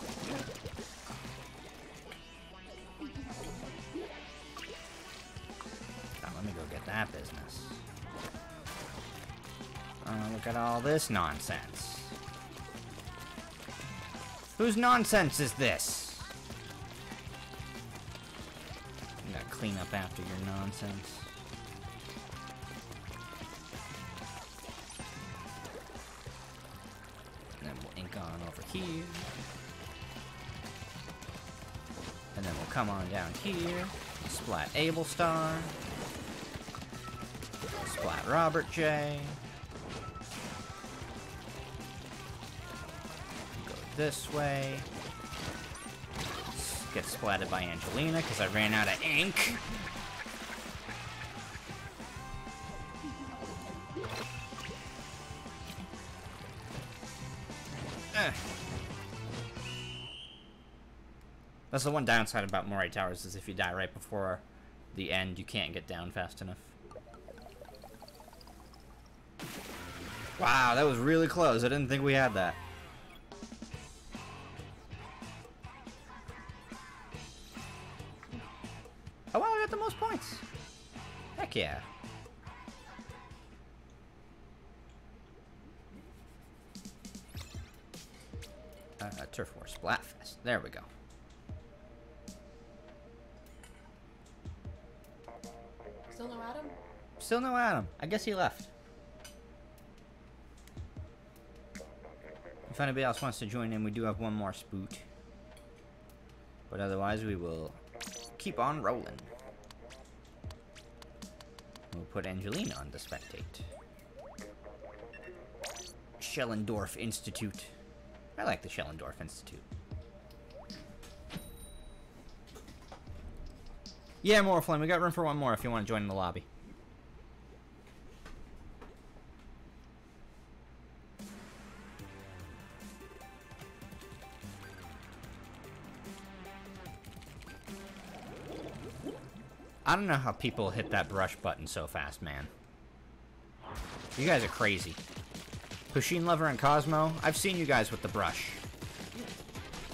This nonsense. Whose nonsense is this? You gotta clean up after your nonsense. And then we'll ink on over here. And then we'll come on down here. Splat Abel Star. Splat Robert J. this way. Get splatted by Angelina because I ran out of ink. Eh. That's the one downside about Moray Towers is if you die right before the end, you can't get down fast enough. Wow, that was really close. I didn't think we had that. There we go. Still no Adam? Still no Adam. I guess he left. If anybody else wants to join in, we do have one more spoot. But otherwise, we will keep on rolling. We'll put Angelina on the spectate. Shellendorf Institute. I like the Shellendorf Institute. Yeah, more flame. We got room for one more if you want to join in the lobby. I don't know how people hit that brush button so fast, man. You guys are crazy. Pusheen Lover and Cosmo, I've seen you guys with the brush.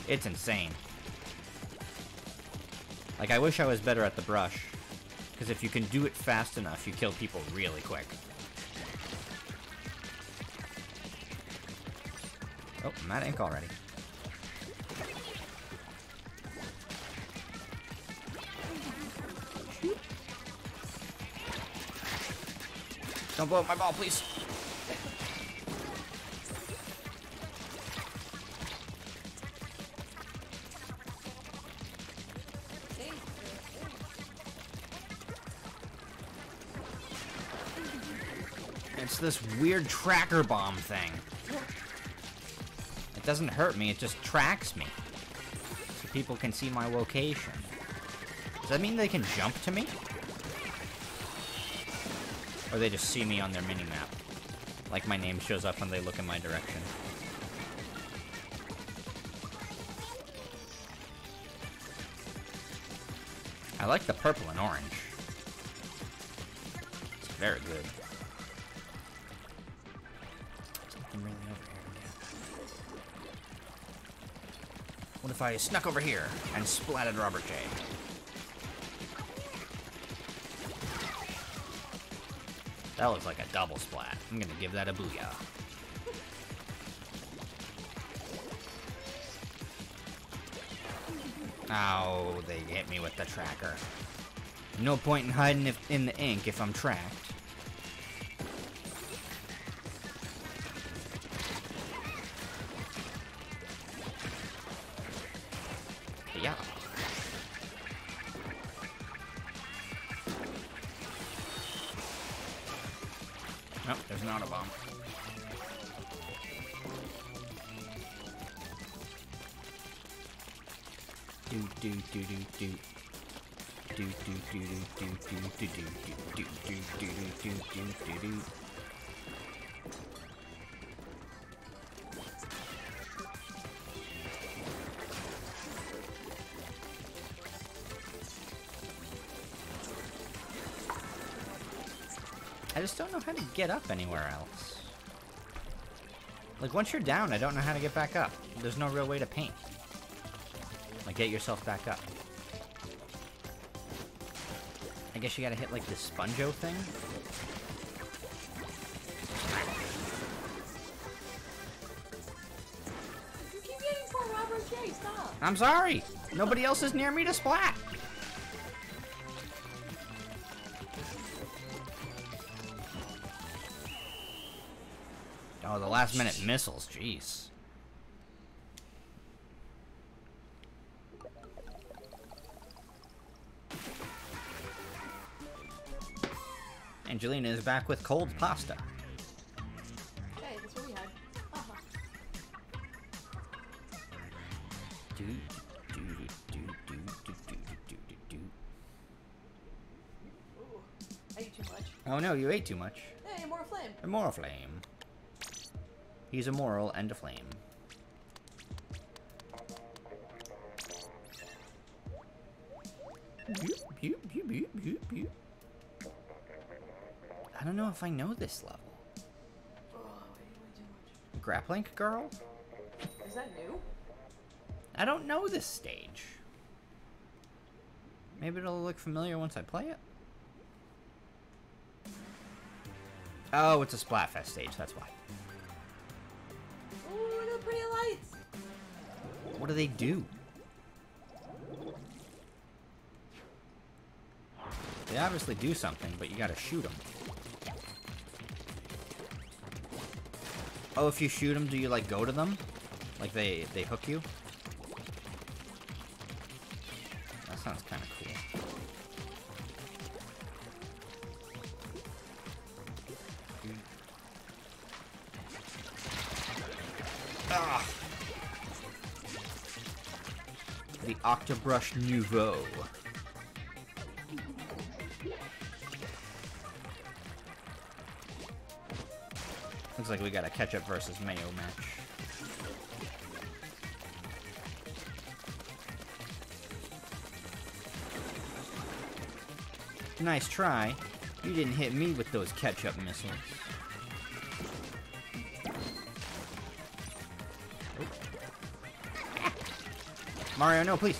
It's insane. Like, I wish I was better at the brush. Because if you can do it fast enough, you kill people really quick. Oh, I'm of ink already. Don't blow up my ball, please. This weird tracker bomb thing. It doesn't hurt me, it just tracks me. So people can see my location. Does that mean they can jump to me? Or they just see me on their mini-map? Like my name shows up when they look in my direction. I like the purple and orange. It's very good. If I snuck over here and splatted Robert J? That looks like a double splat. I'm gonna give that a booyah. Oh, they hit me with the tracker. No point in hiding if, in the ink if I'm tracked. I just don't know how to get up anywhere else. Like, once you're down, I don't know how to get back up. There's no real way to paint. Like, get yourself back up. Guess you gotta hit, like, the sponjo thing? You keep getting poor Robert J. Stop. I'm sorry! Nobody else is near me to splat! Oh, the last minute missiles, jeez. Angelina is back with cold pasta. Hey, that's what we had. Uh -huh. do, do, do, Ooh, I ate too much. Oh no, you ate too much. Hey, immoral flame. Immoral flame. He's immoral and a flame. If I know this level. I ate way too much. Grapplink Girl? Is that new? I don't know this stage. Maybe it'll look familiar once I play it. Oh, it's a Splatfest stage, that's why. Ooh, the pretty lights. What do they do? They obviously do something, but you gotta shoot them. Oh, if you shoot them, do you like go to them? Like they they hook you? That sounds kind of cool. Ah. The Octobrush Nouveau. Like we got a ketchup versus mayo match. Nice try. You didn't hit me with those ketchup missiles. Mario, no, please.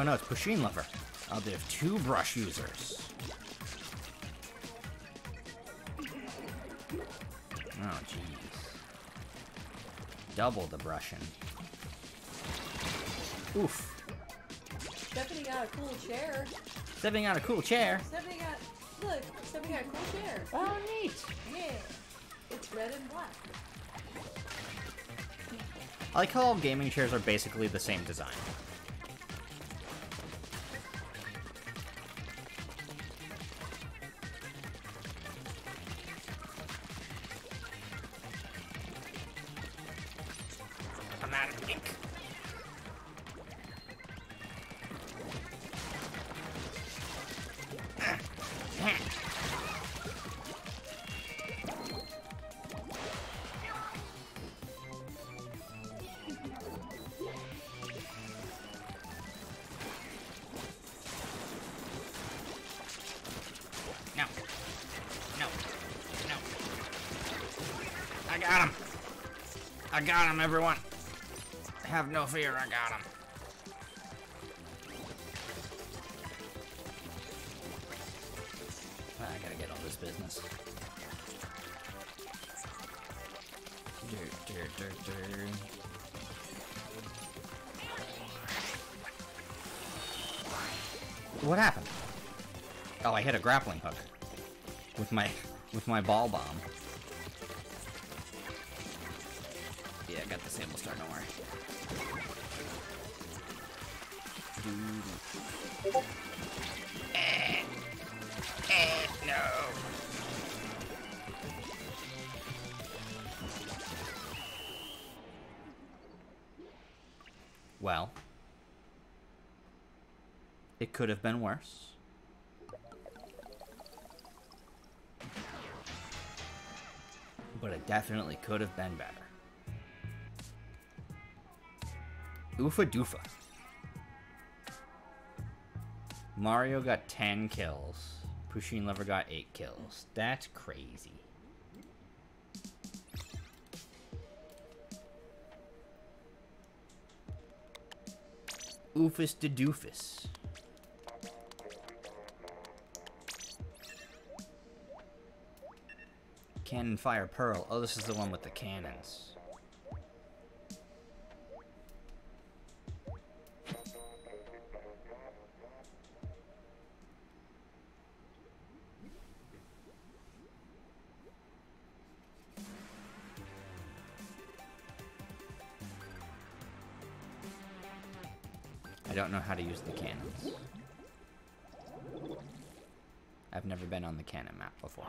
Oh no, it's Pusheen Lover. Oh, they have two brush users. Oh, jeez. Double the brushing. Oof. Stephanie got a cool chair. Stepping on a cool chair. Stephanie got, look, Stephanie got a cool chair. Oh, neat. Yeah. It's red and black. I like how all gaming chairs are basically the same design. Got him, everyone. Have no fear, I got him. I gotta get on this business. Dirt, dirt, dirt, dirt. What happened? Oh, I hit a grappling hook with my with my ball bomb. Yeah, I got the sample star. Don't worry. Eh. Eh, no. Well, it could have been worse. But it definitely could have been better. Oofa doofa. Mario got 10 kills. Pusheen Lover got 8 kills. That's crazy. Oofus de doofus. Cannon Fire Pearl. Oh, this is the one with the cannons. How to use the cannons. I've never been on the cannon map before.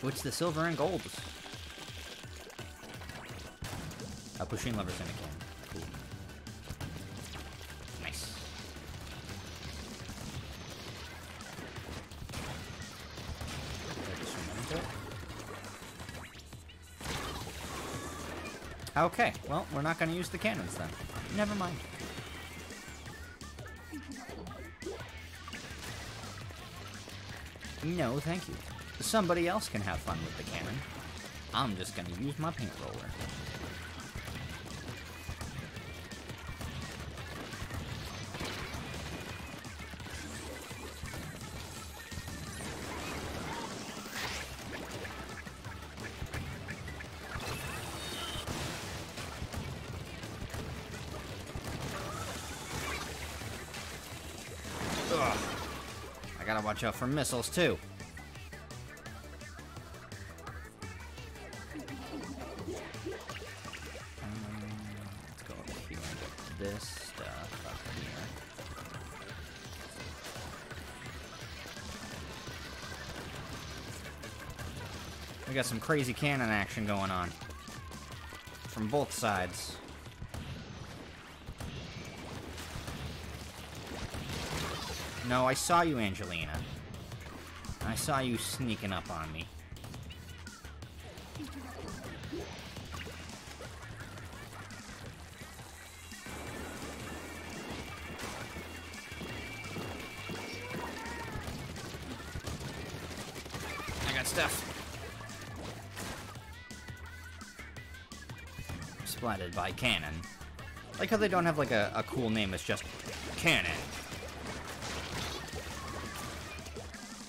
What's the silver and golds? A Pusheen Lover's in a cannon. Cool. Nice. Okay, well, we're not going to use the cannons then. Never mind. No, thank you. Somebody else can have fun with the cannon. I'm just to use my paint roller. Watch out for missiles too. Um. We got some crazy cannon action going on. From both sides. No, I saw you, Angelina. I saw you sneaking up on me. I got stuff. Splatted by Cannon. Like how they don't have like a, a cool name, it's just Cannon.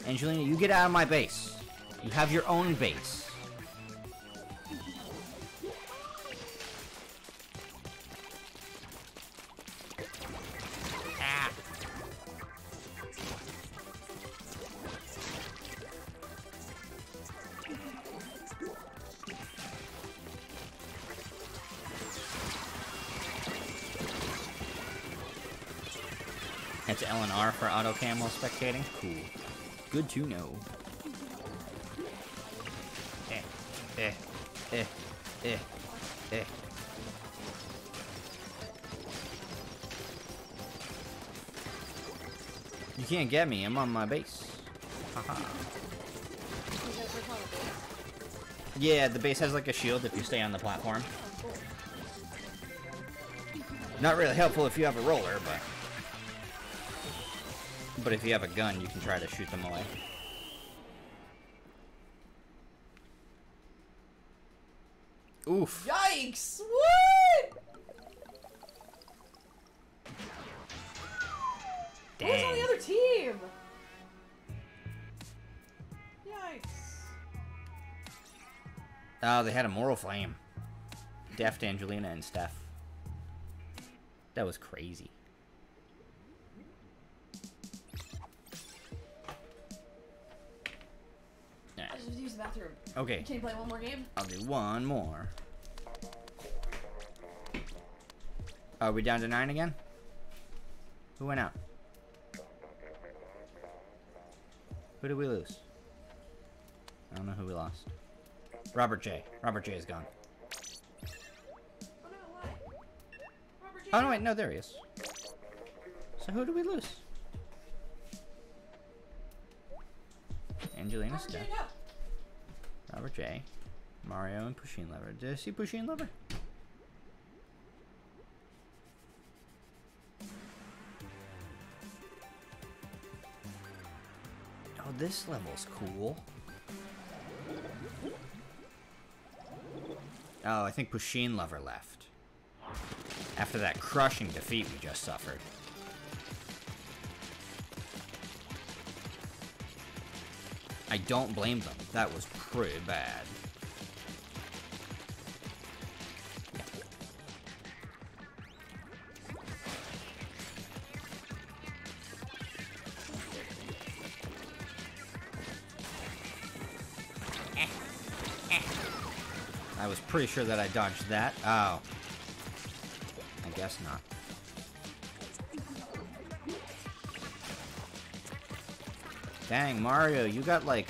Angelina, you get out of my base. You have your own base. Ah. That's L and R for auto cam while spectating. Cool. Good to know. Eh, eh, eh, eh, eh. You can't get me. I'm on my base. Haha. Yeah, the base has like a shield if you stay on the platform. Not really helpful if you have a roller, but... But if you have a gun, you can try to shoot them away. Oof. Yikes! What? Who's on the other team? Yikes. Oh, they had a moral flame. Deft Angelina and Steph. That was crazy. Okay. Can you play one more game? I'll do one more. Are we down to nine again? Who went out? Who did we lose? I don't know who we lost. Robert J. Robert J is gone. Oh no, what? Robert J. Oh no, wait, no, there he is. So who did we lose? Angelina Robert J. Steph, No. Robert J. Mario and Pusheen Lover. Did I see Pusheen Lover? Oh, this level's cool. Oh, I think Pusheen Lover left. After that crushing defeat we just suffered. I don't blame them. That was pretty bad. I was pretty sure that I dodged that. Oh. I guess not. Dang, Mario, you got, like,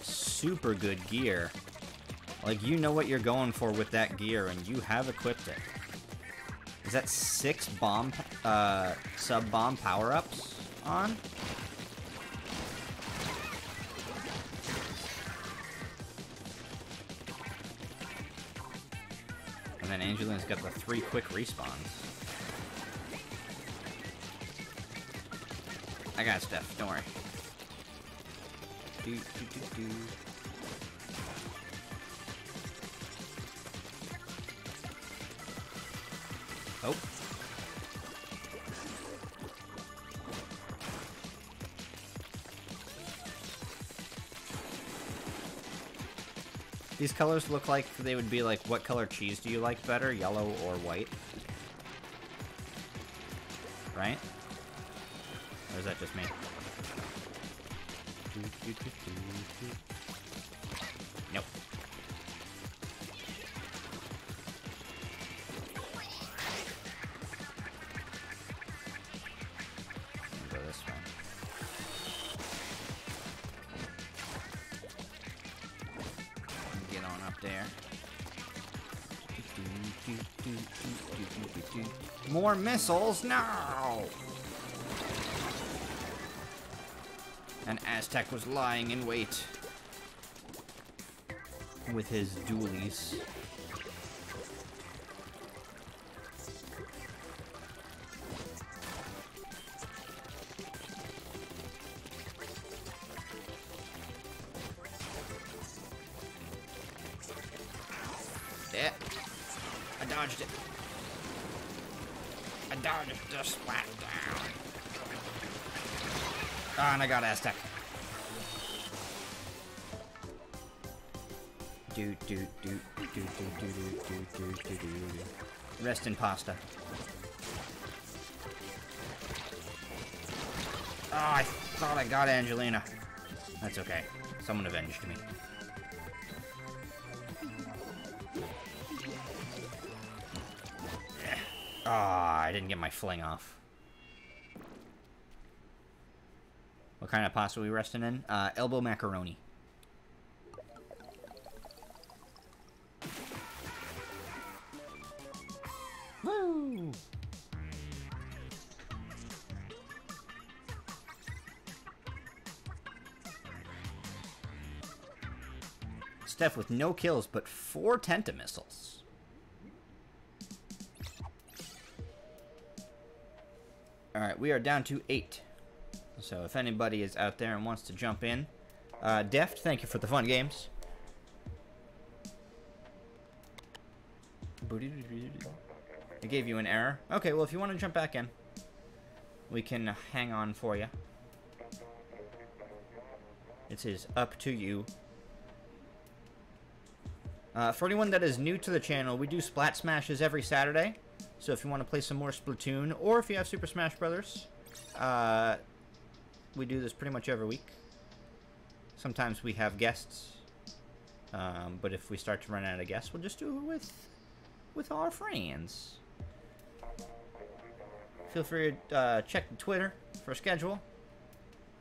super good gear. Like, you know what you're going for with that gear, and you have equipped it. Is that six bomb, uh, sub-bomb power-ups on? And then Angelina's got the three quick respawns. I got stuff, don't worry. Do, do, do, do. Oh. These colors look like they would be like, what color cheese do you like better, yellow or white? Missiles? No! And Aztec was lying in wait. With his dualies. Someone avenged me. Ah, I didn't get my fling off. What kind of pasta are we resting in? Uh, elbow macaroni. Steph with no kills, but four Tenta missiles. Alright, we are down to eight. So if anybody is out there and wants to jump in, uh, Deft, thank you for the fun games. It gave you an error. Okay, well if you want to jump back in, we can hang on for you. It is up to you. Uh, for anyone that is new to the channel, we do Splat Smashes every Saturday. So if you want to play some more Splatoon, or if you have Super Smash Brothers, uh, we do this pretty much every week. Sometimes we have guests, um, but if we start to run out of guests, we'll just do it with with our friends. Feel free to uh, check Twitter for schedule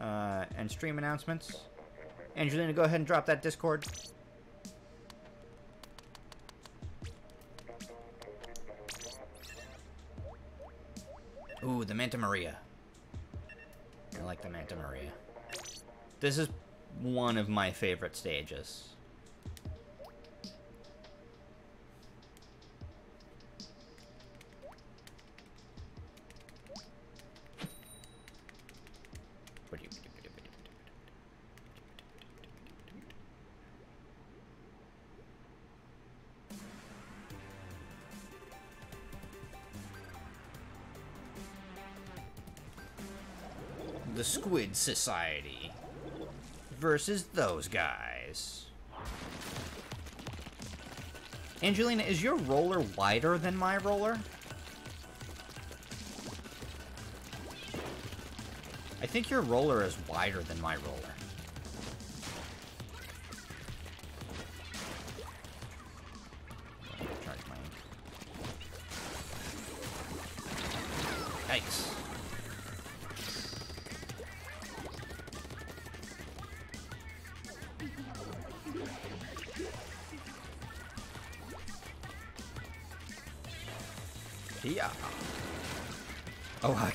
uh, and stream announcements. Angelina, go ahead and drop that Discord. Ooh, the Manta Maria. I like the Manta Maria. This is one of my favorite stages. Squid Society versus those guys. Angelina, is your roller wider than my roller? I think your roller is wider than my roller.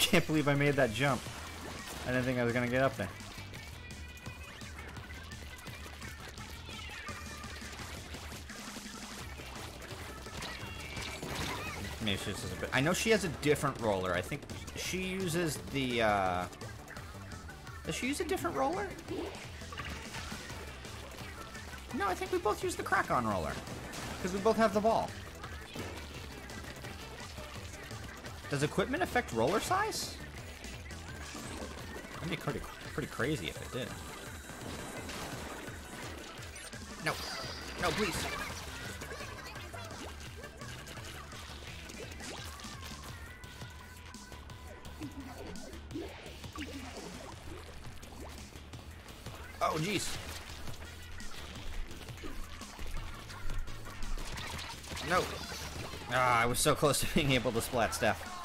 Can't believe I made that jump. I didn't think I was gonna get up there. Maybe she's just a bit. I know she has a different roller. I think she uses the. uh... Does she use a different roller? No, I think we both use the Krak-On Roller because we both have the ball. Does equipment affect roller size? That'd be pretty, pretty crazy if it did. No. No, please. Oh, jeez. No. Ah, I was so close to being able to splat Steph.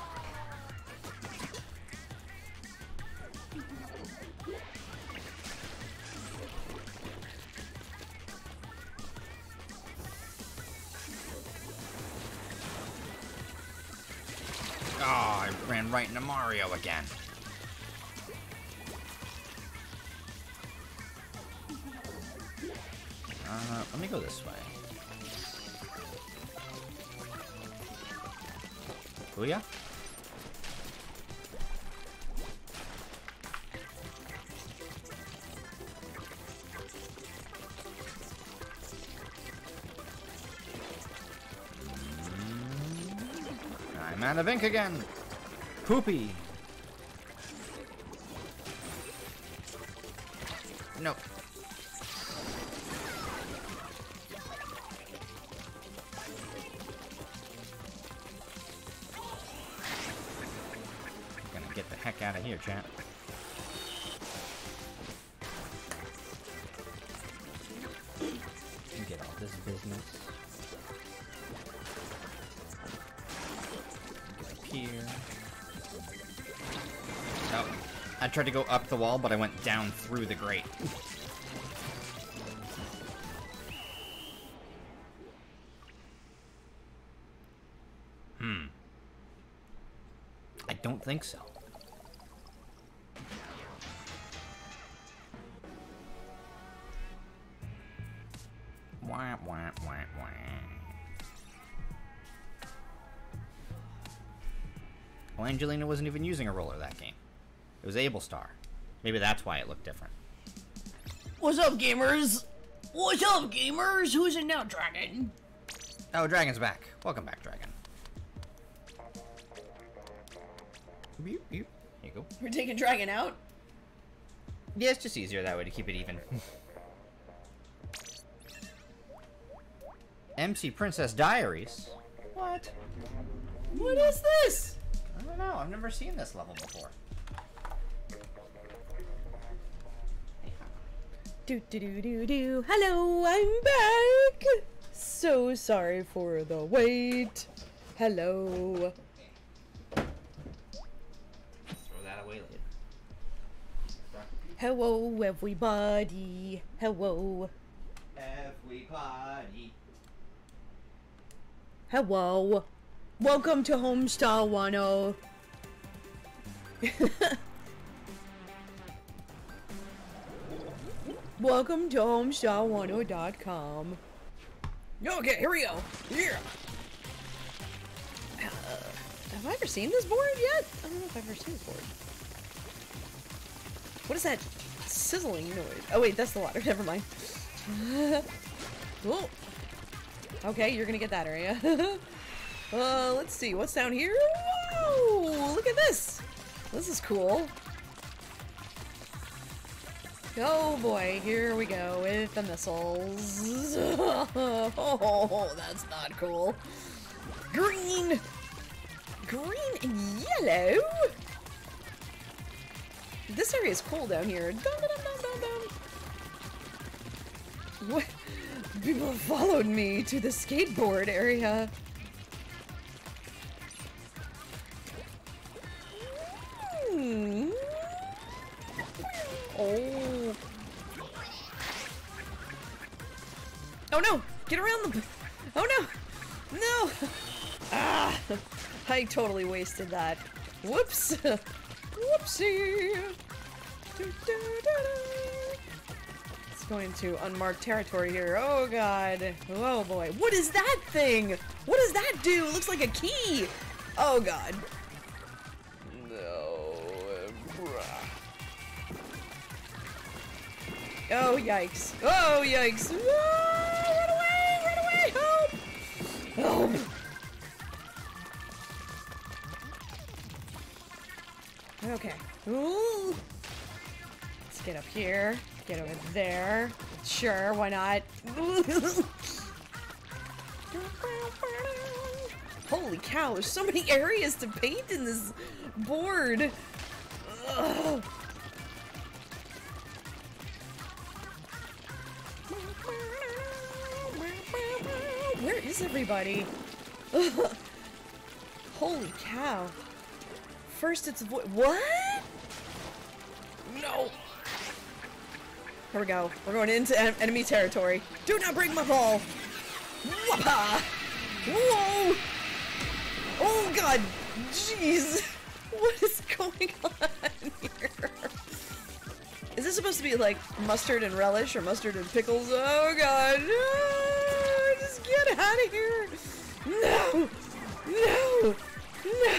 Again. Poopy. Tried to go up the wall, but I went down through the grate. hmm. I don't think so. Wah, wah, wah, wah. Well, Angelina wasn't even using a roller that game. Was Able Star. Maybe that's why it looked different. What's up, gamers? What's up, gamers? Who's in now, Dragon? Oh, Dragon's back. Welcome back, Dragon. Beep. Here you go. We're taking Dragon out. Yeah, it's just easier that way to keep it even. MC Princess Diaries? What? What is this? I don't know. I've never seen this level before. Do do do do do. Hello, I'm back. So sorry for the wait. Hello. Throw that away later. Hello, everybody. Hello. Everybody. Hello. Welcome to Homestar Wano. Welcome to HomestarWano.com. Okay, here we go. Yeah. Uh, have I ever seen this board yet? I don't know if I've ever seen this board. What is that sizzling noise? Oh wait, that's the water. Never mind. oh. Okay, you're gonna get that area. uh, let's see, what's down here? Whoa! Look at this! This is cool. Oh boy, here we go with the missiles. oh, that's not cool. Green! Green and yellow! This area is cool down here. Dum, dum, dum. What? People followed me to the skateboard area. Totally wasted that. Whoops! Whoopsie! It's going to unmarked territory here. Oh god. Oh boy. What is that thing? What does that do? It looks like a key! Oh god. No. Oh yikes. Oh yikes. Ah, Ooh. Let's get up here. Get over there. Sure, why not? Holy cow, there's so many areas to paint in this board. Ugh. Where is everybody? Holy cow. First it's What? No. Here we go. We're going into en enemy territory. Do not break my ball. Whoa! Oh god! Jeez! What is going on here? Is this supposed to be like mustard and relish or mustard and pickles? Oh god! No! Just get out of here! No! No!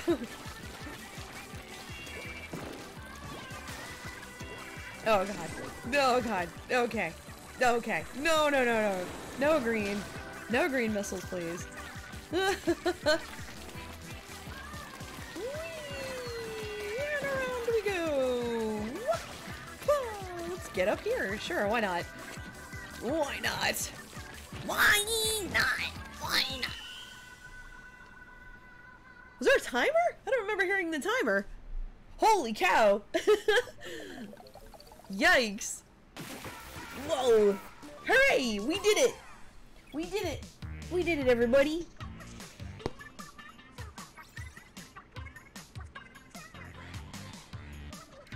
No! Oh god. No god. Okay. Okay. No, no, no, no. No green. No green missiles, please. And around we go. Let's get up here. Sure, why not? Why not? Why not? Why not? Was there a timer? I don't remember hearing the timer. Holy cow! Yikes! Whoa! Hooray! We did it! We did it! We did it, everybody!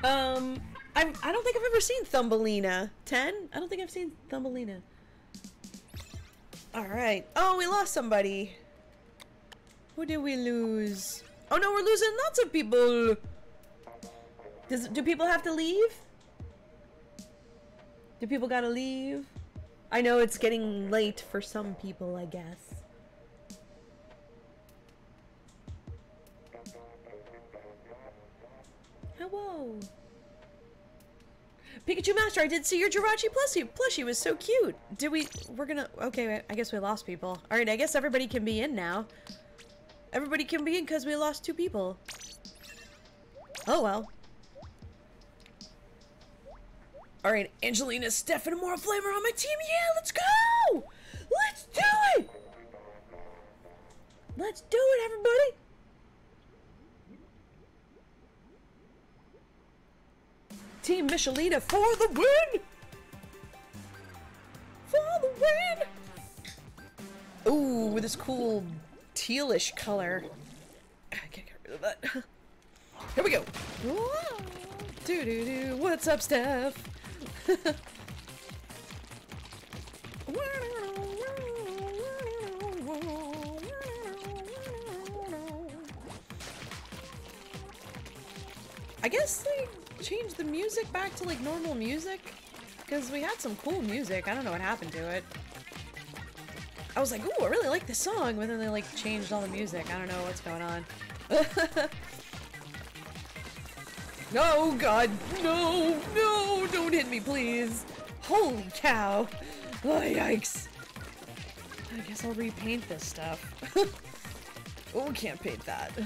Um, I'm, I don't think I've ever seen Thumbelina. 10? I don't think I've seen Thumbelina. Alright. Oh, we lost somebody. Who did we lose? Oh no, we're losing lots of people! Does, do people have to leave? Do people gotta leave? I know it's getting late for some people, I guess. Hello. Pikachu Master, I did see your Jirachi plushie. Plushie was so cute. Did we? We're gonna. Okay, I guess we lost people. All right, I guess everybody can be in now. Everybody can be in because we lost two people. Oh well. All right, Angelina, Stefan, and Moral Flamer on my team. Yeah, let's go! Let's do it! Let's do it, everybody! Team Michelina for the win! For the win! Ooh, with this cool tealish color. I can't get rid of that. Here we go. Do do do. What's up, Steph? I guess they changed the music back to like normal music because we had some cool music. I don't know what happened to it. I was like, ooh, I really like this song, but then they like changed all the music. I don't know what's going on. No, God, no, no, don't hit me, please. Holy cow. Oh, yikes. I guess I'll repaint this stuff. oh, can't paint that.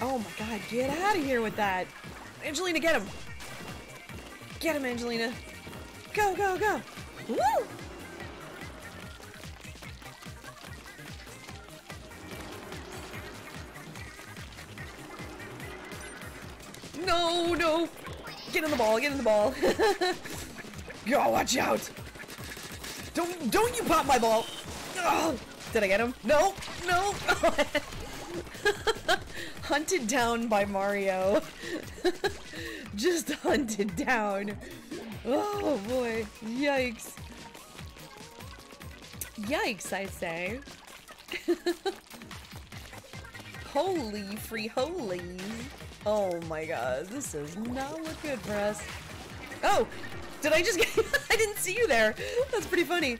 oh my god, get out of here with that. Angelina, get him! Get him, Angelina! Go, go, go! Woo! No, no! Get in the ball, get in the ball. Go, watch out! Don't, don't you pop my ball! Oh, did I get him? No, no! hunted down by Mario. Just hunted down. Oh boy, yikes. Yikes, I say. holy free holy. Oh my god, this does not look good for us. Oh! Did I just get- I didn't see you there! That's pretty funny.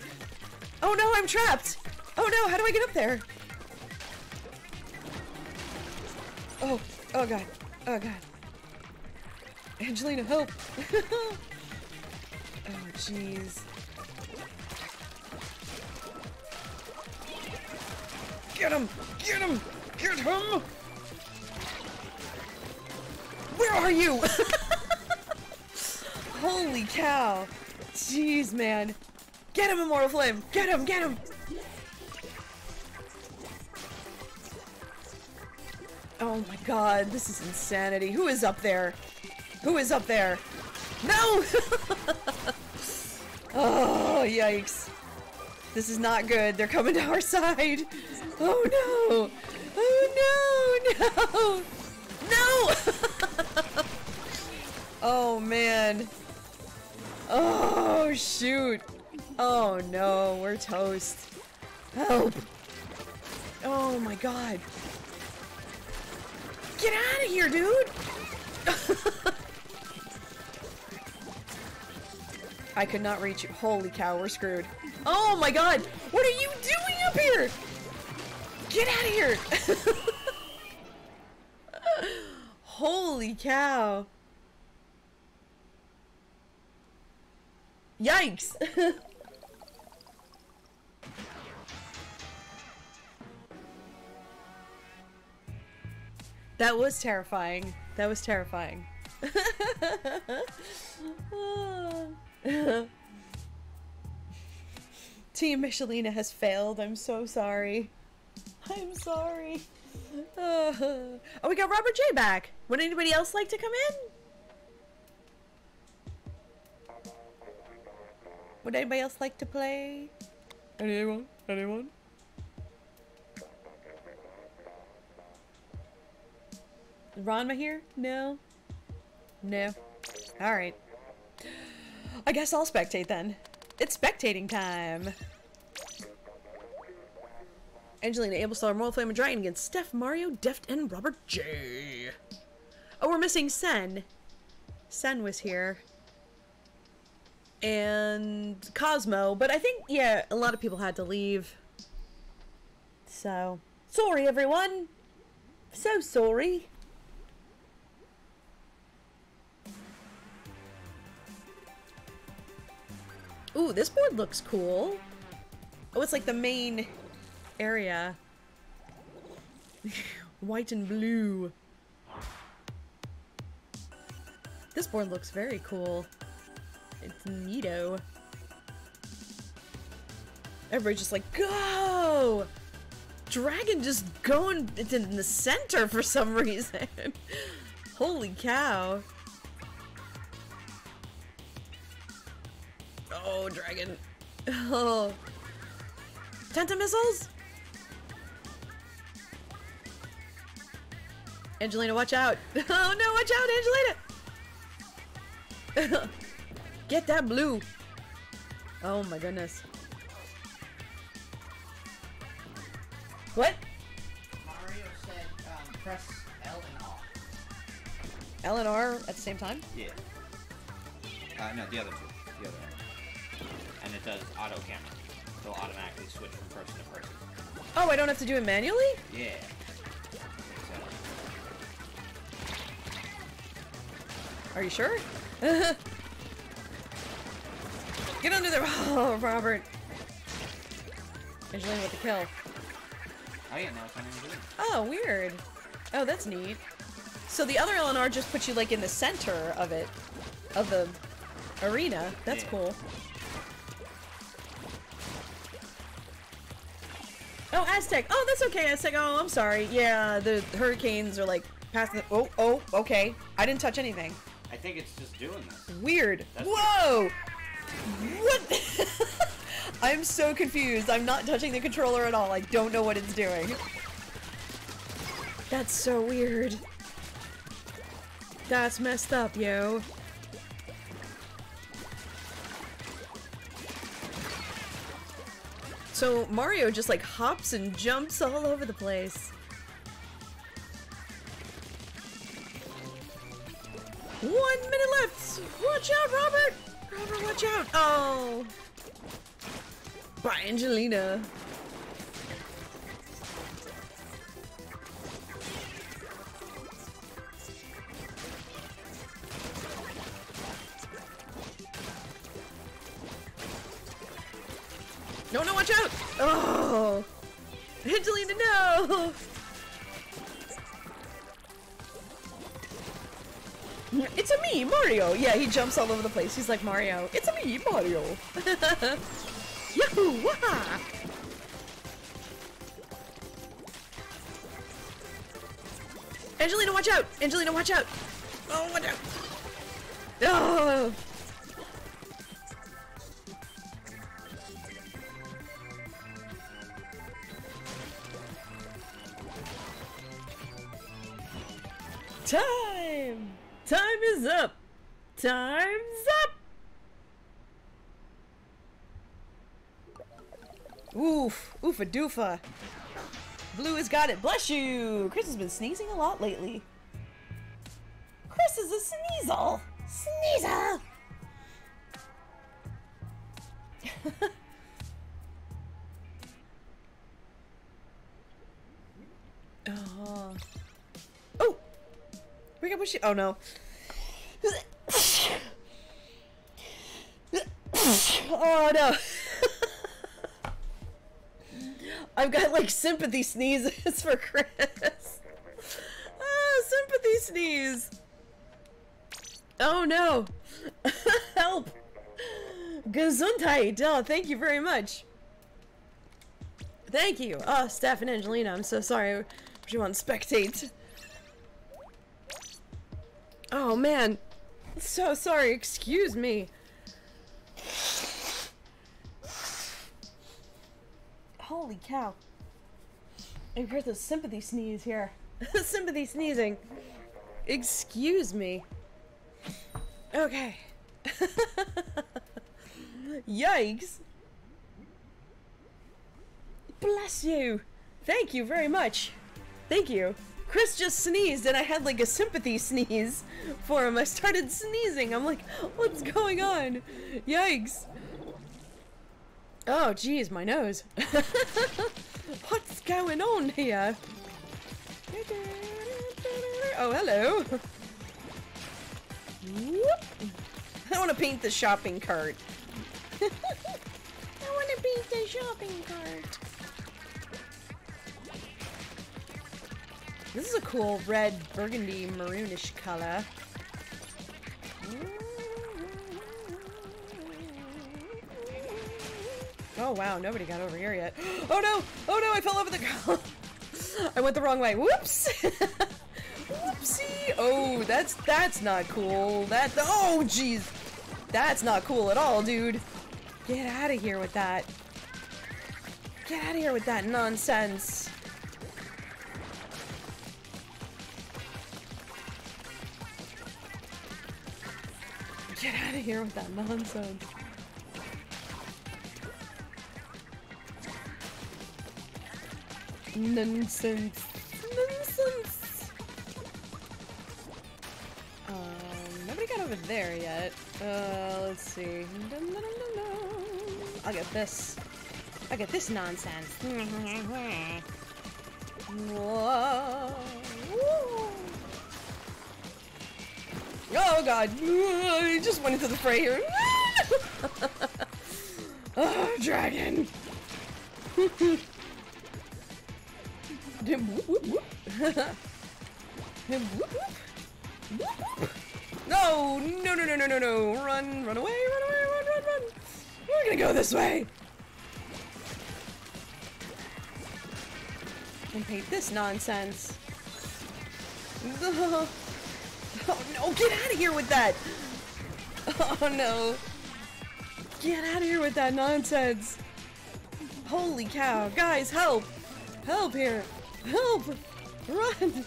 Oh no, I'm trapped! Oh no, how do I get up there? Oh, oh god. Oh god. Angelina, help! oh jeez. Get him! Get him! Get him! Where are you? Holy cow. Jeez, man. Get him, Immortal Flame! Get him, get him! Oh my god, this is insanity. Who is up there? Who is up there? No! oh, yikes. This is not good. They're coming to our side. Oh no! Oh no! No! No! oh man. Oh shoot. Oh no, we're toast. Help! Oh my god. Get out of here, dude! I could not reach you. Holy cow, we're screwed. Oh my god! What are you doing up here? Get out of here! Holy cow. Yikes! that was terrifying. That was terrifying. Team Michelina has failed. I'm so sorry. I'm sorry. oh, we got Robert J back. Would anybody else like to come in? Would anybody else like to play? Anyone? Anyone? Ranma here? No. No. Alright. I guess I'll spectate then. It's spectating time. Angelina Ablestar, Moral Flame and Dragon against Steph, Mario, Deft, and Robert J. Oh, we're missing Sen. Sen was here. And Cosmo, but I think, yeah, a lot of people had to leave. So, sorry everyone. So sorry. Ooh, this board looks cool. Oh, it's like the main area. White and blue. This board looks very cool. It's neato. Everybody's just like, go! Dragon just going it's in the center for some reason. Holy cow. Oh, dragon. Oh. Tenta missiles? Angelina, watch out. Oh no, watch out, Angelina! Get that blue. Oh my goodness. What? Mario said um, press L and R. L and R at the same time? Yeah. Uh, no, the other two. The other one. And it does auto camera. It'll automatically switch from person to person. Oh, I don't have to do it manually? Yeah. Are you sure? Get under there. Oh, Robert. Angelina with the kill. Oh yeah, now it's on Angelina. Oh, weird. Oh, that's neat. So the other LNR just puts you like in the center of it, of the arena. That's Yeah. cool. Oh, Aztec. Oh, that's okay, Aztec. Oh, I'm sorry. Yeah, the hurricanes are like passing. the. Oh, oh, okay. I didn't touch anything. I think it's just doing this. Weird. That's Whoa! What? I'm so confused. I'm not touching the controller at all. I don't know what it's doing. That's so weird. That's messed up, yo. So Mario just like hops and jumps all over the place. One minute left. Watch out, Robert. Robert, watch out. Oh. By Angelina. No, no, watch out! Oh! Angelina, no! It's a me, Mario! Yeah, he jumps all over the place. He's like Mario. It's a me, Mario! Yahoo! Waha! Angelina, watch out! Angelina, watch out! Oh, watch out! Oh! Time! Time is up! Time's up! Oof, oofa doofa. Blue has got it. Bless you! Chris has been sneezing a lot lately. Chris is a sneasel! Sneasel! oh. Oh! We got push. Oh no. Oh no. I've got like sympathy sneezes for Chris. Ah, sympathy sneeze. Oh no. Help. Gesundheit. Oh, thank you very much. Thank you. Oh, Steph and Angelina, I'm so sorry. You want spectate. Oh man. So sorry, excuse me. Holy cow. I've heard the sympathy sneeze here. sympathy sneezing. Excuse me. Okay. Yikes. Bless you. Thank you very much. Thank you. Chris just sneezed and I had like a sympathy sneeze for him. I started sneezing. I'm like, what's going on? Yikes. Oh, geez, my nose. what's going on here? Oh, hello. Whoop. I want to paint the shopping cart. I want to paint the shopping cart. This is a cool red, burgundy, maroonish color. Oh wow, nobody got over here yet. Oh no! Oh no, I fell over the ground. I went the wrong way. Whoops! Whoopsie! Oh, that's that's not cool. That oh jeez, that's not cool at all, dude. Get out of here with that. Get out of here with that nonsense. Out of here with that nonsense. Nonsense. Nonsense. Um, nobody got over there yet. Uh, let's see. Dun, dun, dun. I'll get this. I'll get this nonsense. Whoa. Woo. Oh god. He just went into the fray here. oh, dragon. No, no, no, no, no, no, no. Run, run away, run away, run, run, run. We're gonna go this way. And hate this nonsense. Oh no, get out of here with that! Oh no. Get out of here with that nonsense! Holy cow. Guys, help! Help here! Help! Run!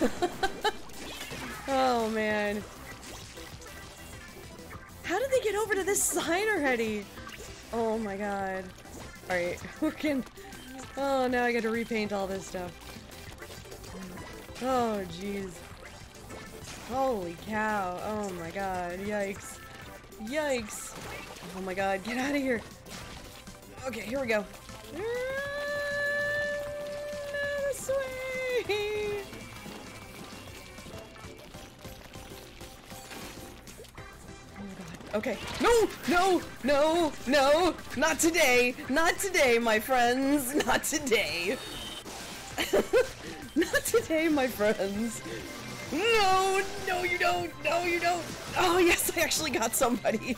oh man. How did they get over to this side already? Oh my god. Alright, we're. Oh, now I gotta repaint all this stuff. Oh, jeez. Holy cow. Oh my god. Yikes. Yikes. Oh my god, get out of here. Okay, here we go. Ah, Way. Oh. Okay. No! No! No! No! Not today! Not today, my friends! Not today! Not today, my friends! No! No, you don't! No, you don't! Oh, yes, I actually got somebody!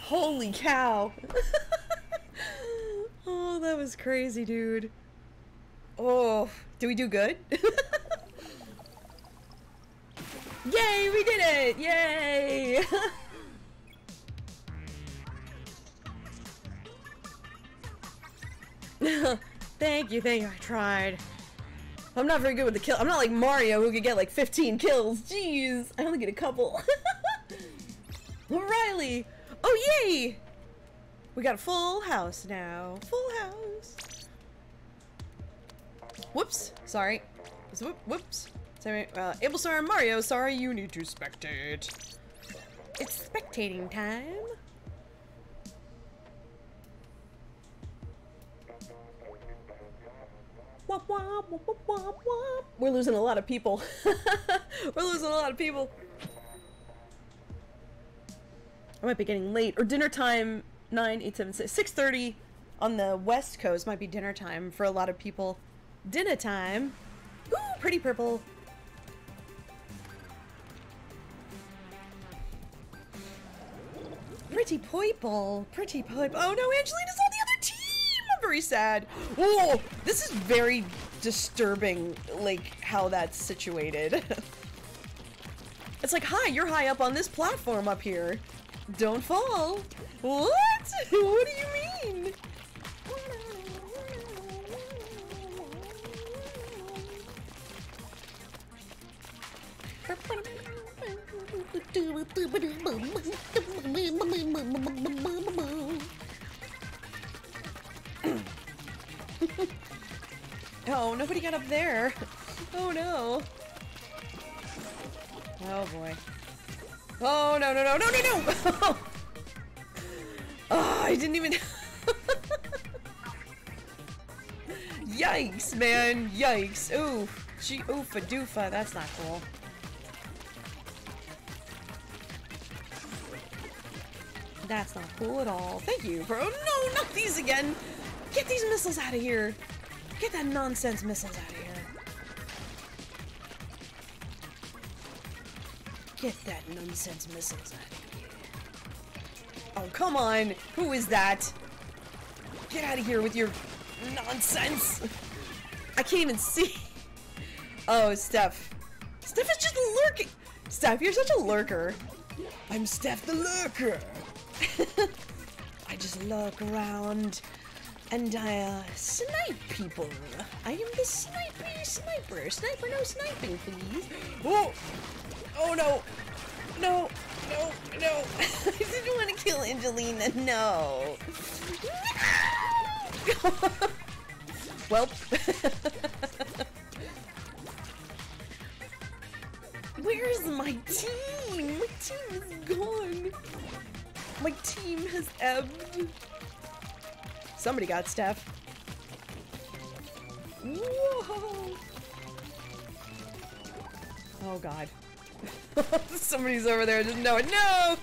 Holy cow! oh, that was crazy, dude. Oh, did we do good? Yay, we did it! Yay! Thank you, thank you. I tried. I'm not very good with the kill. I'm not like Mario who could get like 15 kills. Jeez, I only get a couple. Riley! Oh, yay! We got a full house now. Full house. Whoops. Sorry. Whoop, whoops. Sorry. Uh, and Mario, sorry you need to spectate. It's spectating time. We're losing a lot of people. We're losing a lot of people. I might be getting late. Or dinner time, 9, 8, 7, 6, 6.30 on the west coast might be dinner time for a lot of people. Dinner time. Ooh, pretty purple. Pretty purple. Pretty purple. Oh no, Angelina's on the very sad. Whoa, this is very disturbing, like, how that's situated. it's like, hi, you're high up on this platform up here. Don't fall. What? What do you mean? Oh, nobody got up there. Oh no. Oh boy. Oh no no no no no no! oh, I didn't even. Yikes, man! Yikes! Ooh, gee, oofa doofa. That's not cool. That's not cool at all. Thank you for. Oh no, not these again! Get these missiles out of here! Get that nonsense missiles out of here! Get that nonsense missiles out of here! Oh come on! Who is that? Get out of here with your nonsense! I can't even see. Oh, Steph. Steph is just lurking. Steph, you're such a lurker. I'm Steph the lurker. I just lurk around and I uh, snipe people. I am the snipey sniper. Sniper, no sniping, please. Oh, oh no, no, no, no. I didn't want to kill Angelina. No. well. Where's my team? My team is gone. My team has ebbed. Somebody got Steph. Whoa! Oh god. Somebody's over there. Just know it. No!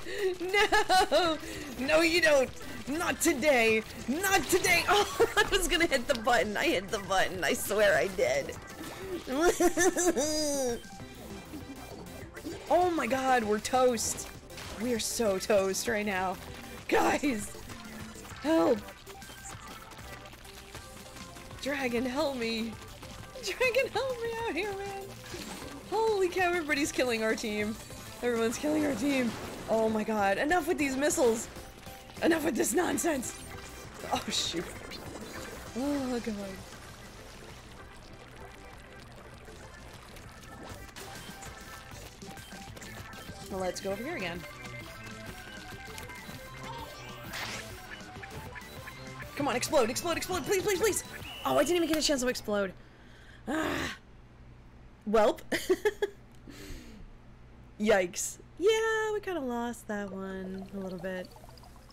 No! No, you don't. Not today. Not today. Oh, I was gonna hit the button. I hit the button. I swear I did. oh my god, we're toast. We are so toast right now. Guys! Help! Dragon, help me! Dragon, help me out here, man! Holy cow, everybody's killing our team. Everyone's killing our team. Oh my god, enough with these missiles! Enough with this nonsense! Oh shoot. Oh god. Well, let's go over here again. Come on, explode, explode, explode, please, please, please! Oh, I didn't even get a chance to explode. Ah. Welp. Yikes. Yeah, we kind of lost that one a little bit.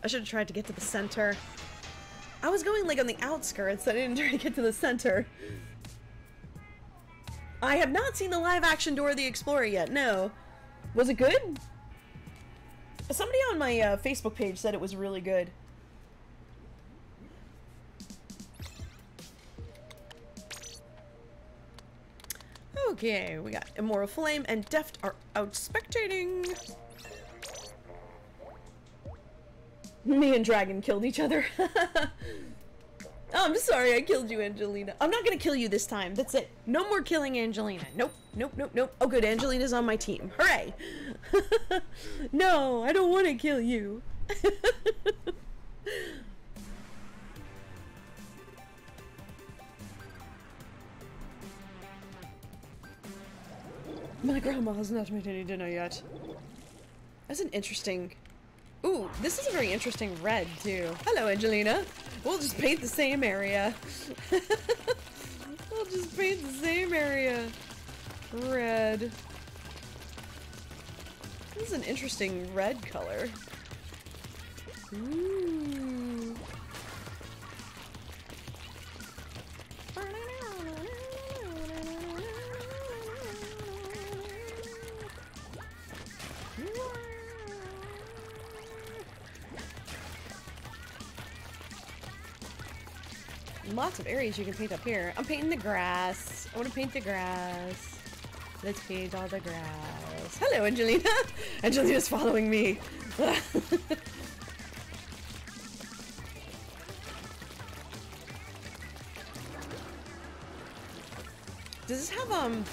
I should have tried to get to the center. I was going like on the outskirts. I didn't try to get to the center. I have not seen the live action Dora the Explorer yet. No. Was it good? Somebody on my uh, Facebook page said it was really good. Okay, we got Immoral Flame and Deft are out spectating. Me and Dragon killed each other. I'm sorry I killed you, Angelina. I'm not gonna kill you this time. That's it. No more killing Angelina. Nope, nope, nope, nope. Oh good, Angelina's on my team. Hooray! no, I don't want to kill you. My grandma has not made any dinner yet. That's an interesting... Ooh, this is a very interesting red, too. Hello, Angelina. We'll just paint the same area. we'll just paint the same area. Red. This is an interesting red color. Ooh. Lots of areas you can paint up here. I'm painting the grass. I want to paint the grass. Let's paint all the grass. Hello, Angelina. Angelina's following me. Does this have, um...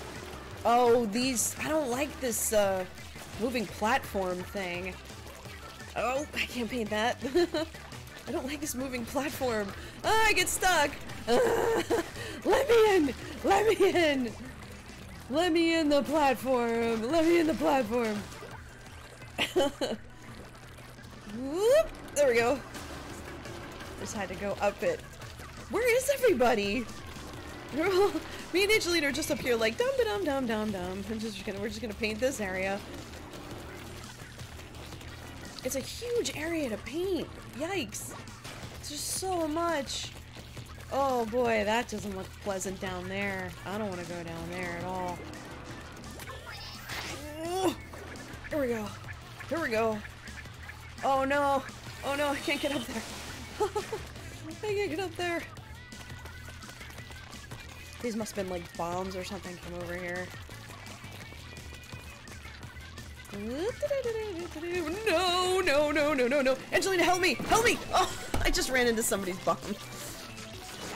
Oh, these... I don't like this, uh, moving platform thing. Oh, I can't paint that. I don't like this moving platform. Ah, I get stuck. Ah, let me in. Let me in. Let me in the platform. Let me in the platform. Whoop. There we go. Just had to go up it. Where is everybody? Me and Angelina are just up here like dum dum dum dum dum. I'm just gonna we're just gonna paint this area. It's a huge area to paint. Yikes. There's so much. Oh boy, that doesn't look pleasant down there. I don't want to go down there at all. Here we go. Here we go. Oh no. Oh no, I can't get up there. I can't get up there. These must have been like bombs or something from over here. No, no, no, no, no, no. Angelina, help me! Help me! Oh, I just ran into somebody's bomb.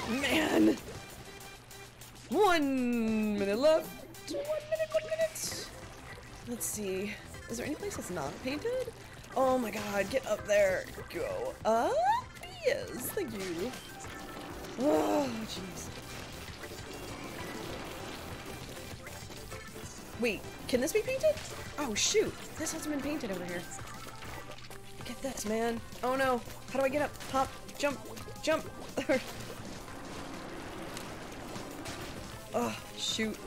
Man. One minute left. One minute, one minute. Let's see. Is there any place that's not painted? Oh my god, get up there. Go up. Yes, thank you. Oh, jeez. Wait, can this be painted? Oh shoot, this hasn't been painted over here. Get this, man. Oh no, how do I get up? Hop, jump, jump. oh, shoot.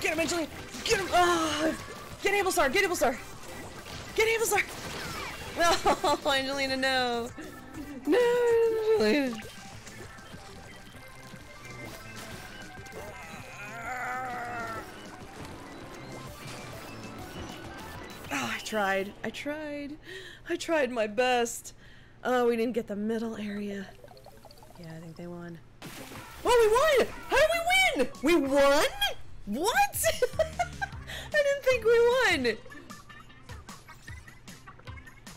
Get him, Angelina! Get him! Ah! Get Ablestar! Get Ablestar! Get Ablestar! No, Angelina, no! No, Angelina! Oh, tried. I tried. I tried my best. Oh, we didn't get the middle area. Yeah, I think they won. Oh, we won! How did we win? We won? What? I didn't think we won.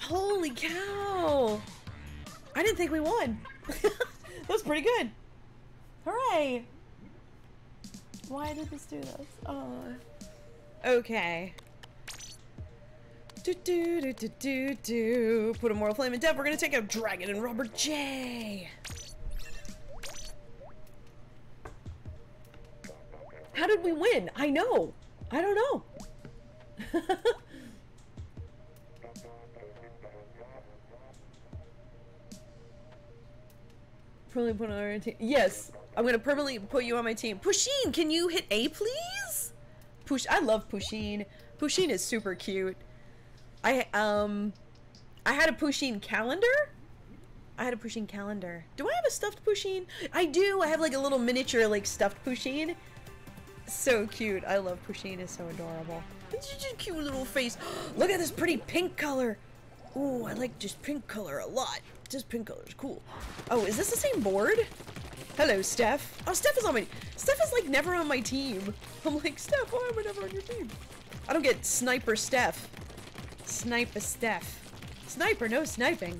Holy cow. I didn't think we won. that was pretty good. Hooray. Why did this do this? Oh. Okay. Do do do do do do. Put a moral Flame in Deft. We're gonna take out Dragon and Robert J. How did we win? I know. I don't know. Permanently put on our team. Yes, I'm gonna permanently put you on my team. Pusheen, can you hit A, please? Push. I love Pusheen. Pusheen is super cute. I um, I had a Pusheen calendar. I had a Pusheen calendar. Do I have a stuffed Pusheen? I do. I have like a little miniature like stuffed Pusheen. So cute. I love Pusheen. It's so adorable. It's just a cute little face. Look at this pretty pink color. Ooh, I like just pink color a lot. Just pink color is cool. Oh, is this the same board? Hello, Steph. Oh, Steph is on my... Steph is, like, never on my team. I'm like, Steph, why am I never on your team? I don't get Sniper Steph. Sniper Steph. Sniper, no sniping.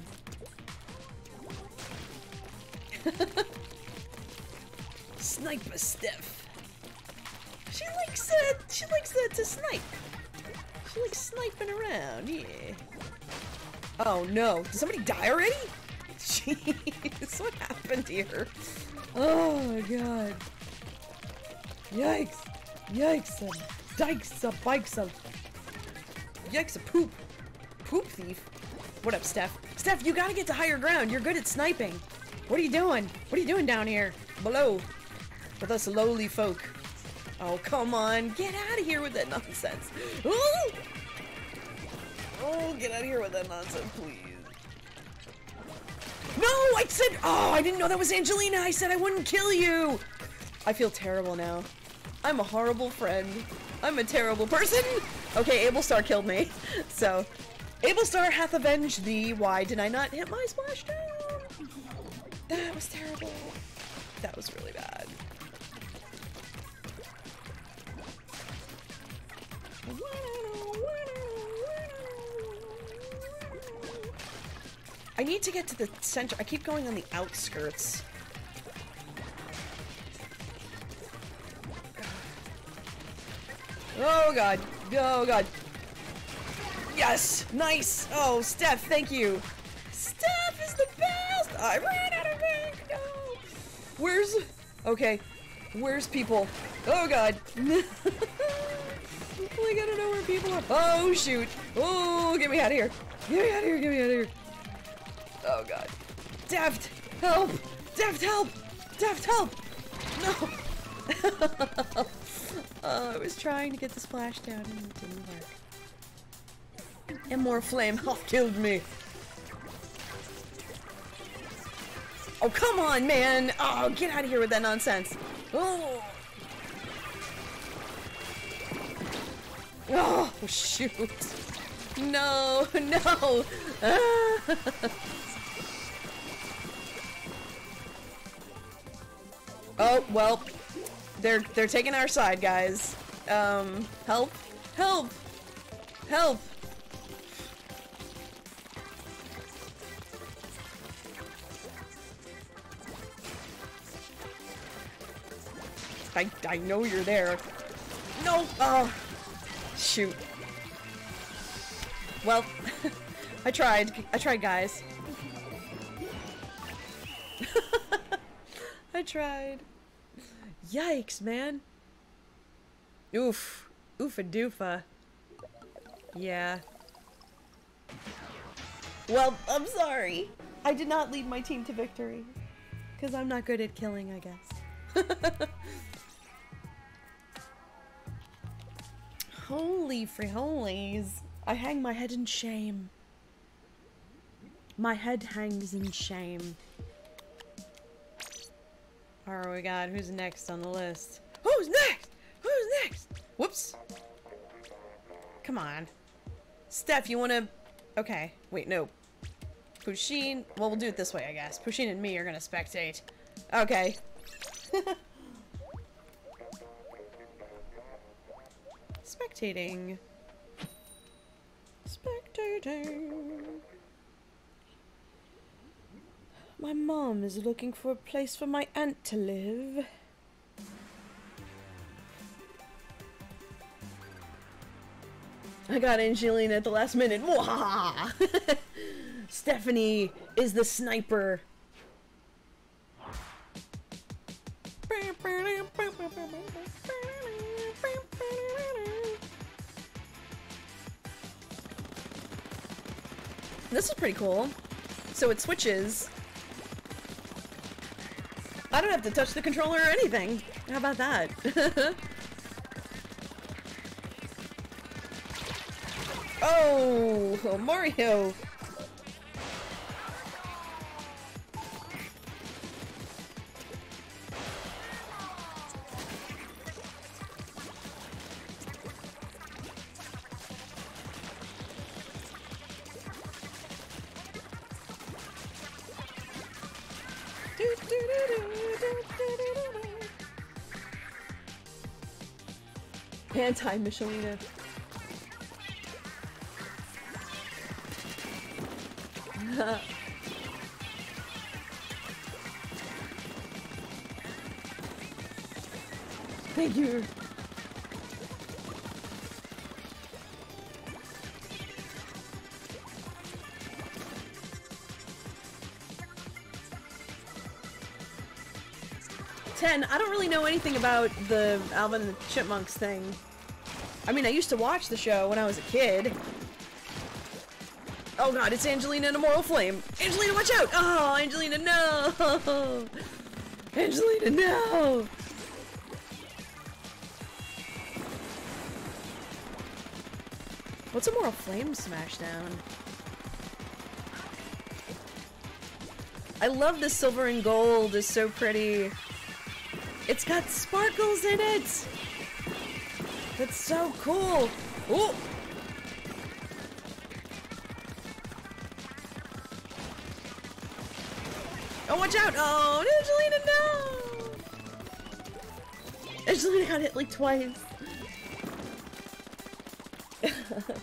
Sniper Steph. She likes, uh, she likes uh, to snipe. She likes sniping around, yeah. Oh no, did somebody die already? Jeez, what happened here? Oh my god. Yikes. Yikes. Uh, dikes. Uh, bikes. Uh, yikes. A poop. Poop thief. What up, Steph? Steph, you gotta get to higher ground. You're good at sniping. What are you doing? What are you doing down here? Below. With us lowly folk. Oh, come on. Get out of here with that nonsense. Ooh! Oh, get out of here with that nonsense, please. No, I said, oh, I didn't know that was Angelina. I said I wouldn't kill you. I feel terrible now. I'm a horrible friend. I'm a terrible person. Okay, Abelstar killed me. So, Abelstar hath avenged thee. Why did I not hit my splashdown? That was terrible. That was really bad. I need to get to the center. I keep going on the outskirts. Oh god. Oh god. Yes! Nice! Oh, Steph, thank you! Steph is the best! I ran out of ink! No! Where's... Okay. Where's people? Oh god. like, I don't know where people are. Oh, shoot. Oh, get me out of here. Get me out of here, get me out of here. Oh god. Deft! Help! Deft, help! Deft, help! No! uh, I was trying to get the splash down and it didn't work. And more flame health killed me. Oh, come on, man! Oh, get out of here with that nonsense. Oh! Oh, shoot. No, no! Oh, well, they're they're taking our side, guys. Um, help, help, help. I I know you're there. No. Oh, shoot. Well, I tried. I tried, guys. I tried. Yikes, man. Oof. Oofa doofa. Yeah. Well, I'm sorry. I did not lead my team to victory. Because I'm not good at killing, I guess. Holy friholies. I hang my head in shame. My head hangs in shame. Alright, we got who's next on the list? Who's next? Who's next? Whoops. Come on. Steph, you want to... Okay, wait, no. Pusheen... Well, we'll do it this way, I guess. Pusheen and me are to spectate. Okay. Spectating. Spectating. My mom is looking for a place for my aunt to live. I got Angelina at the last minute. Mwah! Stephanie is the sniper. This is pretty cool. So it switches. I don't have to touch the controller or anything. How about that? oh, Mario. Anti Michelina. Thank you. Ten. I don't really know anything about the Alvin and the Chipmunks thing. I mean, I used to watch the show when I was a kid. Oh god, it's Angelina and a Moral Flame. Angelina, watch out! Oh, Angelina, no! Angelina, no! What's a Moral Flame Smashdown? I love the silver and gold. It's so pretty. It's got sparkles in it! That's so cool! Oh, watch out! Oh, Angelina, no! Angelina got hit like twice.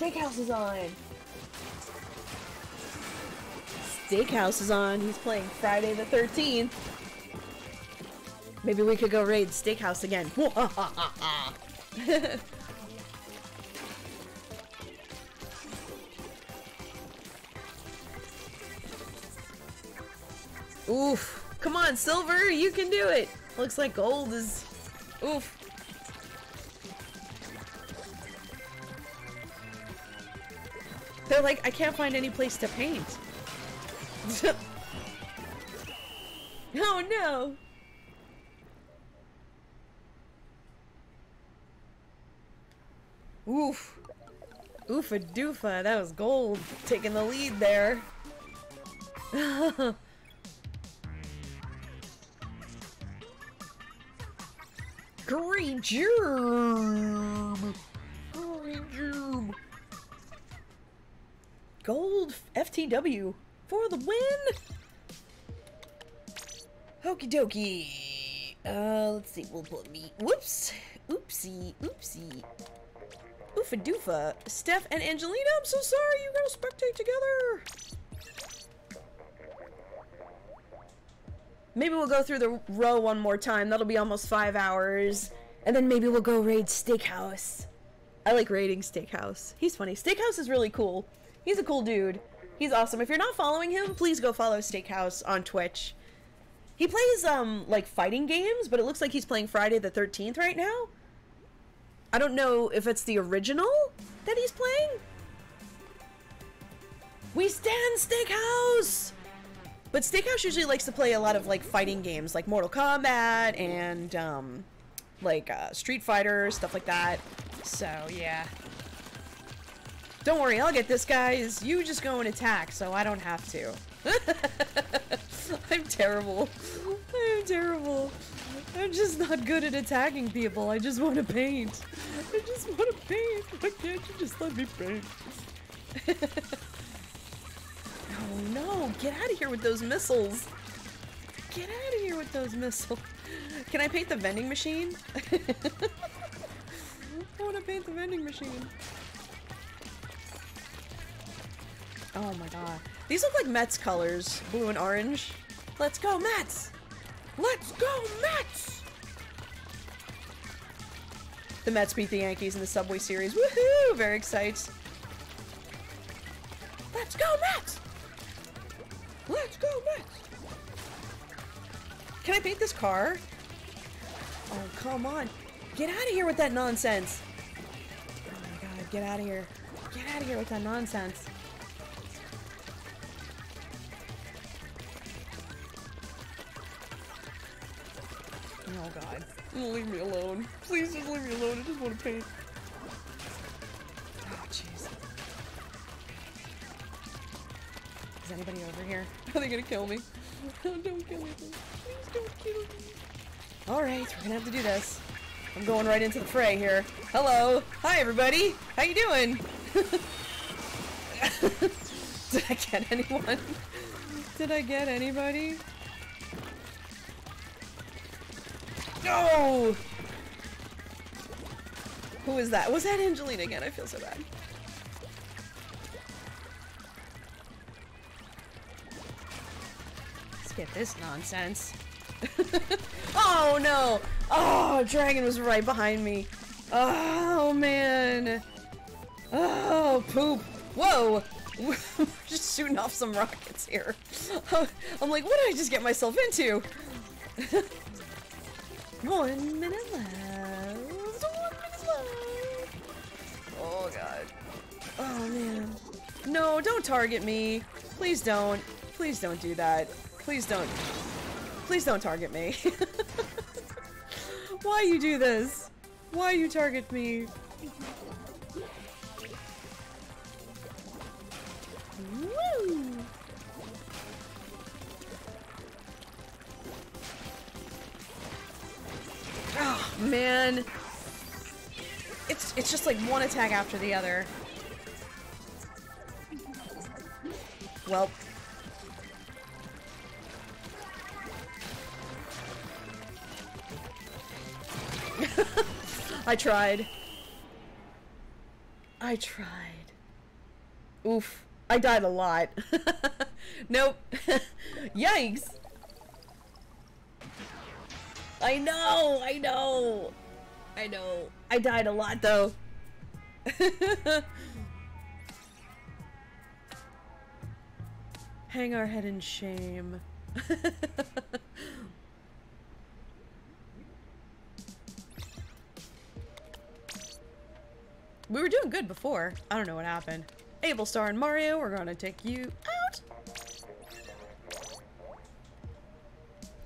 Steakhouse is on. Steakhouse is on. He's playing Friday the 13th. Maybe we could go raid Steakhouse again. Oof. Come on, Silver, you can do it. Looks like gold is... Oof. They're like, I can't find any place to paint. oh no! Oof. Oofa doofa, that was gold taking the lead there. Green germ! FTW for the win! Okie dokie. Uh, let's see, we'll put me. Whoops! Oopsie, oopsie. Oofa doofa. Steph and Angelina, I'm so sorry you gotta spectate together! Maybe we'll go through the row one more time. That'll be almost five hours. And then maybe we'll go raid Steakhouse. I like raiding Steakhouse. He's funny. Steakhouse is really cool. He's a cool dude. He's awesome. If you're not following him, please go follow Steakhouse on Twitch. He plays, um, like, fighting games, but it looks like he's playing Friday the 13th right now. I don't know if it's the original that he's playing. We stand Steakhouse! But Steakhouse usually likes to play a lot of, like, fighting games, like Mortal Kombat and, um, like, uh, Street Fighter, stuff like that. So, yeah. Don't worry, I'll get this, guys. You just go and attack, so I don't have to. I'm terrible. I'm terrible. I'm just not good at attacking people. I just want to paint. I just want to paint. Why can't you just let me paint? oh no, get out of here with those missiles. Get out of here with those missiles. Can I paint the vending machine? I want to paint the vending machine. Oh my god. These look like Mets colors. Blue and orange. Let's go, Mets! Let's go, Mets! The Mets beat the Yankees in the Subway Series. Woohoo! Very excited. Let's go, Mets! Let's go, Mets! Can I paint this car? Oh, come on. Get out of here with that nonsense. Oh my god, get out of here. Get out of here with that nonsense. Oh god. Leave me alone. Please just leave me alone. I just want to paint. Oh jeez. Is anybody over here? Are they gonna kill me? Don't kill me. Please don't kill me. Alright, we're gonna have to do this. I'm going right into the fray here. Hello! Hi everybody! How you doing? Did I get anyone? Did I get anybody? No! Who is that? Was that Angelina again? I feel so bad. Skip this nonsense. oh no! Oh, dragon was right behind me. Oh man. Oh poop. Whoa! We're just shooting off some rockets here. I'm like, what did I just get myself into? One minute left. One minute left. Oh god. Oh man. No, don't target me. Please don't. Please don't do that. Please don't. Please don't target me. Why you do this? Why you target me? Woo! Oh, man. It's it's just like one attack after the other. Well. I tried. I tried. Oof. I died a lot. nope. Yikes. I know, I know. I know. I died a lot though. Hang our head in shame. we were doing good before. I don't know what happened. Abel Star and Mario, we're gonna take you out.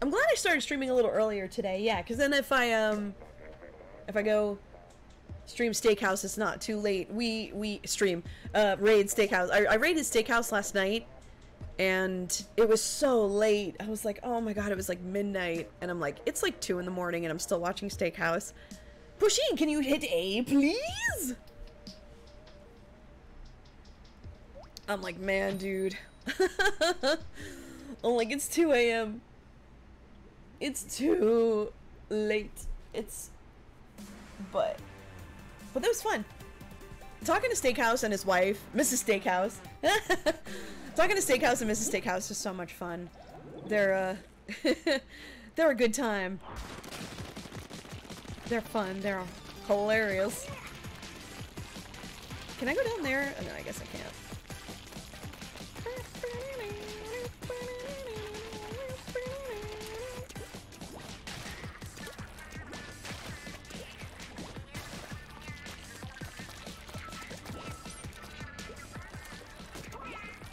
I'm glad I started streaming a little earlier today. Yeah, because then if I um, if I go stream Steakhouse, it's not too late. We we stream uh raid Steakhouse. I, I raided Steakhouse last night, and it was so late. I was like, oh my god, it was like midnight, and I'm like, it's like two in the morning, and I'm still watching Steakhouse. Pusheen, can you hit A, please? I'm like, man, dude. I'm like, it's 2 a.m. It's too late. It's, but, but that was fun. Talking to Steakhouse and his wife, Mrs. Steakhouse. Talking to Steakhouse and Mrs. Steakhouse is so much fun. They're, uh, they're a good time. They're fun. They're hilarious. Can I go down there? Oh, no, I guess I can't.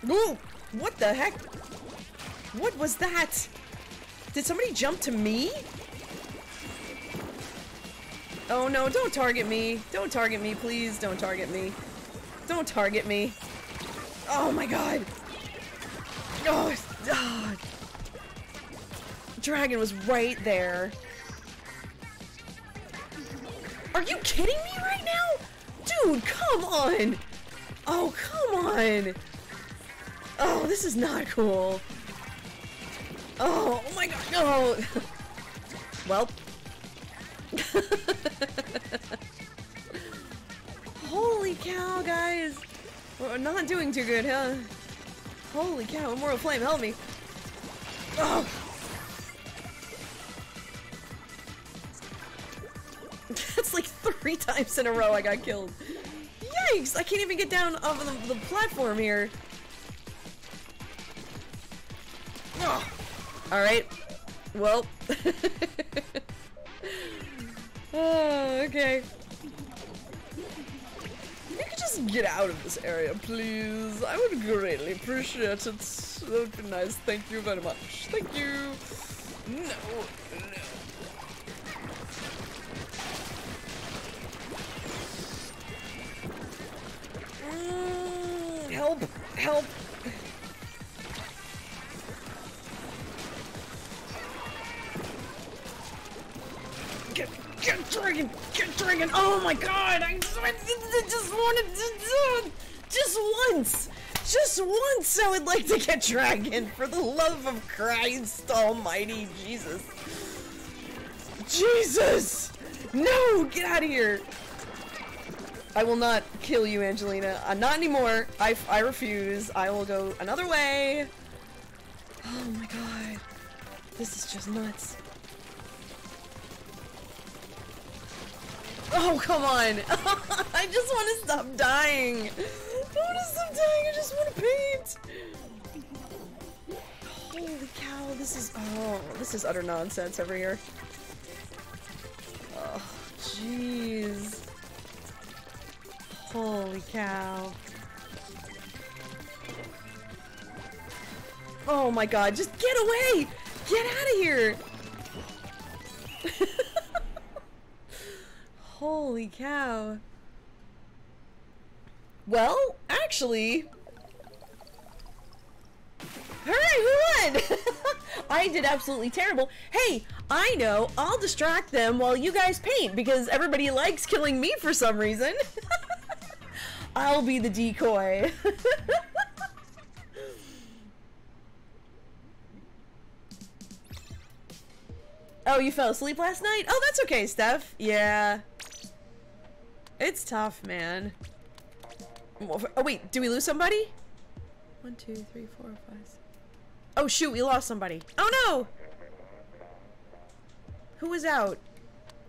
Ooh! What the heck? What was that? Did somebody jump to me? Oh no, don't target me. Don't target me, please. Don't target me. Don't target me. Oh my god. Oh, ah. Dragon was right there. Are you kidding me right now? Dude, come on. Oh, come on. Oh, this is not cool. Oh, oh my god, no. well. Holy cow, guys. We're not doing too good, huh? Holy cow, Immortal Flame, help me. Oh. That's like three times in a row I got killed. Yikes! I can't even get down off of the, the platform here. Alright. Well. oh, okay. You could just get out of this area, please. I would greatly appreciate it. That would be nice. Thank you very much. Thank you. No, no. Mm, help! Help! Get, dragon! Get dragon! Oh my god! I just, I just wanted to do it! Just once! Just once I would like to get dragon! For the love of Christ almighty Jesus! Jesus! No! Get out of here! I will not kill you, Angelina. Uh, not anymore. I, I refuse. I will go another way. Oh my god. This is just nuts. Oh, come on. I just want to stop dying. I want to stop dying. I just want to paint. Holy cow. This is, oh, this is utter nonsense over here. Oh, jeez. Holy cow. Oh my god, just get away! Get out of here! Holy cow. Well, actually... Hooray, who won? I did absolutely terrible. Hey, I know, I'll distract them while you guys paint because everybody likes killing me for some reason. I'll be the decoy. oh, you fell asleep last night? Oh, that's okay, Steph. Yeah. It's tough, man. Oh, wait, do we lose somebody? One, two, three, four, five, six. Oh, shoot, we lost somebody. Oh, no! Who was out?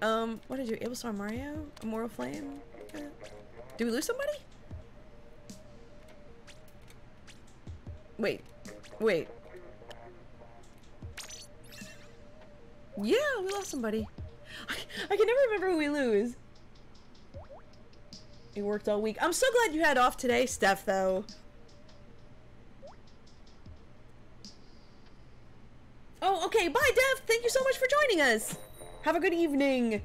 Um, what did you, Abelstar Mario? Immortal Flame? Uh, did we lose somebody? Wait. Wait. Yeah, we lost somebody. I, I can never remember who we lose. It worked all week. I'm so glad you had off today, Steph, though. Oh, okay. Bye, Dev. Thank you so much for joining us. Have a good evening.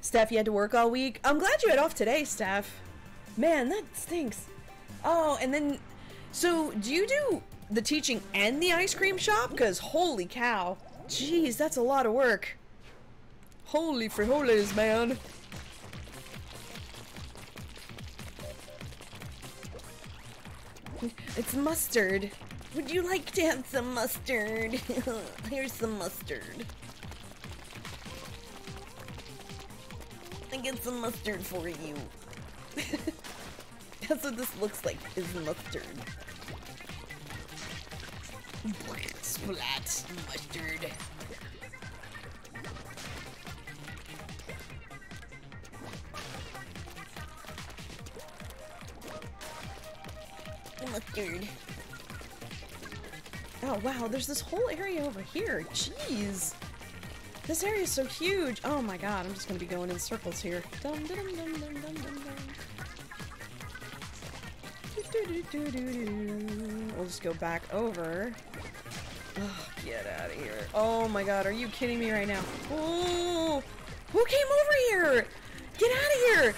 Steph, you had to work all week. I'm glad you had off today, Steph. Man, that stinks. Oh, and then, so do you do the teaching and the ice cream shop? Because holy cow. Jeez, that's a lot of work. Holy frijoles, man. It's mustard. Would you like to have some mustard? Here's some mustard. I get some mustard for you. That's what this looks like, is mustard. Splat mustard. Mustard. Oh wow, there's this whole area over here. Jeez. This area is so huge. Oh my god, I'm just gonna be going in circles here. Dum, dum, dum, dum, dum, dum, dum. We'll just go back over. Oh, get out of here. Oh my god, are you kidding me right now? Oh, Who came over here? Get out of here!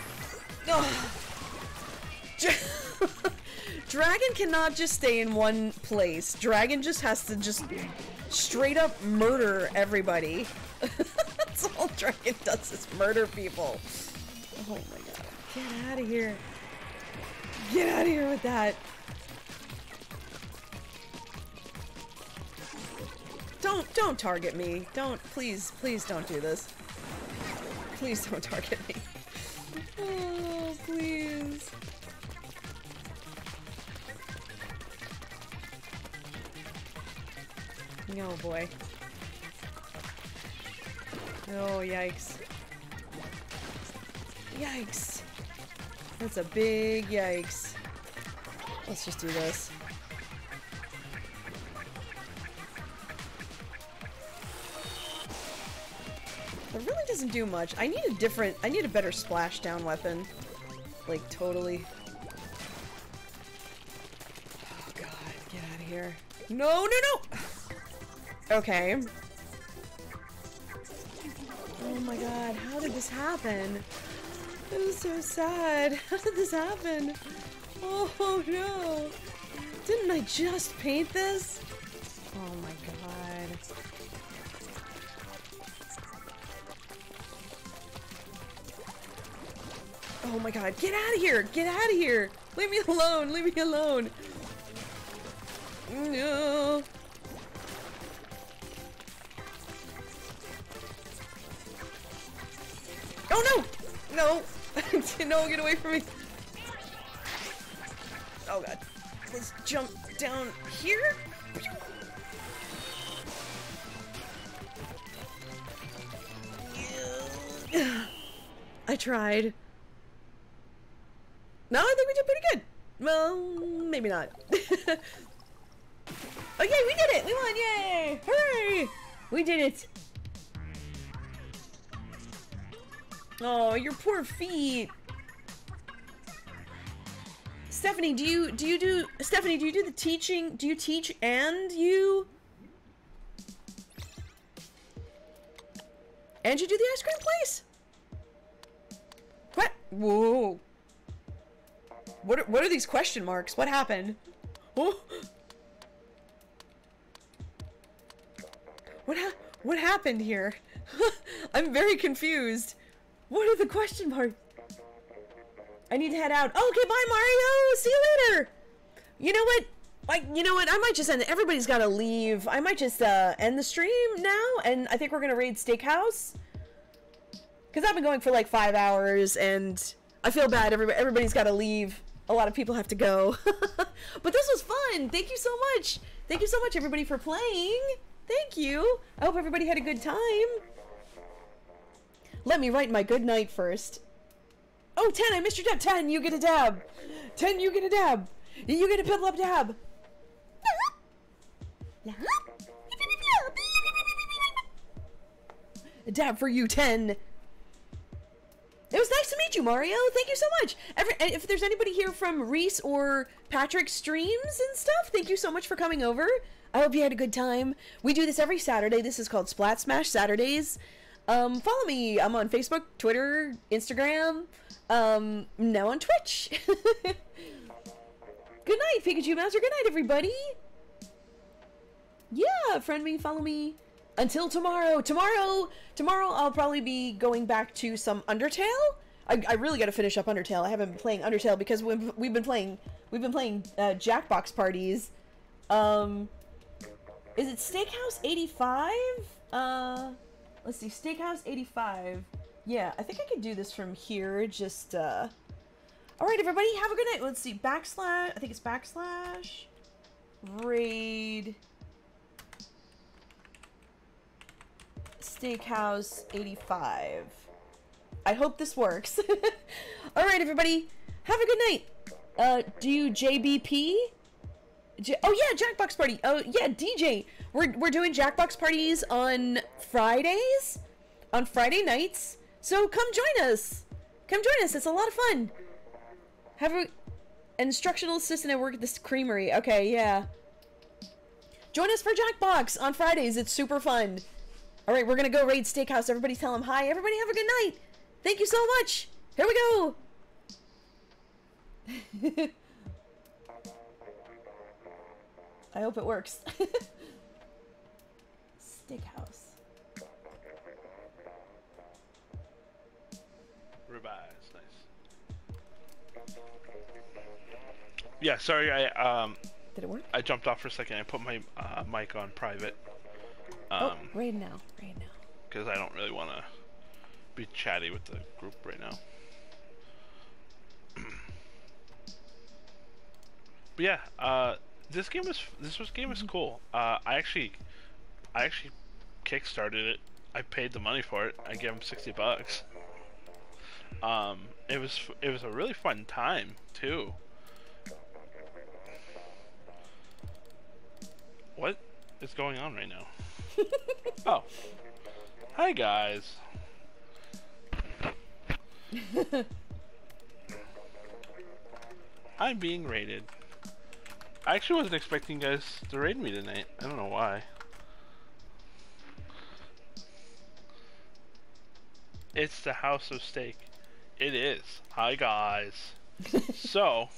Dra- Dragon cannot just stay in one place. Dragon just has to just straight up murder everybody. That's all Dragon does is murder people. Oh my god. Get out of here. Get out of here with that. Don't don't target me. Don't please please don't do this. Please don't target me. Oh, please. Oh boy. Oh yikes. Yikes. That's a big yikes. Let's just do this. It really doesn't do much. I need a different, I need a better splashdown weapon. Like, totally. Oh god, get out of here. No, no, no! Okay. Oh my god, how did this happen? It was so sad. How did this happen? Oh no! Didn't I just paint this? Oh my god. Oh my god, get out of here! Get out of here! Leave me alone! Leave me alone! No! Oh no! No! no, get away from me! Oh god. Let's jump down here? I tried. No, I think we did pretty good. Well, maybe not. okay, we did it! We won! Yay! Hooray! We did it! Oh, your poor feet. Stephanie, do you do you do Stephanie, do you do the teaching? Do you teach and you And you do the ice cream place? What? Whoa. What are, what are these question marks? What happened? Oh. What ha what happened here? I'm very confused. What are the question marks? I need to head out. Oh, okay, bye Mario. See you later. You know what? Like, you know what? I might just end. Everybody's got to leave. I might just uh, end the stream now, and I think we're gonna raid Steakhouse. Cause I've been going for like five hours, and I feel bad. Everybody, everybody's got to leave. A lot of people have to go. but this was fun. Thank you so much. Thank you so much, everybody, for playing. Thank you. I hope everybody had a good time. Let me write my good night first. Oh, 10, I missed your dab. 10, you get a dab. 10, you get a dab. You get a piddle up dab. A dab for you, 10. It was nice to meet you, Mario. Thank you so much. Every, if there's anybody here from Reece or Patrick streams and stuff, thank you so much for coming over. I hope you had a good time. We do this every Saturday. This is called Splat Smash Saturdays. Um, follow me. I'm on Facebook, Twitter, Instagram, um, now on Twitch. good night, Pikachu Master. Good night, everybody. Yeah, friend me, follow me. Until tomorrow. Tomorrow, tomorrow I'll probably be going back to some Undertale. I, I really got to finish up Undertale. I haven't been playing Undertale because we've, we've been playing we've been playing uh, Jackbox parties. Um, is it Steakhouse 85? Uh, let's see, Steakhouse 85. Yeah, I think I could do this from here. Just uh. All right, everybody, have a good night. Let's see, backslash. I think it's backslash. Raid. Steakhouse 85. I hope this works. All right, everybody, have a good night. Uh, do you JBP? J- oh yeah, Jackbox Party. Oh yeah, DJ. We're we're doing Jackbox parties on Fridays, on Friday nights. So come join us. Come join us. It's a lot of fun. Have an instructional assistant. at work at this creamery. Okay, yeah. Join us for Jackbox on Fridays. It's super fun. All right, we're gonna go raid Steakhouse. Everybody tell them hi. Everybody have a good night. Thank you so much. Here we go. I hope it works. Steakhouse. Revise, nice. Yeah, sorry, I um. Did it work? I jumped off for a second. I put my uh, mic on private. Um, oh, raid now. Raid now. because I don't really want to be chatty with the group right now. but yeah, uh, this game was this was game was cool. Uh, I actually, I actually kickstarted it. I paid the money for it. I gave him sixty bucks. Um, it was it was a really fun time too. What is going on right now? oh, hi guys. I'm being raided. I actually wasn't expecting you guys to raid me tonight. I don't know why. It's the House of Steak. It is. Hi guys. so,